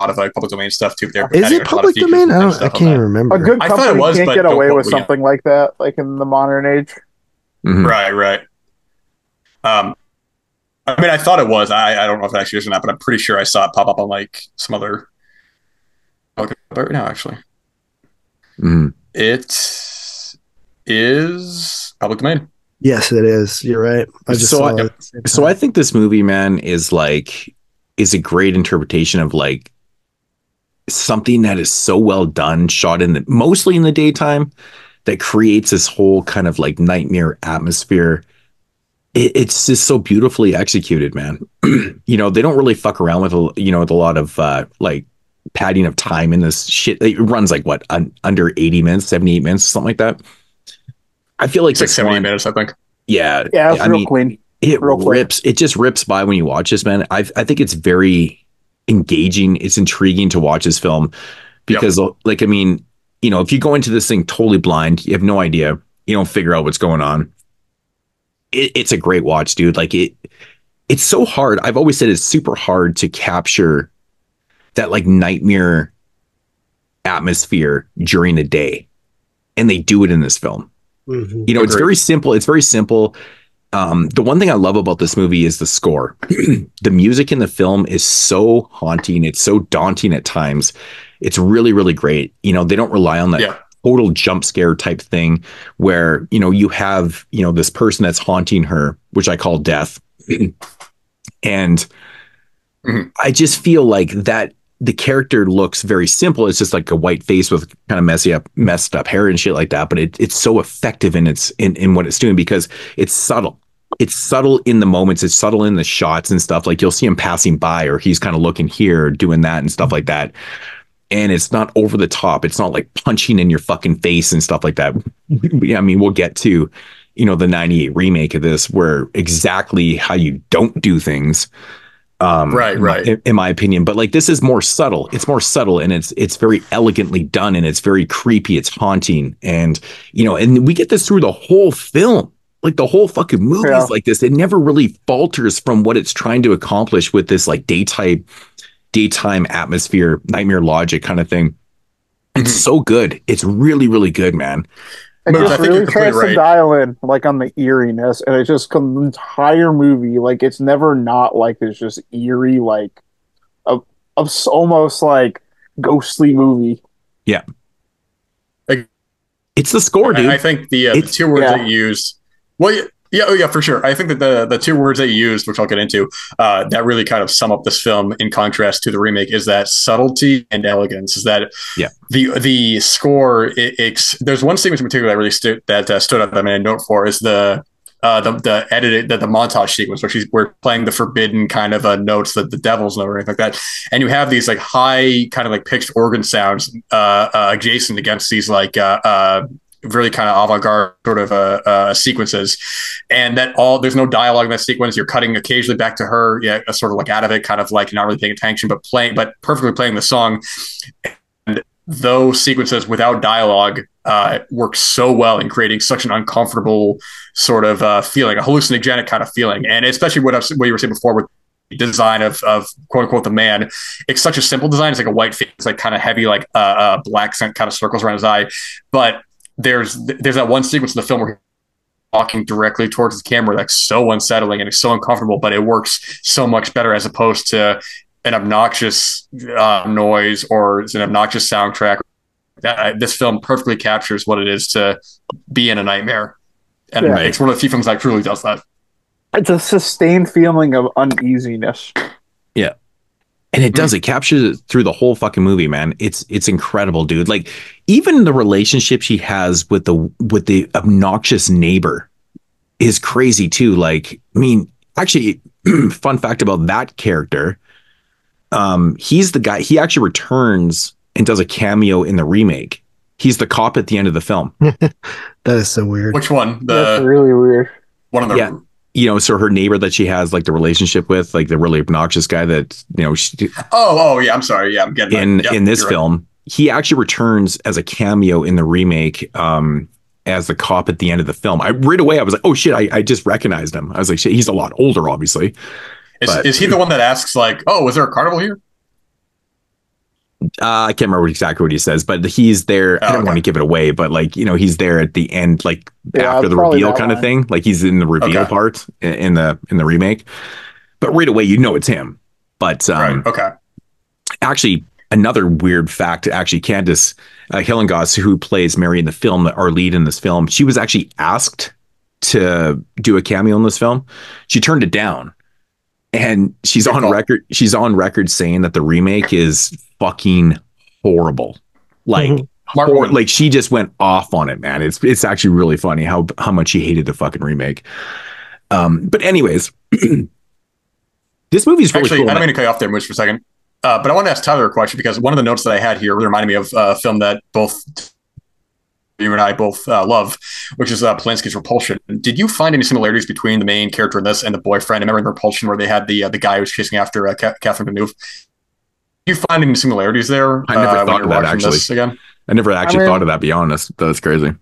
Speaker 9: lot of like public domain stuff too. They're
Speaker 6: Is it
Speaker 9: a lot of
Speaker 6: public domain? I, don't, I can't even remember.
Speaker 10: A good
Speaker 9: I thought it was,
Speaker 10: can't get away with
Speaker 9: me, yeah.
Speaker 10: something like that, like in the modern age.
Speaker 8: Mhm.
Speaker 9: Right, right. Um, I mean, I thought it was. I, I don't know if it actually is or not, but I'm pretty sure I saw it pop up on like some other. I'll look it right now, actually.
Speaker 8: Mhm.
Speaker 9: It is public domain.
Speaker 6: Yes, it is. You're right. I just
Speaker 8: So
Speaker 6: saw
Speaker 8: I-
Speaker 6: it. at the same
Speaker 8: So. I think this movie, man, is like is a great interpretation of like something that is so well done, shot in the mostly in the daytime, that creates this whole kind of like nightmare atmosphere. It, it's just so beautifully executed, man. you know, they don't really fuck around with a you know with a lot of uh like padding of time in this shit. It runs like what un, under eighty minutes, seventy eight minutes, something like that. I feel like
Speaker 9: It's 70
Speaker 8: one-
Speaker 9: minutes, I think.
Speaker 8: Yeah,
Speaker 10: Yeah, it's
Speaker 8: I
Speaker 10: real
Speaker 8: mean,
Speaker 10: clean.
Speaker 8: it
Speaker 10: Real quick.
Speaker 8: rips it just rips by when you watch this man i i think it's very engaging it's intriguing to watch this film because like i mean you know if you go into this thing totally blind you have no idea you don't figure out what's going on it, it's a great watch dude like it it's so hard i've always said it's super hard to capture that like nightmare atmosphere during a day and they do it in this film
Speaker 6: Mhm.
Speaker 8: you know, it's very simple. It's very simple. Um, the one thing I love about this movie is the score. the music in the film is so haunting. It's so daunting at times. It's really, really great. You know, they don't rely on that
Speaker 9: Yeah.
Speaker 8: total jump scare type thing where, you know, you have, you know, this person that's haunting her, which I call death. and
Speaker 9: Mhm.
Speaker 8: I just feel like that the character looks very simple. It's just like a white face with kind of messy up, messed up hair and shit like that. But it, it's so effective in its in, in what it's doing because it's subtle. It's subtle in the moments. It's subtle in the shots and stuff. Like you'll see him passing by, or he's kind of looking here, doing that and stuff like that. And it's not over the top. It's not like punching in your fucking face and stuff like that. I mean, we'll get to, you know, the '98 remake of this, where exactly how you don't do things um
Speaker 9: Right, right.
Speaker 8: in, in my opinion. But like this is more subtle. It's more subtle and it's it's very elegantly done and it's very creepy. It's haunting. And you know and we get this through the whole film like the whole fucking movie
Speaker 10: Yeah.
Speaker 8: is like this. It never really falters from what it's trying to accomplish with this like daytime daytime atmosphere nightmare logic kind of thing. It's
Speaker 9: Mm-hmm.
Speaker 8: so good. It's really really good man
Speaker 10: It
Speaker 9: But I
Speaker 10: just
Speaker 9: think
Speaker 10: really tries
Speaker 9: completely
Speaker 10: to dial in like on the eeriness, and it's just the entire movie like it's never not like this just eerie like of of almost like ghostly movie. Yeah.
Speaker 8: It's the score dude
Speaker 9: I, I think the, uh, the two words
Speaker 10: yeah.
Speaker 9: that you used. Well, yeah, yeah, oh yeah, for sure. I think that the the two words that you used, which I'll get into, uh, that really kind of sum up this film in contrast to the remake, is that subtlety and elegance. Is that
Speaker 8: Yeah.
Speaker 9: the the score? It, it's there's one sequence in particular that really stood that uh, stood out that I made a note for is the. Uh, the the edited the, the montage sequence where she's we're playing the forbidden kind of uh, notes that the devil's note or anything like that, and you have these like high kind of like pitched organ sounds uh, uh, adjacent against these like uh, uh, really kind of avant-garde sort of uh, uh, sequences, and that all there's no dialogue in that sequence. You're cutting occasionally back to her, yeah, sort of like out of it, kind of like not really paying attention, but playing, but perfectly playing the song. And those sequences without dialogue uh, work so well in creating such an uncomfortable sort of uh, feeling, a hallucinogenic kind of feeling, and especially what I was, what you were saying before with design of of quote unquote the man. It's such a simple design. It's like a white face, like kind of heavy, like uh, uh, black scent kind of circles around his eye, but there's there's that one sequence in the film where he's walking directly towards the camera that's so unsettling and it's so uncomfortable, but it works so much better as opposed to an obnoxious uh, noise or it's an obnoxious soundtrack. That this film perfectly captures what it is to be in a nightmare, and
Speaker 10: Yeah.
Speaker 9: it's one of the few films that truly does that.
Speaker 10: It's a sustained feeling of uneasiness.
Speaker 8: Yeah. And it does, it captures it through the whole fucking movie, man. It's it's incredible, dude. Like even the relationship she has with the with the obnoxious neighbor is crazy too. Like, I mean, actually, fun fact about that character. Um, he's the guy, he actually returns and does a cameo in the remake. He's the cop at the end of the film.
Speaker 6: that is so weird.
Speaker 9: Which one?
Speaker 10: That's
Speaker 9: The
Speaker 10: really weird.
Speaker 9: one of the
Speaker 8: Yeah. You know, so her neighbor that she has like the relationship with, like the really obnoxious guy that you know she,
Speaker 9: Oh, oh yeah. I'm sorry. Yeah, I'm getting
Speaker 8: in.
Speaker 9: Yeah,
Speaker 8: in this
Speaker 9: you're right.
Speaker 8: film, he actually returns as a cameo in the remake um, as the cop at the end of the film. I right away I was like, oh shit, I, I just recognized him. I was like, shit, he's a lot older, obviously.
Speaker 9: Is,
Speaker 8: but-
Speaker 9: is he the one that asks like, "Oh, was there a carnival here?"
Speaker 8: Uh, I can't remember exactly what he says, but he's there. I
Speaker 9: Oh,
Speaker 8: don't
Speaker 9: okay.
Speaker 8: want to give it away, but like you know, he's there at the end, like
Speaker 10: Yeah,
Speaker 8: after the reveal kind of thing. Like he's in the reveal
Speaker 9: Okay.
Speaker 8: part in, in the in the remake. But right away, you know it's him. But um,
Speaker 9: Right. Okay.
Speaker 8: actually another weird fact actually candace uh, Hilligoss who plays mary in the film our lead in this film she was actually asked to do a cameo in this film she turned it down and she's
Speaker 9: Good
Speaker 8: on
Speaker 9: call.
Speaker 8: record she's on record saying that the remake is fucking horrible like
Speaker 9: Smart
Speaker 8: hor- like she just went off on it man it's it's actually really funny how how much she hated the fucking remake um but anyways this movie's really
Speaker 9: Actually,
Speaker 8: cool
Speaker 9: I don't
Speaker 8: man.
Speaker 9: mean to cut you off there, Moodz, for a second. Uh, but I want to ask Tyler a question because one of the notes that I had here reminded me of uh, a film that both you and I both uh, love, which is uh, Polanski's Repulsion. Did you find any similarities between the main character in this and the boyfriend? I remember in Repulsion where they had the uh, the guy who was chasing after uh, Ca- Catherine Deneuve. Did you find any similarities there?
Speaker 8: I never
Speaker 9: uh,
Speaker 8: thought
Speaker 9: you're
Speaker 8: of that, actually.
Speaker 9: Again?
Speaker 8: I never actually
Speaker 10: mean-
Speaker 8: thought of that. Be honest, that's crazy.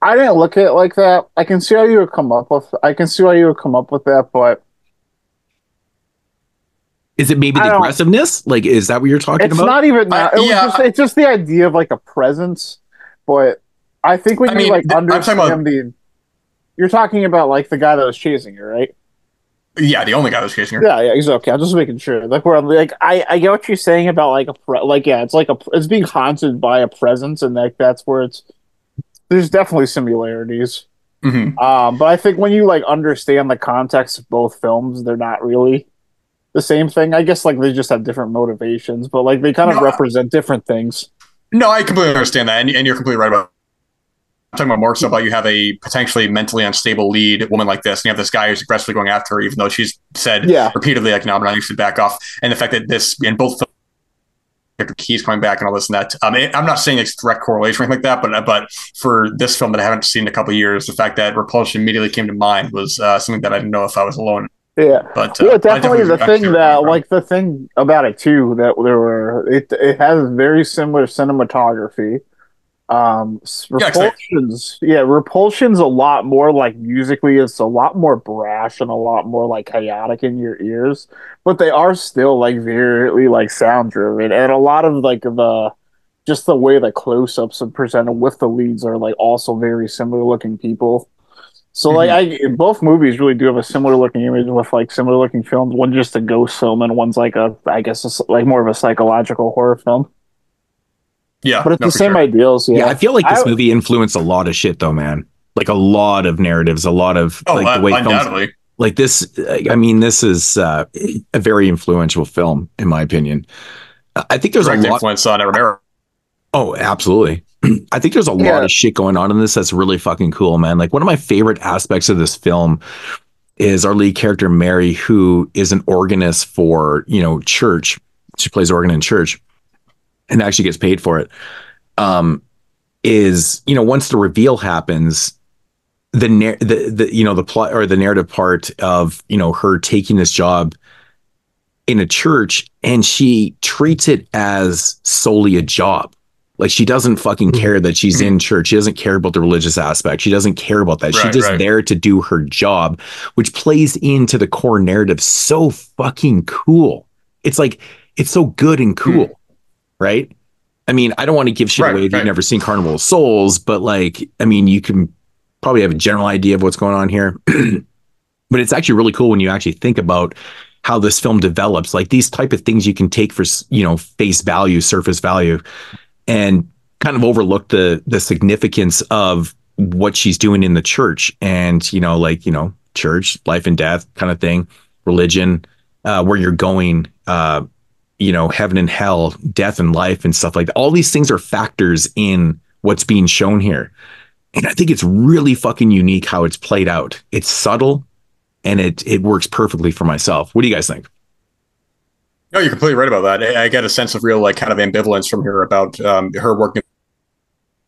Speaker 10: I didn't look at it like that. I can see how you would come up with. I can see how you would come up with that, but
Speaker 8: Is it maybe the aggressiveness? Like, is that what you're talking
Speaker 10: it's
Speaker 8: about?
Speaker 10: It's not even that. It was
Speaker 9: yeah,
Speaker 10: just, it's just the idea of like a presence. But I think when
Speaker 9: I
Speaker 10: you
Speaker 9: mean,
Speaker 10: like
Speaker 9: th- I'm
Speaker 10: understand
Speaker 9: about-
Speaker 10: the, you're talking about like the guy that was chasing you, right?
Speaker 9: Yeah, the only guy was chasing her.
Speaker 10: Yeah, yeah, he's okay. I'm just making sure. Like, where I'm like, I, I get what you're saying about like a pre- like, yeah, it's like a, it's being haunted by a presence, and like that's where it's. There's definitely similarities.
Speaker 9: Mhm.
Speaker 10: Um, but I think when you like understand the context of both films, they're not really the same thing. I guess like they just have different motivations, but like they kind of
Speaker 9: No,
Speaker 10: represent different things.
Speaker 9: No, I completely understand that, and, and you're completely right about. I'm talking about more so about you have a potentially mentally unstable lead woman like this, and you have this guy who's aggressively going after her, even though she's said
Speaker 10: Yeah.
Speaker 9: repeatedly, like, "No, I'm not used to back off." And the fact that this in both keys coming back and all this and that. Um, it- I'm not saying it's direct correlation or anything like that, but but for this film that I haven't seen in a couple of years, the fact that repulsion immediately came to mind was uh, something that I didn't know if I was alone.
Speaker 10: Yeah.
Speaker 9: But uh,
Speaker 10: Well,
Speaker 9: I
Speaker 10: definitely the thing
Speaker 9: see where you're
Speaker 10: that like the thing about it too that there were it it has very similar cinematography. Um, repulsions, yeah, repulsions a lot more like musically. It's a lot more brash and a lot more like chaotic in your ears, but they are still like very like sound driven, and a lot of like the just the way the close ups are presented with the leads are like also very similar looking people. So like I both movies really do have a similar looking image with like similar looking films. One just a ghost film and one's like a I guess it's like more of a psychological horror film.
Speaker 9: Yeah,
Speaker 10: But it's
Speaker 9: no,
Speaker 10: the same
Speaker 9: sure.
Speaker 10: ideals. Yeah.
Speaker 8: yeah, I feel like this
Speaker 10: I-
Speaker 8: movie influenced a lot of shit, though, man. Like a lot of narratives, a lot of
Speaker 9: Oh,
Speaker 8: like the way
Speaker 9: uh,
Speaker 8: films. Like this, I mean, this is uh, a very influential film, in my opinion. I think there's
Speaker 9: Direct
Speaker 8: a lot.
Speaker 9: influence on Romero.
Speaker 8: Oh, absolutely. I think there's a lot of shit going on in this that's really fucking cool, man. Like one of my favorite aspects of this film is our lead character Mary, who is an organist for you know church. She plays organ in church, and actually gets paid for it. Um, is you know once the reveal happens, the nar- the the you know the plot or the narrative part of you know her taking this job in a church and she treats it as solely a job. Like she doesn't fucking mm-hmm. care that she's in mm-hmm. church. She doesn't care about the religious aspect. She doesn't care about that. She's just
Speaker 9: right.
Speaker 8: there to do her job, which plays into the core narrative so fucking cool. It's like it's so good and cool, hmm. Right? I mean, I don't want to give shit
Speaker 9: Right,
Speaker 8: away if
Speaker 9: right.
Speaker 8: you've never seen Carnival of Souls, but like, I mean, you can probably have a general idea of what's going on here. but it's actually really cool when you actually think about how this film develops like these type of things you can take for you know face value surface value and kind of overlook the the significance of what she's doing in the church and you know like you know church life and death kind of thing religion uh where you're going uh you know heaven and hell death and life and stuff like that. All these things are factors in what's being shown here. And i think it's really fucking unique how it's played out. It's subtle and it it works perfectly for myself. What do you guys think?
Speaker 9: No, you're completely right about that. I, get a sense of real, like, kind of ambivalence from her about um, her working in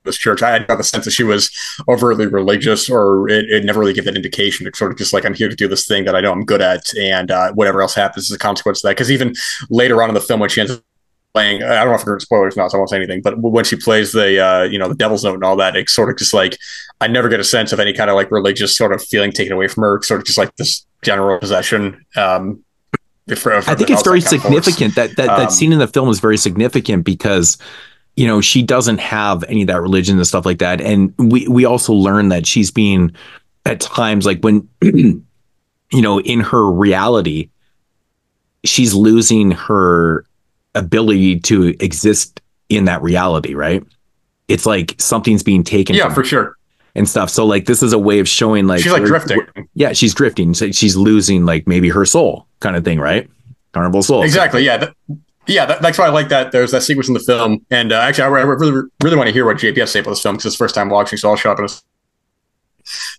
Speaker 9: this church. I got the sense that she was overtly religious, or it, it never really gave that indication. It's sort of just like, I'm here to do this thing that I know I'm good at, and uh, whatever else happens is a consequence of that. Because even later on in the film, when she ends up playing, I don't know if we're spoilers not so I won't say anything, but when she plays the, uh, you know, the Devil's Note and all that, it's sort of just like, I never get a sense of any kind of like religious sort of feeling taken away from her. It's sort of just like this general possession. Um, for,
Speaker 8: I think it's very significant that that, that
Speaker 9: Um,
Speaker 8: scene in the film is very significant because you know she doesn't have any of that religion and stuff like that, and we we also learn that she's being at times like when you know in her reality she's losing her ability to exist in that reality, right? It's like something's being taken.
Speaker 9: Yeah, for sure.
Speaker 8: And stuff. So like this is a way of showing like
Speaker 9: She's like drifting.
Speaker 8: yeah, she's drifting. So she's losing like maybe her soul kind of thing, right? Carnival soul.
Speaker 9: Exactly. Yeah. That, yeah. That, that's why I like that. There's that sequence in the film, and uh, actually, I, I really, really want to hear what JP has to say about this film because it's first time watching, so I'll shut up. In a, s-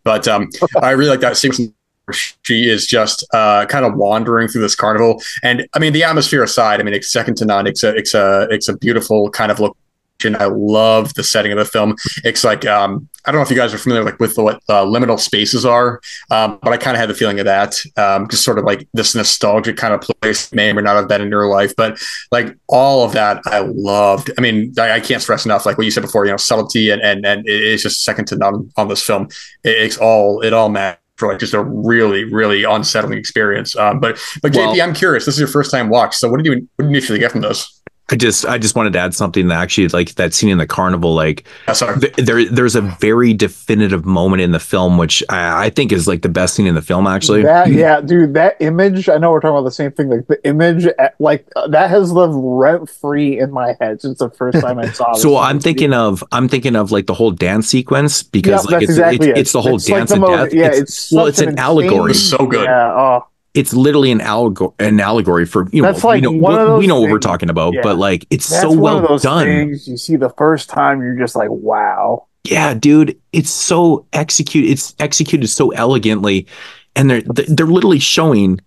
Speaker 9: but um, I really like that sequence. where She is just uh, kind of wandering through this carnival, and I mean, the atmosphere aside, I mean, it's second to none. It's a, it's a, it's a beautiful kind of location. I love the setting of the film. It's like um, I don't know if you guys are familiar like with what uh, liminal spaces are, um, but I kind of had the feeling of that. Um, just sort of like this nostalgic kind of place may or not have been in your life, but like all of that I loved. I mean, I, I can't stress enough, like what you said before, you know, subtlety and and and it is just second to none on this film. It, it's all it all matters. For like just a really, really unsettling experience. Um, but but JP,
Speaker 8: Well-
Speaker 9: I'm curious. This is your first time watch, so what did you what did you initially get from this?
Speaker 8: I just I just wanted to add something that actually like that scene in the carnival like
Speaker 9: Yeah, sorry.
Speaker 8: th- there there's a very definitive moment in the film which I, I think is like the best scene in the film actually.
Speaker 10: That yeah, dude, that image. I know we're talking about the same thing. Like the image, uh, like uh, that has lived rent free in my head since the first time I saw. it
Speaker 8: So
Speaker 10: movie.
Speaker 8: I'm thinking of I'm thinking of like the whole dance sequence because
Speaker 10: Yep,
Speaker 8: like it's,
Speaker 10: exactly
Speaker 8: it's,
Speaker 10: it.
Speaker 8: it's the whole
Speaker 10: It's like
Speaker 8: dance
Speaker 10: the
Speaker 8: of
Speaker 10: most-
Speaker 8: death.
Speaker 10: yeah,
Speaker 8: it's,
Speaker 10: it's
Speaker 8: well, it's an
Speaker 10: an
Speaker 8: allegory.
Speaker 10: insane-
Speaker 9: So good.
Speaker 10: Yeah, oh,
Speaker 8: It's literally an allegory an allegory for you know
Speaker 10: That's like
Speaker 8: we know,
Speaker 10: one of
Speaker 8: we, we know what we're talking about,
Speaker 10: yeah.
Speaker 8: but like it's
Speaker 10: that's
Speaker 8: so
Speaker 10: one
Speaker 8: well
Speaker 10: of those
Speaker 8: done.
Speaker 10: things you see the first time. You're just like, wow.
Speaker 8: Yeah, dude, it's so executed. It's executed so elegantly, and they're they're literally showing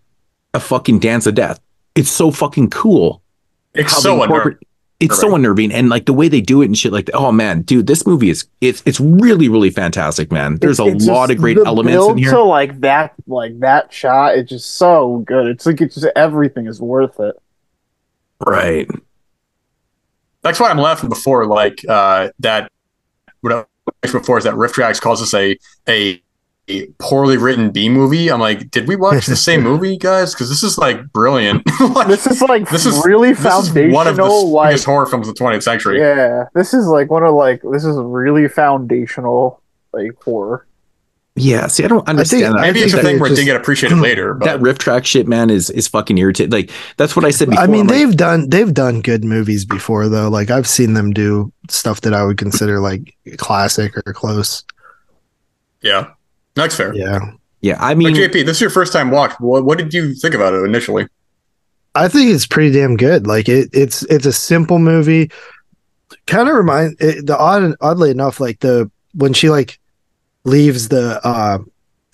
Speaker 8: a fucking dance of death. It's so fucking cool.
Speaker 9: It's so
Speaker 8: incorporate-
Speaker 9: unnerving.
Speaker 8: It's so unnerving, and like the way they do it and shit. Like, oh man, dude, this movie is it's it's really really fantastic, man. There's a
Speaker 10: It's- it's
Speaker 8: lot
Speaker 10: just
Speaker 8: of great
Speaker 10: the
Speaker 8: elements
Speaker 10: build
Speaker 8: in here.
Speaker 10: To like that, like that shot, it's just so good. It's like it's just everything is worth it.
Speaker 8: right.
Speaker 9: That's why I'm laughing before, like uh, that. What I mentioned before is that RiffTrax calls this a a a poorly written B movie. I'm like, did we watch the same movie, guys? Because this is like brilliant. Like,
Speaker 10: This is like
Speaker 9: this is
Speaker 10: really
Speaker 9: this is
Speaker 10: foundational.
Speaker 9: one of the
Speaker 10: like,
Speaker 9: biggest horror films of the 20th century.
Speaker 10: yeah, this is like one of like this is really foundational like horror.
Speaker 8: Yeah. See, I don't understand that.
Speaker 9: Maybe
Speaker 8: I
Speaker 9: it's a thing where it didn't get appreciated later, but
Speaker 8: that riff track shit, man, is is fucking irritating. Like that's what I said before.
Speaker 6: I mean,
Speaker 8: I'm
Speaker 6: they've done they've done good movies before though. Like I've seen them do stuff that I would consider like classic or close.
Speaker 9: yeah, that's fair.
Speaker 6: Yeah.
Speaker 8: yeah. I
Speaker 9: But
Speaker 8: mean,
Speaker 9: JP, this is your first time watch. What, what did you think about it initially?
Speaker 6: I think it's pretty damn good. Like it, it's it's a simple movie. Kind of remind it, the odd oddly enough, like the when she like leaves the uh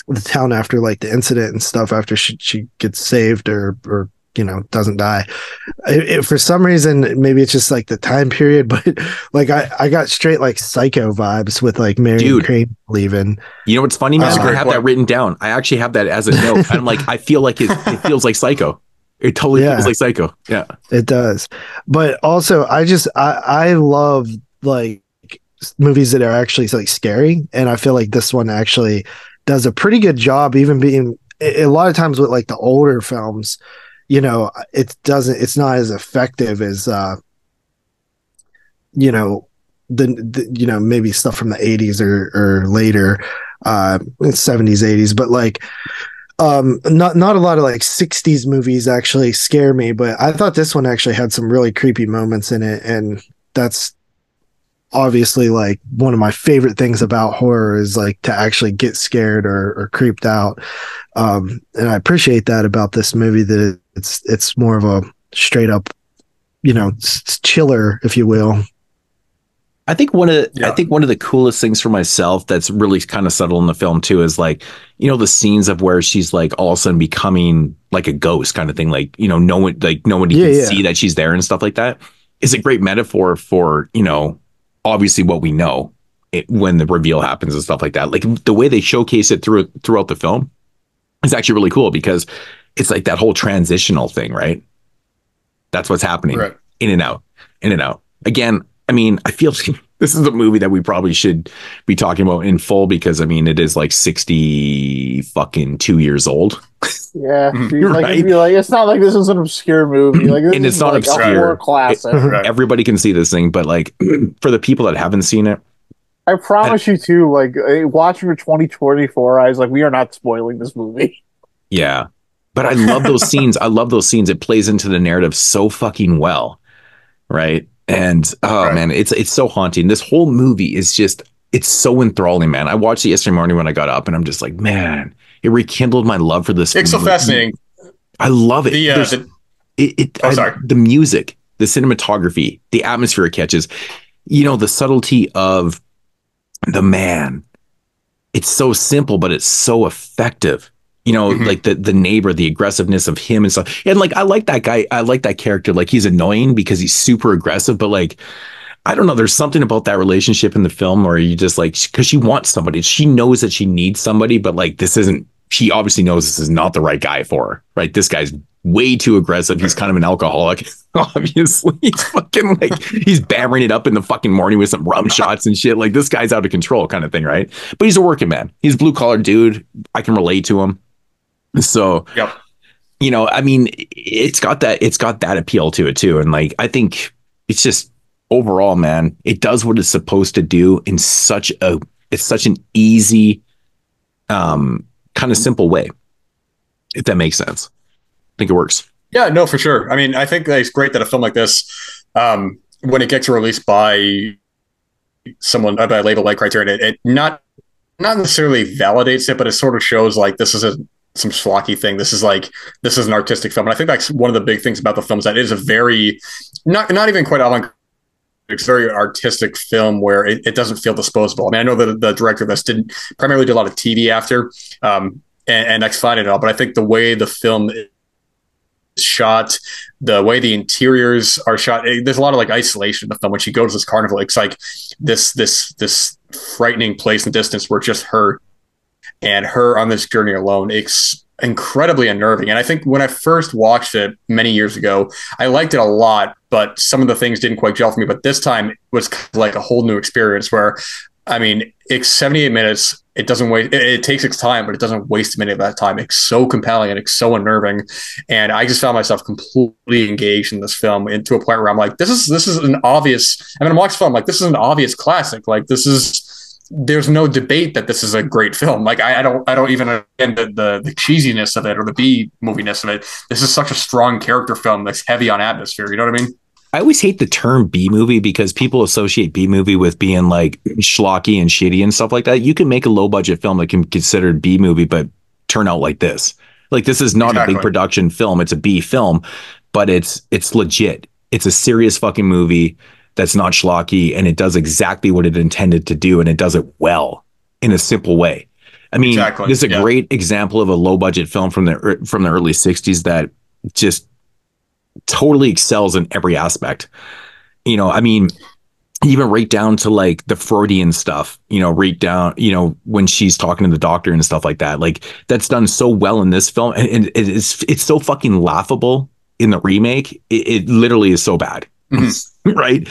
Speaker 6: the town after like the incident and stuff after she she gets saved or or you know doesn't die. It, it- for some reason, maybe it's just like the time period, but like I I got straight like psycho vibes with like mary
Speaker 8: Dude.
Speaker 6: Crane leaving.
Speaker 8: you know what's funny, man?
Speaker 6: A
Speaker 8: I have
Speaker 9: point.
Speaker 8: that written down. I actually have that as a note. I'm like, I feel like it, it feels like Psycho. It totally
Speaker 6: Yeah.
Speaker 8: feels like Psycho. Yeah.
Speaker 6: It does. But also I just I I love like movies that are actually like scary and I feel like this one actually does a pretty good job even being a lot of times with like the older films you know it doesn't it's not as effective as uh you know the, the you know maybe stuff from the 80s or or later uh 70s 80s but like um not not a lot of like 60s movies actually scare me but i thought this one actually had some really creepy moments in it and that's obviously like one of my favorite things about horror is like to actually get scared or, or creeped out. Um and i appreciate that about this movie that it's it's more of a straight up you know s- chiller if you will
Speaker 8: I think one of the, yeah. I think one of the coolest things for myself that's really kind of subtle in the film too is like you know the scenes of where she's like all of a sudden becoming like a ghost kind of thing like you know no one like nobody yeah, can yeah. see that she's there and stuff like that is a great metaphor for you know obviously what we know it, when the reveal happens and stuff like that like the way they showcase it through throughout the film is actually really cool because it's like that whole transitional thing right that's what's happening right. in and out in and out again I mean, I feel this is a movie that we probably should be talking about in full because I mean, it is like 60 fucking two years old.
Speaker 10: Yeah. like, right? like, it's not like this is an obscure movie. Like,
Speaker 8: and it's not like obscure. classic. It, everybody can see this thing, but like for the people that haven't seen it,
Speaker 10: I promise I, you too, like eh, watching for 2024, I was like, we are not spoiling this movie.
Speaker 8: Yeah. But I love those scenes. I love those scenes. It plays into the narrative so fucking well. Right and oh right. man, it's it's so haunting. This whole movie is just it's so enthralling, man. I watched it yesterday morning when I got up, and I'm just like, man, it rekindled my love for this.
Speaker 9: It's movie. so fascinating.
Speaker 8: I love it. The, uh, the, it, it oh, I, sorry. the music, the cinematography, the atmosphere it catches. You know, the subtlety of the man. It's so simple, but it's so effective you know, mm-hmm. like the the neighbor, the aggressiveness of him and stuff. And like I like that guy. I like that character. Like he's annoying because he's super aggressive, but like I don't know. There's something about that relationship in the film where you just like because she wants somebody. She knows that she needs somebody, but like this isn't. She obviously knows this is not the right guy for her. Right? This guy's way too aggressive. He's kind of an alcoholic. Obviously, he's fucking like he's bammering it up in the fucking morning with some rum shots and shit. Like this guy's out of control, kind of thing, right? But he's a working man. He's a blue collar dude. I can relate to him. So, yep. you know, I mean, it's got that it's got that appeal to it too, and like I think it's just overall, man, it does what it's supposed to do in such a it's such an easy, um, kind of simple way. If that makes sense, I think it works.
Speaker 9: Yeah, no, for sure. I mean, I think it's great that a film like this, um, when it gets released by someone by a label like Criterion, it, it not not necessarily validates it, but it sort of shows like this is a some schlocky thing. This is like this is an artistic film, and I think that's one of the big things about the film is that it is a very not not even quite avant. It's very artistic film where it, it doesn't feel disposable. I mean, I know that the director of this didn't primarily do a lot of TV after um, and, and X Fine and all, but I think the way the film is shot, the way the interiors are shot, it, there's a lot of like isolation in the film. When she goes to this carnival, it's like this this this frightening place in the distance where just her and her on this journey alone. It's incredibly unnerving. And I think when I first watched it many years ago, I liked it a lot, but some of the things didn't quite gel for me. But this time it was like a whole new experience where, I mean, it's 78 minutes. It doesn't wait. It, it, takes its time, but it doesn't waste a minute of that time. It's so compelling and it's so unnerving. And I just found myself completely engaged in this film into a point where I'm like, this is, this is an obvious, I mean, I'm watching film like this is an obvious classic. Like this is, there's no debate that this is a great film. Like I, I don't I don't even understand the, the, the cheesiness of it or the B moviness of it. This is such a strong character film that's heavy on atmosphere. You know what I mean?
Speaker 8: I always hate the term B movie because people associate B movie with being like schlocky and shitty and stuff like that. You can make a low budget film that can be considered B movie, but turn out like this. Like this is not exactly. a big production film; it's a B film, but it's it's legit. It's a serious fucking movie that's not schlocky and it does exactly what it intended to do and it does it well in a simple way. I mean, exactly. this is a yeah. great example of a low budget film from the from the early 60s that just totally excels in every aspect. You know, I mean, even right down to like the Freudian stuff, you know, right down, you know, when she's talking to the doctor and stuff like that. Like that's done so well in this film. And, it's it's so fucking laughable in the remake. It, it literally is so bad. Mm-hmm. right?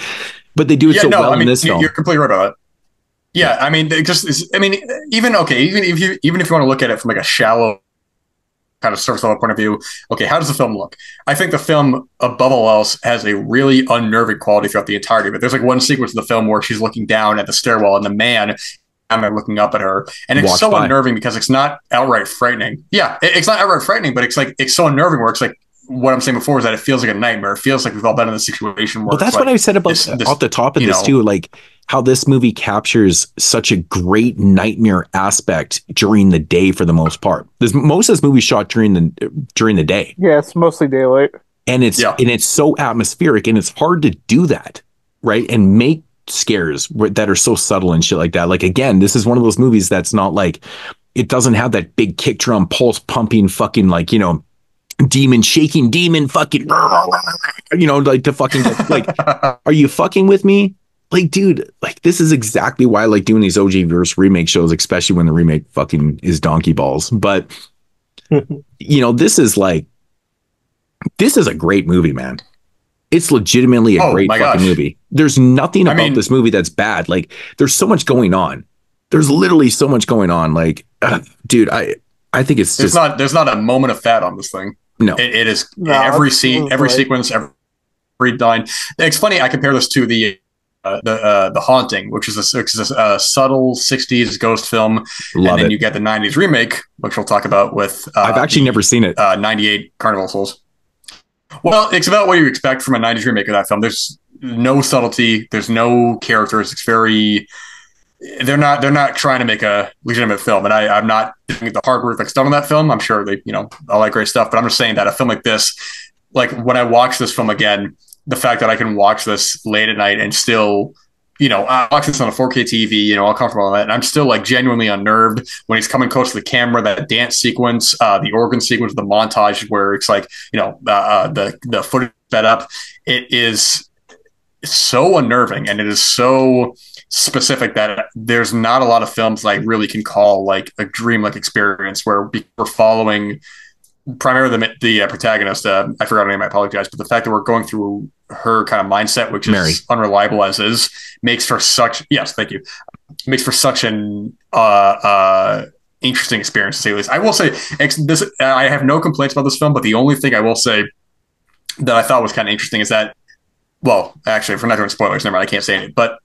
Speaker 8: But they do it yeah, so no, well I mean, in this film.
Speaker 9: You're completely right about it. Yeah, I mean, just I mean, even okay, even if you even if you want to look at it from like a shallow kind of surface level point of view, okay, how does the film look? I think the film, above all else, has a really unnerving quality throughout the entirety But. There's like one sequence of the film where she's looking down at the stairwell and the man and they're looking up at her, and it's Walk so by. unnerving because it's not outright frightening. Yeah, it's not outright frightening, but it's like it's so unnerving where it's like what I'm saying before is that it feels like a nightmare. It feels like we've all been in the situation.
Speaker 8: Where well, that's what I said about this, this, off the top of this know, too. Like how this movie captures such a great nightmare aspect during the day for the most part. There's most of this movie shot during the during the day.
Speaker 10: Yeah, it's mostly daylight,
Speaker 8: and it's yeah. and it's so atmospheric, and it's hard to do that, right? And make scares that are so subtle and shit like that. Like again, this is one of those movies that's not like it doesn't have that big kick drum pulse pumping fucking like you know demon shaking demon fucking you know like to fucking get, like are you fucking with me? Like dude like this is exactly why i like doing these og verse remake shows especially when the remake fucking is donkey balls. But you know this is like this is a great movie man. It's legitimately a
Speaker 9: Oh,
Speaker 8: great fucking
Speaker 9: gosh.
Speaker 8: movie. There's nothing
Speaker 9: I
Speaker 8: about
Speaker 9: mean-
Speaker 8: this movie that's bad. Like there's so much going on. There's literally so much going on. Like uh, dude i i think it's
Speaker 9: There's
Speaker 8: just
Speaker 9: not there's not a moment of fat on this thing.
Speaker 8: No
Speaker 9: It, it is
Speaker 10: No,
Speaker 9: every scene, every
Speaker 10: like-
Speaker 9: sequence, every, every line. It's funny. I compare this to the uh, the uh, the haunting, which is a, which is a, uh subtle '60s ghost film,
Speaker 8: love
Speaker 9: and then
Speaker 8: it
Speaker 9: you get the '90s remake, which we'll talk about with. Uh,
Speaker 8: i've actually
Speaker 9: the,
Speaker 8: never seen it
Speaker 9: uh, '98 Carnival of Souls. Well, it's about what you expect from a '90s remake of that film. There's no subtlety. There's no characters. It's very. They're not. They're not trying to make a legitimate film, and I, I'm not the hard work that's done on that film. I'm sure they, you know, all that great stuff. But I'm just saying that a film like this, like when I watch this film again, the fact that I can watch this late at night and still, you know, I watch this on a 4K TV, you know, all comfortable on that, and I'm still like genuinely unnerved when he's coming close to the camera. That dance sequence, uh, the organ sequence, the montage where it's like, you know, uh, uh, the the footage sped up. It is so unnerving, and it is so specific that there's not a lot of films that I really can call like a dream-like experience where we're following primarily the, the uh, protagonist. Uh, I forgot her name. I apologize, but the fact that we're going through her kind of mindset, which is unreliable as is, makes for such yes, thank you, makes for such an uh, uh, interesting experience to say the least. I will say this. I have no complaints about this film, but the only thing I will say that I thought was kind of interesting is that, well, actually, if we're not doing spoilers, never mind. I can't say anything, but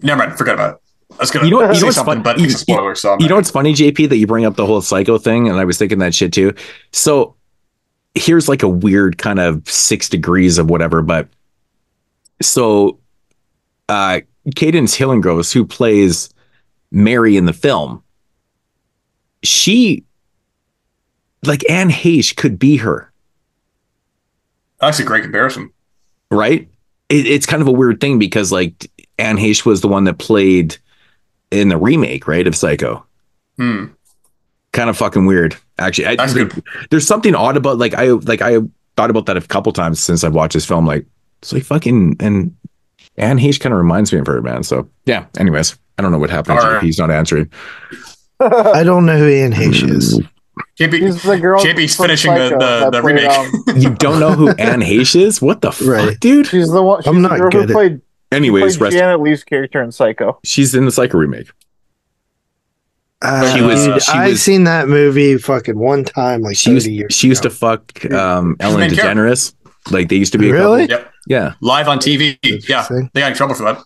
Speaker 9: never mind. Forget about it. I was gonna
Speaker 8: You know you know what's
Speaker 9: something,
Speaker 8: fun-
Speaker 9: but
Speaker 8: you-
Speaker 9: spoiler, so
Speaker 8: you know what's funny, JP, that you bring up the whole psycho thing, and I was thinking that shit too. So here's like a weird kind of six degrees of whatever, but so uh Candace Hilligoss, who plays Mary in the film, she like Anne Heche could be her,
Speaker 9: That's a great comparison.
Speaker 8: right? It, it's kind of a weird thing because like Anne Heche was the one that played in the remake, right, of Psycho.
Speaker 9: Hmm.
Speaker 8: kind of fucking weird actually I,
Speaker 9: That's good.
Speaker 8: there's something odd about like i like i thought about that a couple times since i've watched this film like it's like fucking and Anne Heche kind of reminds me of her man so yeah anyways i don't know what happened
Speaker 9: All right.
Speaker 8: he's not answering
Speaker 6: I don't know who Anne Heche is.
Speaker 9: JP,
Speaker 10: He's the girl.
Speaker 9: JP's
Speaker 10: from
Speaker 9: finishing the
Speaker 10: Psycho
Speaker 9: the,
Speaker 10: that
Speaker 9: the
Speaker 10: played,
Speaker 9: remake.
Speaker 10: um,
Speaker 8: you don't know who Anne Heche is what the fuck
Speaker 6: Right.
Speaker 8: dude
Speaker 10: she's the one. She's
Speaker 6: I'm
Speaker 10: the
Speaker 6: not
Speaker 10: girl
Speaker 6: good
Speaker 10: who
Speaker 6: at-
Speaker 10: played,
Speaker 8: anyways
Speaker 10: played
Speaker 8: rest,
Speaker 10: Janet Leigh's character in Psycho.
Speaker 8: she's in the psycho remake
Speaker 6: Uh,
Speaker 8: She was-
Speaker 6: dude,
Speaker 8: she
Speaker 6: I
Speaker 8: was-
Speaker 6: seen that movie fucking one time, like
Speaker 8: she
Speaker 6: 30
Speaker 8: used,
Speaker 6: years
Speaker 8: she used to fuck um ellen
Speaker 9: main character.
Speaker 8: degeneres like they used to be a
Speaker 6: Really?
Speaker 8: couple.
Speaker 9: Yep,
Speaker 8: yeah
Speaker 9: live on TV. Yeah, they got in trouble for that.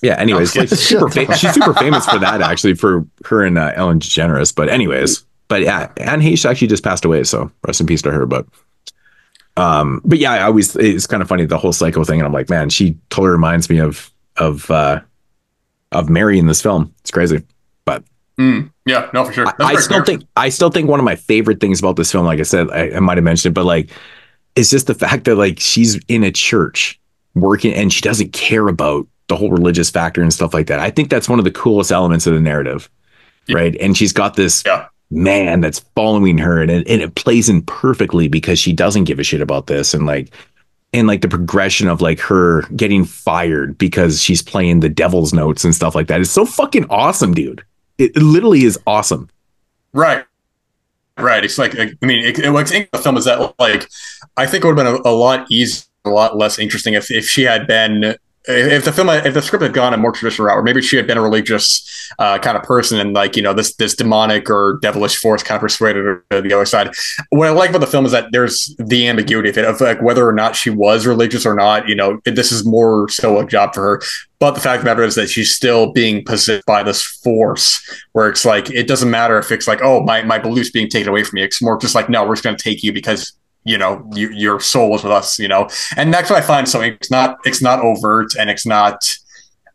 Speaker 8: Yeah. Anyways, like super
Speaker 6: the
Speaker 8: fa- she's super famous for that actually for her and uh, Ellen DeGeneres. But anyways, but yeah, Anne Heche actually just passed away, so rest in peace to her. But um, but yeah, I always it's kind of funny the whole psycho thing, and I'm like, man, she totally reminds me of of uh of Mary in this film. It's crazy. But
Speaker 9: Mm, yeah, no, for sure.
Speaker 8: I,
Speaker 9: That's
Speaker 8: I
Speaker 9: very
Speaker 8: still think I still think one of my favorite things about this film, like I said, I, I might have mentioned it, but like it's just the fact that like she's in a church working and she doesn't care about the whole religious factor and stuff like that. I think that's one of the coolest elements of the narrative.
Speaker 9: Yeah.
Speaker 8: Right. And she's got this
Speaker 9: Yeah.
Speaker 8: Man that's following her and it, and it plays in perfectly because she doesn't give a shit about this and like and like the progression of like her getting fired because she's playing the devil's notes and stuff like that is so fucking awesome, dude. It, it literally is awesome.
Speaker 9: Right. Right. It's like, I mean, it, it, what's in the film is that, like, I think it would have been a, a lot easier, a lot less interesting if, if she had been, if the film, if the script had gone a more traditional route, or maybe she had been a religious uh, kind of person and, like, you know, this this demonic or devilish force kind of persuaded her to the other side. What I like about the film is that there's the ambiguity of it, of like whether or not she was religious or not, you know, this is more so a job for her. But the fact of the matter is that she's still being possessed by this force where it's like it doesn't matter if it's like oh my my beliefs being taken away from me it's more just like no we're just going to take you because you know you, your soul is with us you know? And that's what i find so it's not it's not overt and it's not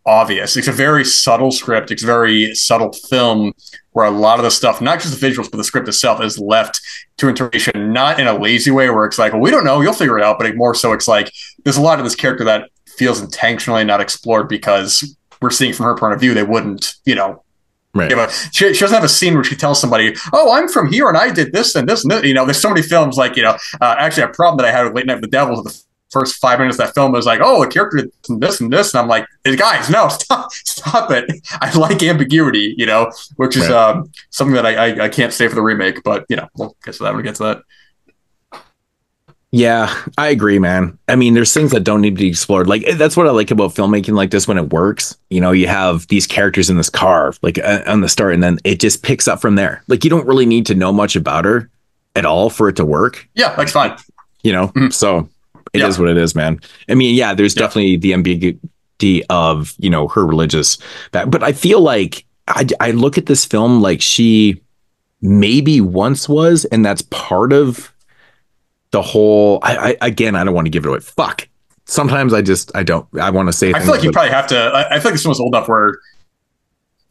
Speaker 9: obvious. It's a very subtle script. It's very subtle film where a lot of the stuff not just the visuals but the script itself is left to interpretation not in a lazy way where it's like well we don't know. You'll figure it out. But it more so it's like there's a lot of this character that feels intentionally not explored because we're seeing from her point of view, they wouldn't, you know,
Speaker 8: Right.
Speaker 9: give a, she, she doesn't have a scene where she tells somebody, "Oh, I'm from here and I did this and this and this." You know, there's so many films like you know. Uh, actually, a problem that I had with Late Night with the Devil the first five minutes of that film was like, "Oh, the character did this and this," and I'm like, "Hey, "Guys, no, stop, stop it." I like ambiguity, you know, which is
Speaker 8: Right.
Speaker 9: um, something that I, I I can't say for the remake, but you know, we'll get to that when we get to that.
Speaker 8: Yeah, I agree, man. I mean, there's things that don't need to be explored. Like eh, that's what I like about filmmaking like this when it works. You know, you have these characters in this car, like uh, on the start, and then it just picks up from there. Like you don't really need to know much about her at all for it to work.
Speaker 9: Yeah, that's fine.
Speaker 8: You know, so it is
Speaker 9: Yeah.
Speaker 8: what it is, man. I mean, yeah, there's definitely the ambiguity of you know her religious back, but I feel like I I look at this film like she maybe once was, and that's part of the whole. I, I again, I don't want to give it away. Fuck. Sometimes I just I don't. I want to say.
Speaker 9: I feel like you probably have to. I, I feel like this one's old enough where,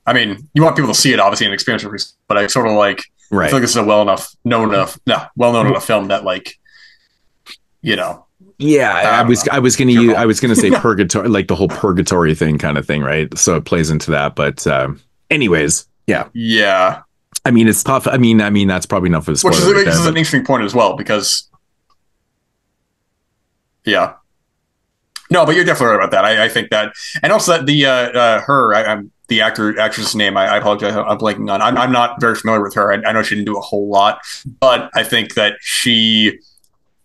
Speaker 9: I mean, you want people to see it obviously and experience it, but I sort of like.
Speaker 8: right.
Speaker 9: I feel like this is a well enough, known enough, no, well known enough film that like, you know,
Speaker 8: Yeah, I, I was I was gonna use I was gonna say purgatory, like the whole purgatory thing kind of thing, right? So it plays into that. But um, anyways, yeah.
Speaker 9: yeah,
Speaker 8: I mean, it's tough. I mean, I mean, that's probably enough of a spoiler.
Speaker 9: which is,
Speaker 8: right there,
Speaker 9: is
Speaker 8: but-
Speaker 9: an interesting point as well because, yeah, no, but you're definitely right about that. I, I think that, and also that the uh, uh her, I, I'm the actor actress name. I, I apologize, I'm blanking on. I'm, I'm not very familiar with her. I, I know she didn't do a whole lot, but I think that she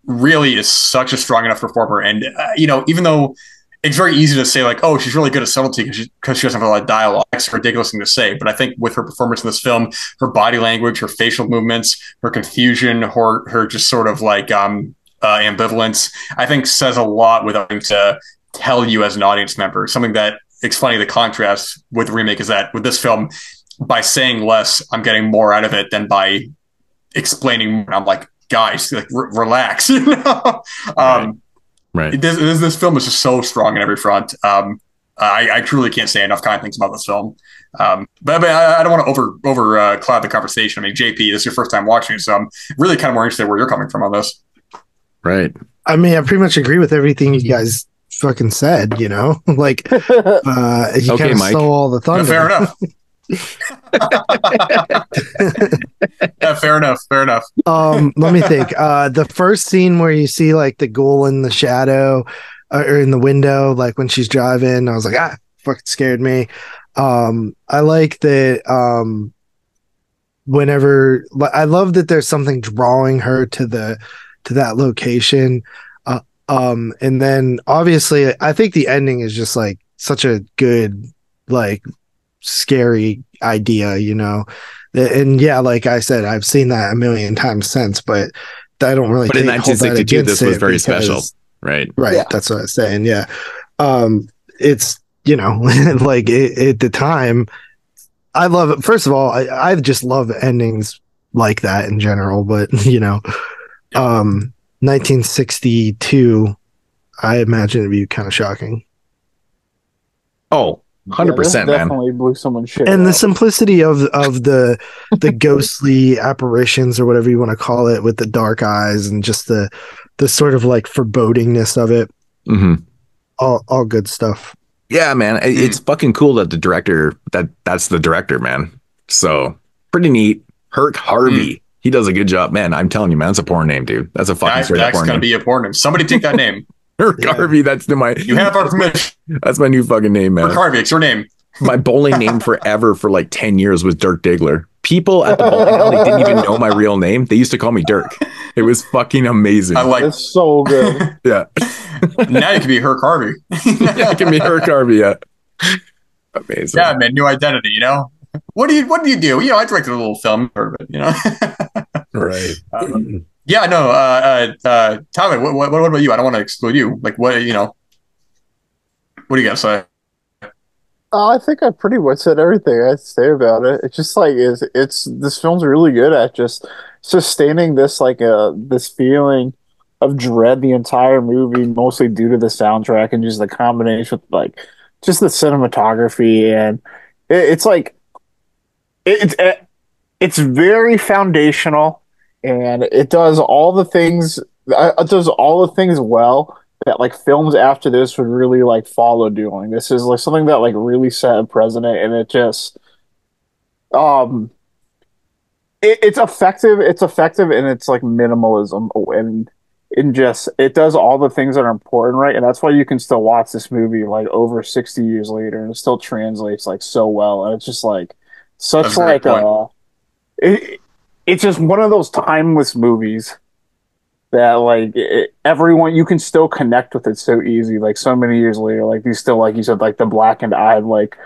Speaker 9: really is such a strong enough performer. And uh, you know, even though it's very easy to say like, oh, she's really good at subtlety because she, she doesn't have a lot of dialogue. It's a ridiculous thing to say, but I think with her performance in this film, her body language, her facial movements, her confusion, her her just sort of like um uh, ambivalence, I think says a lot without having to tell you as an audience member. Something that it's funny. The contrast with the remake is that with this film, by saying less, I'm getting more out of it than by explaining. more. I'm like, guys, like re- relax. You know? um,
Speaker 8: right.
Speaker 9: This, this this film is just so strong in every front. Um, I, I truly can't say enough kind things about this film. Um, but, but I, I don't want to over over uh, cloud the conversation. I mean, JP, this is your first time watching it, so I'm really kind of more interested where you're coming from on this.
Speaker 8: Right.
Speaker 6: I mean, I pretty much agree with everything you guys fucking said. You know, like uh, you
Speaker 8: Okay,
Speaker 6: kind of
Speaker 8: Mike.
Speaker 6: stole all the thunder.
Speaker 9: fair enough. yeah, fair enough. Fair enough.
Speaker 6: um let me think uh the first scene where you see like the ghoul in the shadow uh, or in the window like when she's driving i was like ah fucking scared me um i like that um whenever i love that there's something drawing her to the to that location. Uh, um and then obviously i think the ending is just like such a good like scary idea you know? And yeah like i said i've seen that a million times since but i don't really
Speaker 8: But in
Speaker 6: take- hold that
Speaker 8: 1962, this was
Speaker 6: it
Speaker 8: very special,
Speaker 6: because-
Speaker 8: right?
Speaker 6: right that's what i was saying yeah. Um it's you know like it, at the time i love it. First of all I, I just love endings like that in general but you know um 1962 i imagine it'd be kind of shocking
Speaker 8: Oh, 100 percent, man.
Speaker 10: Definitely blew someone's shit.
Speaker 6: and the simplicity of of the the ghostly apparitions or whatever you want to call it with the dark eyes and just the the sort of like forebodingness of it
Speaker 8: hmm
Speaker 6: all all good stuff
Speaker 8: Yeah, man.
Speaker 9: Mm.
Speaker 8: It's fucking cool that the director that that's the director, man. So pretty neat. Herk Harvey. He does a good job, man. I'm telling you, man. That's a porn name, dude. That's a fucking
Speaker 9: That,
Speaker 8: straight up
Speaker 9: that's
Speaker 8: porn
Speaker 9: going to
Speaker 8: name.
Speaker 9: be a porn name. Somebody take that name.
Speaker 8: Herk Harvey. That's the, my.
Speaker 9: You have our permission.
Speaker 8: That's my new fucking name, man.
Speaker 9: Rick Harvey, it's your name.
Speaker 8: my bowling name forever for like 10 years was Dirk Diggler. People at the bowling alley didn't even know my real name. They used to call me Dirk. It was fucking amazing.
Speaker 9: I like.
Speaker 10: It's so good.
Speaker 8: yeah.
Speaker 9: now you can be Herk Harvey.
Speaker 8: yeah, it can be Herk Harvey. Yeah. Amazing.
Speaker 9: yeah, man, new identity. You know, what do you what do you do? You know, I directed a little film, for it, you know.
Speaker 8: Right.
Speaker 9: Um, yeah, no, uh, uh, uh, Tyler, what, what, what about you? I don't want to exclude you. Like, what, you know, what do you got to say?
Speaker 10: Oh, I think I pretty much said everything I had to say about it. It's just like it's, it's this film's really good at just sustaining this like uh this feeling of dread the entire movie, mostly due to the soundtrack and just the combination with like just the cinematography and it, it's like it, it's it's very foundational and it does all the things uh, it does all the things well that like films after this would really like follow doing. This is like something that like really set a precedent, and it just um it, it's effective. It's effective, and it's like minimalism and in just it does all the things that are important, right? And that's why you can still watch this movie like over sixty years later, and it still translates like so well. And it's just like such
Speaker 9: That's
Speaker 10: like a uh, it, it's just one of those timeless movies that like it, everyone you can still connect with it so easy like so many years later like these still like you said like the black blackened eye like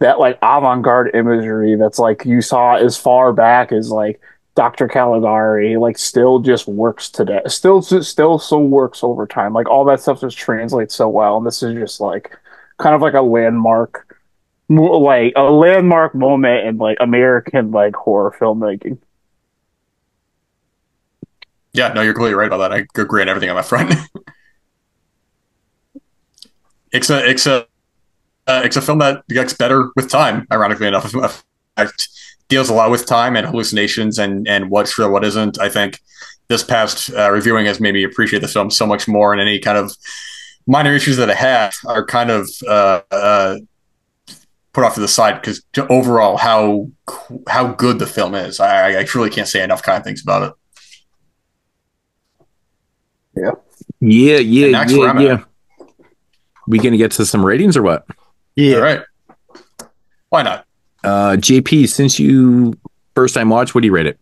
Speaker 10: that like avant-garde imagery that's like you saw as far back as like Dr. Caligari like still just works today still still so works over time like all that stuff just translates so well and this is just like kind of like a landmark like a landmark moment in like American like horror filmmaking
Speaker 9: Yeah, no, you're completely right about that. I agree on everything on that front. it's a it's a uh, it's a film that gets better with time. Ironically enough, it deals a lot with time and hallucinations and and what's real, what isn't. I think this past uh, reviewing has made me appreciate the film so much more, and any kind of minor issues that I have are kind of uh, uh, put off to the side because overall, how how good the film is, I, I truly can't say enough kind of things about it.
Speaker 10: Yeah.
Speaker 8: Yeah, yeah,
Speaker 9: And that's
Speaker 8: yeah,
Speaker 9: I'm
Speaker 8: yeah. We gonna get to some ratings or what?
Speaker 6: Yeah.
Speaker 9: All right. Why not?
Speaker 8: Uh, JP, since you first time watch, what do you rate it?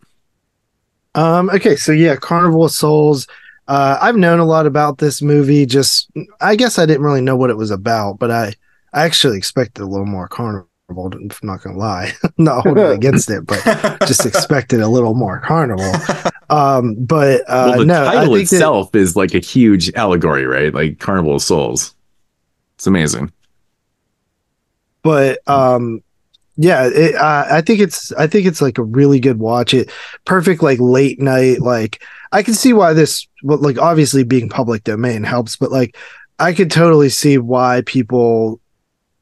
Speaker 6: Um, okay, so yeah, Carnival of Souls. Uh, I've known a lot about this movie. Just, I guess I didn't really know what it was about, but I, I actually expected a little more Carnival. I'm not gonna lie, not holding against it, but just expected a little more Carnival. Um, but uh,
Speaker 8: well, the
Speaker 6: no, I
Speaker 8: title
Speaker 6: think
Speaker 8: itself is like a huge allegory, right? Like Carnival of Souls. It's amazing.
Speaker 6: but um yeah it, uh, i think it's i think it's like a really good watch it perfect like late night like i can see why this well, like obviously being public domain helps but like i could totally see why people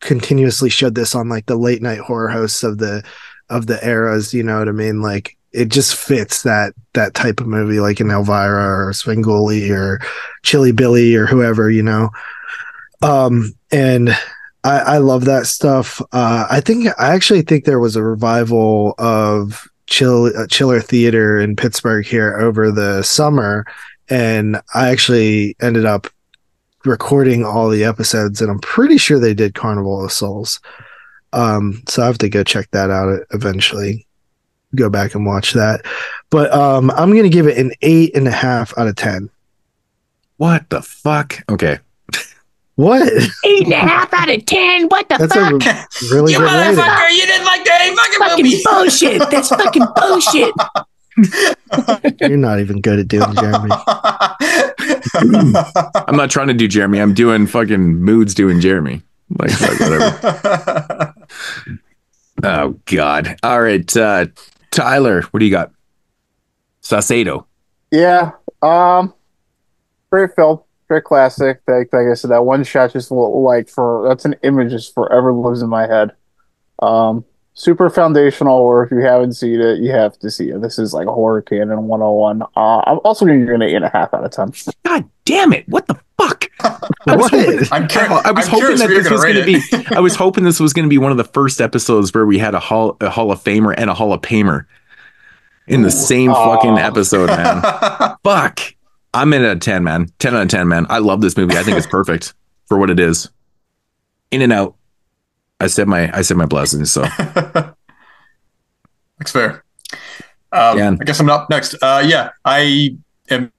Speaker 6: continuously showed this on like the late night horror hosts of the of the eras you know what i mean like it just fits that that type of movie like an elvira or svengoolie or Chilly Billy or whoever you know um and I, I love that stuff. Uh, I think I actually think there was a revival of chill uh, chiller theater in Pittsburgh here over the summer, and I actually ended up recording all the episodes, and I'm pretty sure they did Carnival of Souls. Um, so I have to go check that out eventually. Go back and watch that, but um, I'm gonna give it an eight and a half out of ten.
Speaker 8: What the fuck? Okay.
Speaker 6: What?
Speaker 12: Eight and a half out of ten. What the
Speaker 6: That's
Speaker 12: fuck?
Speaker 6: a really
Speaker 12: you
Speaker 6: good rating.
Speaker 12: motherfucker! You didn't like that fucking, fucking bullshit. That's fucking bullshit.
Speaker 6: You're not even good at doing Jeremy.
Speaker 8: I'm not trying to do Jeremy. I'm doing fucking Moodz doing Jeremy. Like, like whatever. oh God. All right. Uh Tyler, what do you got? Saucedo.
Speaker 10: Yeah. Um. Great film. Great classic. Like, like I said, that one shot just like for that's an image just forever lives in my head. Um. Super foundational, or if you haven't seen it, you have to see it. This is like a horror canon 101. Uh, I'm also going to give it an eight and a half out of ten.
Speaker 8: God damn it! What the fuck? I was hoping,
Speaker 9: I'm cur-
Speaker 8: I was
Speaker 9: I'm
Speaker 8: hoping that this was
Speaker 9: gonna
Speaker 8: going be. I was hoping this was going to be one of the first episodes where we had a hall, a Hall of Famer and a Hall of Pamer in the same fucking episode, man. Fuck. I'm in at a 10, man. 10 out of 10, man. I love this movie. I think it's perfect for what it is. In and out. I said my I said my blessings. So
Speaker 9: That's fair. Um. I guess I'm up next. Uh, yeah, I am.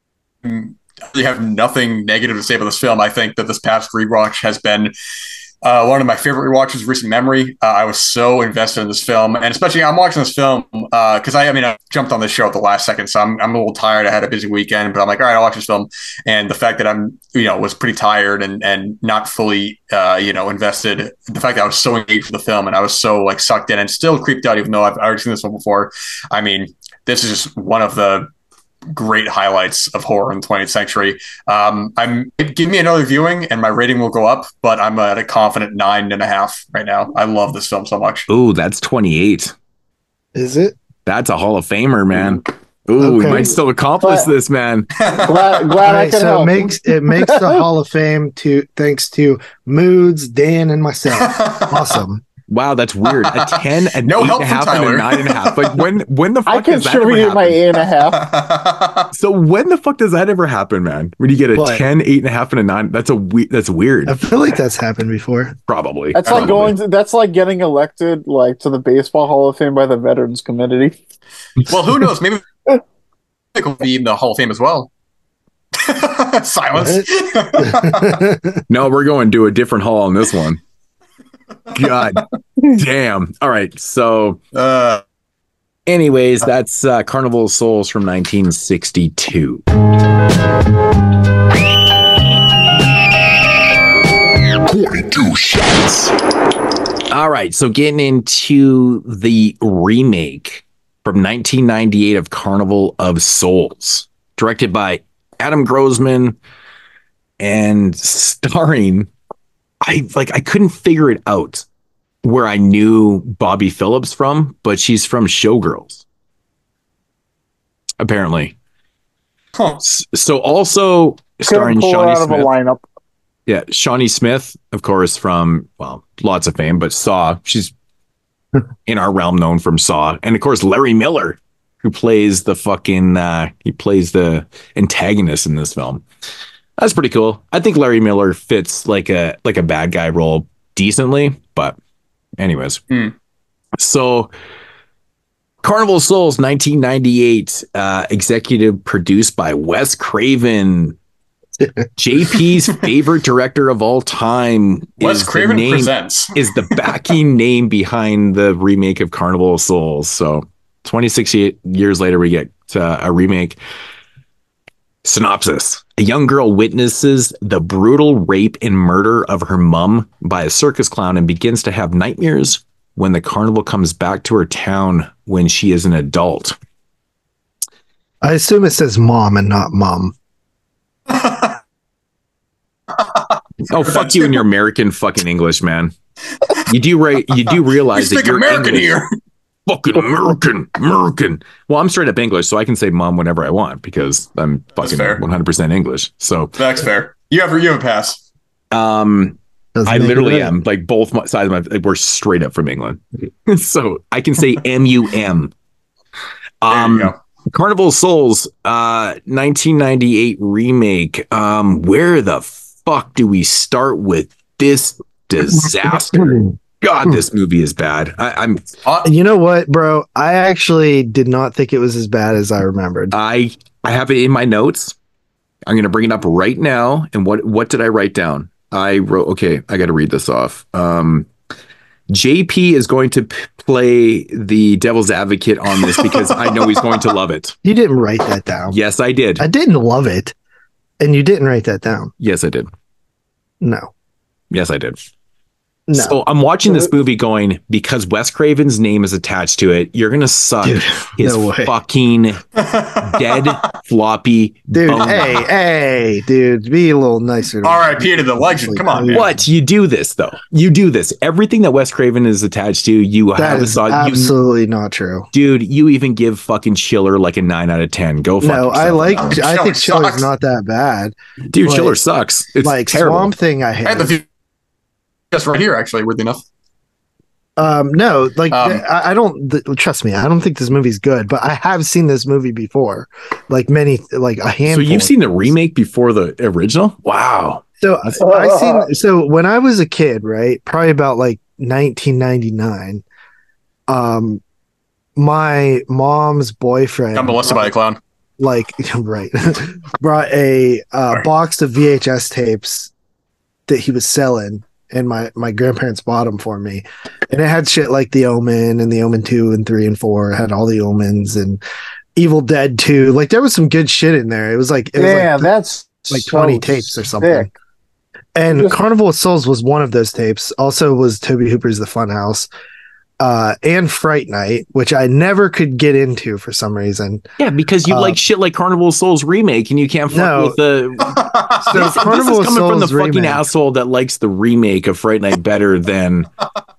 Speaker 9: I really have nothing negative to say about this film. I think that this past rewatch has been uh, one of my favorite rewatches of recent memory. Uh, I was so invested in this film, and especially I'm watching this film because I, I mean, I jumped on this show at the last second, so I'm, I'm a little tired. I had a busy weekend, but I'm like, all right, I'll watch this film. And the fact that I'm, you know, was pretty tired and and not fully, uh, you know, invested. The fact that I was so engaged with the film and I was so like sucked in and still creeped out, even though I've already seen this one before. I mean, this is just one of the great highlights of horror in the 20th century. Um, I'm give me another viewing and my rating will go up, but I'm at a confident nine and a half right now. I love this film so much.
Speaker 8: Ooh, that's 28.
Speaker 6: Is it?
Speaker 8: That's a Hall of Famer, man. Ooh, we might still accomplish this, man.
Speaker 10: Glad, glad
Speaker 6: All
Speaker 10: I can
Speaker 6: so
Speaker 10: help.
Speaker 6: it makes it makes the Hall of Fame to thanks to Moodz, Dan, and myself. Awesome.
Speaker 8: Wow, that's weird. A ten, a
Speaker 9: No
Speaker 8: eight
Speaker 9: help
Speaker 8: and a
Speaker 9: from
Speaker 8: half, and a
Speaker 9: Tyler.
Speaker 8: nine and a half. Like when when the
Speaker 10: I
Speaker 8: fuck does that ever
Speaker 10: contributed my eight and a half.
Speaker 8: So when the fuck does that ever happen, man? When you get a
Speaker 6: What?
Speaker 8: 10, eight and a half, and a nine, that's a we- that's weird.
Speaker 6: I feel like that's happened before.
Speaker 8: Probably.
Speaker 10: That's like going to, that's like getting elected like to the baseball Hall of Fame by the Veterans Committee.
Speaker 9: well, who knows? Maybe will be in the Hall of Fame as well. Silence.
Speaker 8: No, we're going to do a different hall on this one. God damn. All right. So,
Speaker 9: uh,
Speaker 8: anyways, that's uh, Carnival of Souls from 1962. All right. So, getting into the remake from 1998 of Carnival of Souls, directed by Adam Grossman and starring I like I couldn't figure it out where I knew Bobby Phillips from, but she's from Showgirls. Apparently. S- So also
Speaker 10: Couldn't
Speaker 8: starring Shawnee
Speaker 10: out of a
Speaker 8: Smith.
Speaker 10: lineup.
Speaker 8: Yeah, Shawnee Smith, of course, from well, lots of fame, but Saw. She's in our realm known from Saw, and of course Larry Miller, who plays the fucking uh, he plays the antagonist in this film. That's pretty cool. I think Larry Miller fits like a like a bad guy role decently, but anyways. So Carnival of Souls 1998 uh executive produced by Wes Craven. JP's favorite director of all time
Speaker 9: Wes
Speaker 8: is the
Speaker 9: Craven
Speaker 8: name-
Speaker 9: presents.
Speaker 8: is the backing name behind the remake of Carnival of Souls. So 26 ye- years later, we get uh, a remake. Synopsis A young girl witnesses the brutal rape and murder of her mum by a circus clown and begins to have nightmares when the carnival comes back to her town when she is an adult.
Speaker 6: I assume it says mom and not mom.
Speaker 8: Oh, fuck you and your American fucking English, man. You do right. You do realize that you're
Speaker 9: American
Speaker 8: English.
Speaker 9: here.
Speaker 8: Fucking American, American. Well, I'm straight up English, so I can say mom whenever I want because I'm fucking 100% English. So,
Speaker 9: That's fair. You have you have a pass.
Speaker 8: um,
Speaker 6: Doesn't
Speaker 8: I literally am like both my, sides of my like, we're straight up from England, so I can say M U M. Um. Carnival of Souls, uh, 1998 remake. Um, where the fuck do we start with this disaster? God, this movie is bad. I, I'm
Speaker 6: You know what, bro? I actually did not think it was as bad as I remembered.
Speaker 8: I I have it in my notes. I'm gonna bring it up right now. And what what did I write down? I wrote. Okay, I got to read this off. Um, JP is going to p- play the devil's advocate on this because I know he's going to love it.
Speaker 6: You didn't write that down.
Speaker 8: Yes, I did.
Speaker 6: I didn't love it. And you didn't write that down.
Speaker 8: Yes, I did.
Speaker 6: No.
Speaker 8: Yes, I did.
Speaker 6: No.
Speaker 8: So I'm watching this movie going because Wes Craven's name is attached to it. You're gonna suck
Speaker 6: Dude,
Speaker 8: his
Speaker 6: no
Speaker 8: fucking dead floppy
Speaker 6: Dude,
Speaker 8: bone.
Speaker 6: hey, hey, dude, be a little nicer. to me.
Speaker 9: R.I.P. to the legend. Come on, man.
Speaker 8: What you do this though? You do this. Everything that Wes Craven is attached to, you
Speaker 6: That
Speaker 8: have a
Speaker 6: is
Speaker 8: saw. You,
Speaker 6: absolutely not true.
Speaker 8: dude, you even give fucking Chiller like a nine out of ten. Go fuck
Speaker 6: No, I like.
Speaker 9: Oh, no,
Speaker 6: I
Speaker 9: Chiller
Speaker 6: think Chiller's
Speaker 9: sucks.
Speaker 6: not that bad.
Speaker 8: dude.
Speaker 6: like-
Speaker 8: Chiller sucks. It's
Speaker 6: like
Speaker 8: terrible.
Speaker 6: Swamp Thing, I
Speaker 9: I the
Speaker 6: hate.
Speaker 9: Just right here, actually, weirdly enough.
Speaker 6: Um, no, like
Speaker 9: Um,
Speaker 6: th- I, I don't th- trust me. I don't think this movie's good, but I have seen this movie before, like many, like a handful.
Speaker 8: so you've seen the remake before the original? Wow.
Speaker 6: So I seen. So when I was a kid, right, probably about like 1999. Um, my mom's boyfriend
Speaker 9: Got molested by a clown.
Speaker 6: like right brought a uh, box of VHS tapes that he was selling and my my grandparents bought them for me. And it had shit like the omen and the omen 2 and 3 and 4 it had all the omens and evil dead 2 like there was some good shit in there. It was like it was like,
Speaker 10: that's
Speaker 6: like
Speaker 10: so
Speaker 6: 20 tapes or something.
Speaker 10: sick.
Speaker 6: and
Speaker 10: Just-
Speaker 6: carnival of souls was one of those tapes. Also was Tobe Hooper's the funhouse uh and fright night which i never could get into for some reason
Speaker 8: Yeah, because you
Speaker 6: Uh,
Speaker 8: like shit like Carnival Souls remake, and you can't fuck
Speaker 6: No.
Speaker 8: with the.
Speaker 6: so
Speaker 8: this, this
Speaker 6: carnival
Speaker 8: is
Speaker 6: of
Speaker 8: coming from the
Speaker 6: souls
Speaker 8: fucking
Speaker 6: remake-
Speaker 8: asshole that likes the remake of Fright Night better than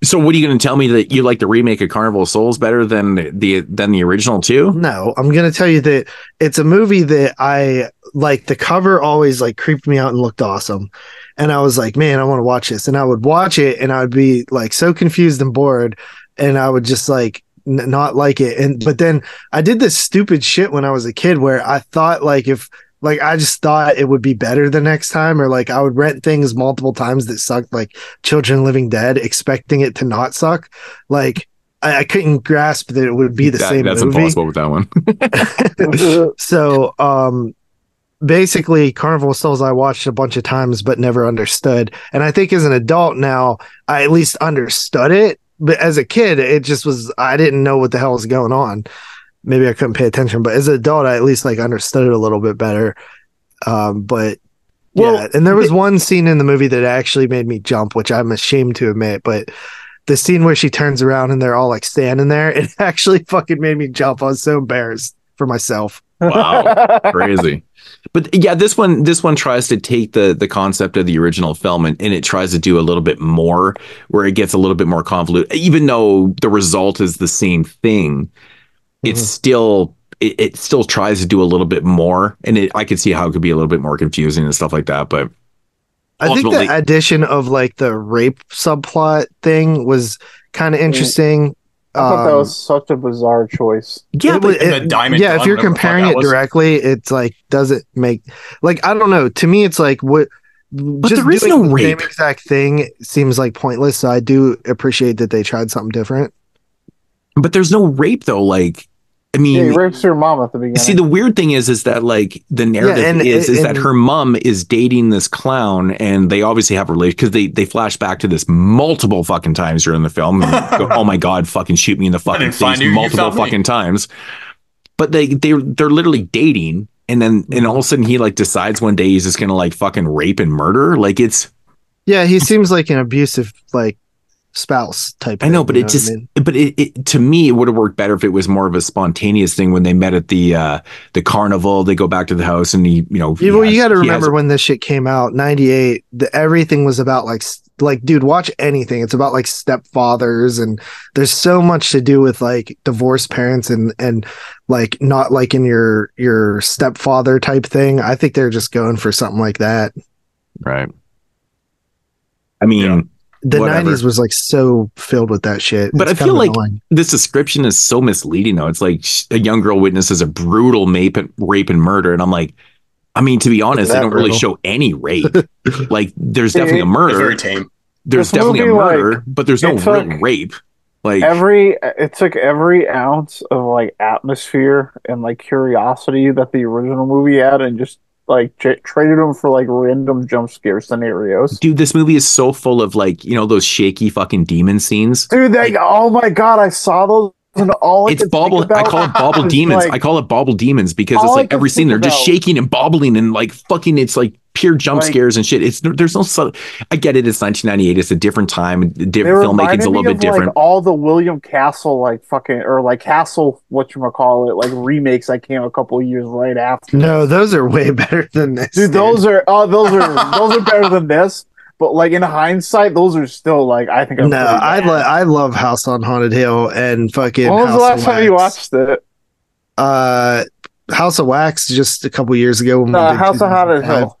Speaker 8: So what are you going to tell me that you like the remake of Carnival Souls better than the than the original too?
Speaker 6: No, I'm gonna tell you that it's a movie that I like. The cover always like creeped me out and looked awesome, and I was like, man, I want to watch this. And I would watch it, and I would be like so confused and bored, and I would just like n- not like it. And but then I did this stupid shit when I was a kid where I thought like if like I just thought it would be better the next time, or like I would rent things multiple times that sucked, like Children Living Dead, expecting it to not suck. Like I, I couldn't grasp that it would be the
Speaker 8: That-
Speaker 6: same.
Speaker 8: that's
Speaker 6: movie.
Speaker 8: impossible with that one.
Speaker 6: so um basically carnival souls i watched a bunch of times but never understood and i think as an adult now i at least understood it but as a kid it just was i didn't know what the hell was going on. Maybe i couldn't pay attention but as an adult i at least like understood it a little bit better. Um but yeah and there was one scene in the movie that actually made me jump which i'm ashamed to admit but the scene where she turns around and they're all like standing there it actually fucking made me jump. I was so embarrassed for myself
Speaker 8: Wow, crazy. But yeah, this one this one tries to take the the concept of the original film and, and it tries to do a little bit more, where it gets a little bit more convoluted. Even though the result is the same thing, it's mm-hmm. still it, it still tries to do a little bit more, and it, I could see how it could be a little bit more confusing and stuff like that. But
Speaker 6: I think the addition of like the rape subplot thing was kind of mm. interesting.
Speaker 10: I thought that
Speaker 6: Um,
Speaker 10: was such a bizarre choice.
Speaker 8: Yeah,
Speaker 6: it was- it- yeah, if you're comparing it directly, it's like does it make like I don't know. To me, it's like what. But
Speaker 8: there is no
Speaker 6: the
Speaker 8: rape.
Speaker 6: Same exact thing seems like pointless. So I do appreciate that they tried something different.
Speaker 8: but there's no rape though. Like, I mean,
Speaker 10: Yeah, he rapes her mom at the beginning.
Speaker 8: See, the weird thing is, is that like the narrative
Speaker 6: and-
Speaker 8: is, is that
Speaker 6: and-
Speaker 8: her mom is dating this clown, and they obviously have a relation because they they flash back to this multiple fucking times during the film. And go, oh my god, fucking shoot me in the fucking
Speaker 9: didn't
Speaker 8: face
Speaker 9: you, you
Speaker 8: multiple
Speaker 9: found me."
Speaker 8: fucking times. But they they they're literally dating, and then and all of a sudden he like decides one day he's just gonna like fucking rape and murder. Like it's
Speaker 6: Yeah, he seems like an abusive like spouse type.
Speaker 8: I know,
Speaker 6: thing,
Speaker 8: but
Speaker 6: you
Speaker 8: it
Speaker 6: what I
Speaker 8: just,
Speaker 6: mean?
Speaker 8: but it, it to me, it would have worked better if it was more of a spontaneous thing when they met at the uh the carnival. They go back to the house, and he, you know, he
Speaker 6: well,
Speaker 8: has-
Speaker 6: you got to
Speaker 8: he has-
Speaker 6: remember when this shit came out, '98. The everything was about like, like, dude, watch anything. It's about like stepfathers, and there's so much to do with like divorced parents and and like not like in your your stepfather type thing. I think they're just going for something like that.
Speaker 8: right. I mean,
Speaker 6: The
Speaker 8: whatever.
Speaker 6: '90s was like so filled with that shit.
Speaker 8: But
Speaker 6: It's
Speaker 8: I feel like
Speaker 6: annoying.
Speaker 8: this description is so misleading. Though it's like a young girl witnesses a brutal rape, rape and murder, and I'm like, I mean, to be honest, they don't really show any rape. like, there's definitely a murder.
Speaker 9: very tame.
Speaker 8: There's
Speaker 10: This
Speaker 8: definitely a
Speaker 10: movie, like,
Speaker 8: murder, but there's no
Speaker 10: it
Speaker 8: real
Speaker 10: took
Speaker 8: rape. Like,
Speaker 10: every it took every ounce of like atmosphere and like curiosity that the original movie had and just like tra- traded them for like random jump scare scenarios.
Speaker 8: dude, this movie is so full of like, you know, those shaky fucking demon scenes.
Speaker 10: Dude, they, oh my god, I saw those and all I
Speaker 8: It's bobble. I call it bobble demons.
Speaker 10: like,
Speaker 8: I call it bobble demons because it's like every scene they're just shaking and bobbling and like fucking. It's like pure jump
Speaker 10: Like-
Speaker 8: scares and shit. It's there's no. subtle- I get it. It's 1998. It's a different time. Different filmmaking's a little bit
Speaker 10: of,
Speaker 8: different.
Speaker 10: Like all the William Castle like fucking or like Castle what you call it like remakes that came a couple of years right after.
Speaker 6: no, those are way better than this.
Speaker 10: Dude, those are oh those are those are better than this. But like in hindsight, those are still like I think. are
Speaker 6: No, I
Speaker 10: bad.
Speaker 6: lo- I love House on Haunted Hill and fucking.
Speaker 10: When was the last time you watched it?
Speaker 6: Uh, House of Wax just a couple years ago. When we
Speaker 10: Uh,
Speaker 6: did
Speaker 10: House of Haunted
Speaker 6: 2005.
Speaker 10: Hill,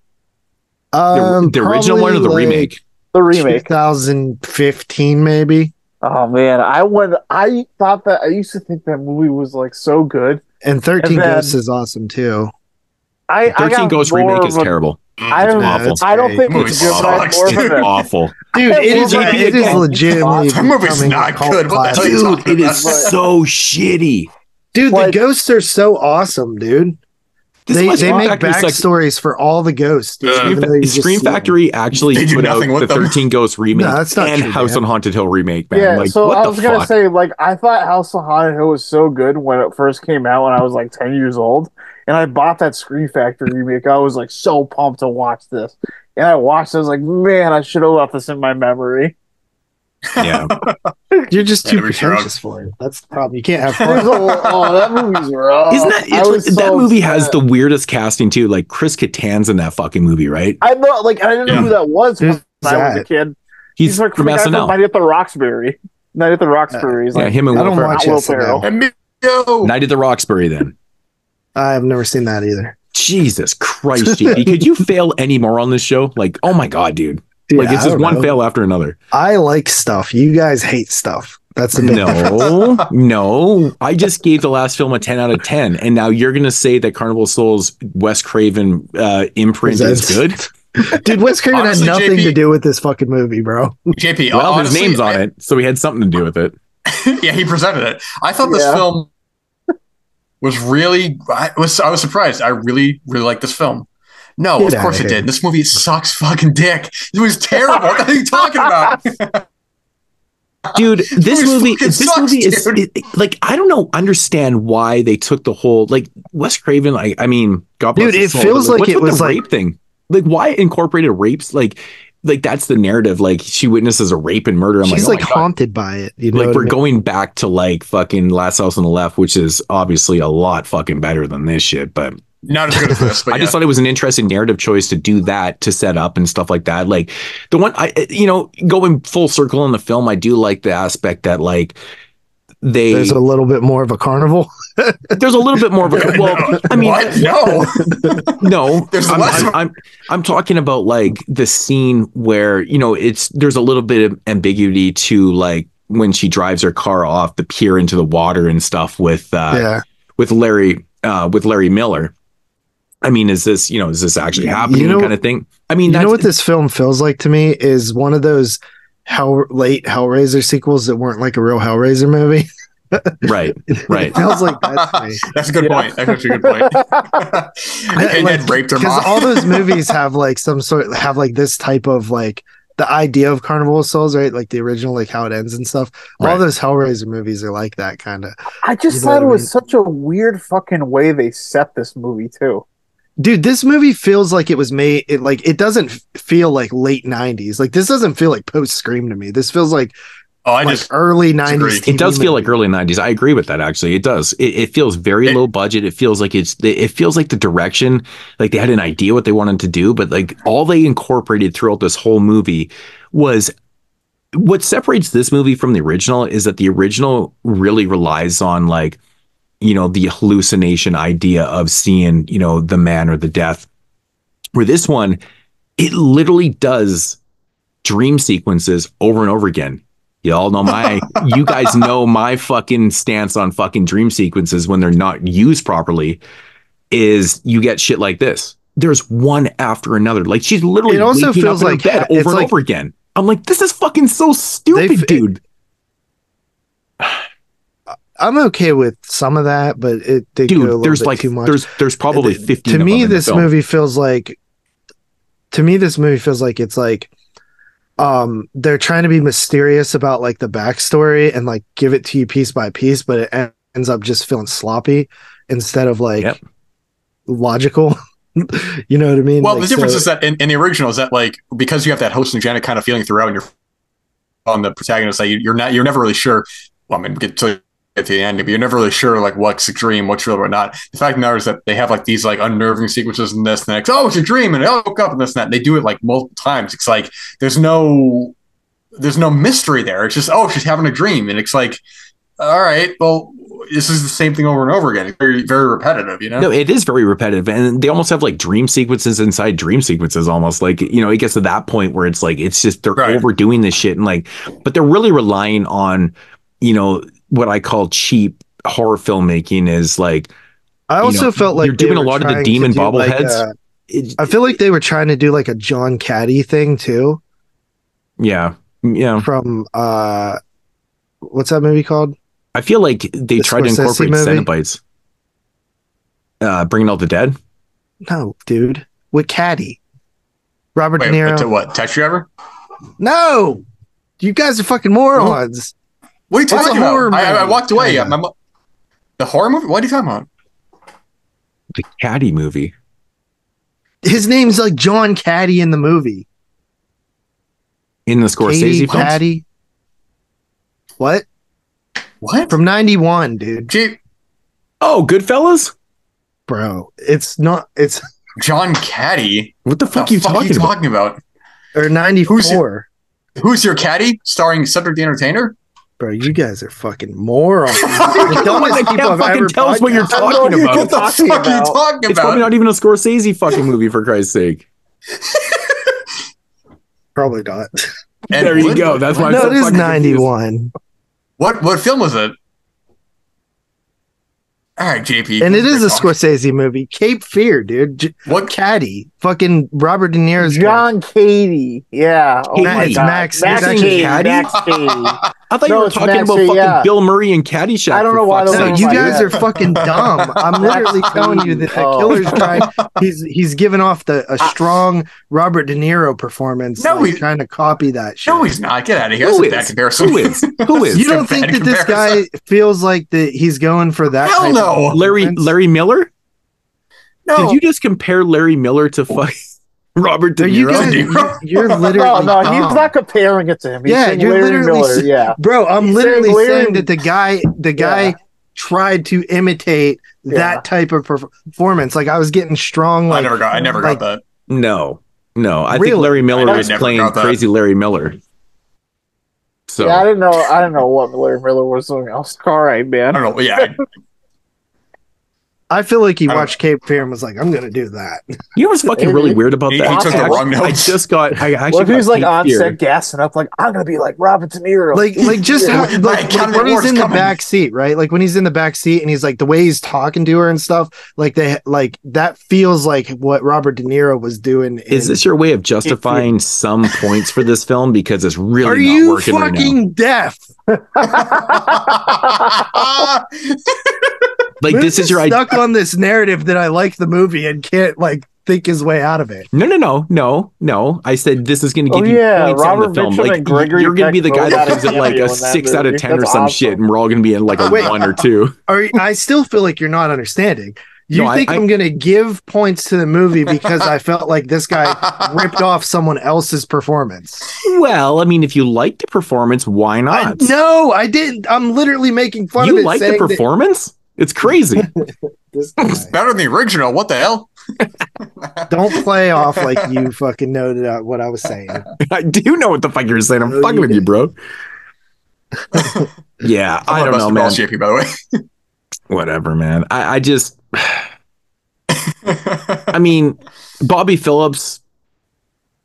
Speaker 6: Um,
Speaker 8: the original one or the
Speaker 6: like,
Speaker 8: remake?
Speaker 10: the remake.
Speaker 6: 2015 maybe.
Speaker 10: Oh man, I went. I thought that I used to think that movie was like so good.
Speaker 6: And 13
Speaker 10: And then-
Speaker 6: Ghosts is awesome too.
Speaker 10: I I
Speaker 8: 13
Speaker 10: got
Speaker 8: Ghost remake is
Speaker 10: a-
Speaker 8: terrible.
Speaker 10: I don't.
Speaker 8: awful.
Speaker 10: I don't think
Speaker 9: Movie
Speaker 10: it's good. But I
Speaker 9: sucks,
Speaker 10: more of
Speaker 8: It's awful.
Speaker 6: Dude, it is,
Speaker 10: Well,
Speaker 6: it
Speaker 10: JP
Speaker 6: is
Speaker 10: again.
Speaker 6: legitimately.
Speaker 9: That movie's
Speaker 6: becoming
Speaker 9: not
Speaker 6: cult
Speaker 9: good. What the hell are you
Speaker 6: classic.
Speaker 8: Dude, it is so shitty.
Speaker 6: Dude,
Speaker 10: Like-
Speaker 6: the ghosts are so awesome, dude.
Speaker 8: This
Speaker 6: they they make
Speaker 8: Factory's like-
Speaker 6: backstories for all the ghosts.
Speaker 9: Uh,
Speaker 6: even though you just
Speaker 8: Scream
Speaker 6: see them.
Speaker 8: Factory actually
Speaker 9: They
Speaker 8: put out
Speaker 9: nothing
Speaker 8: the
Speaker 9: with them.
Speaker 8: 13 Ghosts remake
Speaker 6: No, that's not
Speaker 8: and
Speaker 6: true,
Speaker 8: House
Speaker 6: man.
Speaker 8: on Haunted Hill remake, man.
Speaker 10: Yeah,
Speaker 8: like,
Speaker 10: so
Speaker 8: what
Speaker 10: I was gonna say, like, I thought House on Haunted Hill was so good when it first came out when I was like ten years old, and I bought that Scream Factory remake. I was like so pumped to watch this, and I watched. it, I was like, man, I should have left this in my memory.
Speaker 8: Yeah.
Speaker 6: You're just too
Speaker 9: to be sure.
Speaker 6: pretentious for it. That's the problem. You can't have fun.
Speaker 10: oh, that movie's rough.
Speaker 8: Isn't that
Speaker 10: I
Speaker 8: it's that
Speaker 10: so
Speaker 8: movie has the weirdest casting too? Like Chris Kattan's in that fucking movie, right?
Speaker 10: I thought like I didn't know who that was when
Speaker 6: Who's
Speaker 10: I was a kid.
Speaker 8: He's,
Speaker 10: like
Speaker 8: from
Speaker 10: the from
Speaker 8: SNL.
Speaker 10: Night at the Roxbury. Night at the Roxbury. He's
Speaker 8: yeah,
Speaker 10: like,
Speaker 8: him and
Speaker 6: I
Speaker 8: Will
Speaker 6: don't
Speaker 8: Ferrell.
Speaker 6: watch
Speaker 10: Will
Speaker 6: SNL.
Speaker 10: Ferrell.
Speaker 8: Night at the Roxbury. Then
Speaker 6: I've never seen that either.
Speaker 8: Jesus Christ, JP, could you fail any more on this show? Like, oh my god, dude!
Speaker 6: Dude,
Speaker 8: like it's just
Speaker 6: don't
Speaker 8: one
Speaker 6: know.
Speaker 8: fail after another.
Speaker 6: I like stuff. You guys hate stuff. That's the
Speaker 8: No, no. I just gave the last film a 10 out of 10. And now you're going to say that Carnival of Souls Wes Craven uh, imprint is
Speaker 6: Presents.
Speaker 8: good?
Speaker 6: Dude, Wes Craven
Speaker 9: Honestly,
Speaker 6: had nothing
Speaker 9: JP
Speaker 6: to do with this fucking movie, bro.
Speaker 9: JP,
Speaker 8: Well,
Speaker 9: honestly,
Speaker 8: his name's on it. So he had something to do with it.
Speaker 9: yeah, he presented it. I thought this
Speaker 10: Yeah.
Speaker 9: film was really. I was I was surprised. I really really liked this film. No,
Speaker 6: Get
Speaker 9: of course
Speaker 6: outta
Speaker 9: it
Speaker 6: here.
Speaker 9: did. This movie sucks fucking dick. It was terrible. what are you talking about?
Speaker 8: Dude, this
Speaker 9: Movie
Speaker 8: movie, this
Speaker 9: sucks,
Speaker 8: movie is it- like I don't know, understand why they took the whole like Wes Craven. I, I mean, God bless
Speaker 6: Dude, it
Speaker 8: soul,
Speaker 6: feels
Speaker 8: but,
Speaker 6: like
Speaker 8: what's
Speaker 6: it
Speaker 8: with the
Speaker 6: was, like-
Speaker 8: rape thing. Like, why incorporated rapes? Like, like that's the narrative. Like, she witnesses a rape and murder. I'm
Speaker 6: She's
Speaker 8: like,
Speaker 6: like,
Speaker 8: oh my God.
Speaker 6: haunted by it. You know
Speaker 8: like we're
Speaker 6: I mean?
Speaker 8: going back to like fucking Last House on the Left, which is obviously a lot fucking better than this shit. But
Speaker 9: Not as good as this, but
Speaker 8: I
Speaker 9: yeah.
Speaker 8: just thought it was an interesting narrative choice to do that to set up and stuff like that. Like the one I, you know, going full circle in the film, I do like the aspect that like they
Speaker 6: There's a little bit more of a carnival.
Speaker 8: there's a little bit more of a well, I mean,
Speaker 9: what? No.
Speaker 8: no,
Speaker 9: There's
Speaker 8: I'm,
Speaker 9: less
Speaker 8: I'm, I'm I'm talking about like the scene where you know it's there's a little bit of ambiguity to like when she drives her car off the pier into the water and stuff with uh
Speaker 6: yeah.
Speaker 8: with Larry uh with Larry Miller. I mean, is this you know is this actually happening You
Speaker 6: know-
Speaker 8: kind of thing? I mean,
Speaker 6: You know what this film feels like to me is one of those Hell late Hellraiser sequels that weren't like a real Hellraiser movie.
Speaker 8: right, right.
Speaker 6: It feels like that to me.
Speaker 9: That's a good point. That's actually a good point. and then raped her mom.
Speaker 6: all those movies have like some sort have like this type of like the idea of Carnival of Souls, right? Like the original, like how it ends and stuff.
Speaker 8: Right.
Speaker 6: All those Hellraiser movies are like that kind of.
Speaker 10: I just
Speaker 6: You know
Speaker 10: thought it
Speaker 6: I
Speaker 10: was such a weird fucking way they set this movie too.
Speaker 6: Dude, this movie feels like it was made. It like it doesn't feel like late '90s. Like this doesn't feel like post Scream to me. This feels like
Speaker 9: oh, I
Speaker 6: like
Speaker 9: just
Speaker 6: early '90s.
Speaker 8: It does
Speaker 6: TV
Speaker 8: feel like early '90s. I agree with that. Actually, it does. It, it feels very
Speaker 9: It-
Speaker 8: low budget. It feels like it's. It feels like the direction, like they had an idea what they wanted to do, but like all they incorporated throughout this whole movie was. What separates this movie from the original is that the original really relies on like, you know, the hallucination idea of seeing, you know, the man or the death. Where this one, it literally does dream sequences over and over again. You all know my, you guys know my fucking stance on fucking dream sequences when they're not used properly is you get shit like this. There's one after another. Like she's literally
Speaker 6: It also
Speaker 8: waking
Speaker 6: feels
Speaker 8: up in her
Speaker 6: like-
Speaker 8: bed over and
Speaker 6: like-
Speaker 8: over again. I'm like, this is fucking so stupid, dude.
Speaker 6: I'm okay with some of that, but it they go a
Speaker 8: Dude,
Speaker 6: little
Speaker 8: there's
Speaker 6: bit
Speaker 8: like
Speaker 6: too much.
Speaker 8: there's there's probably
Speaker 6: Th-
Speaker 8: 15
Speaker 6: to
Speaker 8: of
Speaker 6: me
Speaker 8: them in the
Speaker 6: this
Speaker 8: film.
Speaker 6: movie feels like to me this movie feels like it's like um they're trying to be mysterious about like the backstory and like give it to you piece by piece but it ends up just feeling sloppy instead of like
Speaker 8: Yep.
Speaker 6: logical you know what i mean
Speaker 9: Well,
Speaker 6: Like,
Speaker 9: the difference
Speaker 6: so-
Speaker 9: is that in, in the original is that like because you have that hallucinogenic kind of feeling throughout, and you're on the protagonist, like you- you're not, you're never really sure. Well, I mean, get to to the end, but you're never really sure like what's a dream, what's real, or not. The fact matter is that they have like these like unnerving sequences and this and next. Oh, it's a dream, and I woke up and this and that. They do it like multiple times. It's like there's no, there's no mystery there. It's just oh, she's having a dream, and it's like, all right, well, this is the same thing over and over again. It's very, very repetitive, you know.
Speaker 8: No, it is very repetitive, and they almost have like dream sequences inside dream sequences. Almost like you know, it gets to that point where it's like it's just they're
Speaker 9: Right.
Speaker 8: overdoing this shit, and like, but they're really relying on you know what I call cheap horror filmmaking is like.
Speaker 6: i
Speaker 8: you
Speaker 6: also
Speaker 8: know,
Speaker 6: felt like
Speaker 8: you're doing a lot of the demon
Speaker 6: do, like,
Speaker 8: bobbleheads.
Speaker 6: uh,
Speaker 8: It-
Speaker 6: i feel like they were trying to do like a john caddy thing too
Speaker 8: yeah, yeah.
Speaker 6: from uh what's that movie called
Speaker 8: I feel like they
Speaker 6: The
Speaker 8: tried to incorporate
Speaker 6: movie?
Speaker 8: Cenobites. Uh, bringing out the dead.
Speaker 6: no dude with caddy robert
Speaker 9: Wait,
Speaker 6: de niro
Speaker 9: to what? Taxi driver?
Speaker 6: No, you guys are fucking morons.
Speaker 9: What are you talking about? I, I walked away.
Speaker 6: kinda.
Speaker 9: I'm- I'm- the horror movie? What are you talking about?
Speaker 8: The Caddy movie.
Speaker 6: His name's like John Caddy in the movie.
Speaker 8: In the Scorsese
Speaker 6: Katie
Speaker 8: films?
Speaker 6: Caddy. What?
Speaker 9: What?
Speaker 6: From '91, dude.
Speaker 9: Gee,
Speaker 8: Oh, Goodfellas?
Speaker 6: Bro, it's not. It's
Speaker 9: John Caddy.
Speaker 8: What the fuck
Speaker 9: the
Speaker 8: are you
Speaker 9: fuck
Speaker 8: talking
Speaker 9: are you
Speaker 8: about?
Speaker 9: talking about?
Speaker 6: or '94.
Speaker 9: Who's your caddy? Starring Cedric the Entertainer.
Speaker 6: Bro, you guys are fucking morons. the
Speaker 8: I
Speaker 6: dumbest
Speaker 8: can't
Speaker 6: people I've
Speaker 8: fucking
Speaker 6: ever
Speaker 8: tell us what you're talking about.
Speaker 9: What the fuck are you talking about?
Speaker 8: It's probably not even a Scorsese fucking movie for Christ's sake.
Speaker 6: Probably not.
Speaker 9: And
Speaker 8: there you go. That's why I'm
Speaker 6: no,
Speaker 8: so
Speaker 6: it is
Speaker 8: fucking confused.
Speaker 6: 91.
Speaker 9: What what film was it? All right, JP.
Speaker 6: And it is a Scorsese movie. Cape Fear, dude. J-
Speaker 9: What
Speaker 6: Caddy? Fucking Robert De Niro's
Speaker 10: John Cady. Yeah. Oh my
Speaker 6: It's
Speaker 10: God.
Speaker 6: Max-
Speaker 10: Max
Speaker 6: it's actually
Speaker 10: Cady.
Speaker 8: Caddy?
Speaker 10: Max Cady.
Speaker 8: I thought
Speaker 10: No,
Speaker 8: you were talking
Speaker 10: Max
Speaker 8: about fucking
Speaker 10: yeah.
Speaker 8: Bill Murray and Caddyshack.
Speaker 10: I don't know why
Speaker 8: fuck's
Speaker 10: those
Speaker 6: No, you guys
Speaker 10: yeah.
Speaker 6: are fucking dumb. I'm literally telling you that the
Speaker 10: Oh.
Speaker 6: killer's trying. He's he's giving off the a strong Robert De Niro performance.
Speaker 9: No,
Speaker 6: like,
Speaker 9: he-
Speaker 6: trying to copy that shit.
Speaker 9: No, he's not. Get out of here.
Speaker 8: Who
Speaker 9: That's a comparison.
Speaker 8: Who is? Who is?
Speaker 6: you don't think
Speaker 9: bad
Speaker 6: that this guy feels like that he's going for that?
Speaker 9: Hell
Speaker 6: type
Speaker 9: no.
Speaker 6: of
Speaker 8: Larry? Larry Miller?
Speaker 9: No.
Speaker 8: Did you just compare Larry Miller to fucking Robert De
Speaker 6: Are you
Speaker 8: Niro?
Speaker 6: guys?
Speaker 9: De
Speaker 6: You,
Speaker 9: Niro?
Speaker 6: you're
Speaker 10: No,
Speaker 6: literally.
Speaker 10: no,
Speaker 6: dumb.
Speaker 10: he's not comparing it to him. He's
Speaker 6: Yeah, you're
Speaker 10: Larry
Speaker 6: literally
Speaker 10: Miller. Yeah.
Speaker 6: bro. I'm
Speaker 10: He's
Speaker 6: literally
Speaker 10: saying Larry-
Speaker 6: saying that the guy, the guy,
Speaker 10: Yeah.
Speaker 6: tried to imitate
Speaker 10: Yeah.
Speaker 6: that type of performance. Like I was getting strong. Like
Speaker 9: I never got. I never
Speaker 6: like,
Speaker 9: got that.
Speaker 8: No, no. I
Speaker 6: Really?
Speaker 8: think Larry Miller
Speaker 9: I
Speaker 8: was playing crazy Larry Miller. So
Speaker 10: Yeah, I didn't know. I didn't know what Larry Miller was doing else. All right,
Speaker 9: I
Speaker 10: man.
Speaker 9: don't know. Yeah,
Speaker 6: I feel like he
Speaker 9: I
Speaker 6: watched Cape Fear and was like, "I'm gonna do that."
Speaker 8: you know what's fucking really weird about
Speaker 9: He-
Speaker 8: that?
Speaker 9: he took the
Speaker 8: I-
Speaker 9: wrong
Speaker 8: I
Speaker 9: notes.
Speaker 8: just got. I actually
Speaker 10: What if
Speaker 8: got
Speaker 10: he's like
Speaker 8: Cape
Speaker 10: on
Speaker 8: Fear.
Speaker 10: set gassing up, like I'm gonna be like Robert De Niro?
Speaker 6: Like, like just how,
Speaker 9: My
Speaker 6: like, like
Speaker 9: Academy
Speaker 6: when he's
Speaker 9: Award's
Speaker 6: in the back seat, right? Like when he's in the back seat and he's like the way he's talking to her and stuff. Like they like that feels like what Robert De Niro was doing.
Speaker 8: Is
Speaker 6: in-
Speaker 8: this your way of justifying some points for this film because it's really
Speaker 6: Are
Speaker 8: not
Speaker 6: you
Speaker 8: working right now?
Speaker 6: fucking deaf?
Speaker 8: Like this is your idea.
Speaker 6: stuck on this narrative that I like the movie and can't like think his way out of it.
Speaker 8: No, no, no, no, no. I said this is going to give
Speaker 10: Oh,
Speaker 8: you
Speaker 10: yeah,
Speaker 8: points
Speaker 10: Robert
Speaker 8: on the film.
Speaker 10: Mitchum
Speaker 8: Like
Speaker 10: and Gregory
Speaker 8: you're going to be the guy that gives it like a
Speaker 10: in that
Speaker 8: six out of
Speaker 10: movie.
Speaker 8: ten or some
Speaker 10: awesome.
Speaker 8: shit, and we're all going to be in like a
Speaker 6: Wait.
Speaker 8: one or two.
Speaker 6: Are I still feel like you're not understanding? You
Speaker 8: No,
Speaker 6: think I,
Speaker 8: I-
Speaker 6: am gonna give points to the movie because I felt like this guy ripped off someone else's performance?
Speaker 8: Well, I mean, if you like the performance, why
Speaker 6: I,
Speaker 8: not?
Speaker 6: no, I didn't. I'm literally making fun of
Speaker 8: you
Speaker 6: it.
Speaker 8: like the
Speaker 6: saying that
Speaker 8: performance? It's crazy.
Speaker 6: this guy-
Speaker 9: better than the original. What the hell?
Speaker 6: Don't play off like you fucking know that- what I was saying.
Speaker 8: I do know what the fuck you're saying. I'm
Speaker 6: No,
Speaker 8: fucking
Speaker 6: you
Speaker 8: with you,
Speaker 6: didn't.
Speaker 8: bro. yeah, I don't know, man.
Speaker 9: JP, by the way.
Speaker 8: Whatever, man. I, I just, I mean, Bobby Phillips,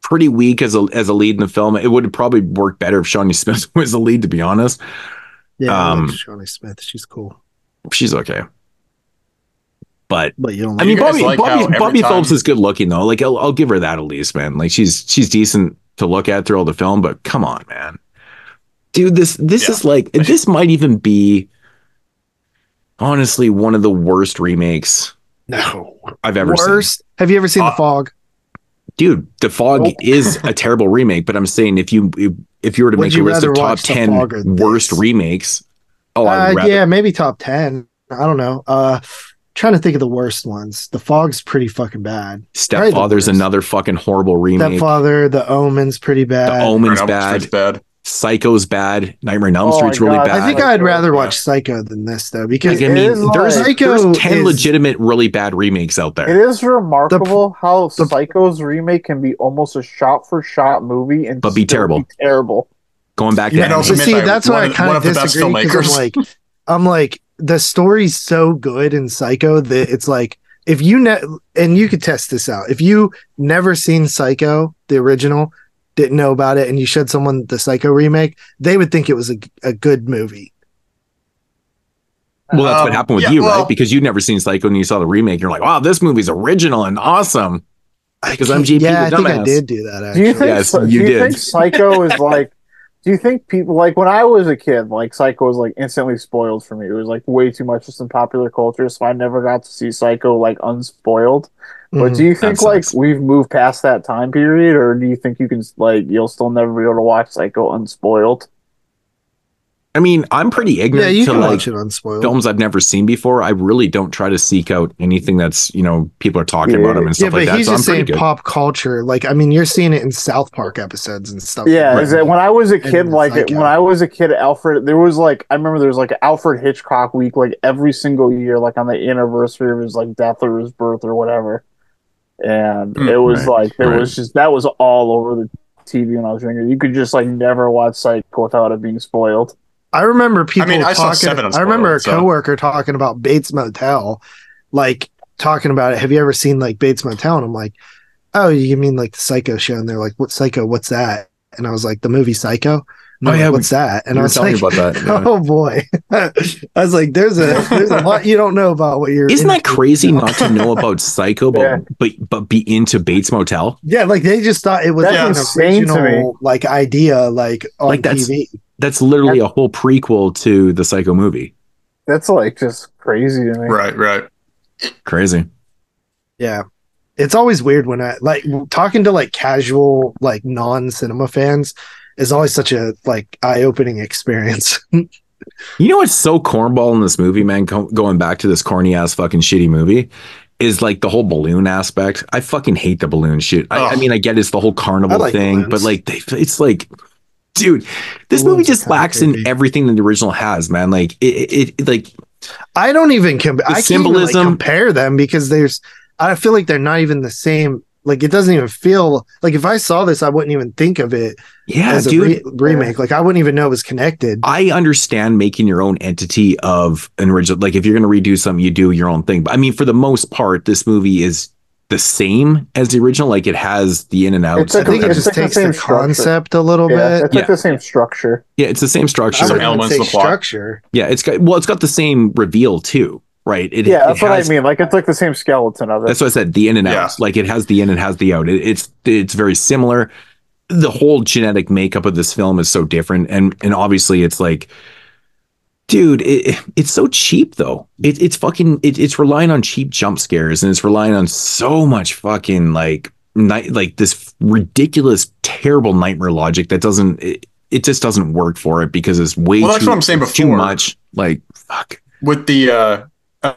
Speaker 8: pretty weak as a as a lead in the film. It would probably work better if Shawnee Smith was the lead, to be honest.
Speaker 6: Yeah,
Speaker 8: Um,
Speaker 6: Shawnee Smith. She's cool,
Speaker 8: She's okay. But
Speaker 6: but you don't.
Speaker 8: I mean, Bobby,
Speaker 9: like
Speaker 8: Bobby, Bobby
Speaker 9: time-
Speaker 8: Phillips is good looking though. Like I'll, I'll give her that at least, man. Like she's she's decent to look at through all the film, but come on, man, dude. This this
Speaker 9: Yeah.
Speaker 8: is like this might even be honestly one of the worst remakes
Speaker 6: no
Speaker 8: I've ever seen.
Speaker 6: worst. Have you ever seen
Speaker 9: Uh,
Speaker 6: The Fog?
Speaker 8: Dude, The Fog
Speaker 6: Nope.
Speaker 8: is a terrible remake, but I'm saying if you if, if you were to
Speaker 6: Would
Speaker 8: make a list of top ten worst
Speaker 6: this?
Speaker 8: remakes, oh,
Speaker 6: Uh,
Speaker 8: rather.
Speaker 6: yeah, maybe top ten. I don't know. Uh, trying to think of the worst ones. The Fog's pretty fucking bad.
Speaker 8: Stepfather's another fucking horrible remake.
Speaker 6: Stepfather, The Omen's pretty bad.
Speaker 8: the Omen's bad.
Speaker 9: Bad.
Speaker 8: Psycho's bad. Nightmare on Elm
Speaker 10: Oh
Speaker 8: Street's
Speaker 10: my
Speaker 8: really
Speaker 10: God.
Speaker 8: bad.
Speaker 6: I think
Speaker 10: Like,
Speaker 6: I'd rather
Speaker 9: yeah.
Speaker 6: watch Psycho than this though, because
Speaker 8: Like, I mean, there's,
Speaker 10: like-
Speaker 8: there's 10
Speaker 6: is-
Speaker 8: legitimate, really bad remakes out there.
Speaker 10: It is remarkable how
Speaker 6: the-
Speaker 10: Psycho's remake can be almost a shot for shot movie and
Speaker 8: But be
Speaker 10: still
Speaker 8: terrible.
Speaker 10: terrible.
Speaker 8: Going back
Speaker 9: Yeah,
Speaker 8: to
Speaker 9: no,
Speaker 8: anime.
Speaker 9: so
Speaker 6: see,
Speaker 9: made
Speaker 6: that's why I kind of
Speaker 9: of
Speaker 6: disagree because I'm like, I'm like, the story's so good in Psycho that it's like, if you ne- and you could test this out, if you never seen Psycho, the original, didn't know about it, and you showed someone the Psycho remake, they would think it was a, a good movie.
Speaker 8: well, that's what
Speaker 9: Um,
Speaker 8: happened with
Speaker 9: yeah,
Speaker 8: you,
Speaker 9: well-
Speaker 8: right? Because you'd never seen Psycho and you saw the remake. You're like, wow, this movie's original and awesome. Because I'm GP
Speaker 6: yeah, I
Speaker 8: the
Speaker 6: think I did do that.
Speaker 10: Do
Speaker 6: Actually.
Speaker 10: you think?
Speaker 8: Yes,
Speaker 10: do
Speaker 8: you
Speaker 10: you
Speaker 8: did.
Speaker 10: think Psycho is like? Do you think people like when I was a kid, like Psycho was like instantly spoiled for me? It was like way too much just in popular culture, so I never got to see Psycho like unspoiled. But
Speaker 6: Mhm.
Speaker 10: do you think like we've moved past that time period, or do you think you can like you'll still never be able to watch Psycho unspoiled?
Speaker 8: I mean, I'm pretty
Speaker 6: yeah,
Speaker 8: ignorant
Speaker 6: you
Speaker 8: to
Speaker 6: can
Speaker 8: like
Speaker 6: watch it unspoiled.
Speaker 8: films I've never seen before. I really don't try to seek out anything that's, you know, people are talking about them and stuff
Speaker 6: but
Speaker 8: like that.
Speaker 6: he's
Speaker 8: So I'm
Speaker 6: just
Speaker 8: pretty
Speaker 6: saying pop culture. Like, I mean, you're seeing it in South Park episodes and stuff.
Speaker 10: Yeah,
Speaker 6: like
Speaker 10: is that when I was a kid,
Speaker 6: And
Speaker 10: like
Speaker 6: Psycho.
Speaker 10: when I was a kid, Alfred, there was like I remember there was like Alfred Hitchcock week, like every single year, like on the anniversary of his like death or his birth or whatever, and
Speaker 8: Hmm,
Speaker 10: it was
Speaker 8: right,
Speaker 10: like there
Speaker 8: right.
Speaker 10: was just that was all over the TV when I was younger. You could just like never watch Psycho without it being spoiled.
Speaker 6: I remember people I
Speaker 9: mean, I saw
Speaker 6: talking.
Speaker 9: seven
Speaker 6: I remember a
Speaker 9: unspoiled, so-
Speaker 6: coworker talking about Bates Motel, like talking about it. Have you ever seen like Bates Motel? And I'm like, oh, you mean like the Psycho show? And they're like, what Psycho? What's that? And I was like, the movie Psycho. And
Speaker 8: Oh,
Speaker 6: they're
Speaker 8: yeah,
Speaker 6: like,
Speaker 8: we-
Speaker 6: what's that? And I was like,
Speaker 8: about that, yeah.
Speaker 6: oh boy. I was like, there's a there's a lot you don't know about what you're.
Speaker 8: Isn't that
Speaker 6: into.
Speaker 8: crazy not to know about Psycho, but
Speaker 10: Yeah.
Speaker 8: but but be into Bates Motel?
Speaker 6: Yeah, like they just thought it was
Speaker 10: That's
Speaker 6: like an
Speaker 10: insane
Speaker 6: original like idea, like on
Speaker 8: Like, that's-
Speaker 6: TV.
Speaker 8: That's literally a whole prequel to the Psycho movie.
Speaker 10: That's like just crazy to me.
Speaker 9: Right, right.
Speaker 8: Crazy.
Speaker 6: Yeah. It's always weird when I like talking to like casual, like non cinema fans is always such a like eye opening experience.
Speaker 8: You know what's so cornball in this movie, man? Go- going back to this corny ass fucking shitty movie, is like the whole balloon aspect. I fucking hate the balloon shit. I, I mean, I get it's the whole carnival
Speaker 6: like
Speaker 8: thing, but like they, it's like, dude, this movie just lacks in everything that the original has, man. Like it, it, like
Speaker 6: I don't even com- I can't even, like,
Speaker 8: symbolism-
Speaker 6: compare them because there's I feel like they're not even the same. Like it doesn't even feel like if I saw this, I wouldn't even think of it
Speaker 8: yeah,
Speaker 6: as a
Speaker 8: dude.
Speaker 6: re- remake. Like I wouldn't even know it was connected.
Speaker 8: I understand making your own entity of an original. Like if you're going to redo something, you do your own thing. But I mean, for the most part, this movie is the same as the original. Like it has the in and outs.
Speaker 10: It's like
Speaker 6: I think it
Speaker 10: it's
Speaker 6: just
Speaker 10: like the
Speaker 6: takes
Speaker 10: same
Speaker 6: the
Speaker 10: structure.
Speaker 6: concept a little
Speaker 10: Yeah,
Speaker 6: bit.
Speaker 10: it's like
Speaker 8: Yeah.
Speaker 10: the same structure.
Speaker 8: yeah, it's the same structure.
Speaker 6: I
Speaker 9: Some elements of
Speaker 6: structure.
Speaker 8: Yeah, it's got well, it's got the same reveal too, right? It,
Speaker 10: Yeah,
Speaker 8: it
Speaker 10: that's what
Speaker 8: has-
Speaker 10: I mean. Like it's like the same skeleton of it.
Speaker 8: That's what I said. The in and
Speaker 9: Yeah.
Speaker 8: out, like it has the in and has the out. It, it's it's very similar. The whole genetic makeup of this film is so different, and and obviously it's like, dude, it, it's so cheap though. It, it's fucking it, it's relying on cheap jump scares, and it's relying on so much fucking like night like this ridiculous, terrible nightmare logic that doesn't. It, it just doesn't work for it because it's way
Speaker 9: Well, that's
Speaker 8: too,
Speaker 9: what I'm saying
Speaker 8: it's too much. Like fuck.
Speaker 9: with the uh uh,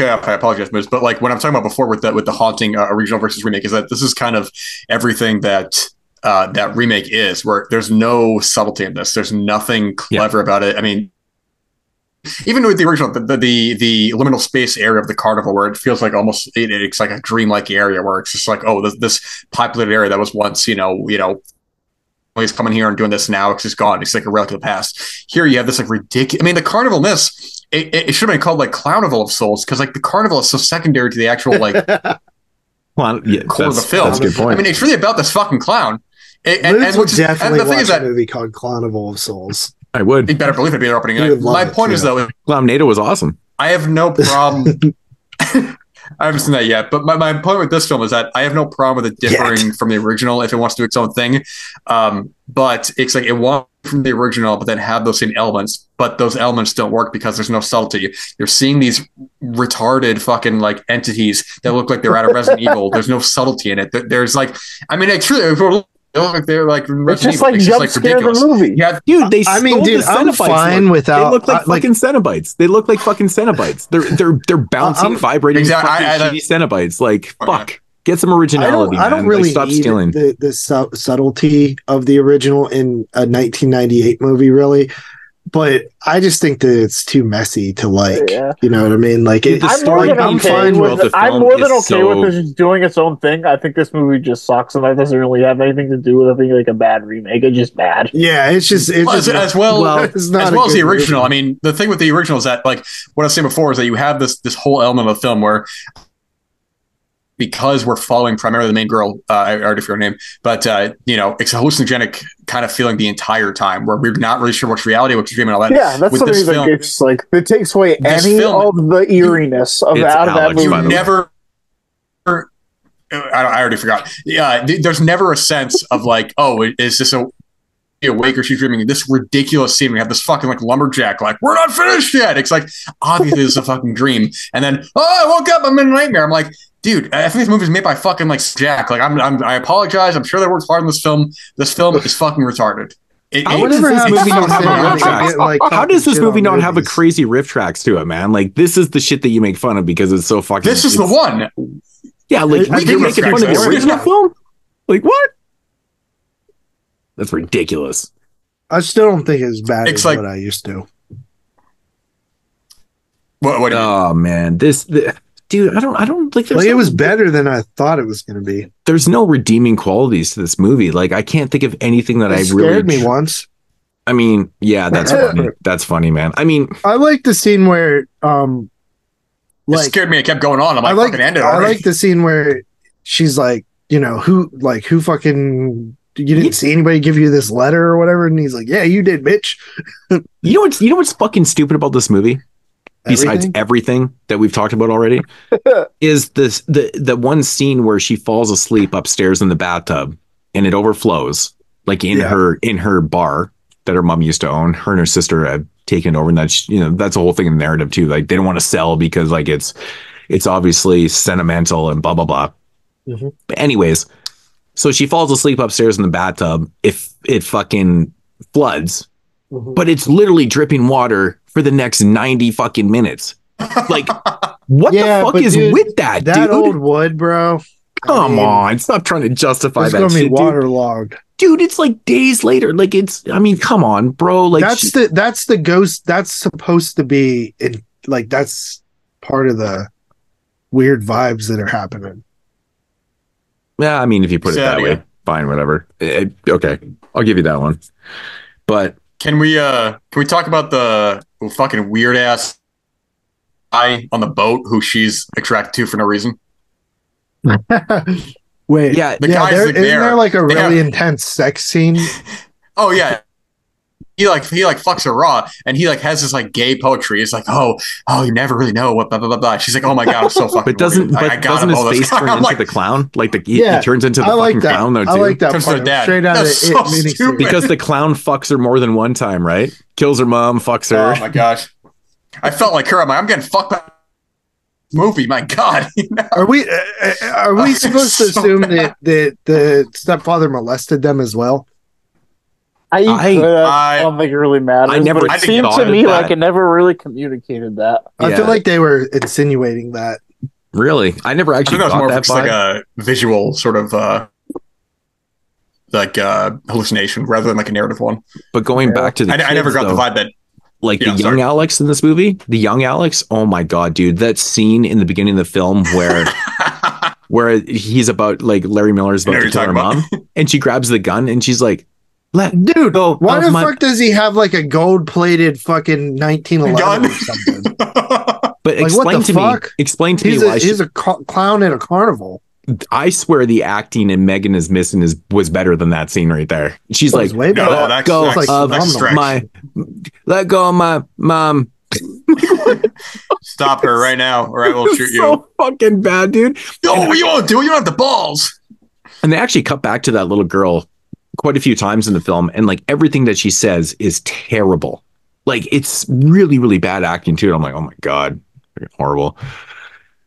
Speaker 9: okay, I apologize, but like when I'm talking about before with the with the haunting uh, original versus remake, is that this is kind of everything that uh, that remake is, where there's no subtlety in this. There's nothing clever about it. I mean, even with the original, the, the the the liminal space area of the carnival, where it feels like almost it, it's like a dreamlike area, where it's just like, oh, this this populated area that was once, you know, you know, he's coming here and doing this now. It's just gone. It's like a relic of the past. Here you have this like ridiculous. I mean, the carnival miss. It, it, it should have been called like Clownival of Souls because like the carnival is so secondary to the actual like
Speaker 8: Well, yeah,
Speaker 9: core of the film.
Speaker 8: that's a good point.
Speaker 9: I mean, it's really about this fucking clown. It, and,
Speaker 6: Luke
Speaker 9: and,
Speaker 6: would
Speaker 9: which is, and
Speaker 6: definitely
Speaker 9: the thing
Speaker 6: watch
Speaker 9: is
Speaker 6: a
Speaker 9: that
Speaker 6: movie called Clonival of Souls.
Speaker 8: I would.
Speaker 9: you better believe it'd be their opening
Speaker 6: He
Speaker 9: night. My point is
Speaker 6: too.
Speaker 9: though,
Speaker 8: Clownado was awesome.
Speaker 9: I have no problem. I haven't seen that yet, but my, my point with this film is that I have no problem with it differing from the original if it wants to do its own thing. Um, but it's like it wants from the original, but then have those same elements, but those elements don't work because there's no subtlety. You're seeing these retarded fucking like entities that look like they're out of Resident Evil. There's no subtlety in it. There's like, I mean, it's really, if we're looking- they look like they're like
Speaker 10: It's just like
Speaker 9: It's just
Speaker 10: jump
Speaker 9: like
Speaker 10: scare
Speaker 9: ridiculous.
Speaker 10: the movie.
Speaker 9: You have
Speaker 8: Dude, they
Speaker 6: I mean,
Speaker 8: stole
Speaker 6: dude,
Speaker 8: the
Speaker 6: I'm fine
Speaker 8: look.
Speaker 6: without-
Speaker 8: They look like
Speaker 6: uh, like-
Speaker 8: fucking Cenobites. They look like fucking Cenobites. They're they're they're bouncing,
Speaker 6: I'm-
Speaker 8: vibrating,
Speaker 9: Exactly,
Speaker 8: fucking
Speaker 9: I- I-
Speaker 8: shitty Cenobites. Like
Speaker 9: Okay.
Speaker 8: fuck, get some
Speaker 6: I
Speaker 8: originality,
Speaker 6: don't, I don't really
Speaker 8: like, stop
Speaker 6: need
Speaker 8: stealing.
Speaker 6: the the su- subtlety of the original in a 1998 movie, really. But I just think that it's too messy to like.
Speaker 10: Yeah.
Speaker 6: You know what I mean? Like it,
Speaker 10: I'm more
Speaker 8: story
Speaker 10: than
Speaker 8: being
Speaker 10: okay
Speaker 8: told
Speaker 10: with.
Speaker 8: throughout the
Speaker 10: I'm more than okay
Speaker 8: so-
Speaker 10: with it just doing its own thing. I think this movie just sucks, and that doesn't really have anything to do with it being like a bad remake. It's just bad.
Speaker 6: yeah, it's just it's
Speaker 9: Well,
Speaker 6: just
Speaker 9: as, as well,
Speaker 6: well, it's not
Speaker 9: as well as the original.
Speaker 6: movie.
Speaker 9: I mean, the thing with the original is that, like, what I was saying before is that you have this this whole element of the film where, because we're following primarily the main girl, uh, I already forgot her name, but uh, you know, it's a hallucinogenic kind of feeling the entire time where we're not really sure what's reality, what's dreaming, all that.
Speaker 10: Yeah, that's
Speaker 9: with
Speaker 10: something
Speaker 9: this
Speaker 10: that
Speaker 9: film,
Speaker 10: it's like it takes away any
Speaker 9: film-
Speaker 10: of the eeriness of
Speaker 8: It's
Speaker 10: out of that
Speaker 8: Alex,
Speaker 10: movie.
Speaker 9: you never. I, I already forgot. Yeah, th- there's never a sense of like, oh, is this a awake or she's dreaming this ridiculous scene. We have this fucking like lumberjack, like, we're not finished yet. It's like, obviously, this is a fucking dream. And then, oh, I woke up, I'm in a nightmare. I'm like, dude, I think this movie is made by fucking like Jack. Like, I'm, I'm I apologize. I'm sure they worked hard on this film. This film is fucking retarded. It,
Speaker 8: How does this movie not have a riff
Speaker 6: They
Speaker 8: tracks?
Speaker 6: like,
Speaker 8: How does this movie not have a crazy RiffTrax to it, man? Like this is the shit that you make fun of because it's so fucking.
Speaker 9: this is the one.
Speaker 8: Yeah, like
Speaker 6: I
Speaker 8: you're
Speaker 6: think
Speaker 8: making fun of the
Speaker 9: tracks.
Speaker 8: original film. Like what? That's ridiculous.
Speaker 6: I still don't think it's bad
Speaker 9: It's
Speaker 6: as
Speaker 9: like-
Speaker 6: what I used to.
Speaker 9: What, what do you oh, mean?
Speaker 8: Oh man, this the, dude, I don't, I don't like.
Speaker 6: Like
Speaker 8: there's
Speaker 6: it was better than I thought it was going to be.
Speaker 8: There's no redeeming qualities to this movie. Like I can't think of anything that
Speaker 6: It
Speaker 8: I
Speaker 6: scared
Speaker 8: really.
Speaker 6: me once.
Speaker 8: I mean, yeah, that's funny. That's funny, man. I mean,
Speaker 6: I like the scene where um
Speaker 9: it scared me. It kept going on. I'm
Speaker 6: I
Speaker 9: like,
Speaker 6: like
Speaker 9: fucking end it
Speaker 6: I like the scene where she's like, you know, who like who fucking you didn't see anybody give you this letter or whatever, and he's like, yeah, you did, bitch.
Speaker 8: you know what's you know what's fucking stupid about this movie? Besides
Speaker 6: Everything?
Speaker 8: everything that we've talked about already, is this the the one scene where she falls asleep upstairs in the bathtub and it overflows, like in
Speaker 6: Yeah.
Speaker 8: her in her bar that her mom used to own. Her and her sister had taken over, and that's you know that's a whole thing in the narrative too. Like they don't want to sell because like it's it's obviously sentimental and blah blah blah.
Speaker 6: Mhm.
Speaker 8: But anyways, so she falls asleep upstairs in the bathtub. If it fucking floods,
Speaker 6: Mhm.
Speaker 8: but it's literally dripping water for the next 90 fucking minutes. Like, what
Speaker 6: Yeah,
Speaker 8: the fuck is
Speaker 6: dude,
Speaker 8: with that,
Speaker 6: That
Speaker 8: dude?
Speaker 6: old wood, bro.
Speaker 8: Come
Speaker 6: mean,
Speaker 8: on, stop trying to justify
Speaker 6: It's
Speaker 8: that
Speaker 6: gonna be
Speaker 8: shit, dude.
Speaker 6: waterlogged.
Speaker 8: Dude, it's like days later. Like, it's, I mean, come on, bro. Like,
Speaker 6: that's
Speaker 8: she-
Speaker 6: the that's the ghost. That's supposed to be in like that's part of the weird vibes that are happening.
Speaker 8: yeah, I mean, if you put it
Speaker 9: Yeah,
Speaker 8: that
Speaker 9: yeah.
Speaker 8: way, fine, whatever. Eh, okay, I'll give you that one. But
Speaker 9: Can we uh can we talk about the fucking weird ass guy on the boat who she's attracted to for no reason?
Speaker 6: Wait,
Speaker 8: Yeah,
Speaker 9: The
Speaker 6: yeah,
Speaker 9: guy's
Speaker 6: there,
Speaker 9: like
Speaker 6: isn't
Speaker 9: there.
Speaker 6: there like a
Speaker 9: They
Speaker 6: really
Speaker 9: have-
Speaker 6: intense sex scene?
Speaker 9: Oh yeah. He like he like fucks her raw and he like has this like gay poetry. It's like, oh, oh, you never really know what blah blah blah blah. She's like, oh my god, I'm so fucking
Speaker 8: but doesn't
Speaker 9: worried. I-
Speaker 8: but
Speaker 9: I gotta
Speaker 8: doesn't his face turn into
Speaker 9: like,
Speaker 8: the clown? Like the he,
Speaker 6: Yeah,
Speaker 8: he turns into the
Speaker 6: I like
Speaker 8: fucking
Speaker 6: that.
Speaker 8: clown though too.
Speaker 6: I like that
Speaker 9: Turns to
Speaker 6: part.
Speaker 9: dad.
Speaker 6: Straight out
Speaker 9: That's
Speaker 6: of
Speaker 9: so
Speaker 6: it
Speaker 9: stupid.
Speaker 8: because the clown fucks her more than one time, right? Kills her mom, fucks her.
Speaker 9: Oh my gosh. I felt like her. I'm like, I'm getting fucked by movie. My God. You know?
Speaker 6: Are we uh, uh, are we supposed to assume
Speaker 9: bad.
Speaker 6: that, that the stepfather molested them as well?
Speaker 10: I,
Speaker 8: I-
Speaker 10: could,
Speaker 9: I-
Speaker 10: I don't think it really matters.
Speaker 8: I never
Speaker 10: it seemed to me
Speaker 8: that.
Speaker 10: like it never really communicated that.
Speaker 6: I feel like they were insinuating that.
Speaker 8: Really? I never
Speaker 9: I
Speaker 8: actually
Speaker 9: think that was more
Speaker 8: that
Speaker 9: just like a visual sort of uh like uh hallucination rather than like a narrative one.
Speaker 8: but going back to the
Speaker 9: I, I never
Speaker 8: kids,
Speaker 9: got the vibe that
Speaker 8: like
Speaker 9: Yeah,
Speaker 8: the young
Speaker 9: sorry.
Speaker 8: Alex in this movie, the young Alex. Oh my god, dude! That scene in the beginning of the film where where he's about like Larry Miller's
Speaker 9: I
Speaker 8: about to
Speaker 9: what
Speaker 8: kill her
Speaker 9: you're
Speaker 8: mom, and she grabs the gun and she's like, "Let
Speaker 6: Dude,
Speaker 8: go
Speaker 6: why
Speaker 8: of
Speaker 6: the
Speaker 8: my-"
Speaker 6: fuck does he have like a gold plated fucking 1911
Speaker 9: Gun?
Speaker 6: or something?
Speaker 8: But
Speaker 6: Like,
Speaker 8: explain to
Speaker 6: fuck?
Speaker 8: me, explain to
Speaker 6: he's
Speaker 8: me
Speaker 6: a,
Speaker 8: why.
Speaker 6: he's
Speaker 8: She,
Speaker 6: a ca- clown at a carnival.
Speaker 8: I swear the acting in Megan is missing is was better than that scene right there. She's
Speaker 6: That
Speaker 8: like,
Speaker 6: way
Speaker 9: No,
Speaker 6: better.
Speaker 8: "Let
Speaker 9: that's-
Speaker 8: go
Speaker 9: that's-
Speaker 8: of
Speaker 9: that's
Speaker 8: my, let go of my mom."
Speaker 9: stop her right now or I will shoot you.
Speaker 8: so fucking bad, dude.
Speaker 9: No, you won't do it. You don't have the balls.
Speaker 8: And they actually cut back to that little girl quite a few times in the film, and like everything that she says is terrible. Like it's really, really bad acting too. And I'm like, oh my god, horrible.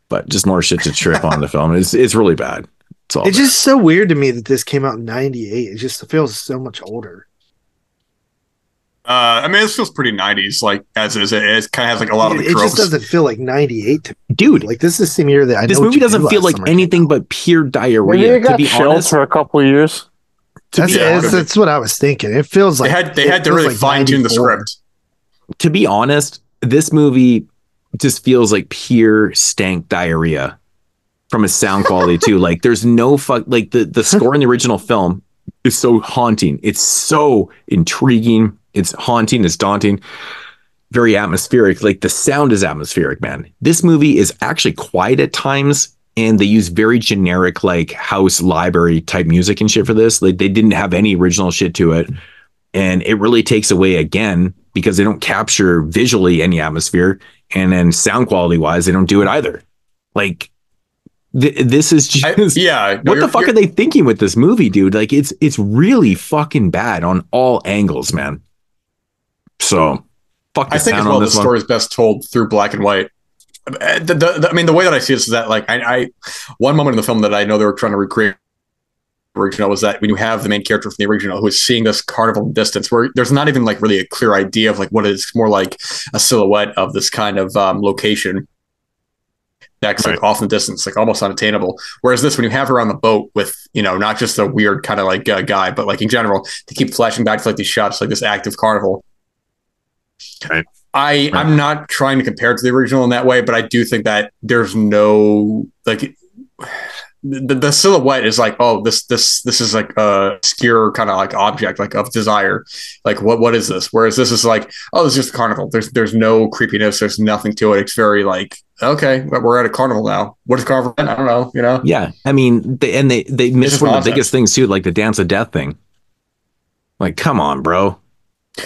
Speaker 8: But just more shit to trip on the film. It's it's really bad. It's all
Speaker 6: It's
Speaker 8: bad.
Speaker 6: just so weird to me that this came out in 98. It just feels so much older.
Speaker 9: Uh, I mean, this feels pretty '90s, like as is. It, it kind of has like a lot of
Speaker 6: It,
Speaker 9: the
Speaker 6: it
Speaker 9: tropes.
Speaker 6: just doesn't feel like 98 to me.
Speaker 8: dude.
Speaker 6: Like this is the same year that I
Speaker 8: this
Speaker 6: Know
Speaker 8: movie doesn't feel like anything but pure diarrhea.
Speaker 10: it
Speaker 8: To
Speaker 10: got
Speaker 8: be
Speaker 10: shelved
Speaker 8: honest,
Speaker 10: for a couple of years.
Speaker 8: To
Speaker 6: That's,
Speaker 8: be,
Speaker 9: Yeah,
Speaker 6: that's, that's what I was thinking. It feels like
Speaker 9: they had they had to really
Speaker 6: like
Speaker 9: fine tune the
Speaker 6: 94.
Speaker 9: script.
Speaker 8: to be honest, this movie just feels like pure stank diarrhea from a sound quality too. Like there's no fuck like the the score in the original film is so haunting. It's so intriguing. It's haunting. It's daunting. Very atmospheric. Like the sound is atmospheric, man. This movie is actually quiet at times. And they use very generic, like house library type music and shit for this. Like they didn't have any original shit to it. And it really takes away again because they don't capture visually any atmosphere. And then sound quality wise, they don't do it either. Like th- this is
Speaker 9: I,
Speaker 8: just
Speaker 9: yeah. no,
Speaker 8: what the fuck
Speaker 9: you're-
Speaker 8: they thinking with this movie, dude? Like it's it's really fucking bad on all angles, man. So fuck
Speaker 9: I think as well the story is best told through black and white. The, the, the- I mean, the way that I see this is that like I, I one moment in the film that I know they were trying to recreate original was that when you have the main character from the original who is seeing this carnival in distance where there's not even like really a clear idea of like what it is. More like a silhouette of this kind of um, location that's like off in the distance like almost unattainable. Whereas this when you have her on the boat with you know not just a weird kind of like uh, guy but like in general to keep flashing back to like these shots like this active carnival I I'm not trying to compare it to the original in that way, but I do think that there's no like the, the silhouette is like oh this this this is like a obscure kind of like object like of desire. Like what what is this? Whereas this is like oh this is just a carnival. There's there's no creepiness. There's nothing to it. It's very like okay we're at a carnival now. What is carnival? I don't know you know?
Speaker 8: Yeah, I mean, they, and they they missed one of the biggest things too, like the dance of death thing. Like, come on, bro.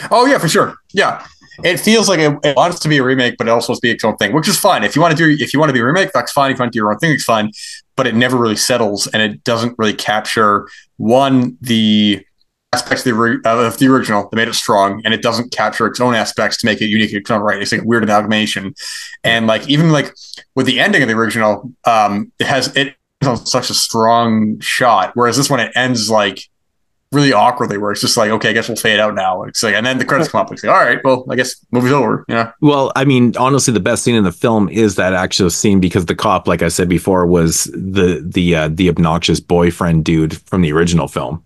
Speaker 9: Oh yeah, for sure. Yeah, it feels like it, it wants to be a remake, but it also wants to be its own thing, which is fine. If you want to do, if you want to be a remake, that's fine. If you want to do your own thing, it's fine. But it never really settles, and it doesn't really capture one the aspects of the, ori- of the original that made it strong, and it doesn't capture its own aspects to make it unique its own right. It's like a weird amalgamation, and like even like with the ending of the original, um, it has it has such a strong shot, whereas this one it ends like really awkwardly where it's just like, okay, I guess we'll fade out now. It's like, and then the credits come up. It's like, all right, well, I guess movie's over. Yeah.
Speaker 8: Well, I mean, honestly, the best scene in the film is that actual scene because the cop, like I said before, was the the uh, the obnoxious boyfriend dude from the original film.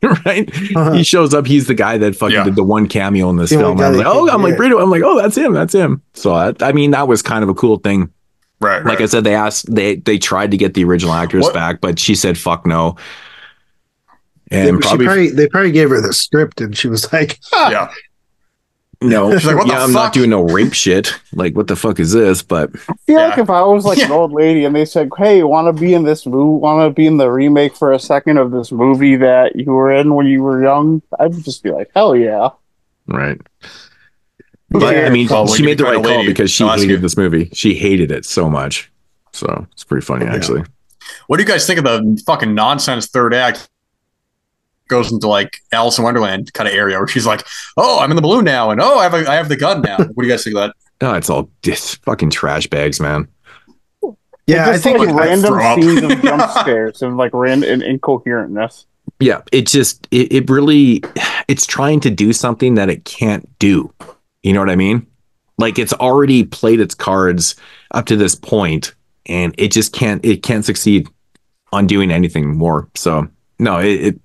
Speaker 8: right? He shows up. He's the guy that fucking did the one cameo in this
Speaker 6: The
Speaker 8: film. I'm like, oh, I'm like
Speaker 6: it.
Speaker 8: Brito. I'm like, oh, that's him. That's him. So I, I mean, that was kind of a cool thing.
Speaker 9: Right.
Speaker 8: Like I said, they asked they they tried to get the original actress
Speaker 9: What-
Speaker 8: back, but she said fuck no.
Speaker 6: Yeah,
Speaker 8: And
Speaker 6: she
Speaker 8: probably,
Speaker 6: probably they probably gave her the script and she was like, "Ah."
Speaker 9: Yeah.
Speaker 8: no.
Speaker 9: She's like, what the
Speaker 8: yeah, I'm not doing no rape shit. Like, what the fuck is this? But
Speaker 10: I feel like if I was like an old lady and they said, "Hey, want to be in this movie? Want to be in the remake for a second of this movie that you were in when you were young?" I'd just be like, "Hell yeah!"
Speaker 8: Right. But
Speaker 10: Yeah.
Speaker 8: I mean,
Speaker 9: Well,
Speaker 8: she made the right call because she hated
Speaker 9: you.
Speaker 8: this movie. She hated it so much. So it's pretty funny, actually.
Speaker 9: What do you guys think of the fucking nonsense third act? Goes into like Alice in Wonderland kind of area where she's like, "Oh, I'm in the balloon now," and "Oh, I have a, I have the gun now." What do you guys think of that?
Speaker 8: No, it's all just fucking trash bags, man.
Speaker 6: Yeah, I
Speaker 10: just
Speaker 6: think
Speaker 10: like random scenes of jump scares and like random and incoherentness.
Speaker 8: Yeah, it just it, it really it's trying to do something that it can't do. You know what I mean? Like it's already played its cards up to this point and it just can't it can't succeed on doing anything more. So no, it, it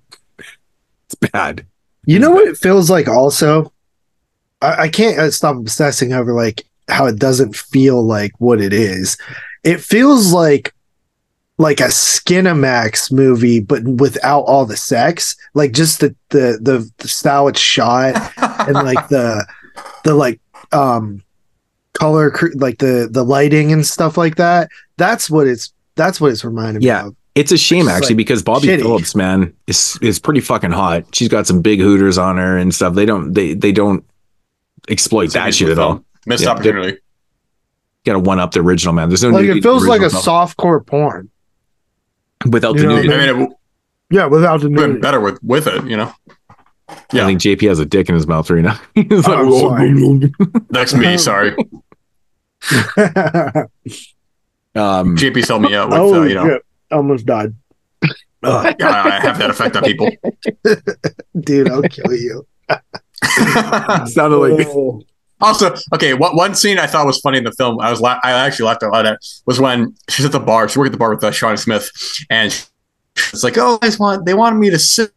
Speaker 8: it's bad.
Speaker 6: You know what it feels like also? I, I can't uh, stop obsessing over like how it doesn't feel like what it is. It feels like like a Skinemax movie, but without all the sex. Like just the the the, the style it's shot and like the the like um color like the the lighting and stuff like that. That's what it's that's what it's reminding
Speaker 8: Yeah.
Speaker 6: me of.
Speaker 8: It's a shame
Speaker 6: It's
Speaker 8: actually
Speaker 6: like
Speaker 8: because Bobbie
Speaker 6: shitty.
Speaker 8: Phillips, man, is is pretty fucking hot. She's got some big hooters on her and stuff. They don't they they don't exploit
Speaker 9: It's
Speaker 8: that shit at all.
Speaker 9: Missed
Speaker 8: Yeah,
Speaker 9: opportunity.
Speaker 8: Got to one up the original, man. There's no
Speaker 6: Like it feels like a
Speaker 8: original film.
Speaker 6: softcore porn.
Speaker 8: without
Speaker 6: you
Speaker 8: the
Speaker 6: know,
Speaker 8: nudity.
Speaker 9: I mean, it
Speaker 6: Yeah, without the
Speaker 9: have been
Speaker 6: nudity.
Speaker 9: better with with it. You know, Yeah.
Speaker 8: I
Speaker 9: yeah.
Speaker 8: think JP has a dick in his mouth right now. He's like,
Speaker 6: I'm sorry."
Speaker 8: boom, boom."
Speaker 9: That's me. Sorry,
Speaker 8: um,
Speaker 9: JP's helped me out with
Speaker 6: oh
Speaker 9: uh, you know.
Speaker 6: shit. Almost died. Ugh,
Speaker 9: Yeah, I have that effect on people.
Speaker 6: dude, I'll kill you.
Speaker 8: sounded like
Speaker 6: Oh.
Speaker 9: Also, okay, what one scene I thought was funny in the film, I was la- I actually laughed out loud at was when she's at the bar. She worked at the bar with uh, Shawnee Smith, and it's like, oh, they want they wanted me to sing,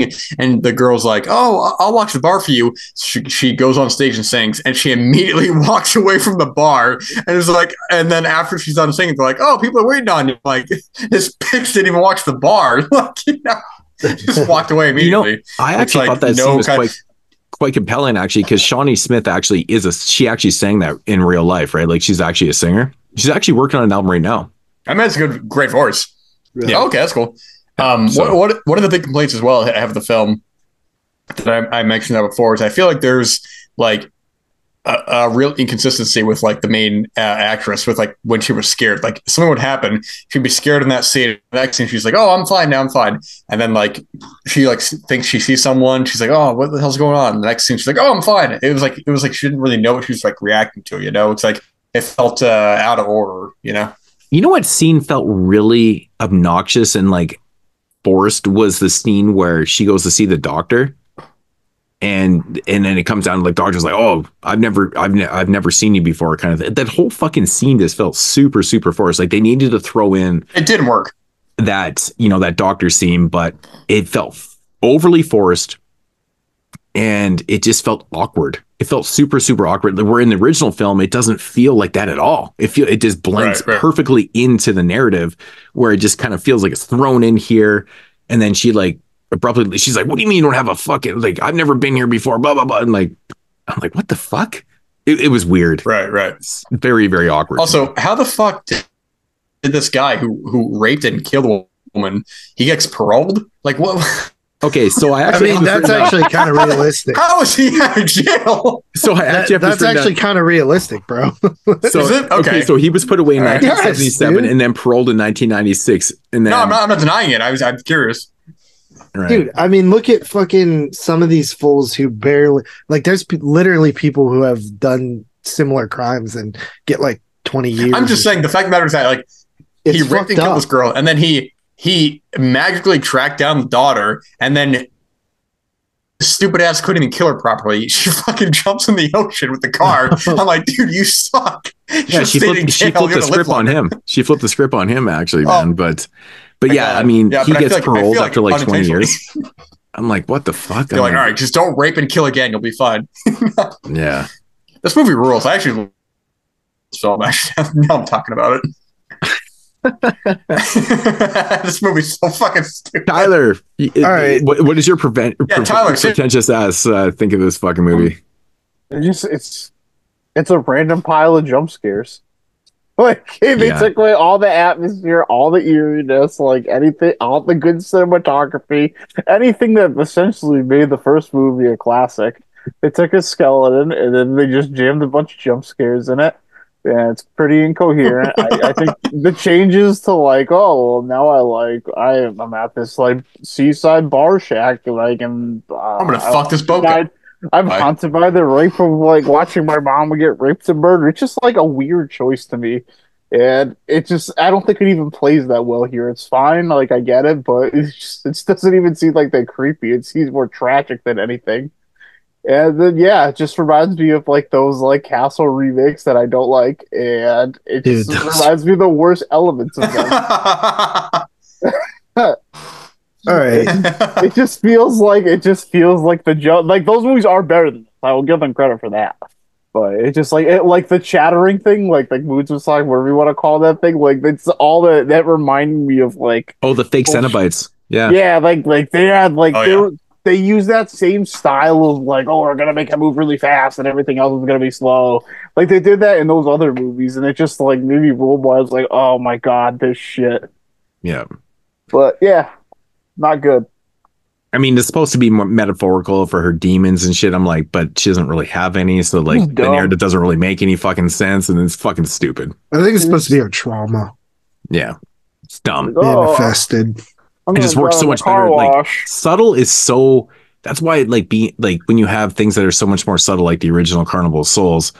Speaker 9: and the girl's like, oh, I- I'll watch the bar for you. She, she goes on stage and sings, and she immediately walks away from the bar, and it's like, and then after she's done singing, they're like, oh, people are waiting on you. Like this bitch didn't even watch the bar, like you know, just walked away
Speaker 8: you know,
Speaker 9: immediately.
Speaker 8: I
Speaker 9: It's
Speaker 8: actually
Speaker 9: like
Speaker 8: thought that
Speaker 9: no
Speaker 8: scene was
Speaker 9: kind-
Speaker 8: quite quite compelling actually because Shawnee Smith actually is a she actually sang that in real life, right? Like she's actually a singer. She's actually working on an album right now.
Speaker 9: I mean, it's a good, great voice.
Speaker 6: Really?
Speaker 9: Yeah, okay, that's cool. Um,
Speaker 8: So-
Speaker 9: what, what one of the big complaints as well I have the film that I, I mentioned that before is I feel like there's like a, a real inconsistency with like the main uh, actress with like when she was scared. Like something would happen, she'd be scared in that scene. The next scene, she's like, "Oh, I'm fine now, I'm fine." And then like she like thinks she sees someone. She's like, "Oh, what the hell's going on?" The next scene, she's like, "Oh, I'm fine." It was like it was like she didn't really know what she was like reacting to. You know, it's like it felt uh, out of order. You know.
Speaker 8: You know what scene felt really obnoxious and like forced was the scene where she goes to see the doctor. And and then it comes down to like doctor's like, oh, I've never, I've, ne- I've never seen you before, kind of. Thing. That whole fucking scene just felt super, super forced. Like they needed to throw in
Speaker 9: It didn't work.
Speaker 8: that you know that doctor scene, but it felt overly forced. And it just felt awkward. It felt super super awkward. Where in the original film, it doesn't feel like that at all. It feel it just blends
Speaker 9: Right, right.
Speaker 8: perfectly into the narrative, where it just kind of feels like it's thrown in here, and then she like abruptly she's like, "What do you mean you don't have a fucking like? I've never been here before." Blah blah blah. And like, I'm like, "What the fuck?" It, it was weird.
Speaker 9: Right, right.
Speaker 8: Very very awkward.
Speaker 9: Also, how the fuck did, did this guy who who raped and killed a woman he gets paroled? Like what?
Speaker 8: Okay, so I
Speaker 6: I
Speaker 8: actually
Speaker 6: mean, that's actually kind of realistic.
Speaker 9: How is he out of jail?
Speaker 8: So I
Speaker 6: That-
Speaker 8: actually have to
Speaker 6: that's actually kind of realistic, bro.
Speaker 8: So,
Speaker 9: Is it? Okay.
Speaker 8: So he was put away in
Speaker 6: Yes,
Speaker 8: 1977
Speaker 6: dude.
Speaker 8: and then paroled in 1996. And then
Speaker 9: No, I'm not. I'm not denying it. I was. I'm curious.
Speaker 8: right.
Speaker 6: Dude, I mean, look at fucking some of these fools who barely like. There's pe- literally people who have done similar crimes and get like 20 years.
Speaker 9: I'm just saying the fact of the matter is that like
Speaker 6: It's
Speaker 9: he raped and killed
Speaker 6: up.
Speaker 9: this girl, and then he he magically tracked down the daughter, and then stupid ass couldn't even kill her properly. She fucking jumps in the ocean with the car. I'm like, dude, you suck.
Speaker 8: Yeah, she flipped, she flipped the script on
Speaker 9: longer.
Speaker 8: him. She flipped the script on him, actually,
Speaker 9: Oh.
Speaker 8: man. But, but yeah,
Speaker 9: God.
Speaker 8: I mean,
Speaker 9: Yeah,
Speaker 8: he gets
Speaker 9: feel like-
Speaker 8: paroled
Speaker 9: feel
Speaker 8: after like 20 years. I'm like, what the fuck?
Speaker 9: You're
Speaker 8: I'm
Speaker 9: like, all right, just don't rape and kill again. You'll be fine.
Speaker 8: Yeah.
Speaker 9: This movie rules. I actually love this film. Actually, now I'm talking about it. this movie's so fucking stupid.
Speaker 8: Tyler, y-
Speaker 6: All right.
Speaker 8: what, what does your prevent, pre-
Speaker 9: Tyler, say-
Speaker 8: pretentious ass uh, think of this fucking movie?
Speaker 10: It just it's it's a random pile of jump scares. Like they
Speaker 8: Yeah.
Speaker 10: took away all the atmosphere, all the eeriness, like anything, all the good cinematography, anything that essentially made the first movie a classic. They took a skeleton and then they just jammed a bunch of jump scares in it. Yeah, it's pretty incoherent. I, I think the changes to like, oh, well, now I like I I'm at this like seaside bar shack, like, and uh,
Speaker 9: I'm gonna
Speaker 10: I-
Speaker 9: fuck this boat.
Speaker 10: I, I'm
Speaker 9: Right.
Speaker 10: haunted by the rape of like watching my mom get raped and murdered. It's just like a weird choice to me. And it just I don't think it even plays that well here. It's fine, like I get it, but it just, it doesn't even seem like that creepy. It seems more tragic than anything. And then yeah, it just reminds me of like those like castle remakes that I don't like, and it
Speaker 6: Dude,
Speaker 10: just
Speaker 6: those-
Speaker 10: reminds me of the worst elements of them.
Speaker 6: all right.
Speaker 10: it just feels like it just feels like the jump like those movies are better than this. I will give them credit for that. But it just like it like the chattering thing, like like Moodz was talking, whatever you want to call that thing, like it's all that that reminded me of like
Speaker 8: Oh, the fake
Speaker 10: Bullshit.
Speaker 8: Cenobites. Yeah.
Speaker 10: yeah, like like they had like
Speaker 9: Oh,
Speaker 10: they
Speaker 9: yeah.
Speaker 10: were, they use that same style of like oh we're gonna make it move really fast and everything else is gonna be slow. Like they did that in those other movies, and it just like made me roll my eyes like oh my god this shit.
Speaker 8: Yeah.
Speaker 10: But yeah, not good.
Speaker 8: I mean, it's supposed to be more metaphorical for her demons and shit. I'm like, but she doesn't really have any. So, like, the
Speaker 10: dumb.
Speaker 8: narrative doesn't really make any fucking sense. And it's fucking stupid.
Speaker 6: I think it's supposed to be our trauma
Speaker 8: Yeah. It's dumb.
Speaker 10: Oh,
Speaker 6: manifested.
Speaker 10: I'm
Speaker 8: it just
Speaker 10: gonna
Speaker 8: works so much
Speaker 10: car
Speaker 8: better. Like,
Speaker 10: wash.
Speaker 8: subtle is so. That's why, like, be like when you have things that are so much more subtle, like the original Carnival of Souls,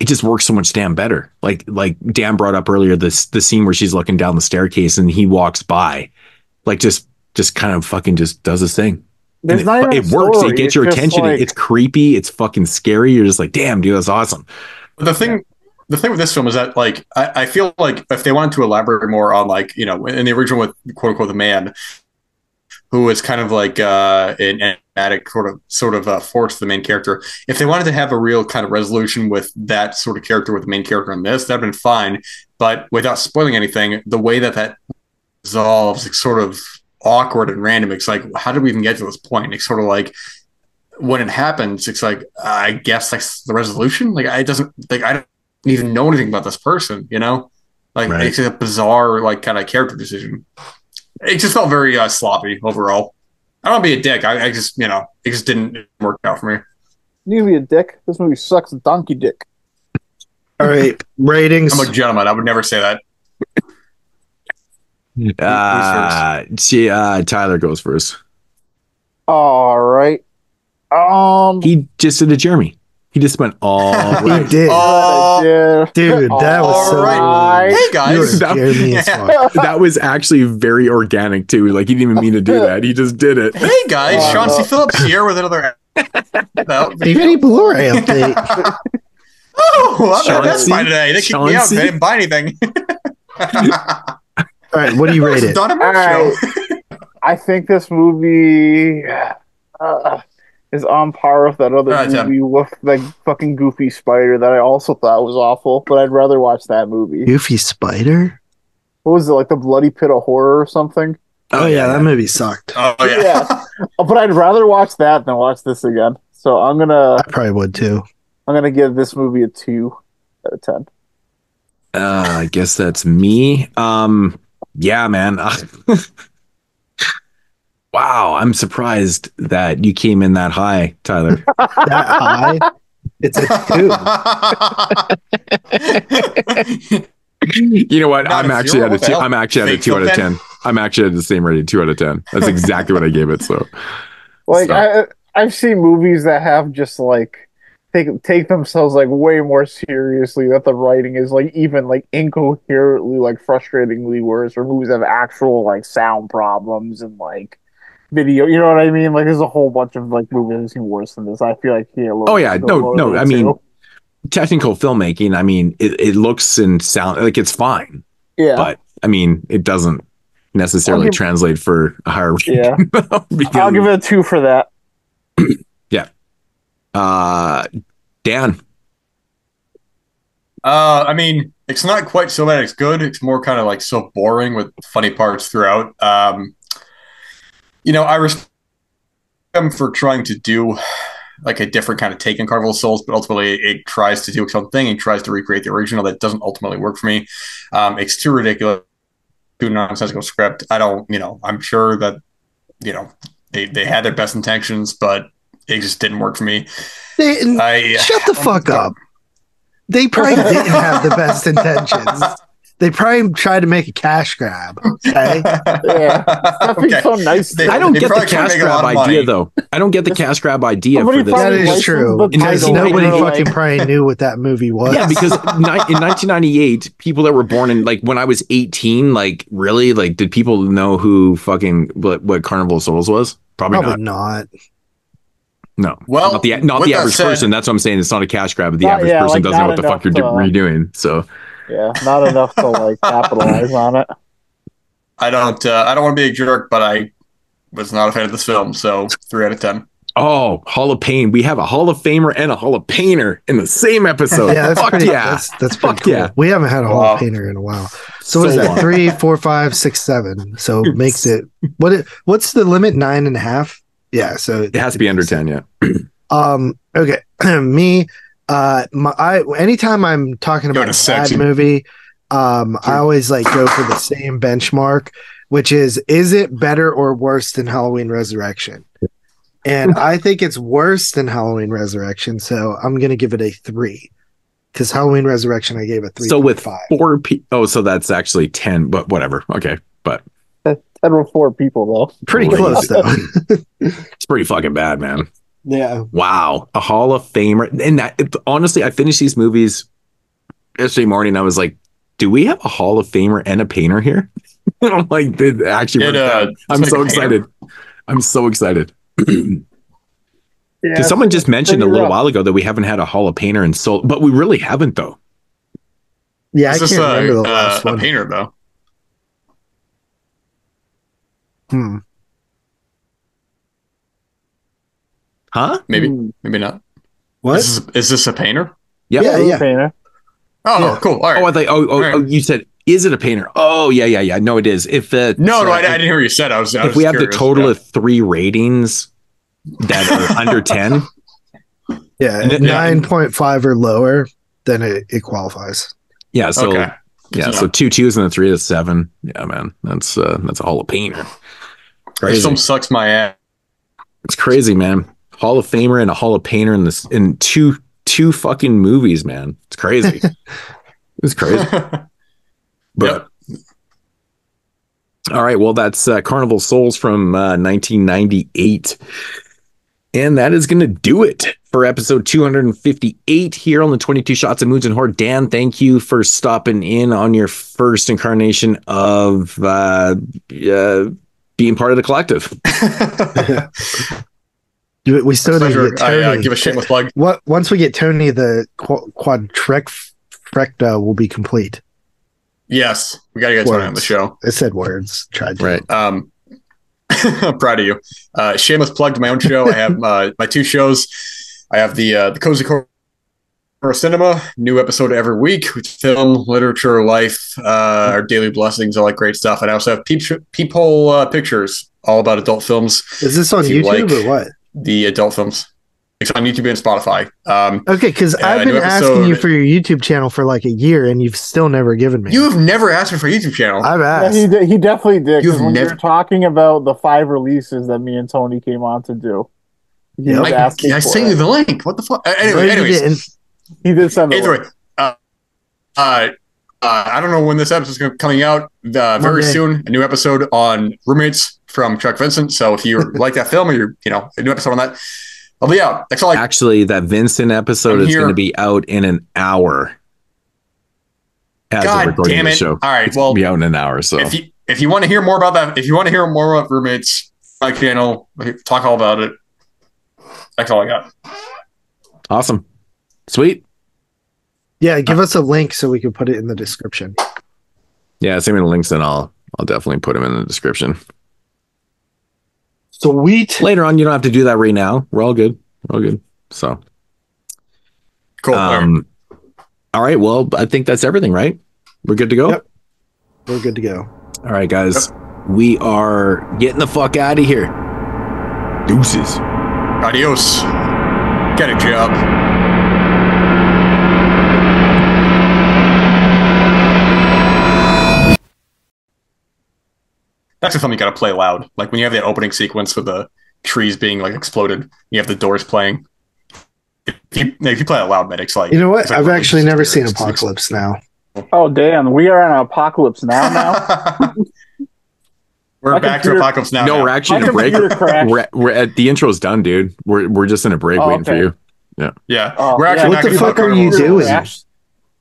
Speaker 8: it just works so much damn better. Like, like Dan brought up earlier, this the scene where she's looking down the staircase and he walks by, like, just just kind of fucking just does his thing.
Speaker 10: There's
Speaker 8: And
Speaker 10: not
Speaker 8: it, it works. It gets
Speaker 10: It's
Speaker 8: your
Speaker 10: just
Speaker 8: attention.
Speaker 10: like-
Speaker 8: it's creepy. It's fucking scary. You're just like, damn, dude, that's awesome.
Speaker 9: But the thing, the thing with this film is that, like, I, I feel like if they wanted to elaborate more on, like, you know, in the original with quote unquote the man, who was kind of like uh, an addict sort of sort of uh, force the main character. If they wanted to have a real kind of resolution with that sort of character with the main character in this, that'd been fine. But without spoiling anything, the way that that resolves, it's sort of awkward and random. It's like, how did we even get to this point? It's sort of like when it happens, it's like I guess that's the resolution. Like I doesn't like I don't even know anything about this person, you know. Like
Speaker 8: Right.
Speaker 9: it's a bizarre like kind of character decision. It just felt very uh, sloppy overall. I don't want to be a dick. I, I just you know it just didn't work out for me.
Speaker 10: You be a dick. This movie sucks donkey dick.
Speaker 6: All right, ratings.
Speaker 9: I'm a gentleman. I would never say that.
Speaker 8: Uh, she, uh, Tyler goes first.
Speaker 10: All right. Um,
Speaker 8: He just did a Jeremy. He just went all
Speaker 6: He
Speaker 8: right.
Speaker 6: did,
Speaker 9: Oh,
Speaker 6: dude. That was so.
Speaker 9: right. Hey guys.
Speaker 8: That-
Speaker 6: Jeremy as fuck.
Speaker 8: that was actually very organic too. Like he didn't even mean to do that. He just did it.
Speaker 9: Hey guys,
Speaker 10: Oh,
Speaker 9: Sean C. Phillips here with another. no.
Speaker 6: DVD Blu-ray update.
Speaker 9: Oh, I'm Best
Speaker 8: Chauncey?
Speaker 9: Buy today. They kicked me out. They didn't buy anything.
Speaker 6: All right, what do you rate it?
Speaker 9: Donna
Speaker 10: All
Speaker 9: Mercer
Speaker 10: right.
Speaker 9: show.
Speaker 10: I think this movie. Uh, is on par with that other
Speaker 9: Alright, Tim.
Speaker 10: movie with like fucking Goofy Spider that I also thought was awful, but I'd rather watch that movie.
Speaker 6: Goofy Spider.
Speaker 10: What was it like the Bloody Pit of Horror or something?
Speaker 6: Oh, yeah, that movie sucked.
Speaker 9: Oh
Speaker 10: yeah. but I'd rather watch that than watch this again. So I'm gonna
Speaker 6: I probably would too.
Speaker 10: I'm gonna give this movie a two out of ten.
Speaker 8: Uh, I guess that's me. Um, yeah, man. wow, I'm surprised that you came in that high, Tyler.
Speaker 6: that high? It's a two.
Speaker 8: you know what?
Speaker 9: Not
Speaker 8: I'm actually at a two.
Speaker 9: hell?
Speaker 8: I'm actually at a two out of ten. I'm actually at the same rating, two out of ten. That's exactly what I gave it. So
Speaker 10: Like I I've seen movies that have just like take take themselves like way more seriously that the writing is like even like incoherently like frustratingly worse or movies have actual like sound problems and like video you know what I mean? Like there's a whole bunch of like movies I've seen worse than this. I feel like here
Speaker 8: Oh yeah, no, no. I mean, technical filmmaking. I mean, it, it looks and sound like it's fine,
Speaker 10: Yeah.
Speaker 8: but I mean, it doesn't necessarily
Speaker 10: give-
Speaker 8: translate for a higher rating.
Speaker 10: Yeah.
Speaker 8: Because-
Speaker 10: I'll give it a two for that.
Speaker 8: yeah. Uh, Dan.
Speaker 9: Uh, I mean, it's not quite so bad. It's good. It's more kind of like so boring with funny parts throughout. Um, you know, I respect them for trying to do like a different kind of take on Carnival of Souls, but ultimately it tries to do its own thing and tries to recreate the original. That doesn't ultimately work for me. Um, it's too ridiculous, too nonsensical script. I don't, you know, I'm sure that, you know, they, they had their best intentions, but it just didn't work for me.
Speaker 6: They,
Speaker 9: I,
Speaker 6: shut the fuck up. They probably didn't have the best intentions. They probably tried to make a cash grab. Okay.
Speaker 10: Yeah. Stop being so nice. to
Speaker 8: I don't get the
Speaker 9: probably tried to
Speaker 8: cash grab idea
Speaker 9: money.
Speaker 8: though. I don't get the cash grab idea
Speaker 10: Somebody
Speaker 8: for this.
Speaker 6: That is true. Because nobody fucking
Speaker 10: like-
Speaker 6: probably knew what that movie was.
Speaker 8: Yeah, because ni- in 1998, people that were born in like when I was 18, like really, like did people know who fucking what, what Carnival of Souls was? Probably,
Speaker 6: probably
Speaker 8: not.
Speaker 6: not.
Speaker 8: No,
Speaker 9: Well,
Speaker 8: not the not
Speaker 9: with
Speaker 8: the
Speaker 9: that
Speaker 8: average
Speaker 9: said-
Speaker 8: person. That's what I'm saying. It's not a cash grab. But The
Speaker 10: Not-
Speaker 8: average
Speaker 10: yeah,
Speaker 8: person
Speaker 10: like,
Speaker 8: doesn't know what the fuck you're
Speaker 10: enough to-
Speaker 8: redoing. So
Speaker 10: Yeah, not enough to like capitalize on it.
Speaker 9: I don't. Uh, I don't want to be a jerk, but I was not a fan of this film. So three out of ten.
Speaker 8: Oh, Hall of Pain. We have a Hall of Famer and a Hall of Painter in the same episode.
Speaker 6: yeah, that's
Speaker 8: Fuck
Speaker 6: pretty.
Speaker 8: yeah.
Speaker 6: That's, that's pretty
Speaker 8: Fuck
Speaker 6: cool.
Speaker 8: yeah.
Speaker 6: We haven't had a Hall
Speaker 9: Wow.
Speaker 6: of Painter in a while. So what is that?
Speaker 8: long.
Speaker 6: Three, four, five, six, seven. So makes it what? It, what's the limit? Nine and a half. Yeah. So
Speaker 8: It has to be under 10, yeah.
Speaker 6: Um. Okay. Me. Uh. My. I. Anytime I'm talking about a bad
Speaker 9: sexy.
Speaker 6: movie, um, I always like go for the same benchmark, which is is it better or worse than Halloween Resurrection? And I think it's worse than Halloween Resurrection, so I'm gonna give it a three. Because Halloween Resurrection, I gave a three.
Speaker 8: So with
Speaker 6: five.
Speaker 8: four people, oh, so that's actually 10, but whatever. Okay. But
Speaker 10: Ten with four people though.
Speaker 6: pretty close though.
Speaker 8: it's pretty fucking bad, man.
Speaker 6: Yeah.
Speaker 8: Wow, a Hall of Famer. And that it, honestly, I finished these movies yesterday morning. I was like, "Do we have a Hall of Famer and a painter here?" I'm like, "Did actually?"
Speaker 9: It, uh,
Speaker 8: out. I'm
Speaker 9: like
Speaker 8: so excited. I'm so excited.
Speaker 10: Yeah,
Speaker 8: Because someone just mentioned a little
Speaker 10: rough.
Speaker 8: while ago that we haven't had a Hall of Painter in so, but we really haven't though.
Speaker 6: Yeah, I
Speaker 9: Is this
Speaker 6: can't
Speaker 9: a,
Speaker 6: remember the
Speaker 9: uh,
Speaker 6: last
Speaker 9: a
Speaker 6: one.
Speaker 9: painter though?
Speaker 6: Hmm.
Speaker 8: Huh?
Speaker 9: Maybe.
Speaker 10: Hmm.
Speaker 9: Maybe not.
Speaker 6: What?
Speaker 9: Is this, is this a painter?
Speaker 8: Yep.
Speaker 6: Yeah, yeah.
Speaker 10: Painter.
Speaker 9: Oh,
Speaker 6: Yeah.
Speaker 9: cool. All right.
Speaker 8: Oh, I thought. Oh, oh,
Speaker 9: Right.
Speaker 8: oh, you said is it a painter? Oh, yeah, yeah, yeah. No, it is. If uh,
Speaker 9: no, no, I, I didn't hear what you said. I was. I
Speaker 8: if
Speaker 9: was
Speaker 8: we have the total
Speaker 9: Yeah.
Speaker 8: of three ratings that are under 10
Speaker 6: Yeah,
Speaker 8: And
Speaker 6: nine point five or lower, then it, it qualifies.
Speaker 8: yeah so
Speaker 9: Okay.
Speaker 8: Yeah so two twos and a three is seven yeah man that's uh that's all a hall of painter
Speaker 9: This
Speaker 8: crazy
Speaker 9: film sucks my ass.
Speaker 8: it's crazy man hall of famer and a hall of painter in this in two two fucking movies man it's crazy it's crazy but all right well that's uh, carnival souls from uh, 1998 and that is going to do it for episode 258 here on the 22 Shots of Moodz and Horror. Dan, thank you for stopping in on your first incarnation of uh, uh, being part of the collective.
Speaker 6: Do- We still need to get
Speaker 9: I uh, give a shameless plug.
Speaker 6: What once we get Tony, the qu- quadrifecta will be complete.
Speaker 9: Yes, we got to get Tony on the show.
Speaker 6: I said words. Tried to.
Speaker 8: Right.
Speaker 9: Um, I'm proud of you. Uh, shameless plug to my own show. I have uh, my two shows. I have the uh, the Cozy Corner Cinema, new episode every week with film, literature, life, uh, our daily blessings, all that great stuff. And I also have Peep Peephole uh, Pictures, all about adult films.
Speaker 6: Is this on
Speaker 9: If you
Speaker 6: YouTube
Speaker 9: like
Speaker 6: or what?
Speaker 9: The adult films. It's on YouTube and Spotify. Um,
Speaker 6: Okay, because I've
Speaker 9: new
Speaker 6: been asking you for your YouTube channel for like a year, and you've still never given me.
Speaker 9: You've never asked me for a YouTube channel.
Speaker 6: I've
Speaker 10: Yeah,
Speaker 6: asked.
Speaker 10: he, de- he definitely did.
Speaker 9: You've
Speaker 10: when we
Speaker 9: never-
Speaker 10: were talking about the five releases that me and Tony came on to do. He was
Speaker 9: I,
Speaker 10: asking
Speaker 9: I
Speaker 10: for
Speaker 9: sent you the link. What the fuck? Uh, Anyway,
Speaker 6: you
Speaker 9: anyways,
Speaker 6: didn't.
Speaker 10: He did send the
Speaker 9: Either way, uh, uh, uh, I don't know when this episode's gonna- coming out. Uh, very
Speaker 6: Monday.
Speaker 9: soon, a new episode on roommates from Chuck Vincent. So if you like that film or you're, you know a new episode on that, I'll be out. That's all I.
Speaker 8: Actually, that Vincent episode
Speaker 9: I'm
Speaker 8: is going to be out in an hour. As of
Speaker 9: God
Speaker 8: recording
Speaker 9: damn
Speaker 8: the
Speaker 9: it!
Speaker 8: show.
Speaker 9: All right,
Speaker 8: It's
Speaker 9: well,
Speaker 8: gonna be out in an hour. So
Speaker 9: if you if you want to hear more about that, if you want to hear more about roommates, my channel, talk all about it. That's all I got.
Speaker 8: awesome, sweet.
Speaker 6: Yeah, give us a link so we can put it in the description.
Speaker 8: Yeah, send me the links and I'll I'll definitely put them in the description.
Speaker 6: Sweet.
Speaker 8: Later on, you don't have to do that right now. We're all good. We're all good. So
Speaker 9: Cool.
Speaker 8: um, all right. Well, I think that's everything, right? We're good to go.
Speaker 6: Yep. We're good to go.
Speaker 8: All right, guys. We are getting the fuck out of here. Deuces.
Speaker 9: Adios. Get a job. That's a film you gotta play loud. Like when you have that opening sequence with the trees being like exploded, you have the doors playing. If you, if you play it loud, man, it's like
Speaker 6: You know what?
Speaker 9: like
Speaker 6: I've actually never seen.
Speaker 9: It's-
Speaker 6: Apocalypse Now.
Speaker 10: Oh damn, we are on apocalypse now. Now
Speaker 9: We're
Speaker 10: My
Speaker 9: back
Speaker 10: computer-
Speaker 9: to apocalypse now.
Speaker 8: no,
Speaker 9: now.
Speaker 8: we're actually in a break. We're, we're at the intro's done, dude. We're we're just in a break
Speaker 10: Oh,
Speaker 8: waiting for you. Yeah.
Speaker 9: yeah,
Speaker 10: Oh,
Speaker 9: we're actually
Speaker 10: yeah.
Speaker 6: What the fuck are you doing?
Speaker 10: crashed.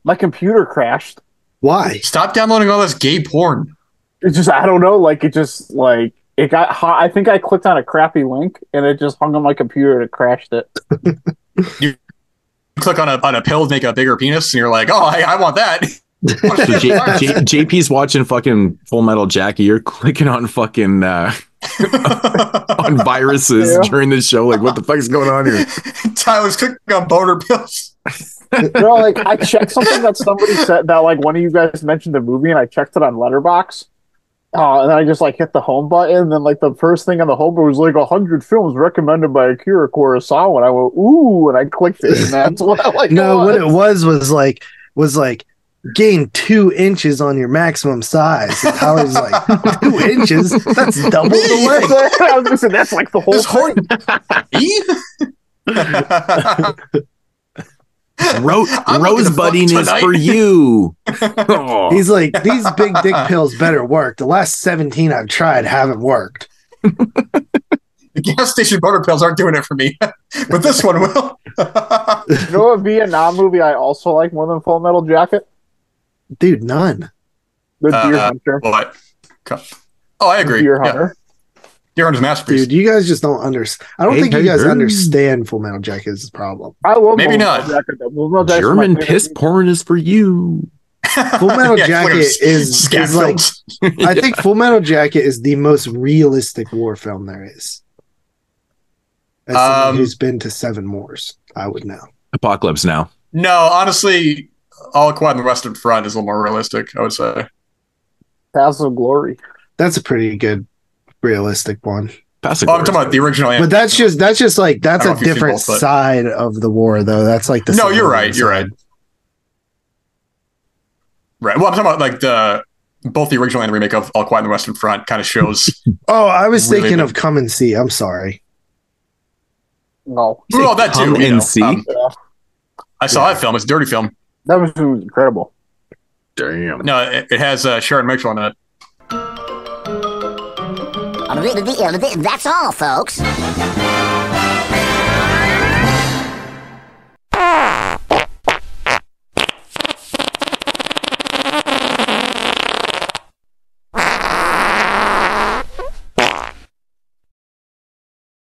Speaker 10: My computer crashed.
Speaker 6: Why?
Speaker 9: Stop downloading all this gay porn.
Speaker 10: It just I don't know, like it just like it got hot. I think I clicked on a crappy link and it just hung on my computer and it crashed it.
Speaker 9: You click on a on a pill to make a bigger penis, and you're like, oh, I, I want that.
Speaker 8: So J, J, JP's watching fucking Full Metal Jackie. You're clicking on fucking uh, on viruses
Speaker 10: Yeah.
Speaker 8: during the show. Like, what the fuck is going on here?
Speaker 9: Tyler's clicking on boner pills.
Speaker 10: no, like I checked something that somebody said that like one of you guys mentioned the movie and I checked it on Letterboxd. Uh, and then I just like hit the home button, and then like the first thing on the home button was like hundred films recommended by Akira Kurosawa, and I went ooh, and I clicked it, and that's what I like.
Speaker 6: No, what it was was like was like gain two inches on your maximum size. And Tyler's like two inches. That's double the length.
Speaker 10: I was gonna say that's like the whole
Speaker 9: This whole
Speaker 10: thing.
Speaker 8: Ro-
Speaker 9: I'm looking to fuck
Speaker 8: rosebudding is for you. Oh.
Speaker 6: He's like, these big dick pills better work. The last 17 I've tried haven't worked.
Speaker 9: the gas station boner pills aren't doing it for me, but this one will.
Speaker 10: You know a Vietnam movie I also like more than Full Metal Jacket?
Speaker 6: Dude, none.
Speaker 10: The Deer
Speaker 9: Uh,
Speaker 10: Hunter.
Speaker 9: what? Oh, I agree.
Speaker 10: Deer
Speaker 9: Yeah.
Speaker 10: Hunter.
Speaker 9: Deer Hunter's masterpiece.
Speaker 6: Dude, you guys just don't understand. I don't
Speaker 8: Hey,
Speaker 6: think you guys
Speaker 8: hey.
Speaker 6: understand Full Metal Jacket is the problem.
Speaker 10: I love
Speaker 9: Maybe not.
Speaker 10: Jacket. though. Full Metal Jacket's my
Speaker 8: German
Speaker 10: favorite
Speaker 8: piss porn is for you.
Speaker 6: Full Metal
Speaker 9: Yeah,
Speaker 6: Jacket is, is like
Speaker 9: films.
Speaker 6: I think Full Metal Jacket is the most realistic war film there is. As someone
Speaker 9: Um,
Speaker 6: who's been to seven wars, I would know.
Speaker 8: Apocalypse now.
Speaker 9: No, honestly, All Quiet on the Western Front is a little more realistic. I would say.
Speaker 10: Paths of Glory.
Speaker 6: That's a pretty good realistic one.
Speaker 8: Passive
Speaker 9: Oh, I'm talking about the original.
Speaker 6: But that's just that's just like that's a
Speaker 9: know if you've seen
Speaker 6: different
Speaker 9: both, but-
Speaker 6: side of the war though. That's like the
Speaker 9: no, you're right.
Speaker 6: civilian
Speaker 9: You're right. Right. Well, I'm talking about like the both the original and the remake of All Quiet on the Western Front kind of shows.
Speaker 6: Oh, I was
Speaker 9: Really
Speaker 6: thinking
Speaker 9: bad.
Speaker 6: of Come and See. I'm sorry.
Speaker 10: No.
Speaker 9: well, that too.
Speaker 8: Come
Speaker 9: you
Speaker 8: and
Speaker 9: know.
Speaker 8: see.
Speaker 9: Um,
Speaker 10: Yeah.
Speaker 9: I saw that film. It's a dirty film.
Speaker 10: That was, was incredible.
Speaker 8: Damn.
Speaker 9: No, it, it has uh, Sharon Mitchell in it.
Speaker 13: That's all, folks.